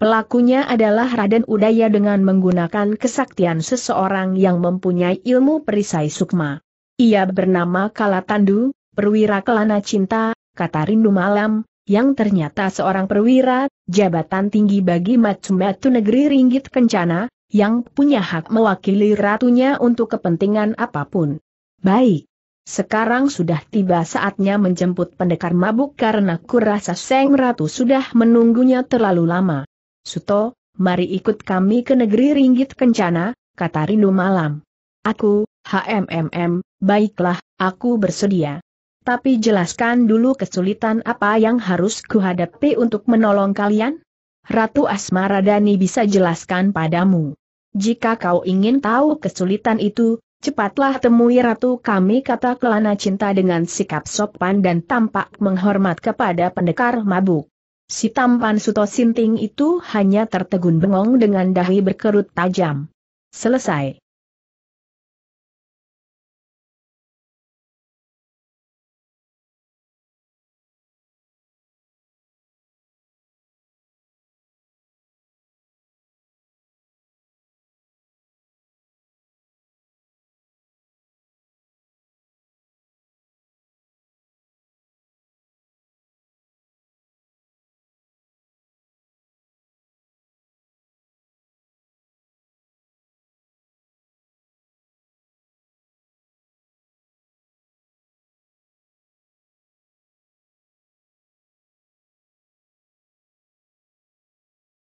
Pelakunya adalah Raden Udaya dengan menggunakan kesaktian seseorang yang mempunyai ilmu perisai sukma. Ia bernama Kalatandu, perwira Kelana Cinta, kata Rindu Malam, yang ternyata seorang perwira, jabatan tinggi bagi Matsumatu negeri Ringgit Kencana, yang punya hak mewakili ratunya untuk kepentingan apa pun. Baik. Sekarang sudah tiba saatnya menjemput pendekar mabuk karena kurasa Seng Ratu sudah menunggunya terlalu lama. Suto, mari ikut kami ke negeri Ringgit Kencana, kata Rindu Malam. Aku, HMMM, baiklah, aku bersedia. Tapi jelaskan dulu kesulitan apa yang harus kuhadapi untuk menolong kalian? Ratu Asmaradani bisa jelaskan padamu. Jika kau ingin tahu kesulitan itu, cepatlah temui ratu kami kata Kelana Cinta dengan sikap sopan dan tampak menghormat kepada pendekar mabuk. Si tampan Suto Sinting itu hanya tertegun bengong dengan dahi berkerut tajam. Selesai.